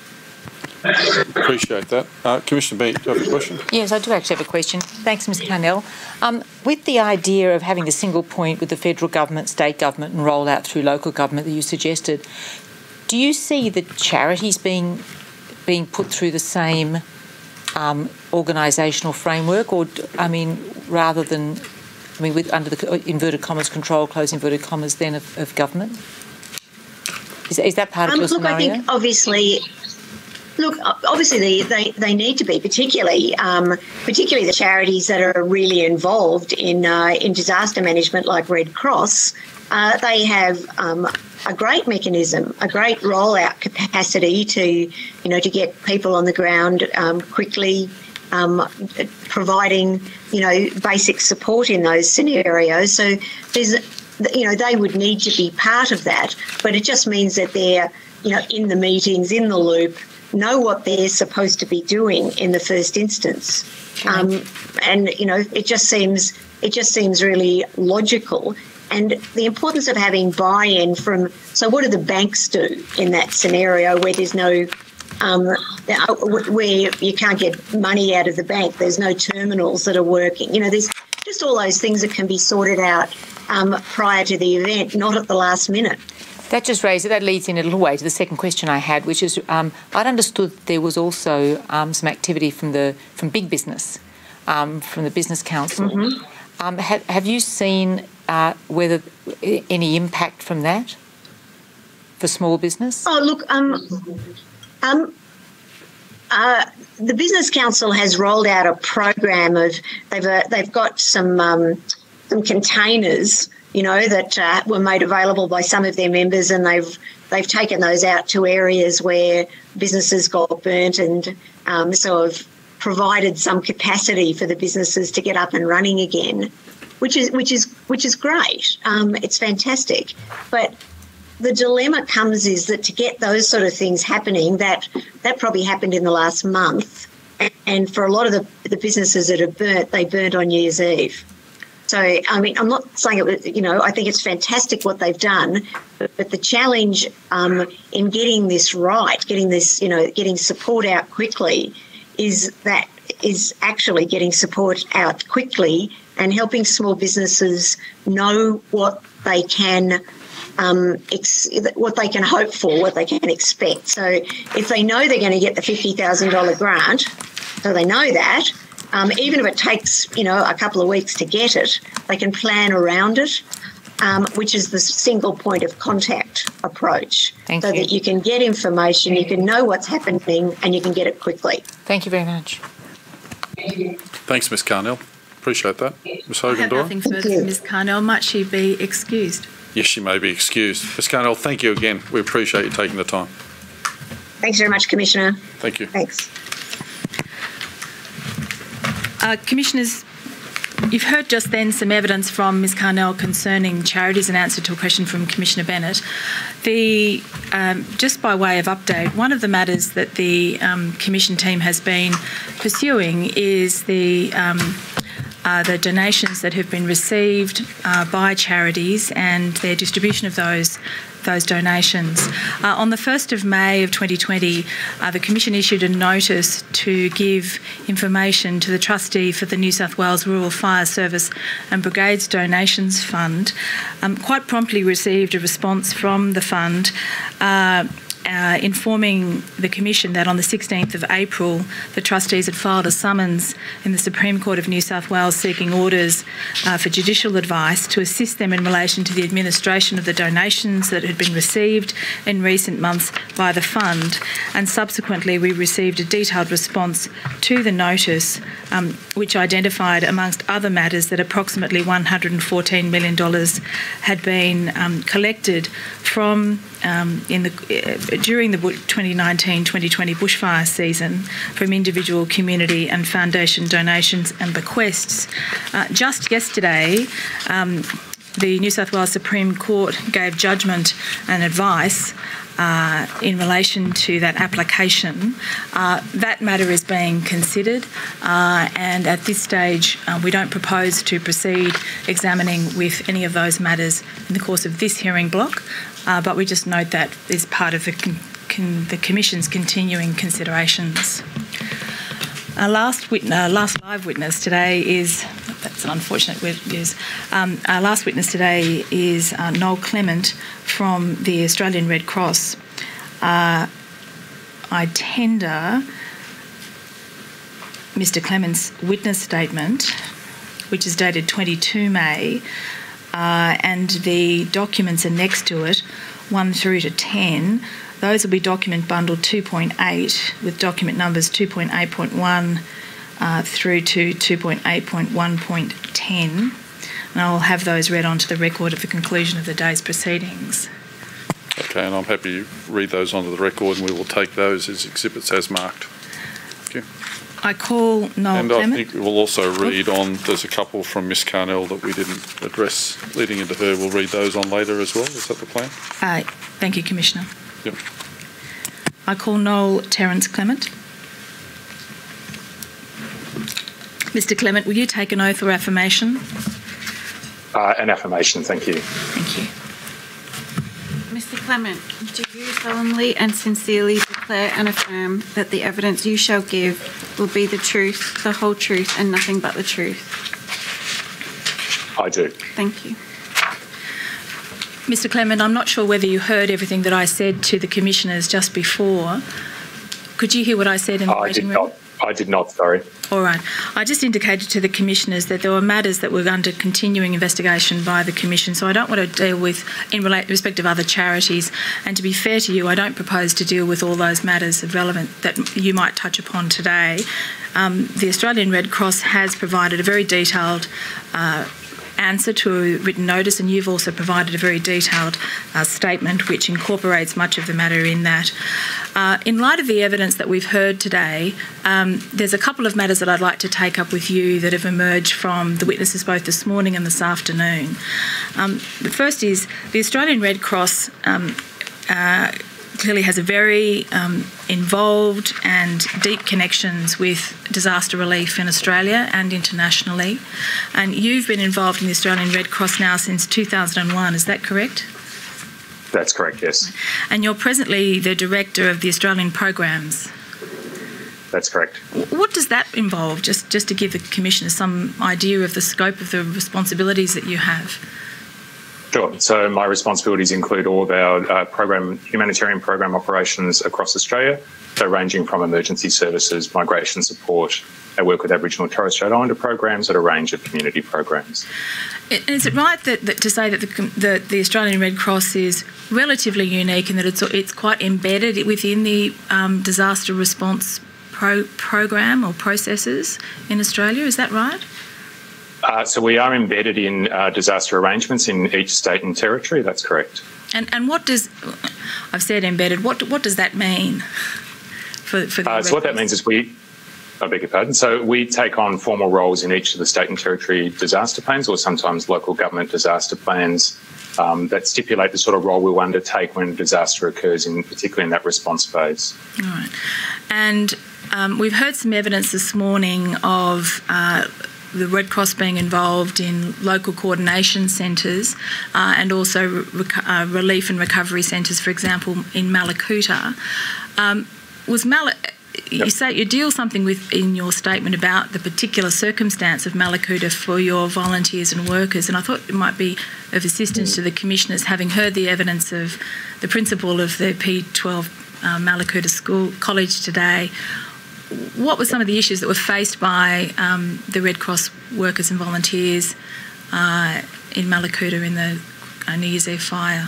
Appreciate that. Uh, Commissioner B, do you have a question? Yes, I do actually have a question. Thanks, Ms Carnell. Um, with the idea of having a single point with the federal government, state government and roll out through local government that you suggested, do you see the charities being being put through the same um, organisational framework, or I mean, rather than I mean, with under the inverted commas control, close inverted commas, then of, of government? Is, is that part um, of your look, scenario? I think obviously Look, obviously they, they, they need to be, particularly um, particularly the charities that are really involved in uh, in disaster management, like Red Cross. Uh, they have um, a great mechanism, a great rollout capacity to you know to get people on the ground um, quickly. Um, providing, you know, basic support in those scenarios. So there's, you know, they would need to be part of that, but it just means that they're, you know, in the meetings, in the loop, know what they're supposed to be doing in the first instance. Um, and you know, it just seems it just seems really logical. And the importance of having buy-in from so what do the banks do in that scenario where there's no um, where you can't get money out of the bank, there's no terminals that are working. You know, there's just all those things that can be sorted out um, prior to the event, not at the last minute. That just raises that leads in a little way to the second question I had, which is um, I'd understood there was also um, some activity from the from big business, um, from the business council. Mm-hmm. Um, have, have you seen uh, whether any impact from that for small business? Oh, look, um, um, uh, the Business Council has rolled out a program of they've uh, they've got some um, some containers, you know, that uh, were made available by some of their members, and they've they've taken those out to areas where businesses got burnt and um, sort of provided some capacity for the businesses to get up and running again, which is which is which is great. Um, it's fantastic, but the dilemma comes is that to get those sort of things happening, that that probably happened in the last month, and for a lot of the, the businesses that are burnt, they burnt on New Year's Eve. So, I mean, I'm not saying it was, you know, I think it's fantastic what they've done, but, the challenge um, in getting this right, getting this, you know, getting support out quickly, is that is actually getting support out quickly and helping small businesses know what they can um, ex- what they can hope for, what they can expect. So if they know they're going to get the fifty thousand dollar grant, so they know that, um, even if it takes you know a couple of weeks to get it, they can plan around it. Um, which is the single point of contact approach, Thank so you. that you can get information, you can know what's happening, and you can get it quickly. Thank you very much. Thanks, Ms Carnell. Appreciate that. Ms I have Hogan Doran? nothing further from Ms Carnell. Might she be excused? Yes, she may be excused. Ms Carnell, thank you again. We appreciate you taking the time. Thanks very much, Commissioner. Thank you. Thanks. Uh, commissioners, you've heard just then some evidence from Ms Carnell concerning charities in answer to a question from Commissioner Bennett. The um, just by way of update, one of the matters that the um, commission team has been pursuing is the um, uh, the donations that have been received uh, by charities and their distribution of those those donations. Uh, on the 1st of May of 2020, uh, the Commission issued a notice to give information to the trustee for the New South Wales Rural Fire Service and Brigades Donations Fund. Um, quite promptly received a response from the fund. Uh, uh, informing the Commission that on the 16th of April, the trustees had filed a summons in the Supreme Court of New South Wales seeking orders uh, for judicial advice to assist them in relation to the administration of the donations that had been received in recent months by the fund. And subsequently, we received a detailed response to the notice, um, which identified, amongst other matters, that approximately $114 million had been um, collected from um, in the uh, during the 2019-2020 bushfire season from individual community and foundation donations and bequests. Uh, just yesterday. Um, the New South Wales Supreme Court gave judgment and advice uh, in relation to that application. Uh, that matter is being considered, uh, and at this stage, uh, we don't propose to proceed examining with any of those matters in the course of this hearing block. Uh, but we just note that is part of the, con- con- the Commission's continuing considerations. Our last, uh, last live witness today is that's an unfortunate to. Um, our last witness today is uh, Noel Clement from the Australian Red Cross. Uh, I tender Mr. Clement's witness statement, which is dated 22 May, uh, and the documents are next to it, 1 through to 10. Those will be document bundle 2.8 with document numbers 2.8.1 uh, through to 2.8.1.10. And I'll have those read onto the record at the conclusion of the day's proceedings. Okay, and I'm happy to read those onto the record and we will take those as exhibits as marked. Thank you. I call Noel And I think we'll also read on, there's a couple from Miss Carnell that we didn't address leading into her. We'll read those on later as well. Is that the plan? Uh, thank you, Commissioner. Yep. I call Noel Terence Clement. Mr. Clement, will you take an oath or affirmation? Uh, an affirmation, thank you. Thank you. Mr. Clement, do you solemnly and sincerely declare and affirm that the evidence you shall give will be the truth, the whole truth, and nothing but the truth? I do. Thank you. Mr. Clement, I'm not sure whether you heard everything that I said to the commissioners just before. Could you hear what I said in the I did waiting room? not. I did not, sorry. All right. I just indicated to the commissioners that there were matters that were under continuing investigation by the commission, so I don't want to deal with in respect of other charities. And to be fair to you, I don't propose to deal with all those matters of relevant that you might touch upon today. Um, the Australian Red Cross has provided a very detailed uh, answer to a written notice, and you've also provided a very detailed uh, statement which incorporates much of the matter in that. Uh, in light of the evidence that we've heard today, um, there's a couple of matters that I'd like to take up with you that have emerged from the witnesses both this morning and this afternoon. Um, the first is the Australian Red Cross. Um, uh, clearly has a very um, involved and deep connections with disaster relief in Australia and internationally. And you've been involved in the Australian Red Cross now since 2001, is that correct? That's correct, yes. And you're presently the director of the Australian programs. That's correct. What does that involve, just, just to give the Commissioner some idea of the scope of the responsibilities that you have? Sure. So my responsibilities include all of our uh, program, humanitarian program operations across Australia, so ranging from emergency services, migration support, I work with Aboriginal and Torres Strait Islander programs and a range of community programs. Is it right that, that to say that the, the, the, Australian Red Cross is relatively unique and that it's, it's quite embedded within the um, disaster response pro, program or processes in Australia? Is that right? Uh, so we are embedded in uh, disaster arrangements in each state and territory. That's correct. And and what does I've said embedded? What what does that mean? For, for uh, so what that means is we. I beg your pardon. So we take on formal roles in each of the state and territory disaster plans, or sometimes local government disaster plans, um, that stipulate the sort of role we'll undertake when disaster occurs, in particularly in that response phase. All right. And um, we've heard some evidence this morning of uh, the Red Cross being involved in local coordination centres uh, and also uh, relief and recovery centres, for example, in Mallacoota. Um, was Mal- you say you deal something with in your statement about the particular circumstance of Mallacoota for your volunteers and workers, and I thought it might be of assistance to the commissioners, having heard the evidence of the principal of the P12 uh, Mallacoota School College today what were some of the issues that were faced by um, the Red Cross workers and volunteers uh, in Mallacoota in the uh, New Year's Eve fire?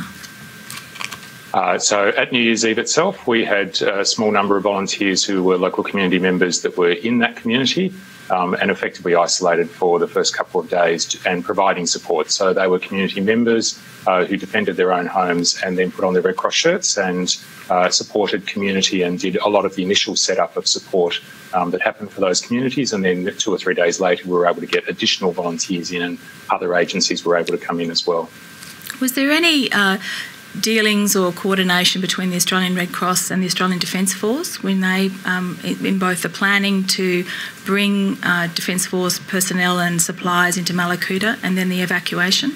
Uh, so at New Year's Eve itself, we had a small number of volunteers who were local community members that were in that community um, and effectively isolated for the first couple of days and providing support. So they were community members uh, who defended their own homes and then put on their Red Cross shirts and uh, supported community and did a lot of the initial setup of support um, that happened for those communities. And then two or three days later, we were able to get additional volunteers in and other agencies were able to come in as well. Was there any uh, dealings or coordination between the Australian Red Cross and the Australian Defence Force when they, um, in both the planning to bring uh, Defence Force personnel and supplies into Mallacoota and then the evacuation?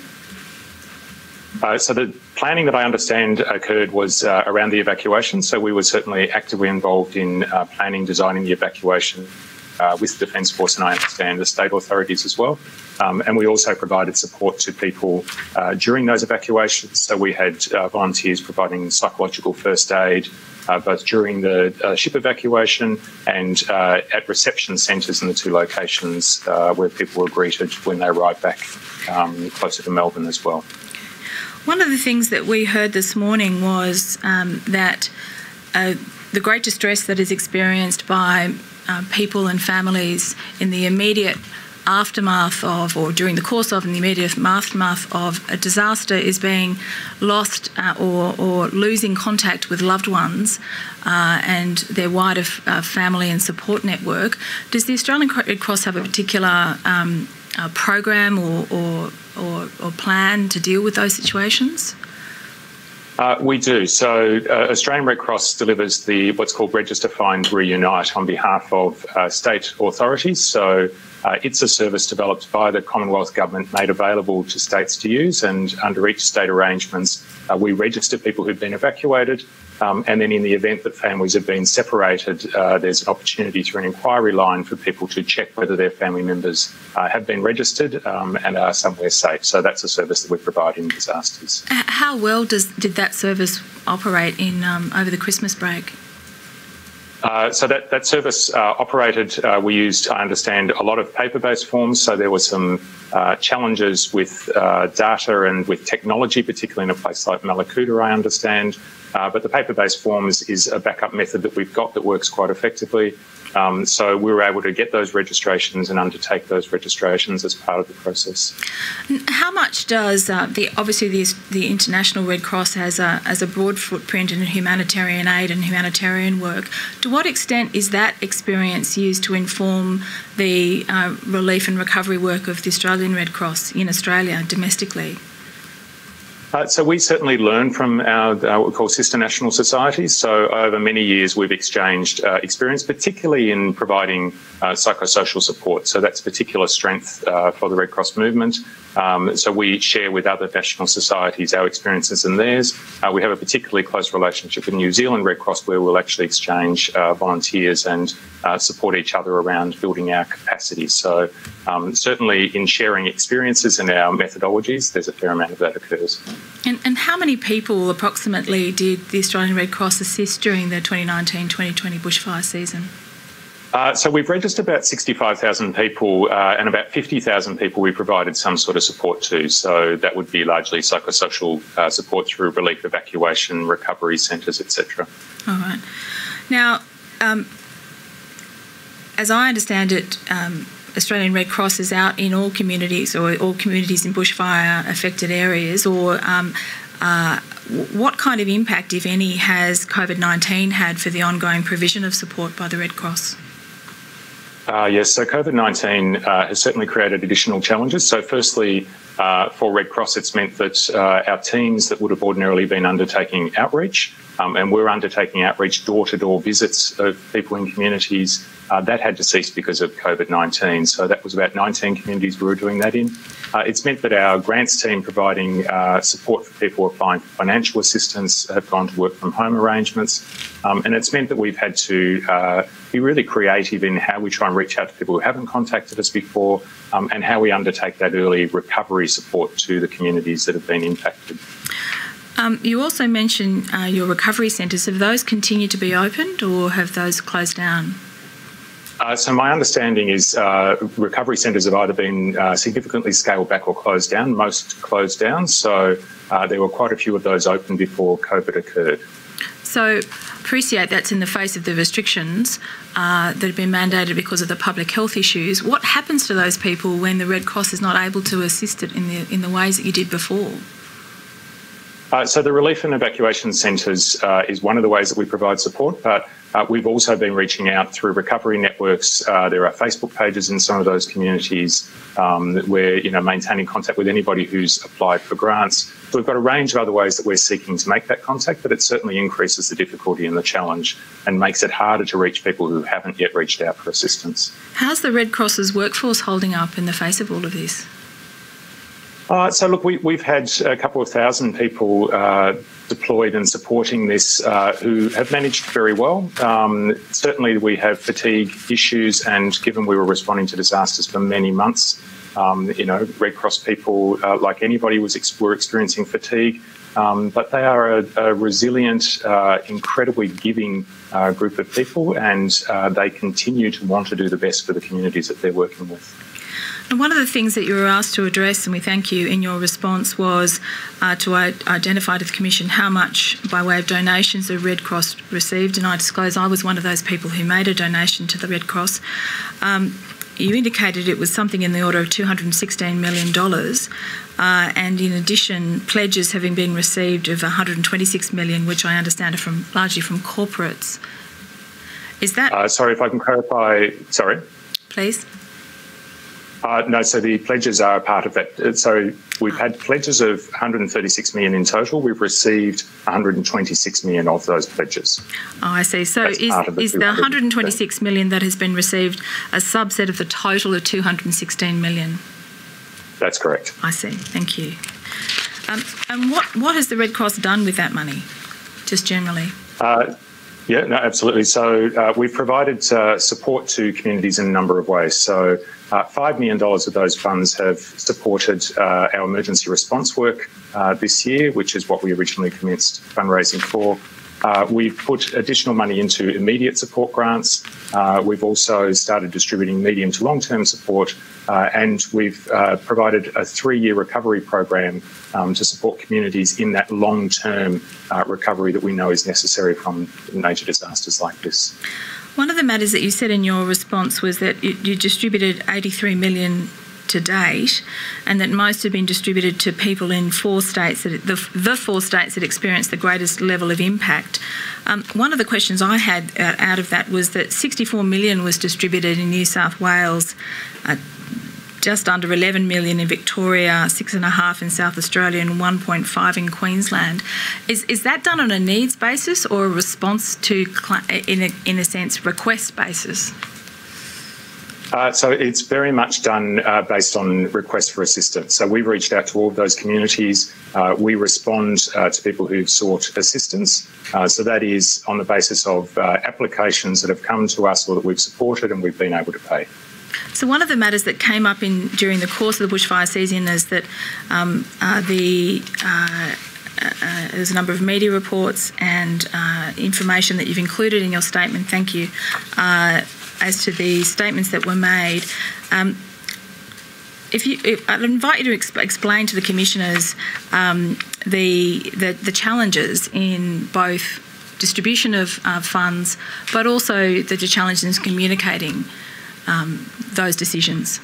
Uh, so the planning that I understand occurred was uh, around the evacuation. So we were certainly actively involved in uh, planning, designing the evacuation uh, with the Defence Force and I understand the state authorities as well. Um, and we also provided support to people uh, during those evacuations. So we had uh, volunteers providing psychological first aid, uh, both during the uh, ship evacuation and uh, at reception centres in the two locations where people were greeted when they arrived back um, closer to Melbourne as well. One of the things that we heard this morning was um, that the great distress that is experienced by uh, people and families in the immediate aftermath of, or during the course of, in the immediate aftermath of a disaster is being lost uh, or, or losing contact with loved ones uh, and their wider uh, family and support network. Does the Australian Red Cross have a particular um, program or, or, or plan to deal with those situations? Uh, we do. So, uh, Australian Red Cross delivers the what's called Register Find Reunite on behalf of uh, state authorities. So, uh, it's a service developed by the Commonwealth Government, made available to states to use, and under each state arrangements, uh, we register people who've been evacuated. Um, and then, in the event that families have been separated, uh, there's an opportunity through an inquiry line for people to check whether their family members uh, have been registered um, and are somewhere safe. So that's a service that we provide in disasters. How well does did that service operate in um, over the Christmas break? Uh, so that, that service uh, operated, uh, we used, I understand, a lot of paper-based forms. So there were some uh, challenges with uh, data and with technology, particularly in a place like Mallacoota, I understand. But the paper-based forms is a backup method that we've got that works quite effectively. Um, so we were able to get those registrations and undertake those registrations as part of the process. How much does uh, the obviously the, the International Red Cross has a as a broad footprint in humanitarian aid and humanitarian work? To what extent is that experience used to inform the uh, relief and recovery work of the Australian Red Cross in Australia domestically? Uh, so we certainly learn from our, what we call sister national societies. So over many years, we've exchanged uh, experience, particularly in providing uh, psychosocial support. So that's a particular strength uh, for the Red Cross movement. Um, so we share with other national societies our experiences and theirs. Uh, we have a particularly close relationship with New Zealand Red Cross, where we'll actually exchange uh, volunteers and support each other around building our capacity. So um, certainly in sharing experiences and our methodologies, there's a fair amount of that occurs. And, and how many people approximately did the Australian Red Cross assist during the 2019 2020 bushfire season? Uh, so we've registered about 65,000 people uh, and about 50,000 people we provided some sort of support to. So that would be largely psychosocial uh, support through relief evacuation, recovery centres, etc. All right. Now, um, as I understand it, um, Australian Red Cross is out in all communities or all communities in bushfire affected areas, or um, uh, what kind of impact, if any, has COVID 19 had for the ongoing provision of support by the Red Cross? Uh, yes, so COVID 19 uh, has certainly created additional challenges. So, firstly, uh, for Red Cross, it's meant that uh, our teams that would have ordinarily been undertaking outreach, um, and we're undertaking outreach door to door visits of people in communities, uh, that had to cease because of COVID 19. So that was about 19 communities we were doing that in. Uh, it's meant that our grants team providing uh, support for people applying for financial assistance have gone to work from home arrangements. Um, and it's meant that we've had to uh, be really creative in how we try and reach out to people who haven't contacted us before um, and how we undertake that early recovery support to the communities that have been impacted. Um, you also mentioned uh, your recovery centres. Have those continued to be opened or have those closed down? Uh, so my understanding is uh, recovery centres have either been uh, significantly scaled back or closed down. Most closed down. So uh, there were quite a few of those open before COVID occurred. So appreciate that's in the face of the restrictions uh, that have been mandated because of the public health issues. What happens to those people when the Red Cross is not able to assist it in the in the ways that you did before? Uh, so the relief and evacuation centres uh, is one of the ways that we provide support, but uh, we've also been reaching out through recovery networks. Uh, there are Facebook pages in some of those communities um, where you know maintaining contact with anybody who's applied for grants. So we've got a range of other ways that we're seeking to make that contact, but it certainly increases the difficulty and the challenge and makes it harder to reach people who haven't yet reached out for assistance. How's the Red Cross's workforce holding up in the face of all of this? Uh, so, look, we, have had a couple of thousand people uh, deployed and supporting this uh, who have managed very well. Um, certainly, we have fatigue issues, and given we were responding to disasters for many months, um, you know, Red Cross people, uh, like anybody, was ex- were experiencing fatigue. Um, but they are a, a resilient, uh, incredibly giving uh, group of people, and they continue to want to do the best for the communities that they're working with. And one of the things that you were asked to address, and we thank you in your response, was uh, to identify to the Commission how much by way of donations the Red Cross received. And I disclose I was one of those people who made a donation to the Red Cross. Um, you indicated it was something in the order of $216 million, uh, and in addition, pledges having been received of 126 million, which I understand are from largely from corporates. Is that? Uh, sorry, if I can clarify. Sorry. Please. Uh, no, so the pledges are a part of that. Uh, so we've had pledges of 136 million in total. We've received 126 million of those pledges. Oh, I see. So That's is, the, is the 126 million that has been received a subset of the total of 216 million? That's correct. I see. Thank you. Um, and what, what has the Red Cross done with that money, just generally? Uh, yeah, no, absolutely. So uh, we've provided uh, support to communities in a number of ways. So uh, $5 million of those funds have supported uh, our emergency response work uh, this year, which is what we originally commenced fundraising for. Uh, we've put additional money into immediate support grants. Uh, we've also started distributing medium to long term support, uh, and we've provided a three year recovery program um, to support communities in that long term recovery that we know is necessary from major disasters like this. One of the matters that you said in your response was that you, you distributed 83 million to date, and that most have been distributed to people in four states that the, the four states that experienced the greatest level of impact. Um, one of the questions I had uh, out of that was that 64 million was distributed in New South Wales. Uh, just under 11 million in Victoria, six and a half in South Australia, and 1.5 in Queensland. Is is that done on a needs basis or a response to, in a, in a sense, request basis? Uh, so it's very much done uh, based on requests for assistance. So we've reached out to all of those communities. Uh, we respond uh, to people who've sought assistance. Uh, so that is on the basis of uh, applications that have come to us or that we've supported and we've been able to pay. So one of the matters that came up in during the course of the bushfire season is that um, the uh, there's a number of media reports and uh, information that you've included in your statement. Thank you. Uh, as to the statements that were made. Um, if you, if, I'd invite you to exp- explain to the commissioners um, the, the, the challenges in both distribution of uh, funds, but also the challenges in communicating um, those decisions.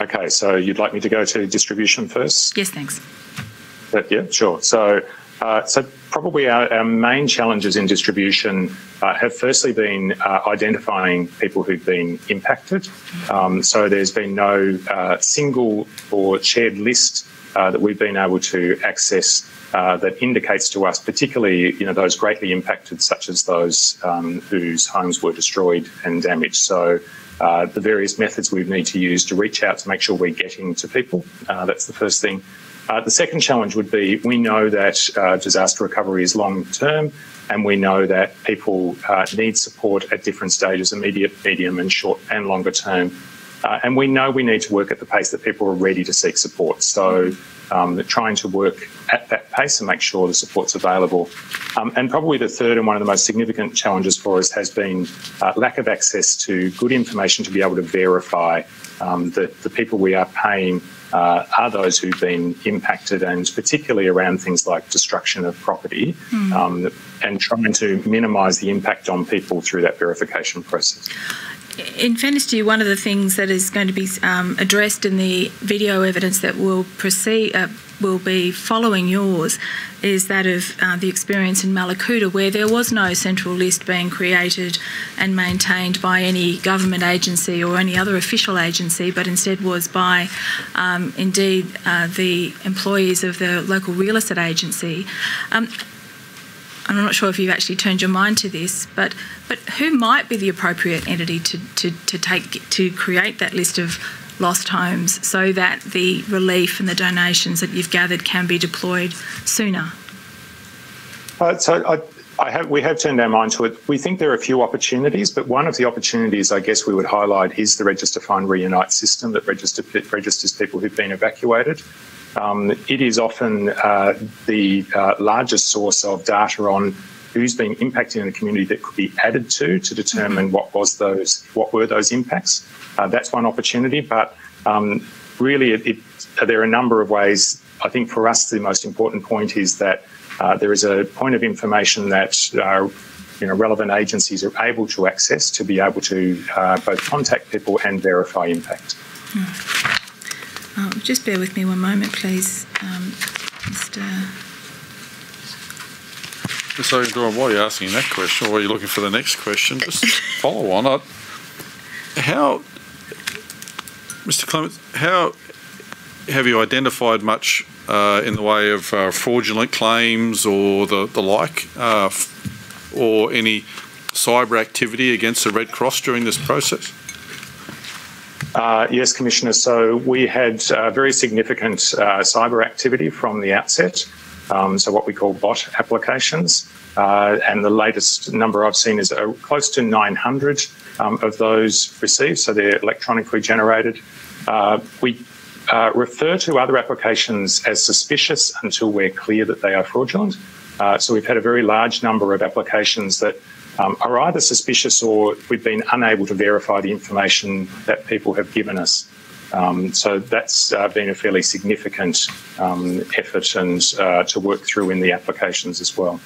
Okay, so you'd like me to go to distribution first? Yes, thanks. But yeah, sure. So uh, so probably our, our, main challenges in distribution uh, have firstly been uh, identifying people who've been impacted. Um, so there's been no uh, single or shared list uh, that we've been able to access uh, that indicates to us, particularly you know those greatly impacted, such as those um, whose homes were destroyed and damaged. So. the various methods we need to use to reach out to make sure we're getting to people. that's the first thing. Uh, the second challenge would be we know that uh, disaster recovery is long term, and we know that people uh, need support at different stages immediate, medium, and short and longer term. Uh, and we know we need to work at the pace that people are ready to seek support. So, um, trying to work at that pace and make sure the support's available. Um, and probably the third and one of the most significant challenges for us has been uh, lack of access to good information to be able to verify um, that the people we are paying uh, are those who've been impacted, and particularly around things like destruction of property, mm. um, and trying to minimise the impact on people through that verification process. In fairness to you, one of the things that is going to be um, addressed in the video evidence that will proceed uh, will be following yours is that of uh, the experience in Mallacoota, where there was no central list being created and maintained by any government agency or any other official agency, but instead was by, um, indeed, uh, the employees of the local real estate agency. Um, I'm not sure if you've actually turned your mind to this, but but who might be the appropriate entity to, to, to take to create that list of lost homes so that the relief and the donations that you've gathered can be deployed sooner? Uh, so I, I have, we have turned our mind to it. We think there are a few opportunities, but one of the opportunities I guess we would highlight is the Register Find Reunite system that register, registers people who've been evacuated. Um, it is often uh, the uh, largest source of data on who's been impacted in the community that could be added to to determine mm-hmm. what was those what were those impacts. Uh, that's one opportunity, but um, really, it, it, there are a number of ways. I think for us, the most important point is that uh, there is a point of information that uh, you know, relevant agencies are able to access to be able to uh, both contact people and verify impact. Hmm. Oh, just bear with me one moment, please, um, Mr. So, while you're asking that question, or while you're looking for the next question, just follow on. I, how Mr. Clements, how have you identified much uh, in the way of uh, fraudulent claims or the, the like, uh, or any cyber activity against the Red Cross during this process? Uh, yes, Commissioner. So we had uh, very significant uh, cyber activity from the outset. Um, so what we call bot applications. and the latest number I've seen is close to 900 um, of those received. So they're electronically generated. Uh, we uh, refer to other applications as suspicious until we're clear that they are fraudulent. Uh, so we've had a very large number of applications that um, are either suspicious or we've been unable to verify the information that people have given us. Um, so that's uh, been a fairly significant um, effort and uh, to work through in the applications as well.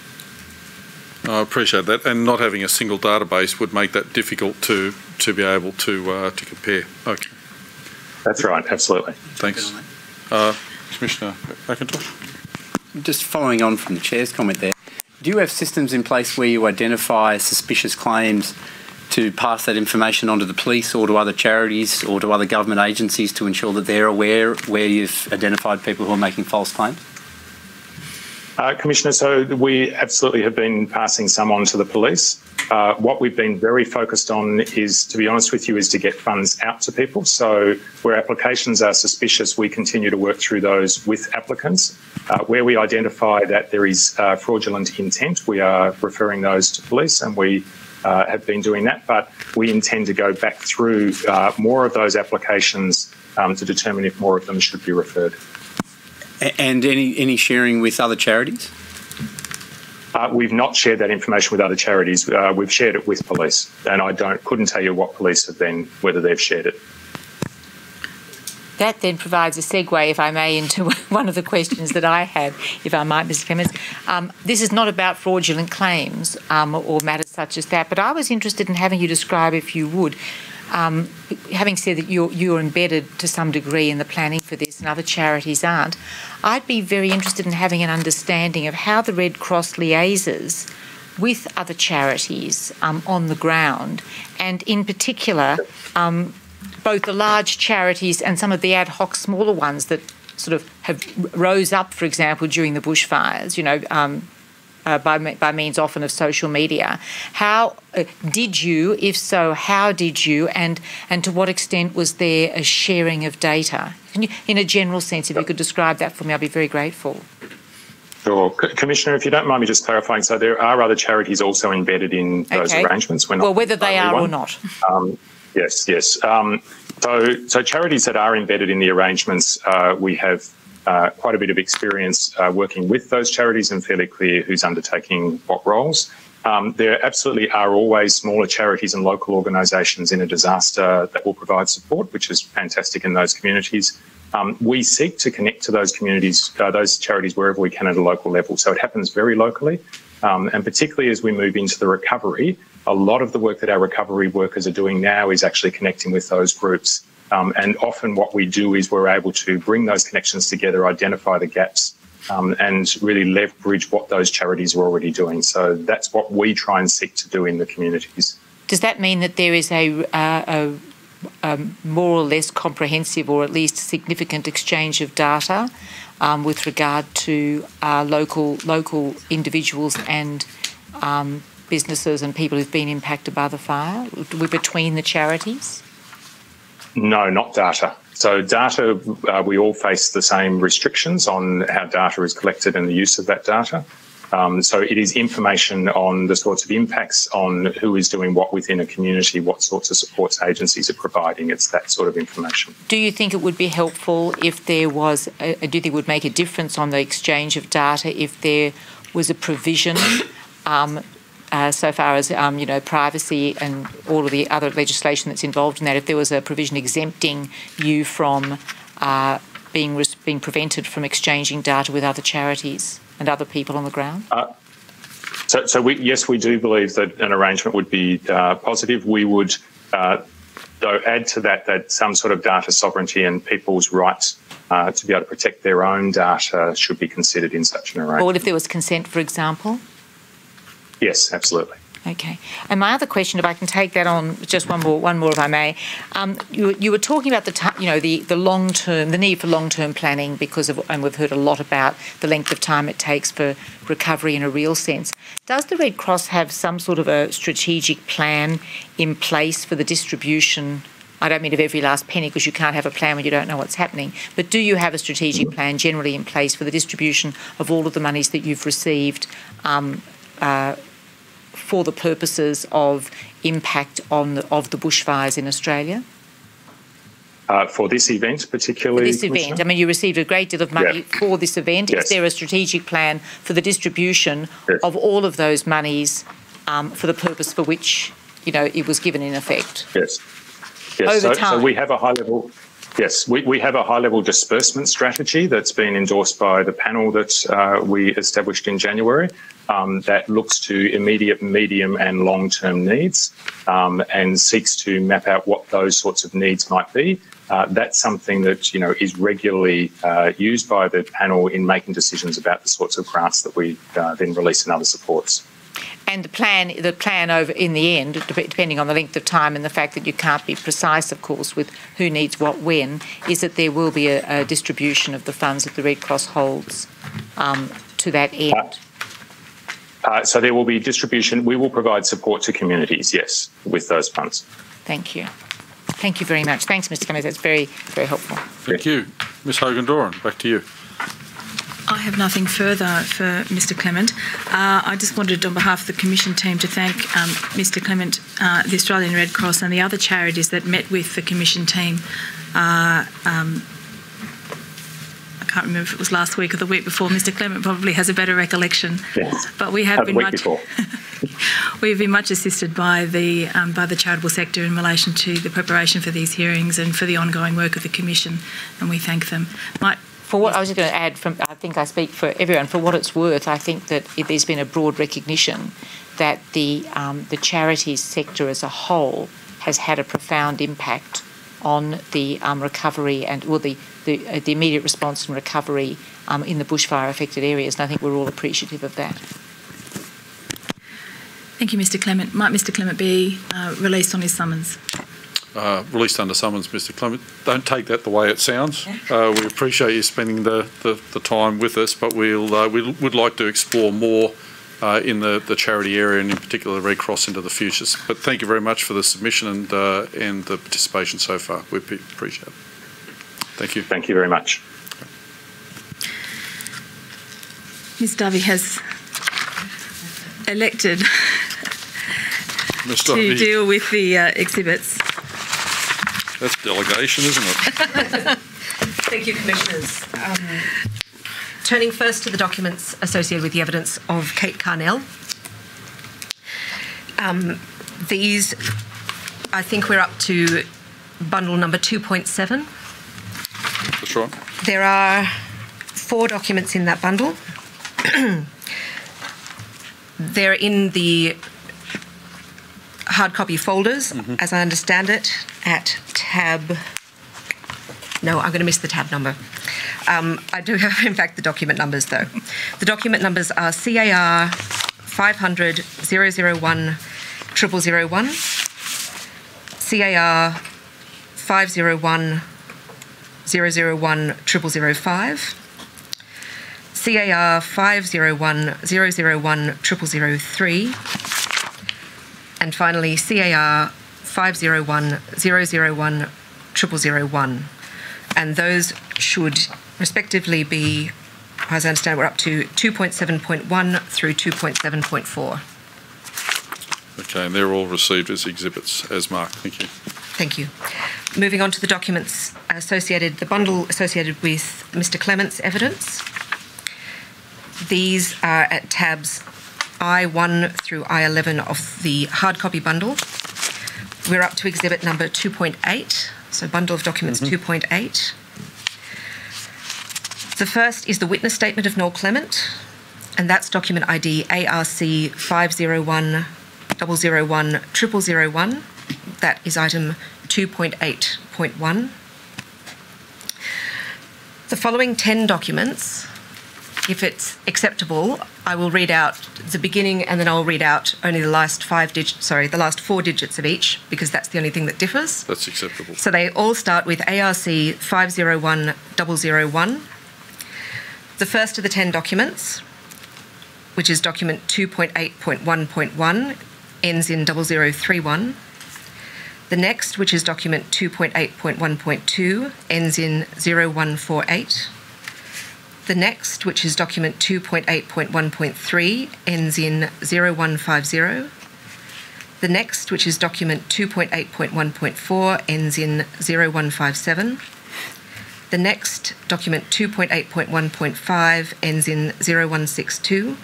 I appreciate that, and not having a single database would make that difficult to to be able to uh, to compare. Okay, that's right. Absolutely. Thanks, uh, Commissioner Macintosh. Just following on from the chair's comment there, do you have systems in place where you identify suspicious claims to pass that information on to the police or to other charities or to other government agencies to ensure that they're aware where you've identified people who are making false claims? Uh, Commissioner, so we absolutely have been passing some on to the police. Uh, what we've been very focused on is, to be honest with you, is to get funds out to people. So where applications are suspicious, we continue to work through those with applicants. Uh, where we identify that there is uh, fraudulent intent, we are referring those to police and we uh, have been doing that. But we intend to go back through uh, more of those applications um, to determine if more of them should be referred. And any any sharing with other charities? Uh, we've not shared that information with other charities. Uh, we've shared it with police, and I don't couldn't tell you what police have been whether they've shared it. That then provides a segue, if I may, into one of the questions that I have, if I might, Mr. Clements. Um, this is not about fraudulent claims um, or matters such as that, but I was interested in having you describe, if you would, um, having said that you're, you're embedded to some degree in the planning for this and other charities aren't, I'd be very interested in having an understanding of how the Red Cross liaises with other charities um, on the ground, and in particular, um, both the large charities and some of the ad hoc smaller ones that sort of have rose up, for example, during the bushfires. You know, um, uh, by, by means often of social media. How uh, did you, if so, how did you, and, and to what extent was there a sharing of data? You, in a general sense, if you could describe that for me, I'd be very grateful. Sure. Commissioner, if you don't mind me just clarifying, so there are other charities also embedded in those okay. arrangements. We're well, whether they are one. or not. Um, yes, yes. Um, so, so charities that are embedded in the arrangements, uh, we have uh, quite a bit of experience uh, working with those charities and fairly clear who's undertaking what roles. Um, there absolutely are always smaller charities and local organisations in a disaster that will provide support, which is fantastic in those communities. Um, we seek to connect to those communities, uh, those charities, wherever we can at a local level. So it happens very locally. Um, and particularly as we move into the recovery, a lot of the work that our recovery workers are doing now is actually connecting with those groups um, and often what we do is we're able to bring those connections together, identify the gaps, um, and really leverage what those charities are already doing. So that's what we try and seek to do in the communities. Does that mean that there is a, uh, a, more or less comprehensive or at least significant exchange of data um, with regard to uh, local local individuals and um, businesses and people who've been impacted by the fire between the charities? No, not data. So data, uh, we all face the same restrictions on how data is collected and the use of that data. Um, so it is information on the sorts of impacts on who is doing what within a community, what sorts of supports agencies are providing. It's that sort of information. Do you think it would be helpful if there was, a, do you think it would make a difference on the exchange of data if there was a provision um, uh, so far as um, you know privacy and all of the other legislation that's involved in that. If there was a provision exempting you from uh, being being prevented from exchanging data with other charities and other people on the ground. Uh, so, so we, yes, we do believe that an arrangement would be uh, positive. We would. Uh, though add to that that some sort of data sovereignty and people's rights uh, to be able to protect their own data should be considered in such an arrangement. Or if there was consent, for example? Yes, absolutely. Okay. And my other question, if I can take that on, just one more, one more, if I may. Um, you, you were talking about the, you know, the, the long term, the need for long term planning because of, and we've heard a lot about the length of time it takes for recovery in a real sense. Does the Red Cross have some sort of a strategic plan in place for the distribution? I don't mean of every last penny because you can't have a plan when you don't know what's happening. But do you have a strategic plan generally in place for the distribution of all of the monies that you've received? Um, uh, for the purposes of impact on the, of the bushfires in Australia? Uh, for this event, particularly. For this event, I mean, you received a great deal of money Yeah. for this event. Yes. Is there a strategic plan for the distribution Yes. of all of those monies um, for the purpose for which you know it was given in effect? Yes. Yes. Over so, time. so we have a high level. Yes, we, we have a high level disbursement strategy that's been endorsed by the panel that uh, we established in January um, that looks to immediate, medium, and long term needs um, and seeks to map out what those sorts of needs might be. Uh, that's something that you know is regularly uh, used by the panel in making decisions about the sorts of grants that we uh, then release in other supports. And the plan, the plan over in the end, depending on the length of time and the fact that you can't be precise, of course, with who needs what when, is that there will be a, a distribution of the funds that the Red Cross holds um, to that end. Uh, so there will be distribution. We will provide support to communities, yes, with those funds. Thank you. Thank you very much. Thanks, Mr. Cummings. That's very, very helpful. Thank you. Ms Hogan Doran, back to you. I have nothing further for Mr Clement. Uh, I just wanted, on behalf of the Commission team, to thank um, Mr Clement, uh, the Australian Red Cross, and the other charities that met with the Commission team. Uh, um, I can't remember if it was last week or the week before. Mr Clement probably has a better recollection. Yes. But we have the been week much before. we've been much assisted by the um, by the charitable sector in relation to the preparation for these hearings and for the ongoing work of the Commission, and we thank them. My, For what I was going to add, from I think I speak for everyone. For what it's worth, I think that it, there's been a broad recognition that the um, the charities sector as a whole has had a profound impact on the um, recovery and well the the, uh, the immediate response and recovery um, in the bushfire affected areas. And I think we're all appreciative of that. thank you, Mr Clement. Might Mr Clement be uh, released on his summons? Uh, released under summons, Mr Clement. Don't take that the way it sounds. Uh, we appreciate you spending the, the, the time with us, but we'll, uh, we would like to explore more uh, in the, the charity area and in particular the Red Cross into the future. But thank you very much for the submission and, uh, and the participation so far. We appreciate it. Thank you. Thank you very much. Ms Dovey has elected Ms to Dovey, deal with the uh, exhibits. that's delegation, isn't it? Thank you, Commissioners. Um, turning first to the documents associated with the evidence of Kate Carnell. Um, these, I think we're up to bundle number 2.7. That's right. There are four documents in that bundle. They're in the hard copy folders, as I understand it, at tab. No, I'm going to miss the tab number. Um, I do have, in fact, the document numbers though. The document numbers are CAR 500 001 0001, CAR 501 001 0005, CAR 501 001 0003, and finally CAR 501 001 0001. And those should respectively be, as I understand, we're up to 2.7.1 through 2.7.4. Okay, and they're all received as exhibits as marked. Thank you. Thank you. Moving on to the documents associated, the bundle associated with Mr. Clement's evidence. These are at tabs I1 through I11 of the hard copy bundle. We're up to exhibit number 2.8, so bundle of documents mm-hmm. 2.8. The first is the witness statement of Noel Clement, and that's document ID ARC 501 001 0001. That is item 2.8.1. The following 10 documents, if it's acceptable, I will read out the beginning and then I'll read out only the last five digits, sorry, the last four digits of each, because that's the only thing that differs. That's acceptable. So they all start with ARC 501 001. The first of the 10 documents, which is document 2.8.1.1, ends in 0031. The next, which is document 2.8.1.2, ends in 0148. The next, which is document 2.8.1.3, ends in 0150. The next, which is document 2.8.1.4, ends in 0157. The next, document 2.8.1.5, ends in 0162.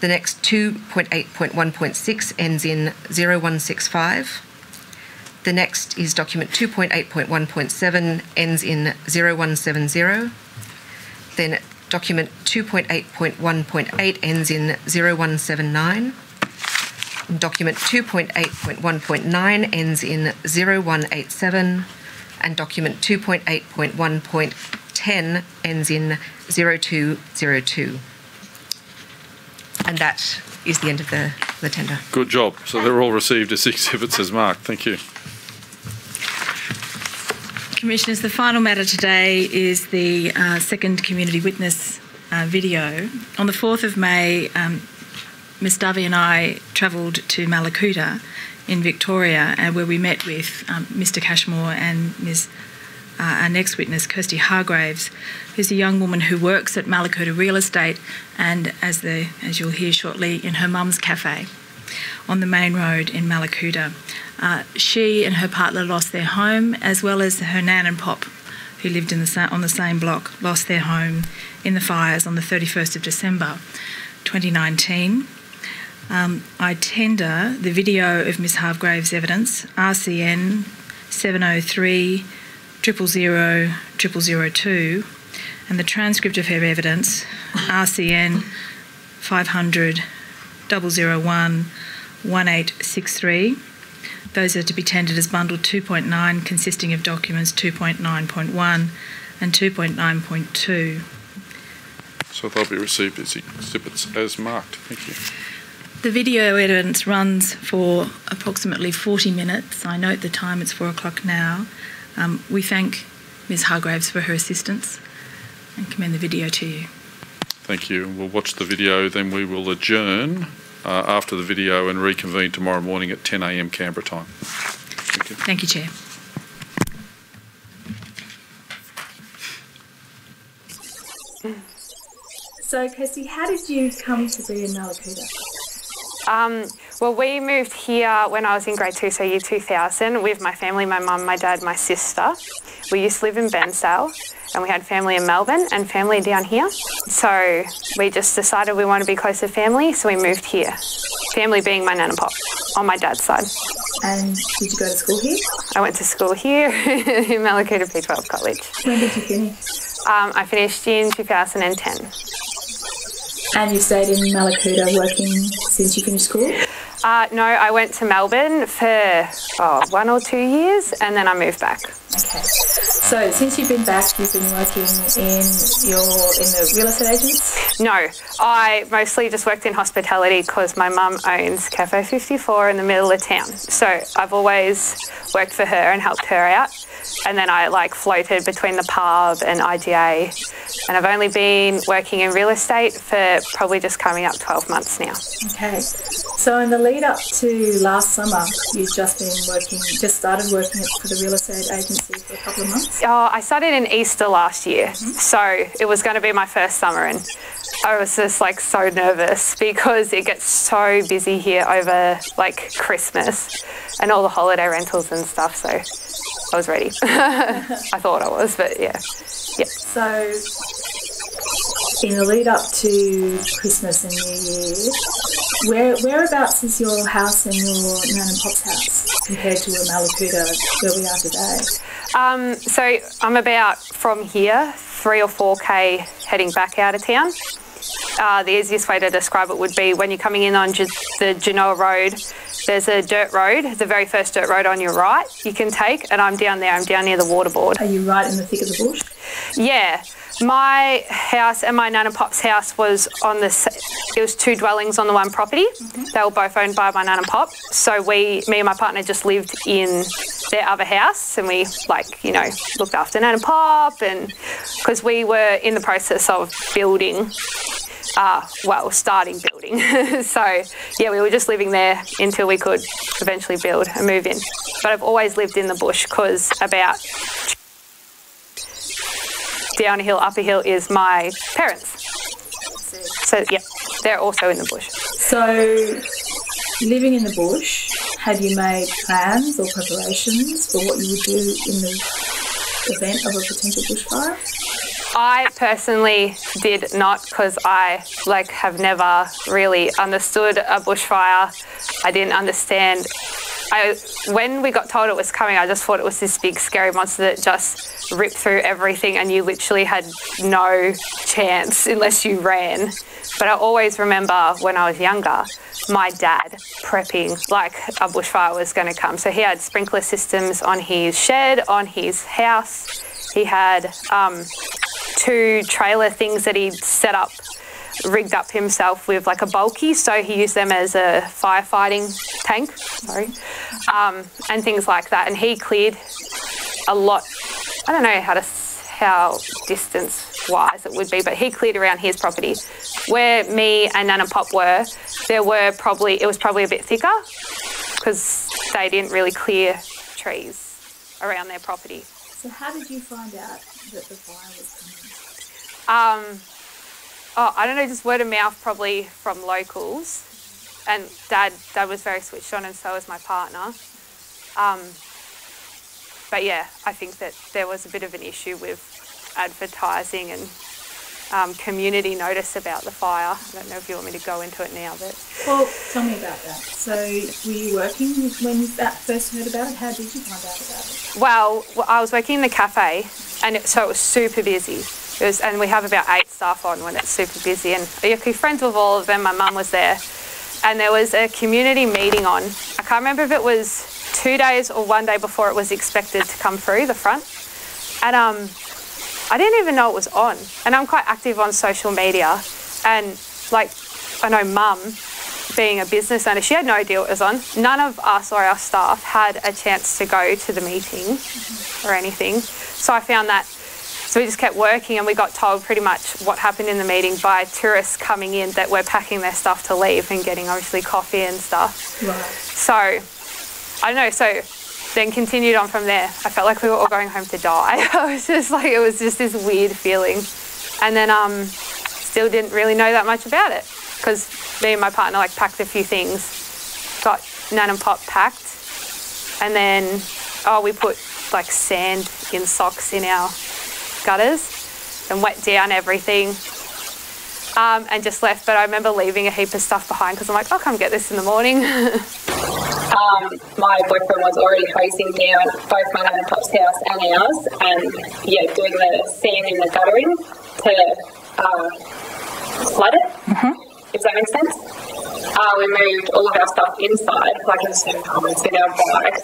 The next 2.8.1.6 ends in 0165. The next is document 2.8.1.7, ends in 0170. Then document 2.8.1.8 ends in 0179. Document 2.8.1.9 ends in 0187. And document 2.8.1.10 ends in 0202. And that is the end of the, the tender. Good job. So they're all received as exhibits as marked. Thank you. Commissioners, the final matter today is the uh, second community witness uh, video. On the 4th of May, um, Ms Dovey and I travelled to Mallacoota in Victoria, uh, where we met with um, Mr Cashmore and Ms. Uh, our next witness, Kirsty Hargraves, who's a young woman who works at Mallacoota Real Estate and, as, the, as you'll hear shortly, in her mum's cafe on the main road in Mallacoota. Uh, she and her partner lost their home, as well as her nan and pop, who lived in the sa- on the same block, lost their home in the fires on the 31st of December 2019. Um, I tender the video of Miss Hargraves' evidence, RCN 703 000 0002, and the transcript of her evidence, RCN 500 001 1863. Those are to be tendered as bundle 2.9, consisting of documents 2.9.1 and 2.9.2. So they'll be received as exhibits as marked. Thank you. The video evidence runs for approximately 40 minutes. I note the time, it's 4 o'clock now. Um, we thank Ms Hargraves for her assistance and commend the video to you. Thank you. We'll watch the video, then we will adjourn uh, after the video and reconvene tomorrow morning at 10 a.m. Canberra time. Thank you. Thank you, Chair. So, Kirsty, how did you come to be in Mallacoota? Um, well, we moved here when I was in grade two, so year 2000, with my family, my mum, my dad, my sister. We used to live in Bairnsdale and we had family in Melbourne and family down here. So we just decided we want to be close to family, so we moved here. Family being my nan and pop on my dad's side. And did you go to school here? I went to school here in Mallacoota P12 College. When did you finish? Um, I finished in 2010. And you stayed in Mallacoota working since you finished school? Uh, no, I went to Melbourne for oh, one or two years and then I moved back. Okay. So since you've been back, you've been working in your in the real estate agents? No, I mostly just worked in hospitality because my mum owns Cafe 54 in the middle of town. So I've always worked for her and helped her out. And then I like floated between the pub and IGA. And I've only been working in real estate for probably just coming up 12 months now. Okay. So in the lead up to last summer, you've just been working, just started working for the real estate agency for a couple of months? Oh, I started in Easter last year. Mm-hmm. So it was going to be my first summer and I was just like so nervous because it gets so busy here over like Christmas and all the holiday rentals and stuff. So I was ready. I thought I was, but yeah. Yeah. So in the lead up to Christmas and New Year, where whereabouts is your house and your nan and pop's house compared to a Mallacoota where we are today? Um, so I'm about from here, three or four k heading back out of town. Uh, the easiest way to describe it would be when you're coming in on the Genoa Road, there's a dirt road, the very first dirt road on your right you can take, and I'm down there, I'm down near the waterboard. Are you right in the thick of the bush? Yeah. My house and my nan and pop's house was on the. It was two dwellings on the one property. Mm-hmm. They were both owned by my nan and pop. So we, me and my partner, just lived in their other house, and we like you know looked after nan and pop, and because we were in the process of building. Uh, well, starting building. so, yeah, we were just living there until we could eventually build and move in. But I've always lived in the bush because about down a hill, up a hill is my parents. So yeah, they're also in the bush. So living in the bush, had you made plans or preparations for what you would do in the event of a potential bushfire? I personally did not because I like have never really understood a bushfire. I didn't understand. I when we got told it was coming, I just thought it was this big scary monster that just ripped through everything, and you literally had no chance unless you ran. But I always remember when I was younger, my dad prepping like a bushfire was going to come. So he had sprinkler systems on his shed, on his house. He had um, two trailer things that he'd set up, rigged up himself with like a bulky. So he used them as a firefighting tank, sorry, um, and things like that. And he cleared a lot. I don't know how to how distance wise it would be, but he cleared around his property. Where me and Nan and Pop were, there were probably it was probably a bit thicker because they didn't really clear trees around their property. So how did you find out that the fire was coming? Um, oh, I don't know, just word of mouth probably from locals. And dad, dad was very switched on, and so was my partner. Um, but yeah, I think that there was a bit of an issue with advertising and um, community notice about the fire. I don't know if you want me to go into it now, but Well, tell me about that. So, were you working when you first heard about it? How did you find out about it? Well, I was working in the cafe, and it, so it was super busy. Was, and we have about eight staff on when it's super busy. And you're friends with all of them. My mum was there, and there was a community meeting on. I can't remember if it was two days or one day before it was expected to come through the front, and um, I didn't even know it was on. And I'm quite active on social media, and like I know mum being a business owner, she had no idea it was on. None of us or our staff had a chance to go to the meeting or anything. So I found that. So we just kept working and we got told pretty much what happened in the meeting by tourists coming in that were packing their stuff to leave and getting obviously coffee and stuff. Right. So I don't know. So then continued on from there. I felt like we were all going home to die. I was just like, it was just this weird feeling. And then um, still didn't really know that much about it because me and my partner like packed a few things, got Nan and Pop packed, and then oh we put like sand in socks in our gutters and wet down everything. Um, and just left, but I remember leaving a heap of stuff behind because I'm like, I'll come get this in the morning. Um, my boyfriend was already hosing down both my nan and pop's house and ours, and yeah, doing the sand in the guttering to uh, flood it. If that makes sense. Uh, we moved all of our stuff inside, like in some comments in our bikes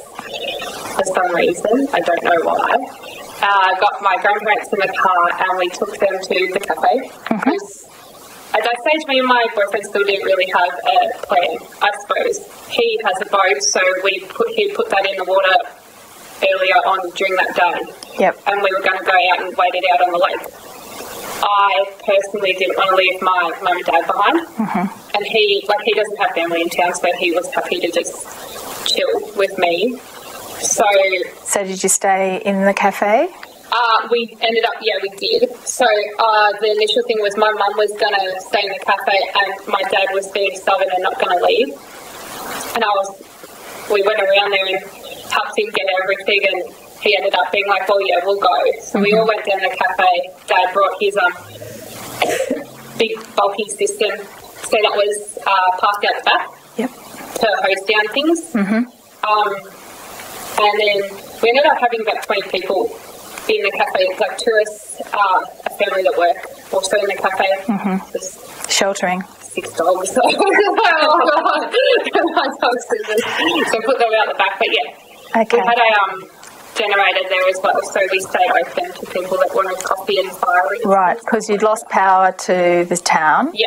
for some reason. I don't know why. Uh, got my grandparents in the car and we took them to the cafe. Because at that stage, me and my boyfriend still didn't really have a plan, I suppose. He has a boat, so we put he put that in the water earlier on during that day. Yep. And we were going to go out and wait it out on the lake. I personally didn't want to leave my mum and dad behind, and he like he doesn't have family in town, so he was happy to just chill with me. So So, did you stay in the cafe? uh, we ended up, yeah, we did. So uh, the initial thing was my mum was going to stay in the cafe and my dad was being stubborn and not going to leave. And I was, we went around there and helped him get everything and he ended up being like, well, yeah, we'll go. So we all went down to the cafe. Dad brought his um, big bulky system. So that was uh, parked out the back Yep. to hose down things. Mm-hmm. Um, and then we ended up having about 20 people in the cafe, like tourists, uh, a family that work also in the cafe. Mm-hmm. Sheltering. Six dogs. So, God. My dog's scissors. So put them out the back. But yeah, Okay. we had a um, generator there as well, so we stayed open to people that wanted coffee and fire. Right, because you'd lost power to the town. Yeah.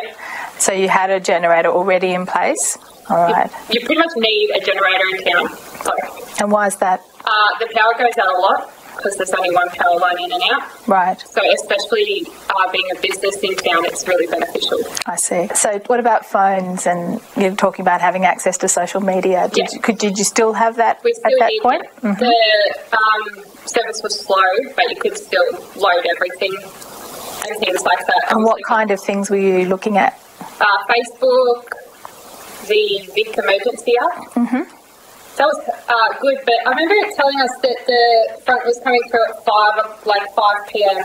So you had a generator already in place. All right. You pretty much need a generator in town. And why is that? uh, the power goes out a lot because there's only one power line in and out. Right. So especially uh, being a business in town, it's really beneficial. I see. So, what about phones? And you're talking about having access to social media. Did you, could did you still have that We at that point? Mhm. The um, service was slow, but you could still load everything and things like that. And what kind of things were you looking at? Uh, Facebook, the Vic Emergency app. Mm-hmm. That was uh, good, but I remember it telling us that the front was coming through at five, like five p.m.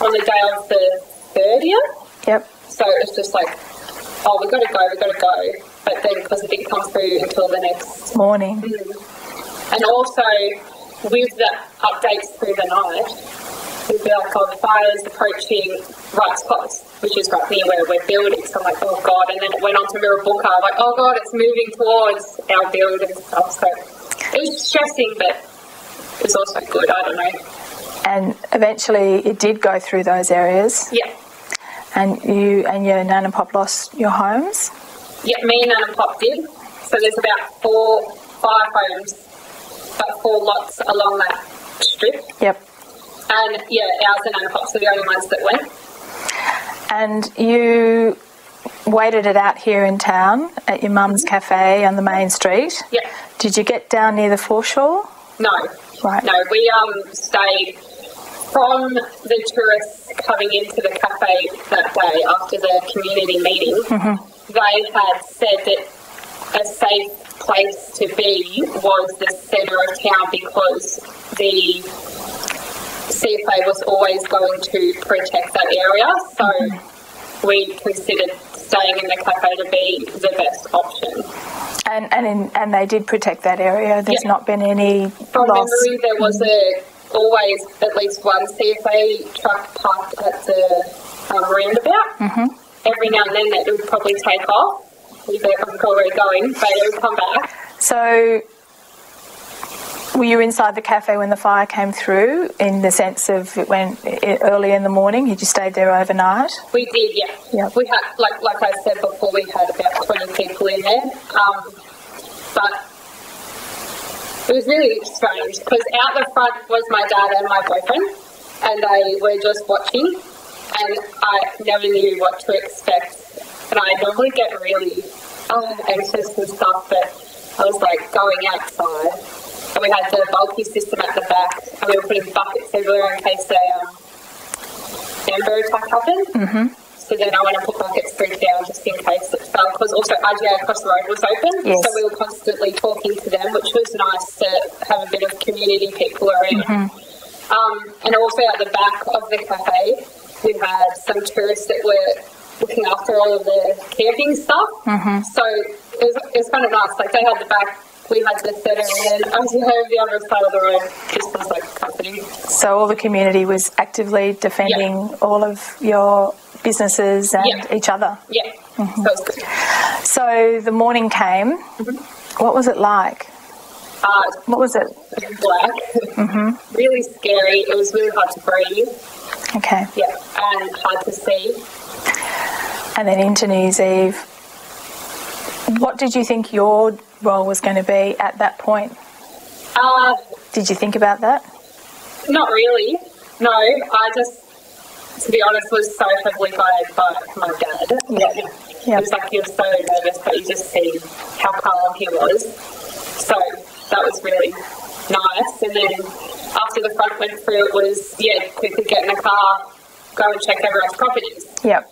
on the day of the thirtieth. Yep. So it was just like, oh, we got to go, we got to go. But then because it didn't come through until the next Morning. and also with the updates through the night, we'd be like, oh, the fire's approaching Wright's Close, which is right near where we're building. So I'm like, oh God. And then it went on to Mirrabooka. I'm like, oh God, it's moving towards our build and stuff. So it was stressing, but it was also good. I don't know. And eventually it did go through those areas. Yeah. And you and your nan and pop lost your homes. Yeah, me and Nan and Pop did. So there's about four, five homes, but four lots along that strip. Yep. And yeah, ours and Nan and Pop's are the only ones that went. And you waited it out here in town at your mum's cafe on the main street. Yeah. Did you get down near the foreshore? No. Right. No, we um stayed from the tourists coming into the cafe that day after the community meeting. Mm-hmm. They had said that a safe place to be was the centre of town because the CFA was always going to protect that area. So we considered staying in the cafe to be the best option. And and in, and they did protect that area. There's Yeah. not been any From loss. memory, there was a always at least one CFA truck parked at the um, roundabout. Mm-hmm. Every now and then, that would probably take off. You where we're going, but it would come back. So, were you inside the cafe when the fire came through? In the sense of it went early in the morning. You just stayed there overnight. We did, yeah. Yep. We had, like like I said before, we had about 20 people in there. Um, but it was really strange because out the front was my dad and my boyfriend, and they were just watching, and I never knew what to expect. And I normally get really uh, anxious and stuff, but I was like going outside, and we had the bulky system at the back, and we were putting buckets everywhere in case a um, amber attack happened. Mm-hmm. So then I went and put buckets through down just in case it fell because also IGA across the road was open. Yes. So we were constantly talking to them, which was nice to have a bit of community people around. Mm-hmm. Um, and also at the back of the cafe, we had some tourists that were looking after all of the camping stuff. Mm-hmm. So it was, it was kind of nice. Like they had the back, we had the center, and then IGA on the other side of the road just was like comforting. So all the community was actively defending all of your businesses and Yeah. each other. Yeah, Mhm. was good. So the morning came. What was it like? Uh, What was it? black, Mm-hmm. really scary. It was really hard to breathe. Okay. Yeah, and hard to see. And then into New Year's Eve. What did you think your role was going to be at that point? Uh, Did you think about that? not really. No, I just, to be honest, was so heavily guided by my dad. Yeah. It was like he was so nervous, but you just see how calm he was. So that was really nice. And then after the front went through, it was, yeah, quickly get in the car, go and check everyone's properties. Yep.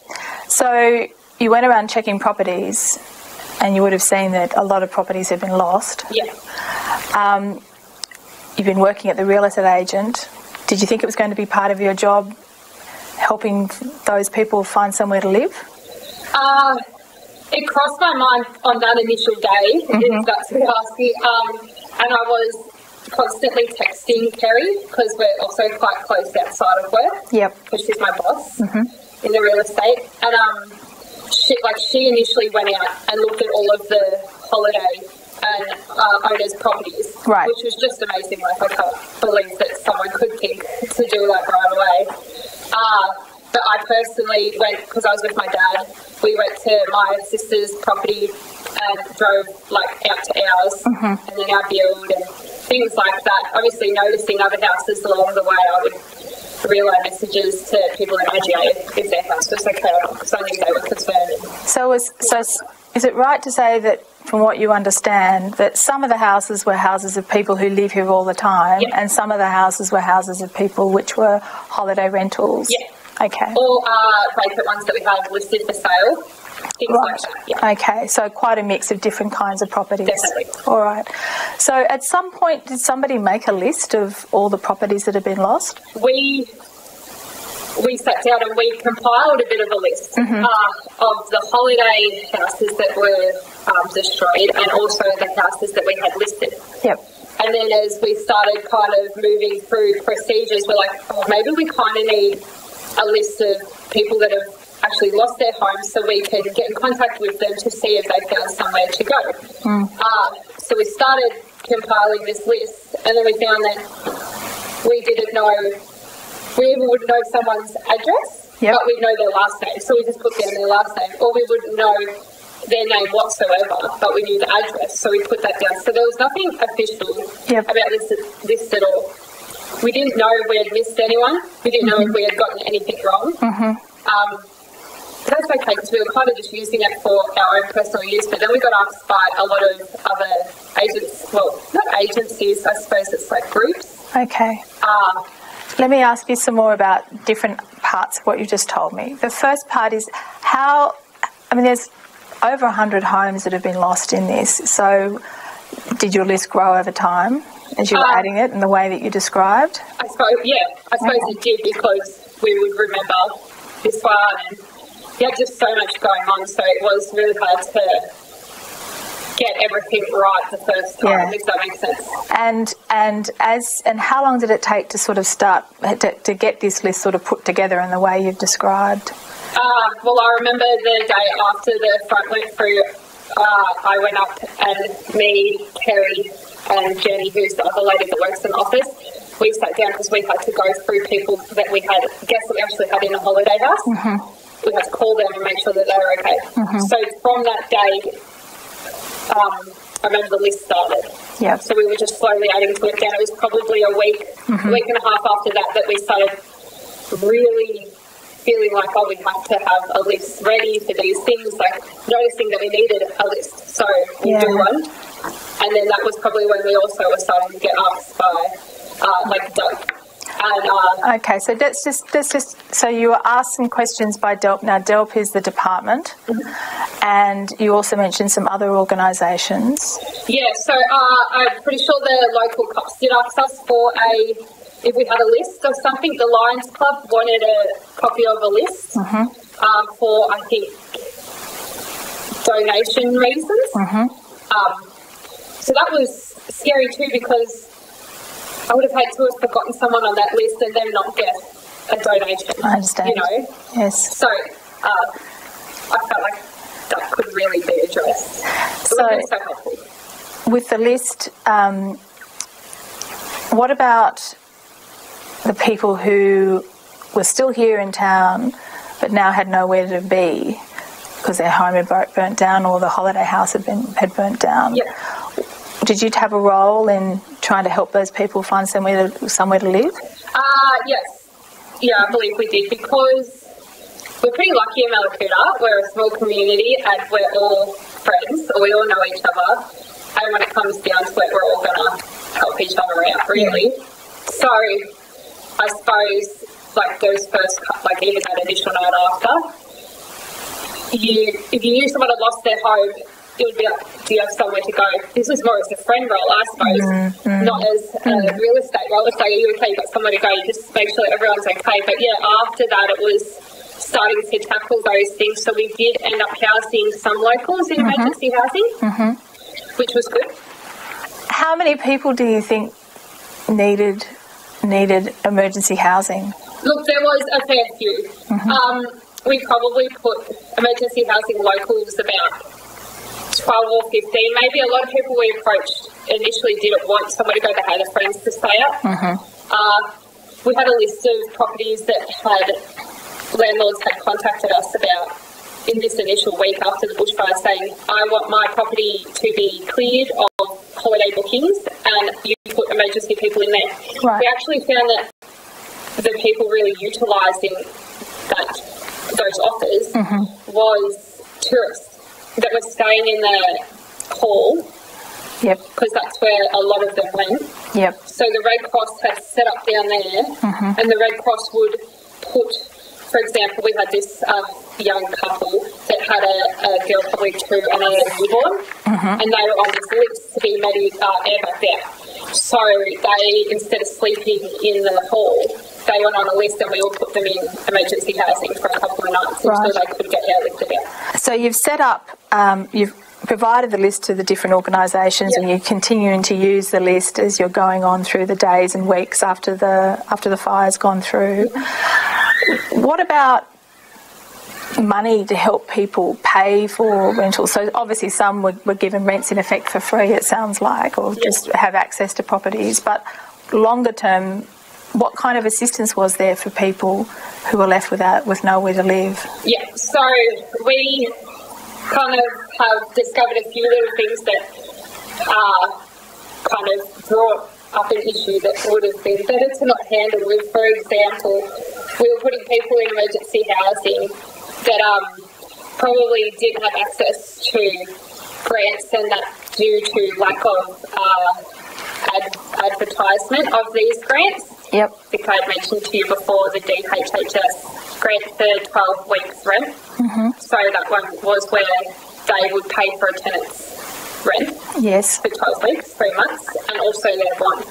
So you went around checking properties, and you would have seen that a lot of properties have been lost. Yeah. Um, you've been working at the real estate agent. Did you think it was going to be part of your job helping those people find somewhere to live? Uh, it crossed my mind on that initial day, if that's what you're asking. Um, and I was constantly texting Kerry because we're also quite close outside of work. Yep. Because she's my boss Mm-hmm. in the real estate. And um, she, like she initially went out and looked at all of the holiday and uh, owners' properties, Right. which was just amazing. Like I can't believe that someone could think to do that right away. Uh, but I personally went because I was with my dad. We went to my sister's property and drove like out to ours, Mhm. and then our build and things like that. Obviously, noticing other houses along the way, I would relay messages to people in IGA if, if their house was okay or not, because they were concerned. So, is, so is, is it right to say that, from what you understand, that some of the houses were houses of people who live here all the time, and some of the houses were houses of people which were holiday rentals? Yeah. Okay. All uh, vacant ones that we have listed for sale things Right. like that. Yeah. Okay, so quite a mix of different kinds of properties. Definitely. All right. So at some point, did somebody make a list of all the properties that have been lost? we we sat down and we compiled a bit of a list Mhm. uh, of the holiday houses that were um, destroyed and also the houses that we had listed. Yep. And then as we started kind of moving through procedures, we're like, oh, maybe we kind of need a list of people that have actually lost their homes so we could get in contact with them to see if they found somewhere to go. Uh, so we started compiling this list, and then we found that we didn't know, we even wouldn't know someone's address, but we'd know their last name. So we just put down their last name, or we wouldn't know their name whatsoever, but we knew the address, so we put that down. So there was nothing official about this, this at all. We didn't know if we had missed anyone. We didn't know if we had gotten anything wrong. Mm-hmm. Um, that's okay because we were kind of just using it for our own personal use. But then we got asked by a lot of other agents, well, not agencies, I suppose it's like groups. Okay. Uh, Let me ask you some more about different parts of what you just told me. The first part is how, I mean, there's over 100 homes that have been lost in this. So, did your list grow over time as you were Um, adding it in the way that you described? I suppose, yeah, I suppose it did because we would remember this one and we had just so much going on, so it was really hard to get everything right the first time, Yeah. if that makes sense. And and as and how long did it take to sort of start to, to get this list sort of put together in the way you've described? Uh, well, I remember the day after the front went through, uh, I went up and me, Terry, and Jenny, who's the other lady that works in the office, we sat down because we had to go through people that we had, guests that we actually had in a holiday house. We had to call them and make sure that they were okay. Mhm. So from that day, um, I remember the list started. Yeah. So we were just slowly adding to it down. It was probably a week, Mhm. a week and a half after that that we started really feeling like, oh, we have to have a list ready for these things, like noticing that we needed a list. So we Yeah. do one. And then that was probably when we also were starting to get asked by, uh, like, Doug. Okay, so let's just let's just so you were asked some questions by DELWP. Now DELWP is the department, and you also mentioned some other organisations. Yeah, so uh, I'm pretty sure the local cops did ask us for a, if we had a list of something. The Lions Club wanted a copy of a list Mm-hmm. um, for, I think, donation reasons. Mm-hmm. Um, so that was scary too because I would have had to have forgotten someone on that list and then not get a donation. I understand. You know? Yes. So uh, I felt like that could really be addressed. So- would have been so helpful. With the list, um, what about the people who were still here in town but now had nowhere to be because their home had burnt down or the holiday house had been had burnt down? Did you have a role in trying to help those people find somewhere to, somewhere to live? Uh, yes. Yeah, I believe we did because we're pretty lucky in Mallacoota. We're a small community and we're all friends, or we all know each other. And when it comes down to it, we're all going to help each other out, really. So I suppose, like those first, like even that initial night after, you if you knew someone had lost their home, it would be like, do you have somewhere to go? This was more as a friend role, I suppose, not as a real estate role. It's like, are you okay? You've got somewhere to go. You just make sure that everyone's okay. But yeah, after that, it was starting to tackle those things. So we did end up housing some locals in emergency housing, Mm-hmm. which was good. How many people do you think needed needed emergency housing? Look, there was a fair few. Um, we probably put emergency housing locals about 12 or 15. Maybe a lot of people we approached initially didn't want somewhere to go, they had their friends to stay at. Mm-hmm. Uh, we had a list of properties that had landlords had contacted us about in this initial week after the bushfire saying, I want my property to be cleared of holiday bookings and you put emergency people in there. Right. We actually found that the people really utilising that those offers was tourists that were staying in the hall Yep. because that's where a lot of them went. Yep. So the Red Cross had set up down there, and the Red Cross would put, for example, we had this um, young couple that had a, a girl, probably two, and a newborn, Mhm. and they were on this list to be medi uh, air back there. So they, instead of sleeping in the hall, they went on a list and we all put them in emergency housing for a couple of nights Right. until they could get airlifted out. So you've set up, um, you've provided the list to the different organisations, and you're continuing to use the list as you're going on through the days and weeks after the after the fire's gone through. What about money to help people pay for rentals? So obviously some were, were given rents in effect for free. It sounds like, or just have access to properties, but longer term. What kind of assistance was there for people who were left without with nowhere to live? Yeah, so we kind of have discovered a few little things that kind of brought up an issue that would have been better to not handle with, for example, we were putting people in emergency housing that um, probably didn't have access to grants and that due to lack of uh, ad- advertisement of these grants. Yep. I think I had mentioned to you before the DHHS grant for 12 weeks rent. Mm-hmm. So that one was where they would pay for a tenant's rent Yes. for 12 weeks, three months, and also their bond.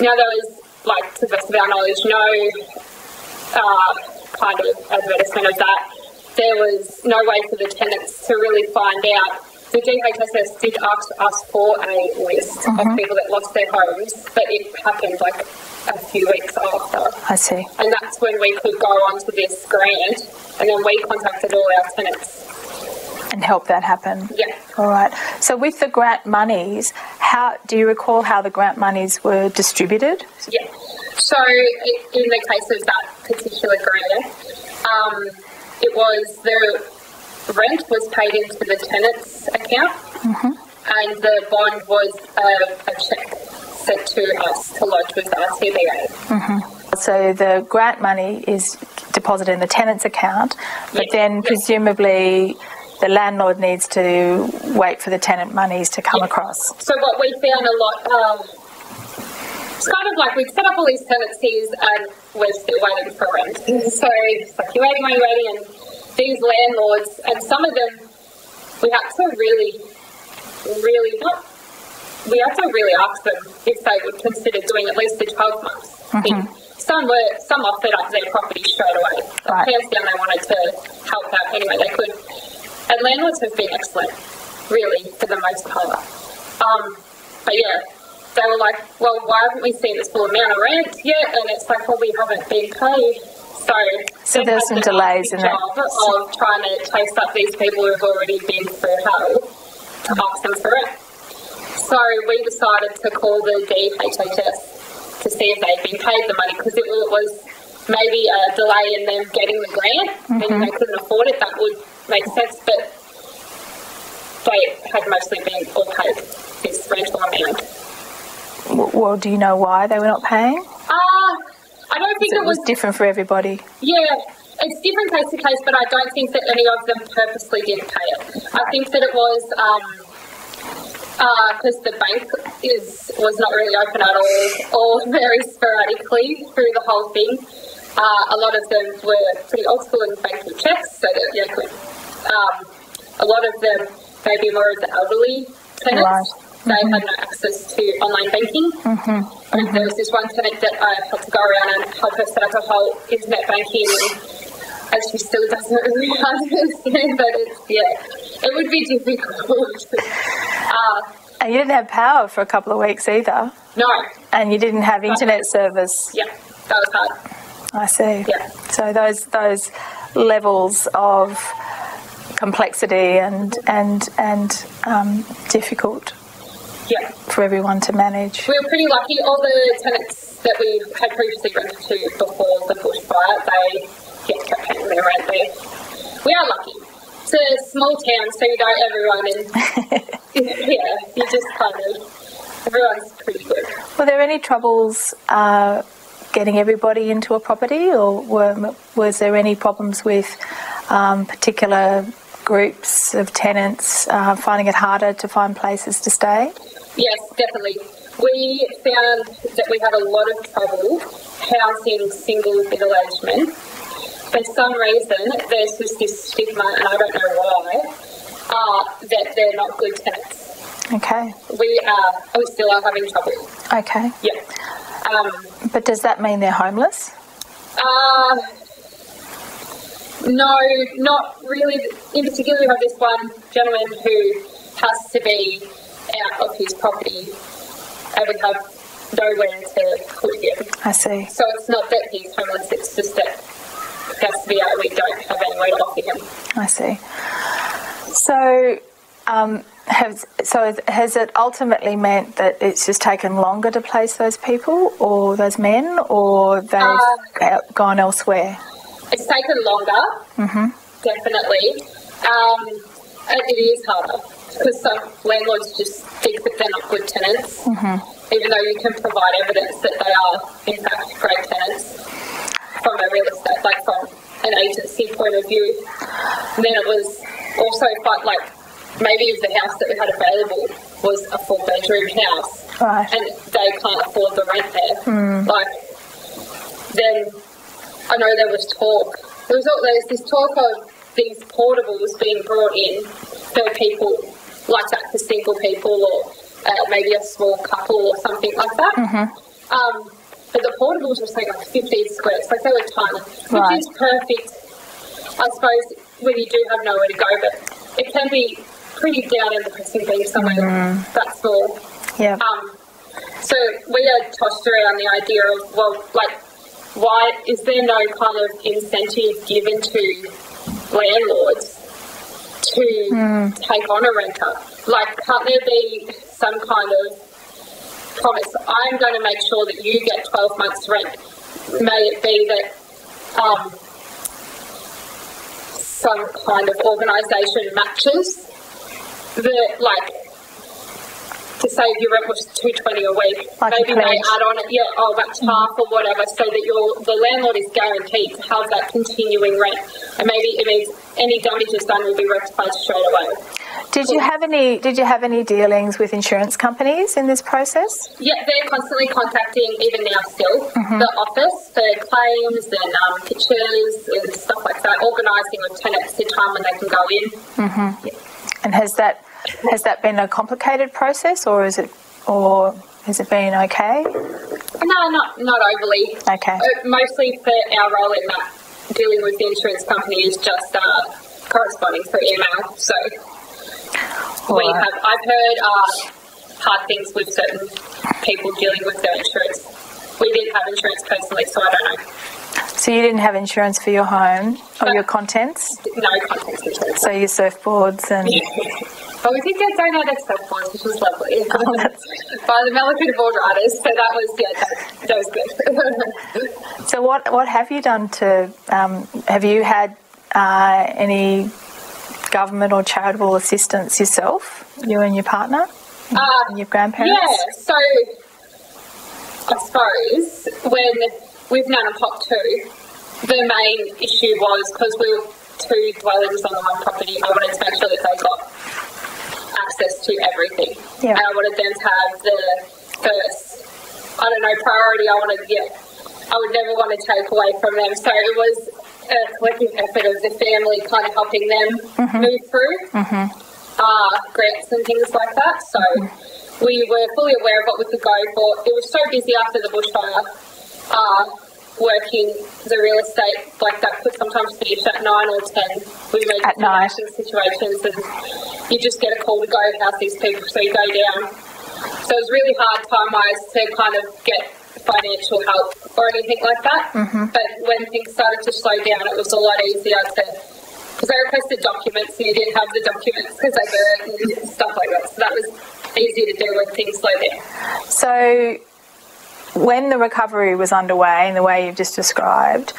Now, there was, like, to the best of our knowledge, no uh, kind of advertisement of that. There was no way for the tenants to really find out. The DHHS did ask us for a list Mhm. of people that lost their homes, but it happened like a few weeks after. I see. And that's when we could go on to this grant, and then we contacted all our tenants. and help that happen. Yeah. All right. So with the grant monies, how do you recall how the grant monies were distributed? Yeah. So in the case of that particular grant, um, it was the rent was paid into the tenant's account, Mm-hmm. and the bond was a, a check sent to us to lodge with the RTBA. Mm-hmm. So the grant money is deposited in the tenant's account, but then presumably the landlord needs to wait for the tenant monies to come across. So what we found a lot, um, it's kind of like we've set up all these tenancies and we're still waiting for rent. So it's like you're waiting, waiting, waiting, and these landlords, and some of them, we had to really, really not. We had to really ask them if they would consider doing at least the 12 months. thing. Some were, some offered up their property straight away. Right. Hands down, they wanted to help out anyway they could. And landlords have been excellent, really, for the most part. Um, but yeah, they were like, well, why haven't we seen this full amount of rent yet? And it's like, well, we haven't been paid. So, So there's some delays in that. Of trying to chase up these people who've already been through hell to ask them for it. So we decided to call the DHHS to see if they'd been paid the money because it was maybe a delay in them getting the grant, meaning Mhm. they couldn't afford it. That would make sense, but they had mostly been all paid this rental amount. Well, do you know why they were not paying? Uh, I don't think It it was was different for everybody. Yeah, it's different case to case, but I don't think that any of them purposely didn't pay it. I think that it was because the bank is was not really open at all, or very sporadically through the whole thing. Uh, a lot of them were pretty old school and banking checks, so that you know, um, a lot of them maybe more of the elderly tenants. They had no access to online banking. Mm-hmm. And there was this one tenant that I had to go around and help her set up a whole internet banking, and, and she still doesn't really understand. But it's yeah, it would be difficult. uh, And you didn't have power for a couple of weeks either. no, And you didn't have internet service. yeah, that was hard. I see. Yeah. So those those levels of complexity and and and um, difficult Yeah, for everyone to manage. we were pretty lucky. All the tenants that we had previously rented to before the bushfire, they yeah, kept paying their rent there. We are lucky. It's a small town, so you know everyone, and yeah, you just kind of everyone's pretty good. Were there any troubles uh, getting everybody into a property, or were, was there any problems with um, particular groups of tenants uh, finding it harder to find places to stay? Yes, definitely. We found that we had a lot of trouble housing single middle-aged men. for some reason, there's just this stigma, and I don't know why, uh, that they're not good tenants. Okay. We are, we still are having trouble. Okay. Yeah. Um, But does that mean they're homeless? uh, no, not really. In particular, we have this one gentleman who has to be out of his property, and we have nowhere to put him. I see. So it's not that he's homeless; it's just that he has to be out. We don't have anywhere to offer him. I see. So, um, has so has it ultimately meant that it's just taken longer to place those people, or those men, or they've Uh, gone elsewhere? It's taken longer, hmm definitely. Um, and it is harder because some landlords just think that they're not good tenants. hmm even though you can provide evidence that they are in fact great tenants from a real estate, like from an agency point of view. And then it was also quite like maybe if the house that we had available was a four bedroom house Right. and they can't afford the rent there, Mm. like then I know there was talk. There was there was this talk of these portables being brought in for people like that, for single people or uh, maybe a small couple or something like that. Mm-hmm. Um, but the portables were saying like 15 squares, like they were tiny, which Right. is perfect, I suppose, when you do have nowhere to go. But it can be pretty down and depressing being somewhere Mhm. that small. Yeah. Um, so we had tossed around the idea of, well, like, why is there no kind of incentive given to landlords to Mm. take on a renter? Like, can't there be some kind of promise? I'm going to make sure that you get 12 months' rent. May it be that um, some kind of organisation matches the like to if your rent was two twenty a week, Like maybe they add on it, yeah, oh that's half or whatever, so that your the landlord is guaranteed to have that continuing rent, and maybe it means any damage damages done will be rectified straight away. Did you have any? Did you have any dealings with insurance companies in this process? Yeah, they're constantly contacting, even now still, Mhm. the office for claims and um, pictures and stuff like that, organising with tenants to time when they can go in. hmm And has that has that been a complicated process, or is it, or has it been okay? No, not not overly. Okay. Uh, mostly for our role in that dealing with the insurance company is just uh, corresponding through email. So we Alright. have. I've heard uh, hard things with certain people dealing with their insurance. We didn't have insurance personally, so I don't know. So you didn't have insurance for your home or your contents? No contents insurance. So your surfboards and But we did get donated surfboards, which was lovely. By the Mallacoota board riders, so that was yeah, that, that was good. so what what have you done to? Um, have you had uh, any government or charitable assistance yourself? You and your partner, Uh, and your grandparents. Yeah, so I suppose when with Nana Pop 2, the main issue was because we were two dwellings on the one property, I wanted to make sure that they got access to everything. Yeah. And I wanted them to have the first, I don't know, priority. I wanted, yeah, I would never want to take away from them. So it was a collective effort of the family kind of helping them Mhm. move through Mm-hmm. uh, grants and things like that. So we were fully aware of what we could go for. It was so busy after the bushfire, uh, working the real estate, like that could sometimes finish at 9 or 10 with At night. emergency situations and you just get a call to go and house these people, so you go down. So it was really hard time-wise to kind of get financial help or anything like that. Mm-hmm. But when things started to slow down, it was a lot easier to because I requested documents and you didn't have the documents because they were and stuff like that. So that was easy to do when things slowed down. So, when the recovery was underway in the way you've just described,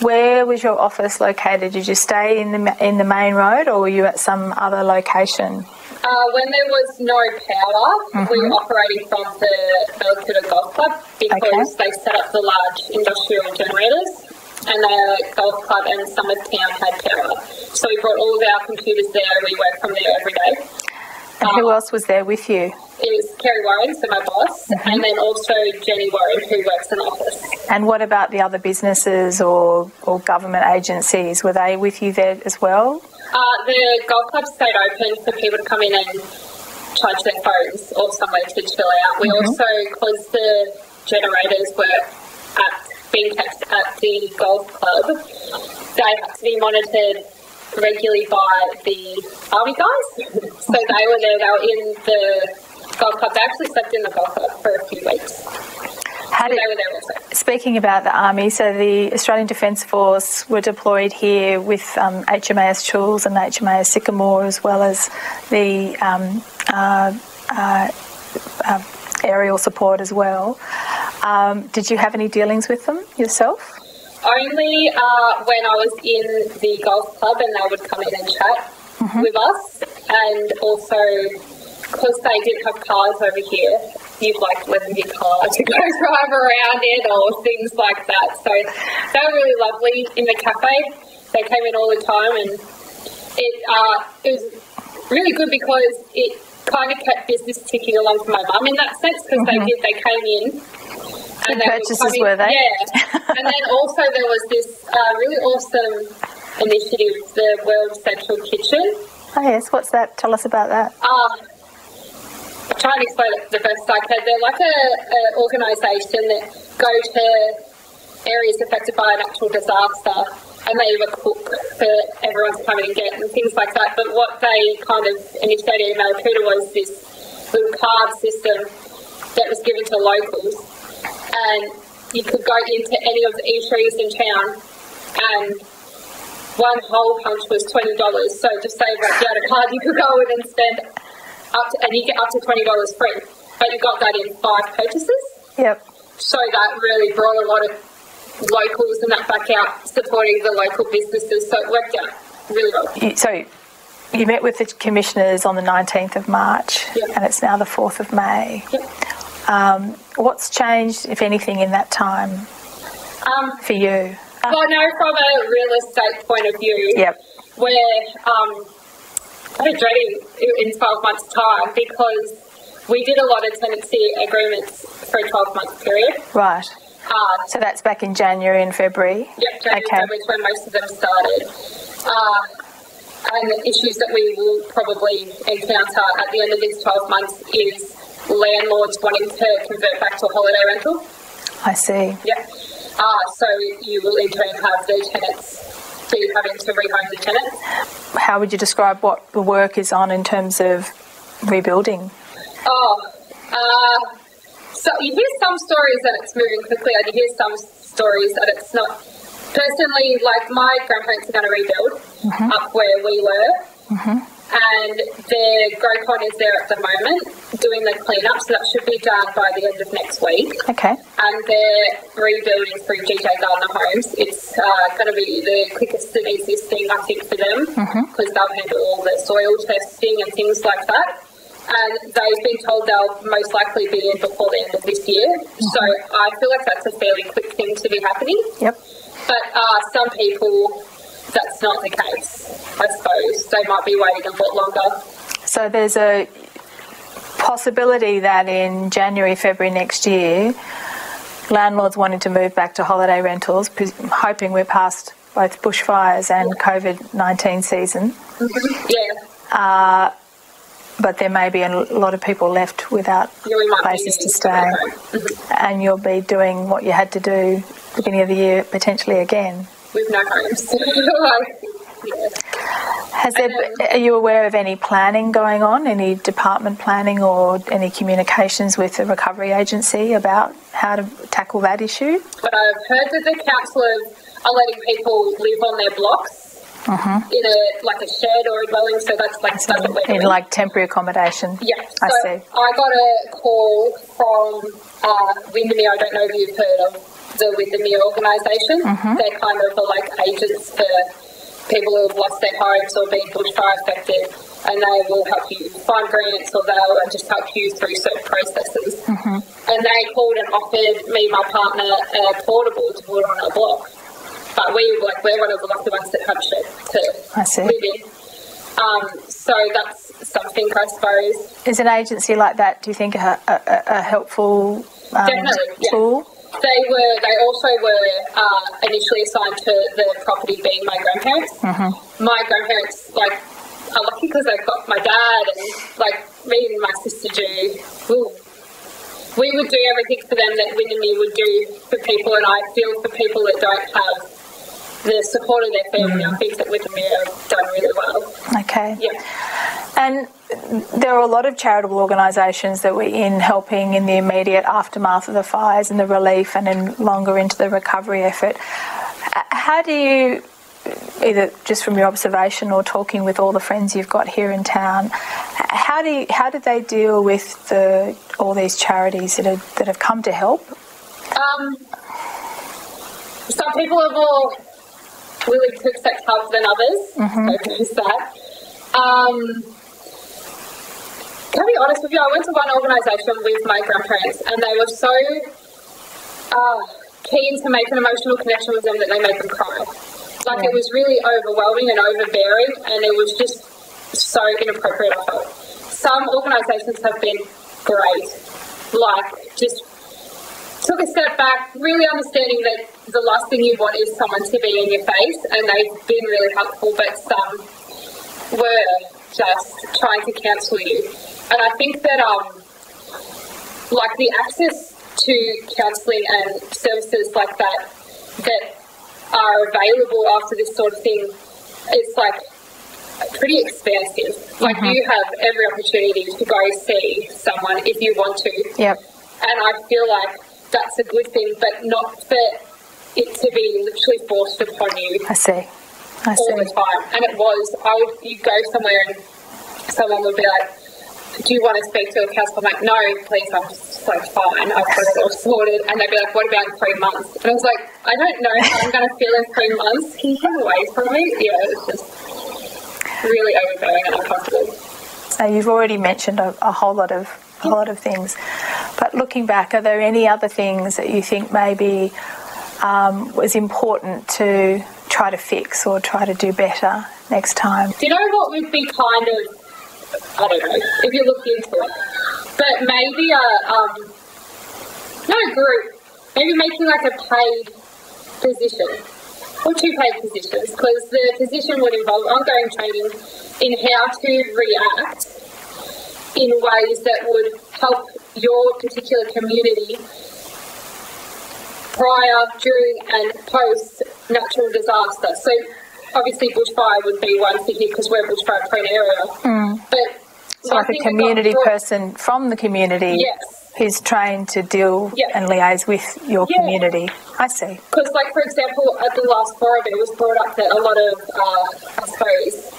where was your office located? Did you stay in the in the main road, or were you at some other location? Uh, when there was no power, we were operating from the Mallacoota Golf Club because they set up the large industrial generators and the golf club and Summertown had power. So we brought all of our computers there and we worked from there every day. And who else was there with you? It was Kerry Warren, so my boss, and then also Jenny Warren, who works in office. And what about the other businesses or, or government agencies? Were they with you there as well? Uh, the golf club stayed open for people to come in and charge their phones or somewhere to chill out. We Mhm. also, because the generators were at, being kept at the golf club, they had to be monitored regularly by the army guys. so they were there, they were in the golf club. They actually slept in the golf club for a few weeks. How did- they were there also. Speaking about the Army, so the Australian Defence Force were deployed here with um, HMAS Choules and HMAS Sycamore, as well as the um, uh, uh, uh, aerial support as well. Um, did you have any dealings with them yourself? Only uh, when I was in the golf club and they would come in and chat with us, and also because they didn't have cars over here, you'd like lend your car to go drive around in or things like that. So they were really lovely in the cafe. They came in all the time, and it uh, it was really good because it kind of kept business ticking along for my mum in that sense because they Mhm. did they came in They purchases, come in- were they? Yeah. and then also there was this uh, really awesome initiative, the World Central Kitchen. Oh yes, what's that? Tell us about that. Uh, I'm trying to explain it the best I can. They're like a, a organisation that go to areas affected by a natural disaster and they either cook for everyone to come in and get and things like that. But what they kind of initiated in Mallacoota was this little card system that was given to locals and you could go into any of the eateries in town and one whole punch was twenty dollars. So just save like you had a card, you could go in and spend up to, and you get up to twenty dollars free. But you got that in five purchases. Yep. So that really brought a lot of locals and that back out supporting the local businesses. So it worked out really well. So you met with the commissioners on the 19th of March, and it's now the 4th of May. Um, what's changed, if anything, in that time Um, for you? Well, no, from a real estate point of view, Yep. where um, I'm dreading in 12 months' time because we did a lot of tenancy agreements for a 12 month period. Right. Uh, So that's back in January and February. Yep, January Okay. February is when most of them started. Uh, and the issues that we will probably encounter at the end of these 12 months is landlords wanting to convert back to a holiday rental. I see. Yeah. Uh, so you will in turn have the tenants be having to rehome the tenants. How would you describe what the work is on in terms of rebuilding? Oh, uh, so you hear some stories that it's moving quickly, and you hear some stories that it's not. Personally, like my grandparents are going to rebuild up where we were, and the Grocon is there at the moment doing the cleanup, so that should be done by the end of next week. Okay. And they're rebuilding through GJ Gardner Homes. It's uh, going to be the quickest and easiest thing, I think, for them because they'll handle all the soil testing and things like that. And they've been told they'll most likely be in before the end of this year. So I feel like that's a fairly quick thing to be happening. Yep. But uh, some people, that's not the case, I suppose. They might be waiting a bit longer. So there's a possibility that in January, February next year, landlords wanting to move back to holiday rentals, hoping we're past both bushfires and COVID 19 season. Yeah. Uh, but there may be a lot of people left without Yeah, we might be places to stay, and you'll be doing what you had to do beginning of the year potentially again. With no homes. Has there, are you aware of any planning going on, any department planning or any communications with the recovery agency about how to tackle that issue? But I've heard that the councillors are letting people live on their blocks Mm-hmm. in a like a shed or a dwelling, so that's like we're In like temporary accommodation? Yeah, I so see. I got a call from uh, Windermere. I don't know if you've heard of the Windermere organisation. Mhm. They're kind of are like agents for people who have lost their homes or been bushfire affected, and they will help you find grants or they'll just help you through certain processes. Mm-hmm. And they called and offered me and my partner a portable to put on our block. But we like we're one of the lucky ones that have I to live in. Um, so that's something I suppose. Is an agency like that, do you think, a, a, a helpful um, Definitely, yeah. They were. They also were uh, initially assigned to the property being my grandparents. Mm-hmm. My grandparents like are lucky because they've got my dad and like me and my sister do. ooh, we would do everything for them that Windermere would do for people, and I feel for people that don't have the support of their family. I think that me have done really well. Okay. Yeah. And there are a lot of charitable organisations that were in helping in the immediate aftermath of the fires and the relief and then longer into the recovery effort. How do you, either just from your observation or talking with all the friends you've got here in town, how do you, how did they deal with the all these charities that have, that have come to help? Um, some people are more willing to accept help than others. Mhm. So there's that. Um, can I be honest with you? I went to one organisation with my grandparents, and they were so uh, keen to make an emotional connection with them that they made them cry. Like it was really overwhelming and overbearing, and it was just so inappropriate. I felt. Some organisations have been great, like just took a step back, really understanding that the last thing you want is someone to be in your face, and they've been really helpful, but some were just trying to counsel you. And I think that, um, like the access to counselling and services like that that are available after this sort of thing is like pretty expansive. Like Mhm. you have every opportunity to go see someone if you want to. Yep. And I feel like that's a good thing, but not for it to be literally forced upon you I see. I all the time. And it was, I would, you go somewhere and someone would be like, do you want to speak to a counsellor? I'm like, no, please, I'm just so fine. I've got it all sorted. And they'd be like, what about in three months? And I was like, I don't know how I'm going to feel in three months. Can you get away from me? Yeah, it's just really overbearing and uncomfortable. So you've already mentioned a, a whole lot of a lot of things, but looking back, are there any other things that you think maybe um, was important to try to fix or try to do better next time? Do you know what would be kind of, I don't know, if you look into it, but maybe a, um, not a group, maybe making like a paid position or two paid positions because the position would involve ongoing training in how to react in ways that would help your particular community prior, during, and post natural disaster. So, obviously, bushfire would be one for here because we're a bushfire prone area. Mm. But So like a nothing that got community person from the community Yes. Who's trained to deal Yeah. and liaise with your Yeah. community. I see. Because, like, for example, at the last forum, it was brought up that a lot of, uh, I suppose,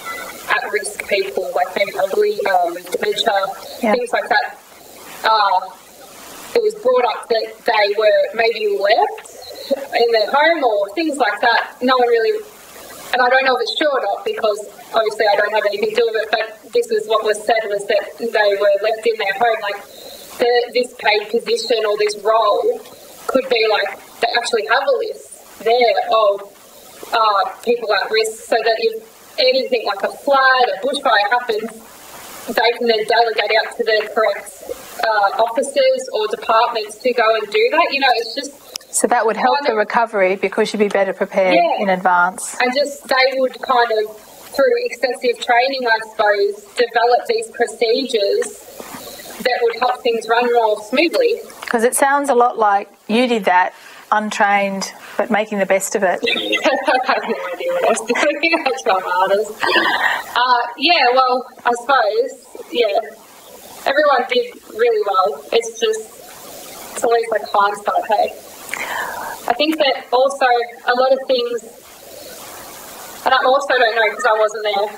at risk people, like maybe elderly, um, dementia, Yeah. things like that, uh, it was brought up that they were maybe left in their home or things like that. No one really, and I don't know if it's true or not because obviously I don't have anything to do with it, but this was what was said was that they were left in their home. Like, the, this paid position or this role could be like they actually have a list there of uh, people at risk so that if anything like a flood, a bushfire happens, they can then delegate out to the correct uh, officers or departments to go and do that. You know, it's just So that would help the of- recovery because you'd be better prepared Yeah. in advance. and just they would kind of through extensive training, I suppose, develop these procedures that would help things run more smoothly. Because it sounds a lot like you did that, untrained, but making the best of it. I have no idea what I was doing. I tried my hardest. Uh, yeah, well, I suppose, yeah. Everyone did really well. It's just, it's always like hindsight, hey? I think that also a lot of things, and I also don't know because I wasn't there.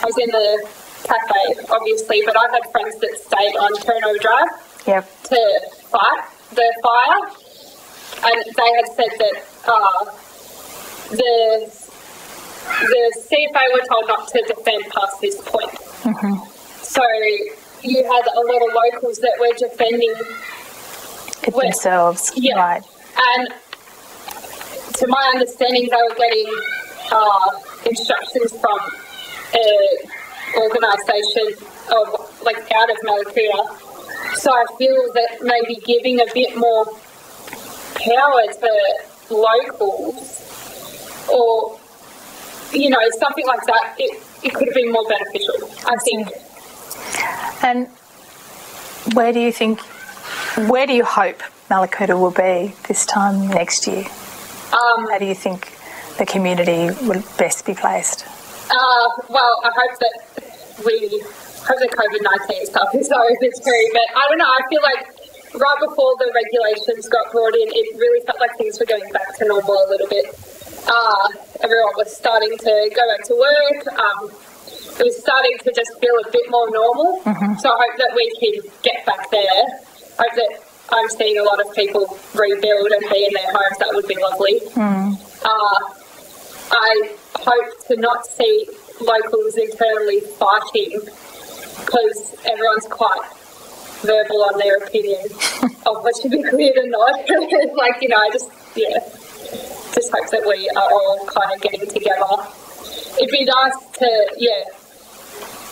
I was in the cafe, obviously, but I've had friends that stayed on Terra Nova Drive Yep. to fight the fire, and they had said that uh, the the CFA were told not to defend past this point. hmm So you had a lot of locals that were defending It themselves. yeah. Right. and to my understanding, they were getting uh, instructions from an organisation of like out of Mallacoota. So I feel that maybe giving a bit more power to locals or, you know, something like that, it, it could have been more beneficial, I think. And where do you think, where do you hope Mallacoota will be this time next year? Um, How do you think the community would best be placed? Uh, well, I hope that we hope the COVID nineteen stuff is over too. But I don't know. I feel like right before the regulations got brought in, it really felt like things were going back to normal a little bit. Uh, everyone was starting to go back to work. Um, it was starting to just feel a bit more normal. So I hope that we can get back there. I hope that I'm seeing a lot of people rebuild and be in their homes. That would be lovely. Uh, I hope to not see locals internally fighting because everyone's quite verbal on their opinion of what should be cleared and not. like, you know, I just, yeah, just hope that we are all kind of getting together. It'd be nice to, yeah,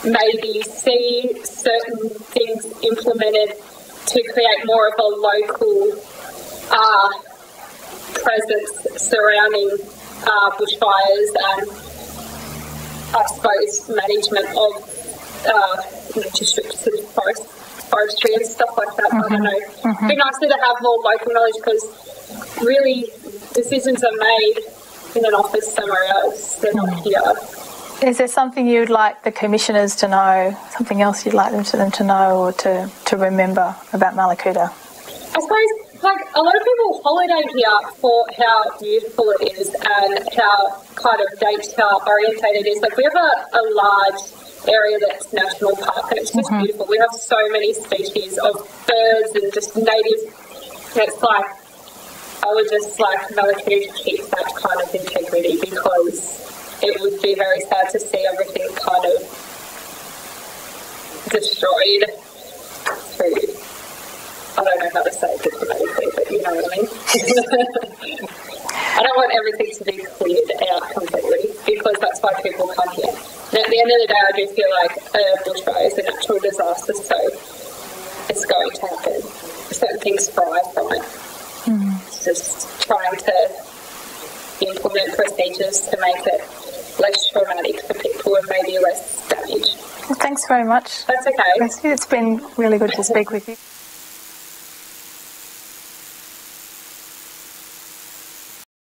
maybe see certain things implemented to create more of a local uh, presence surrounding uh, bushfires and I suppose management of uh, you know, districts and forest, forestry and stuff like that. I don't know. It'd be nicer to have more local knowledge because really decisions are made in an office somewhere else. They're not here. Is there something you'd like the commissioners to know, something else you'd like them to, them to know or to, to remember about Mallacoota? I suppose, like, a lot of people holiday here for how beautiful it is and how kind of data orientated it is. Like, we have a, a large area that's national park and it's just mm-hmm. beautiful. We have so many species of birds and just native. It's like, I would just like Mallacoota to keep that kind of integrity because it would be very sad to see everything kind of destroyed through I don't know how to say it diplomatically, but you know what I mean. I don't want everything to be cleared out completely because that's why people come here. And at the end of the day, I do feel like a bushfire is a natural disaster, so it's going to happen. Certain things thrive from it. It's just trying to implement procedures to make it less traumatic for people and maybe less damage. Well, thanks very much. That's okay. It's been really good to speak with you.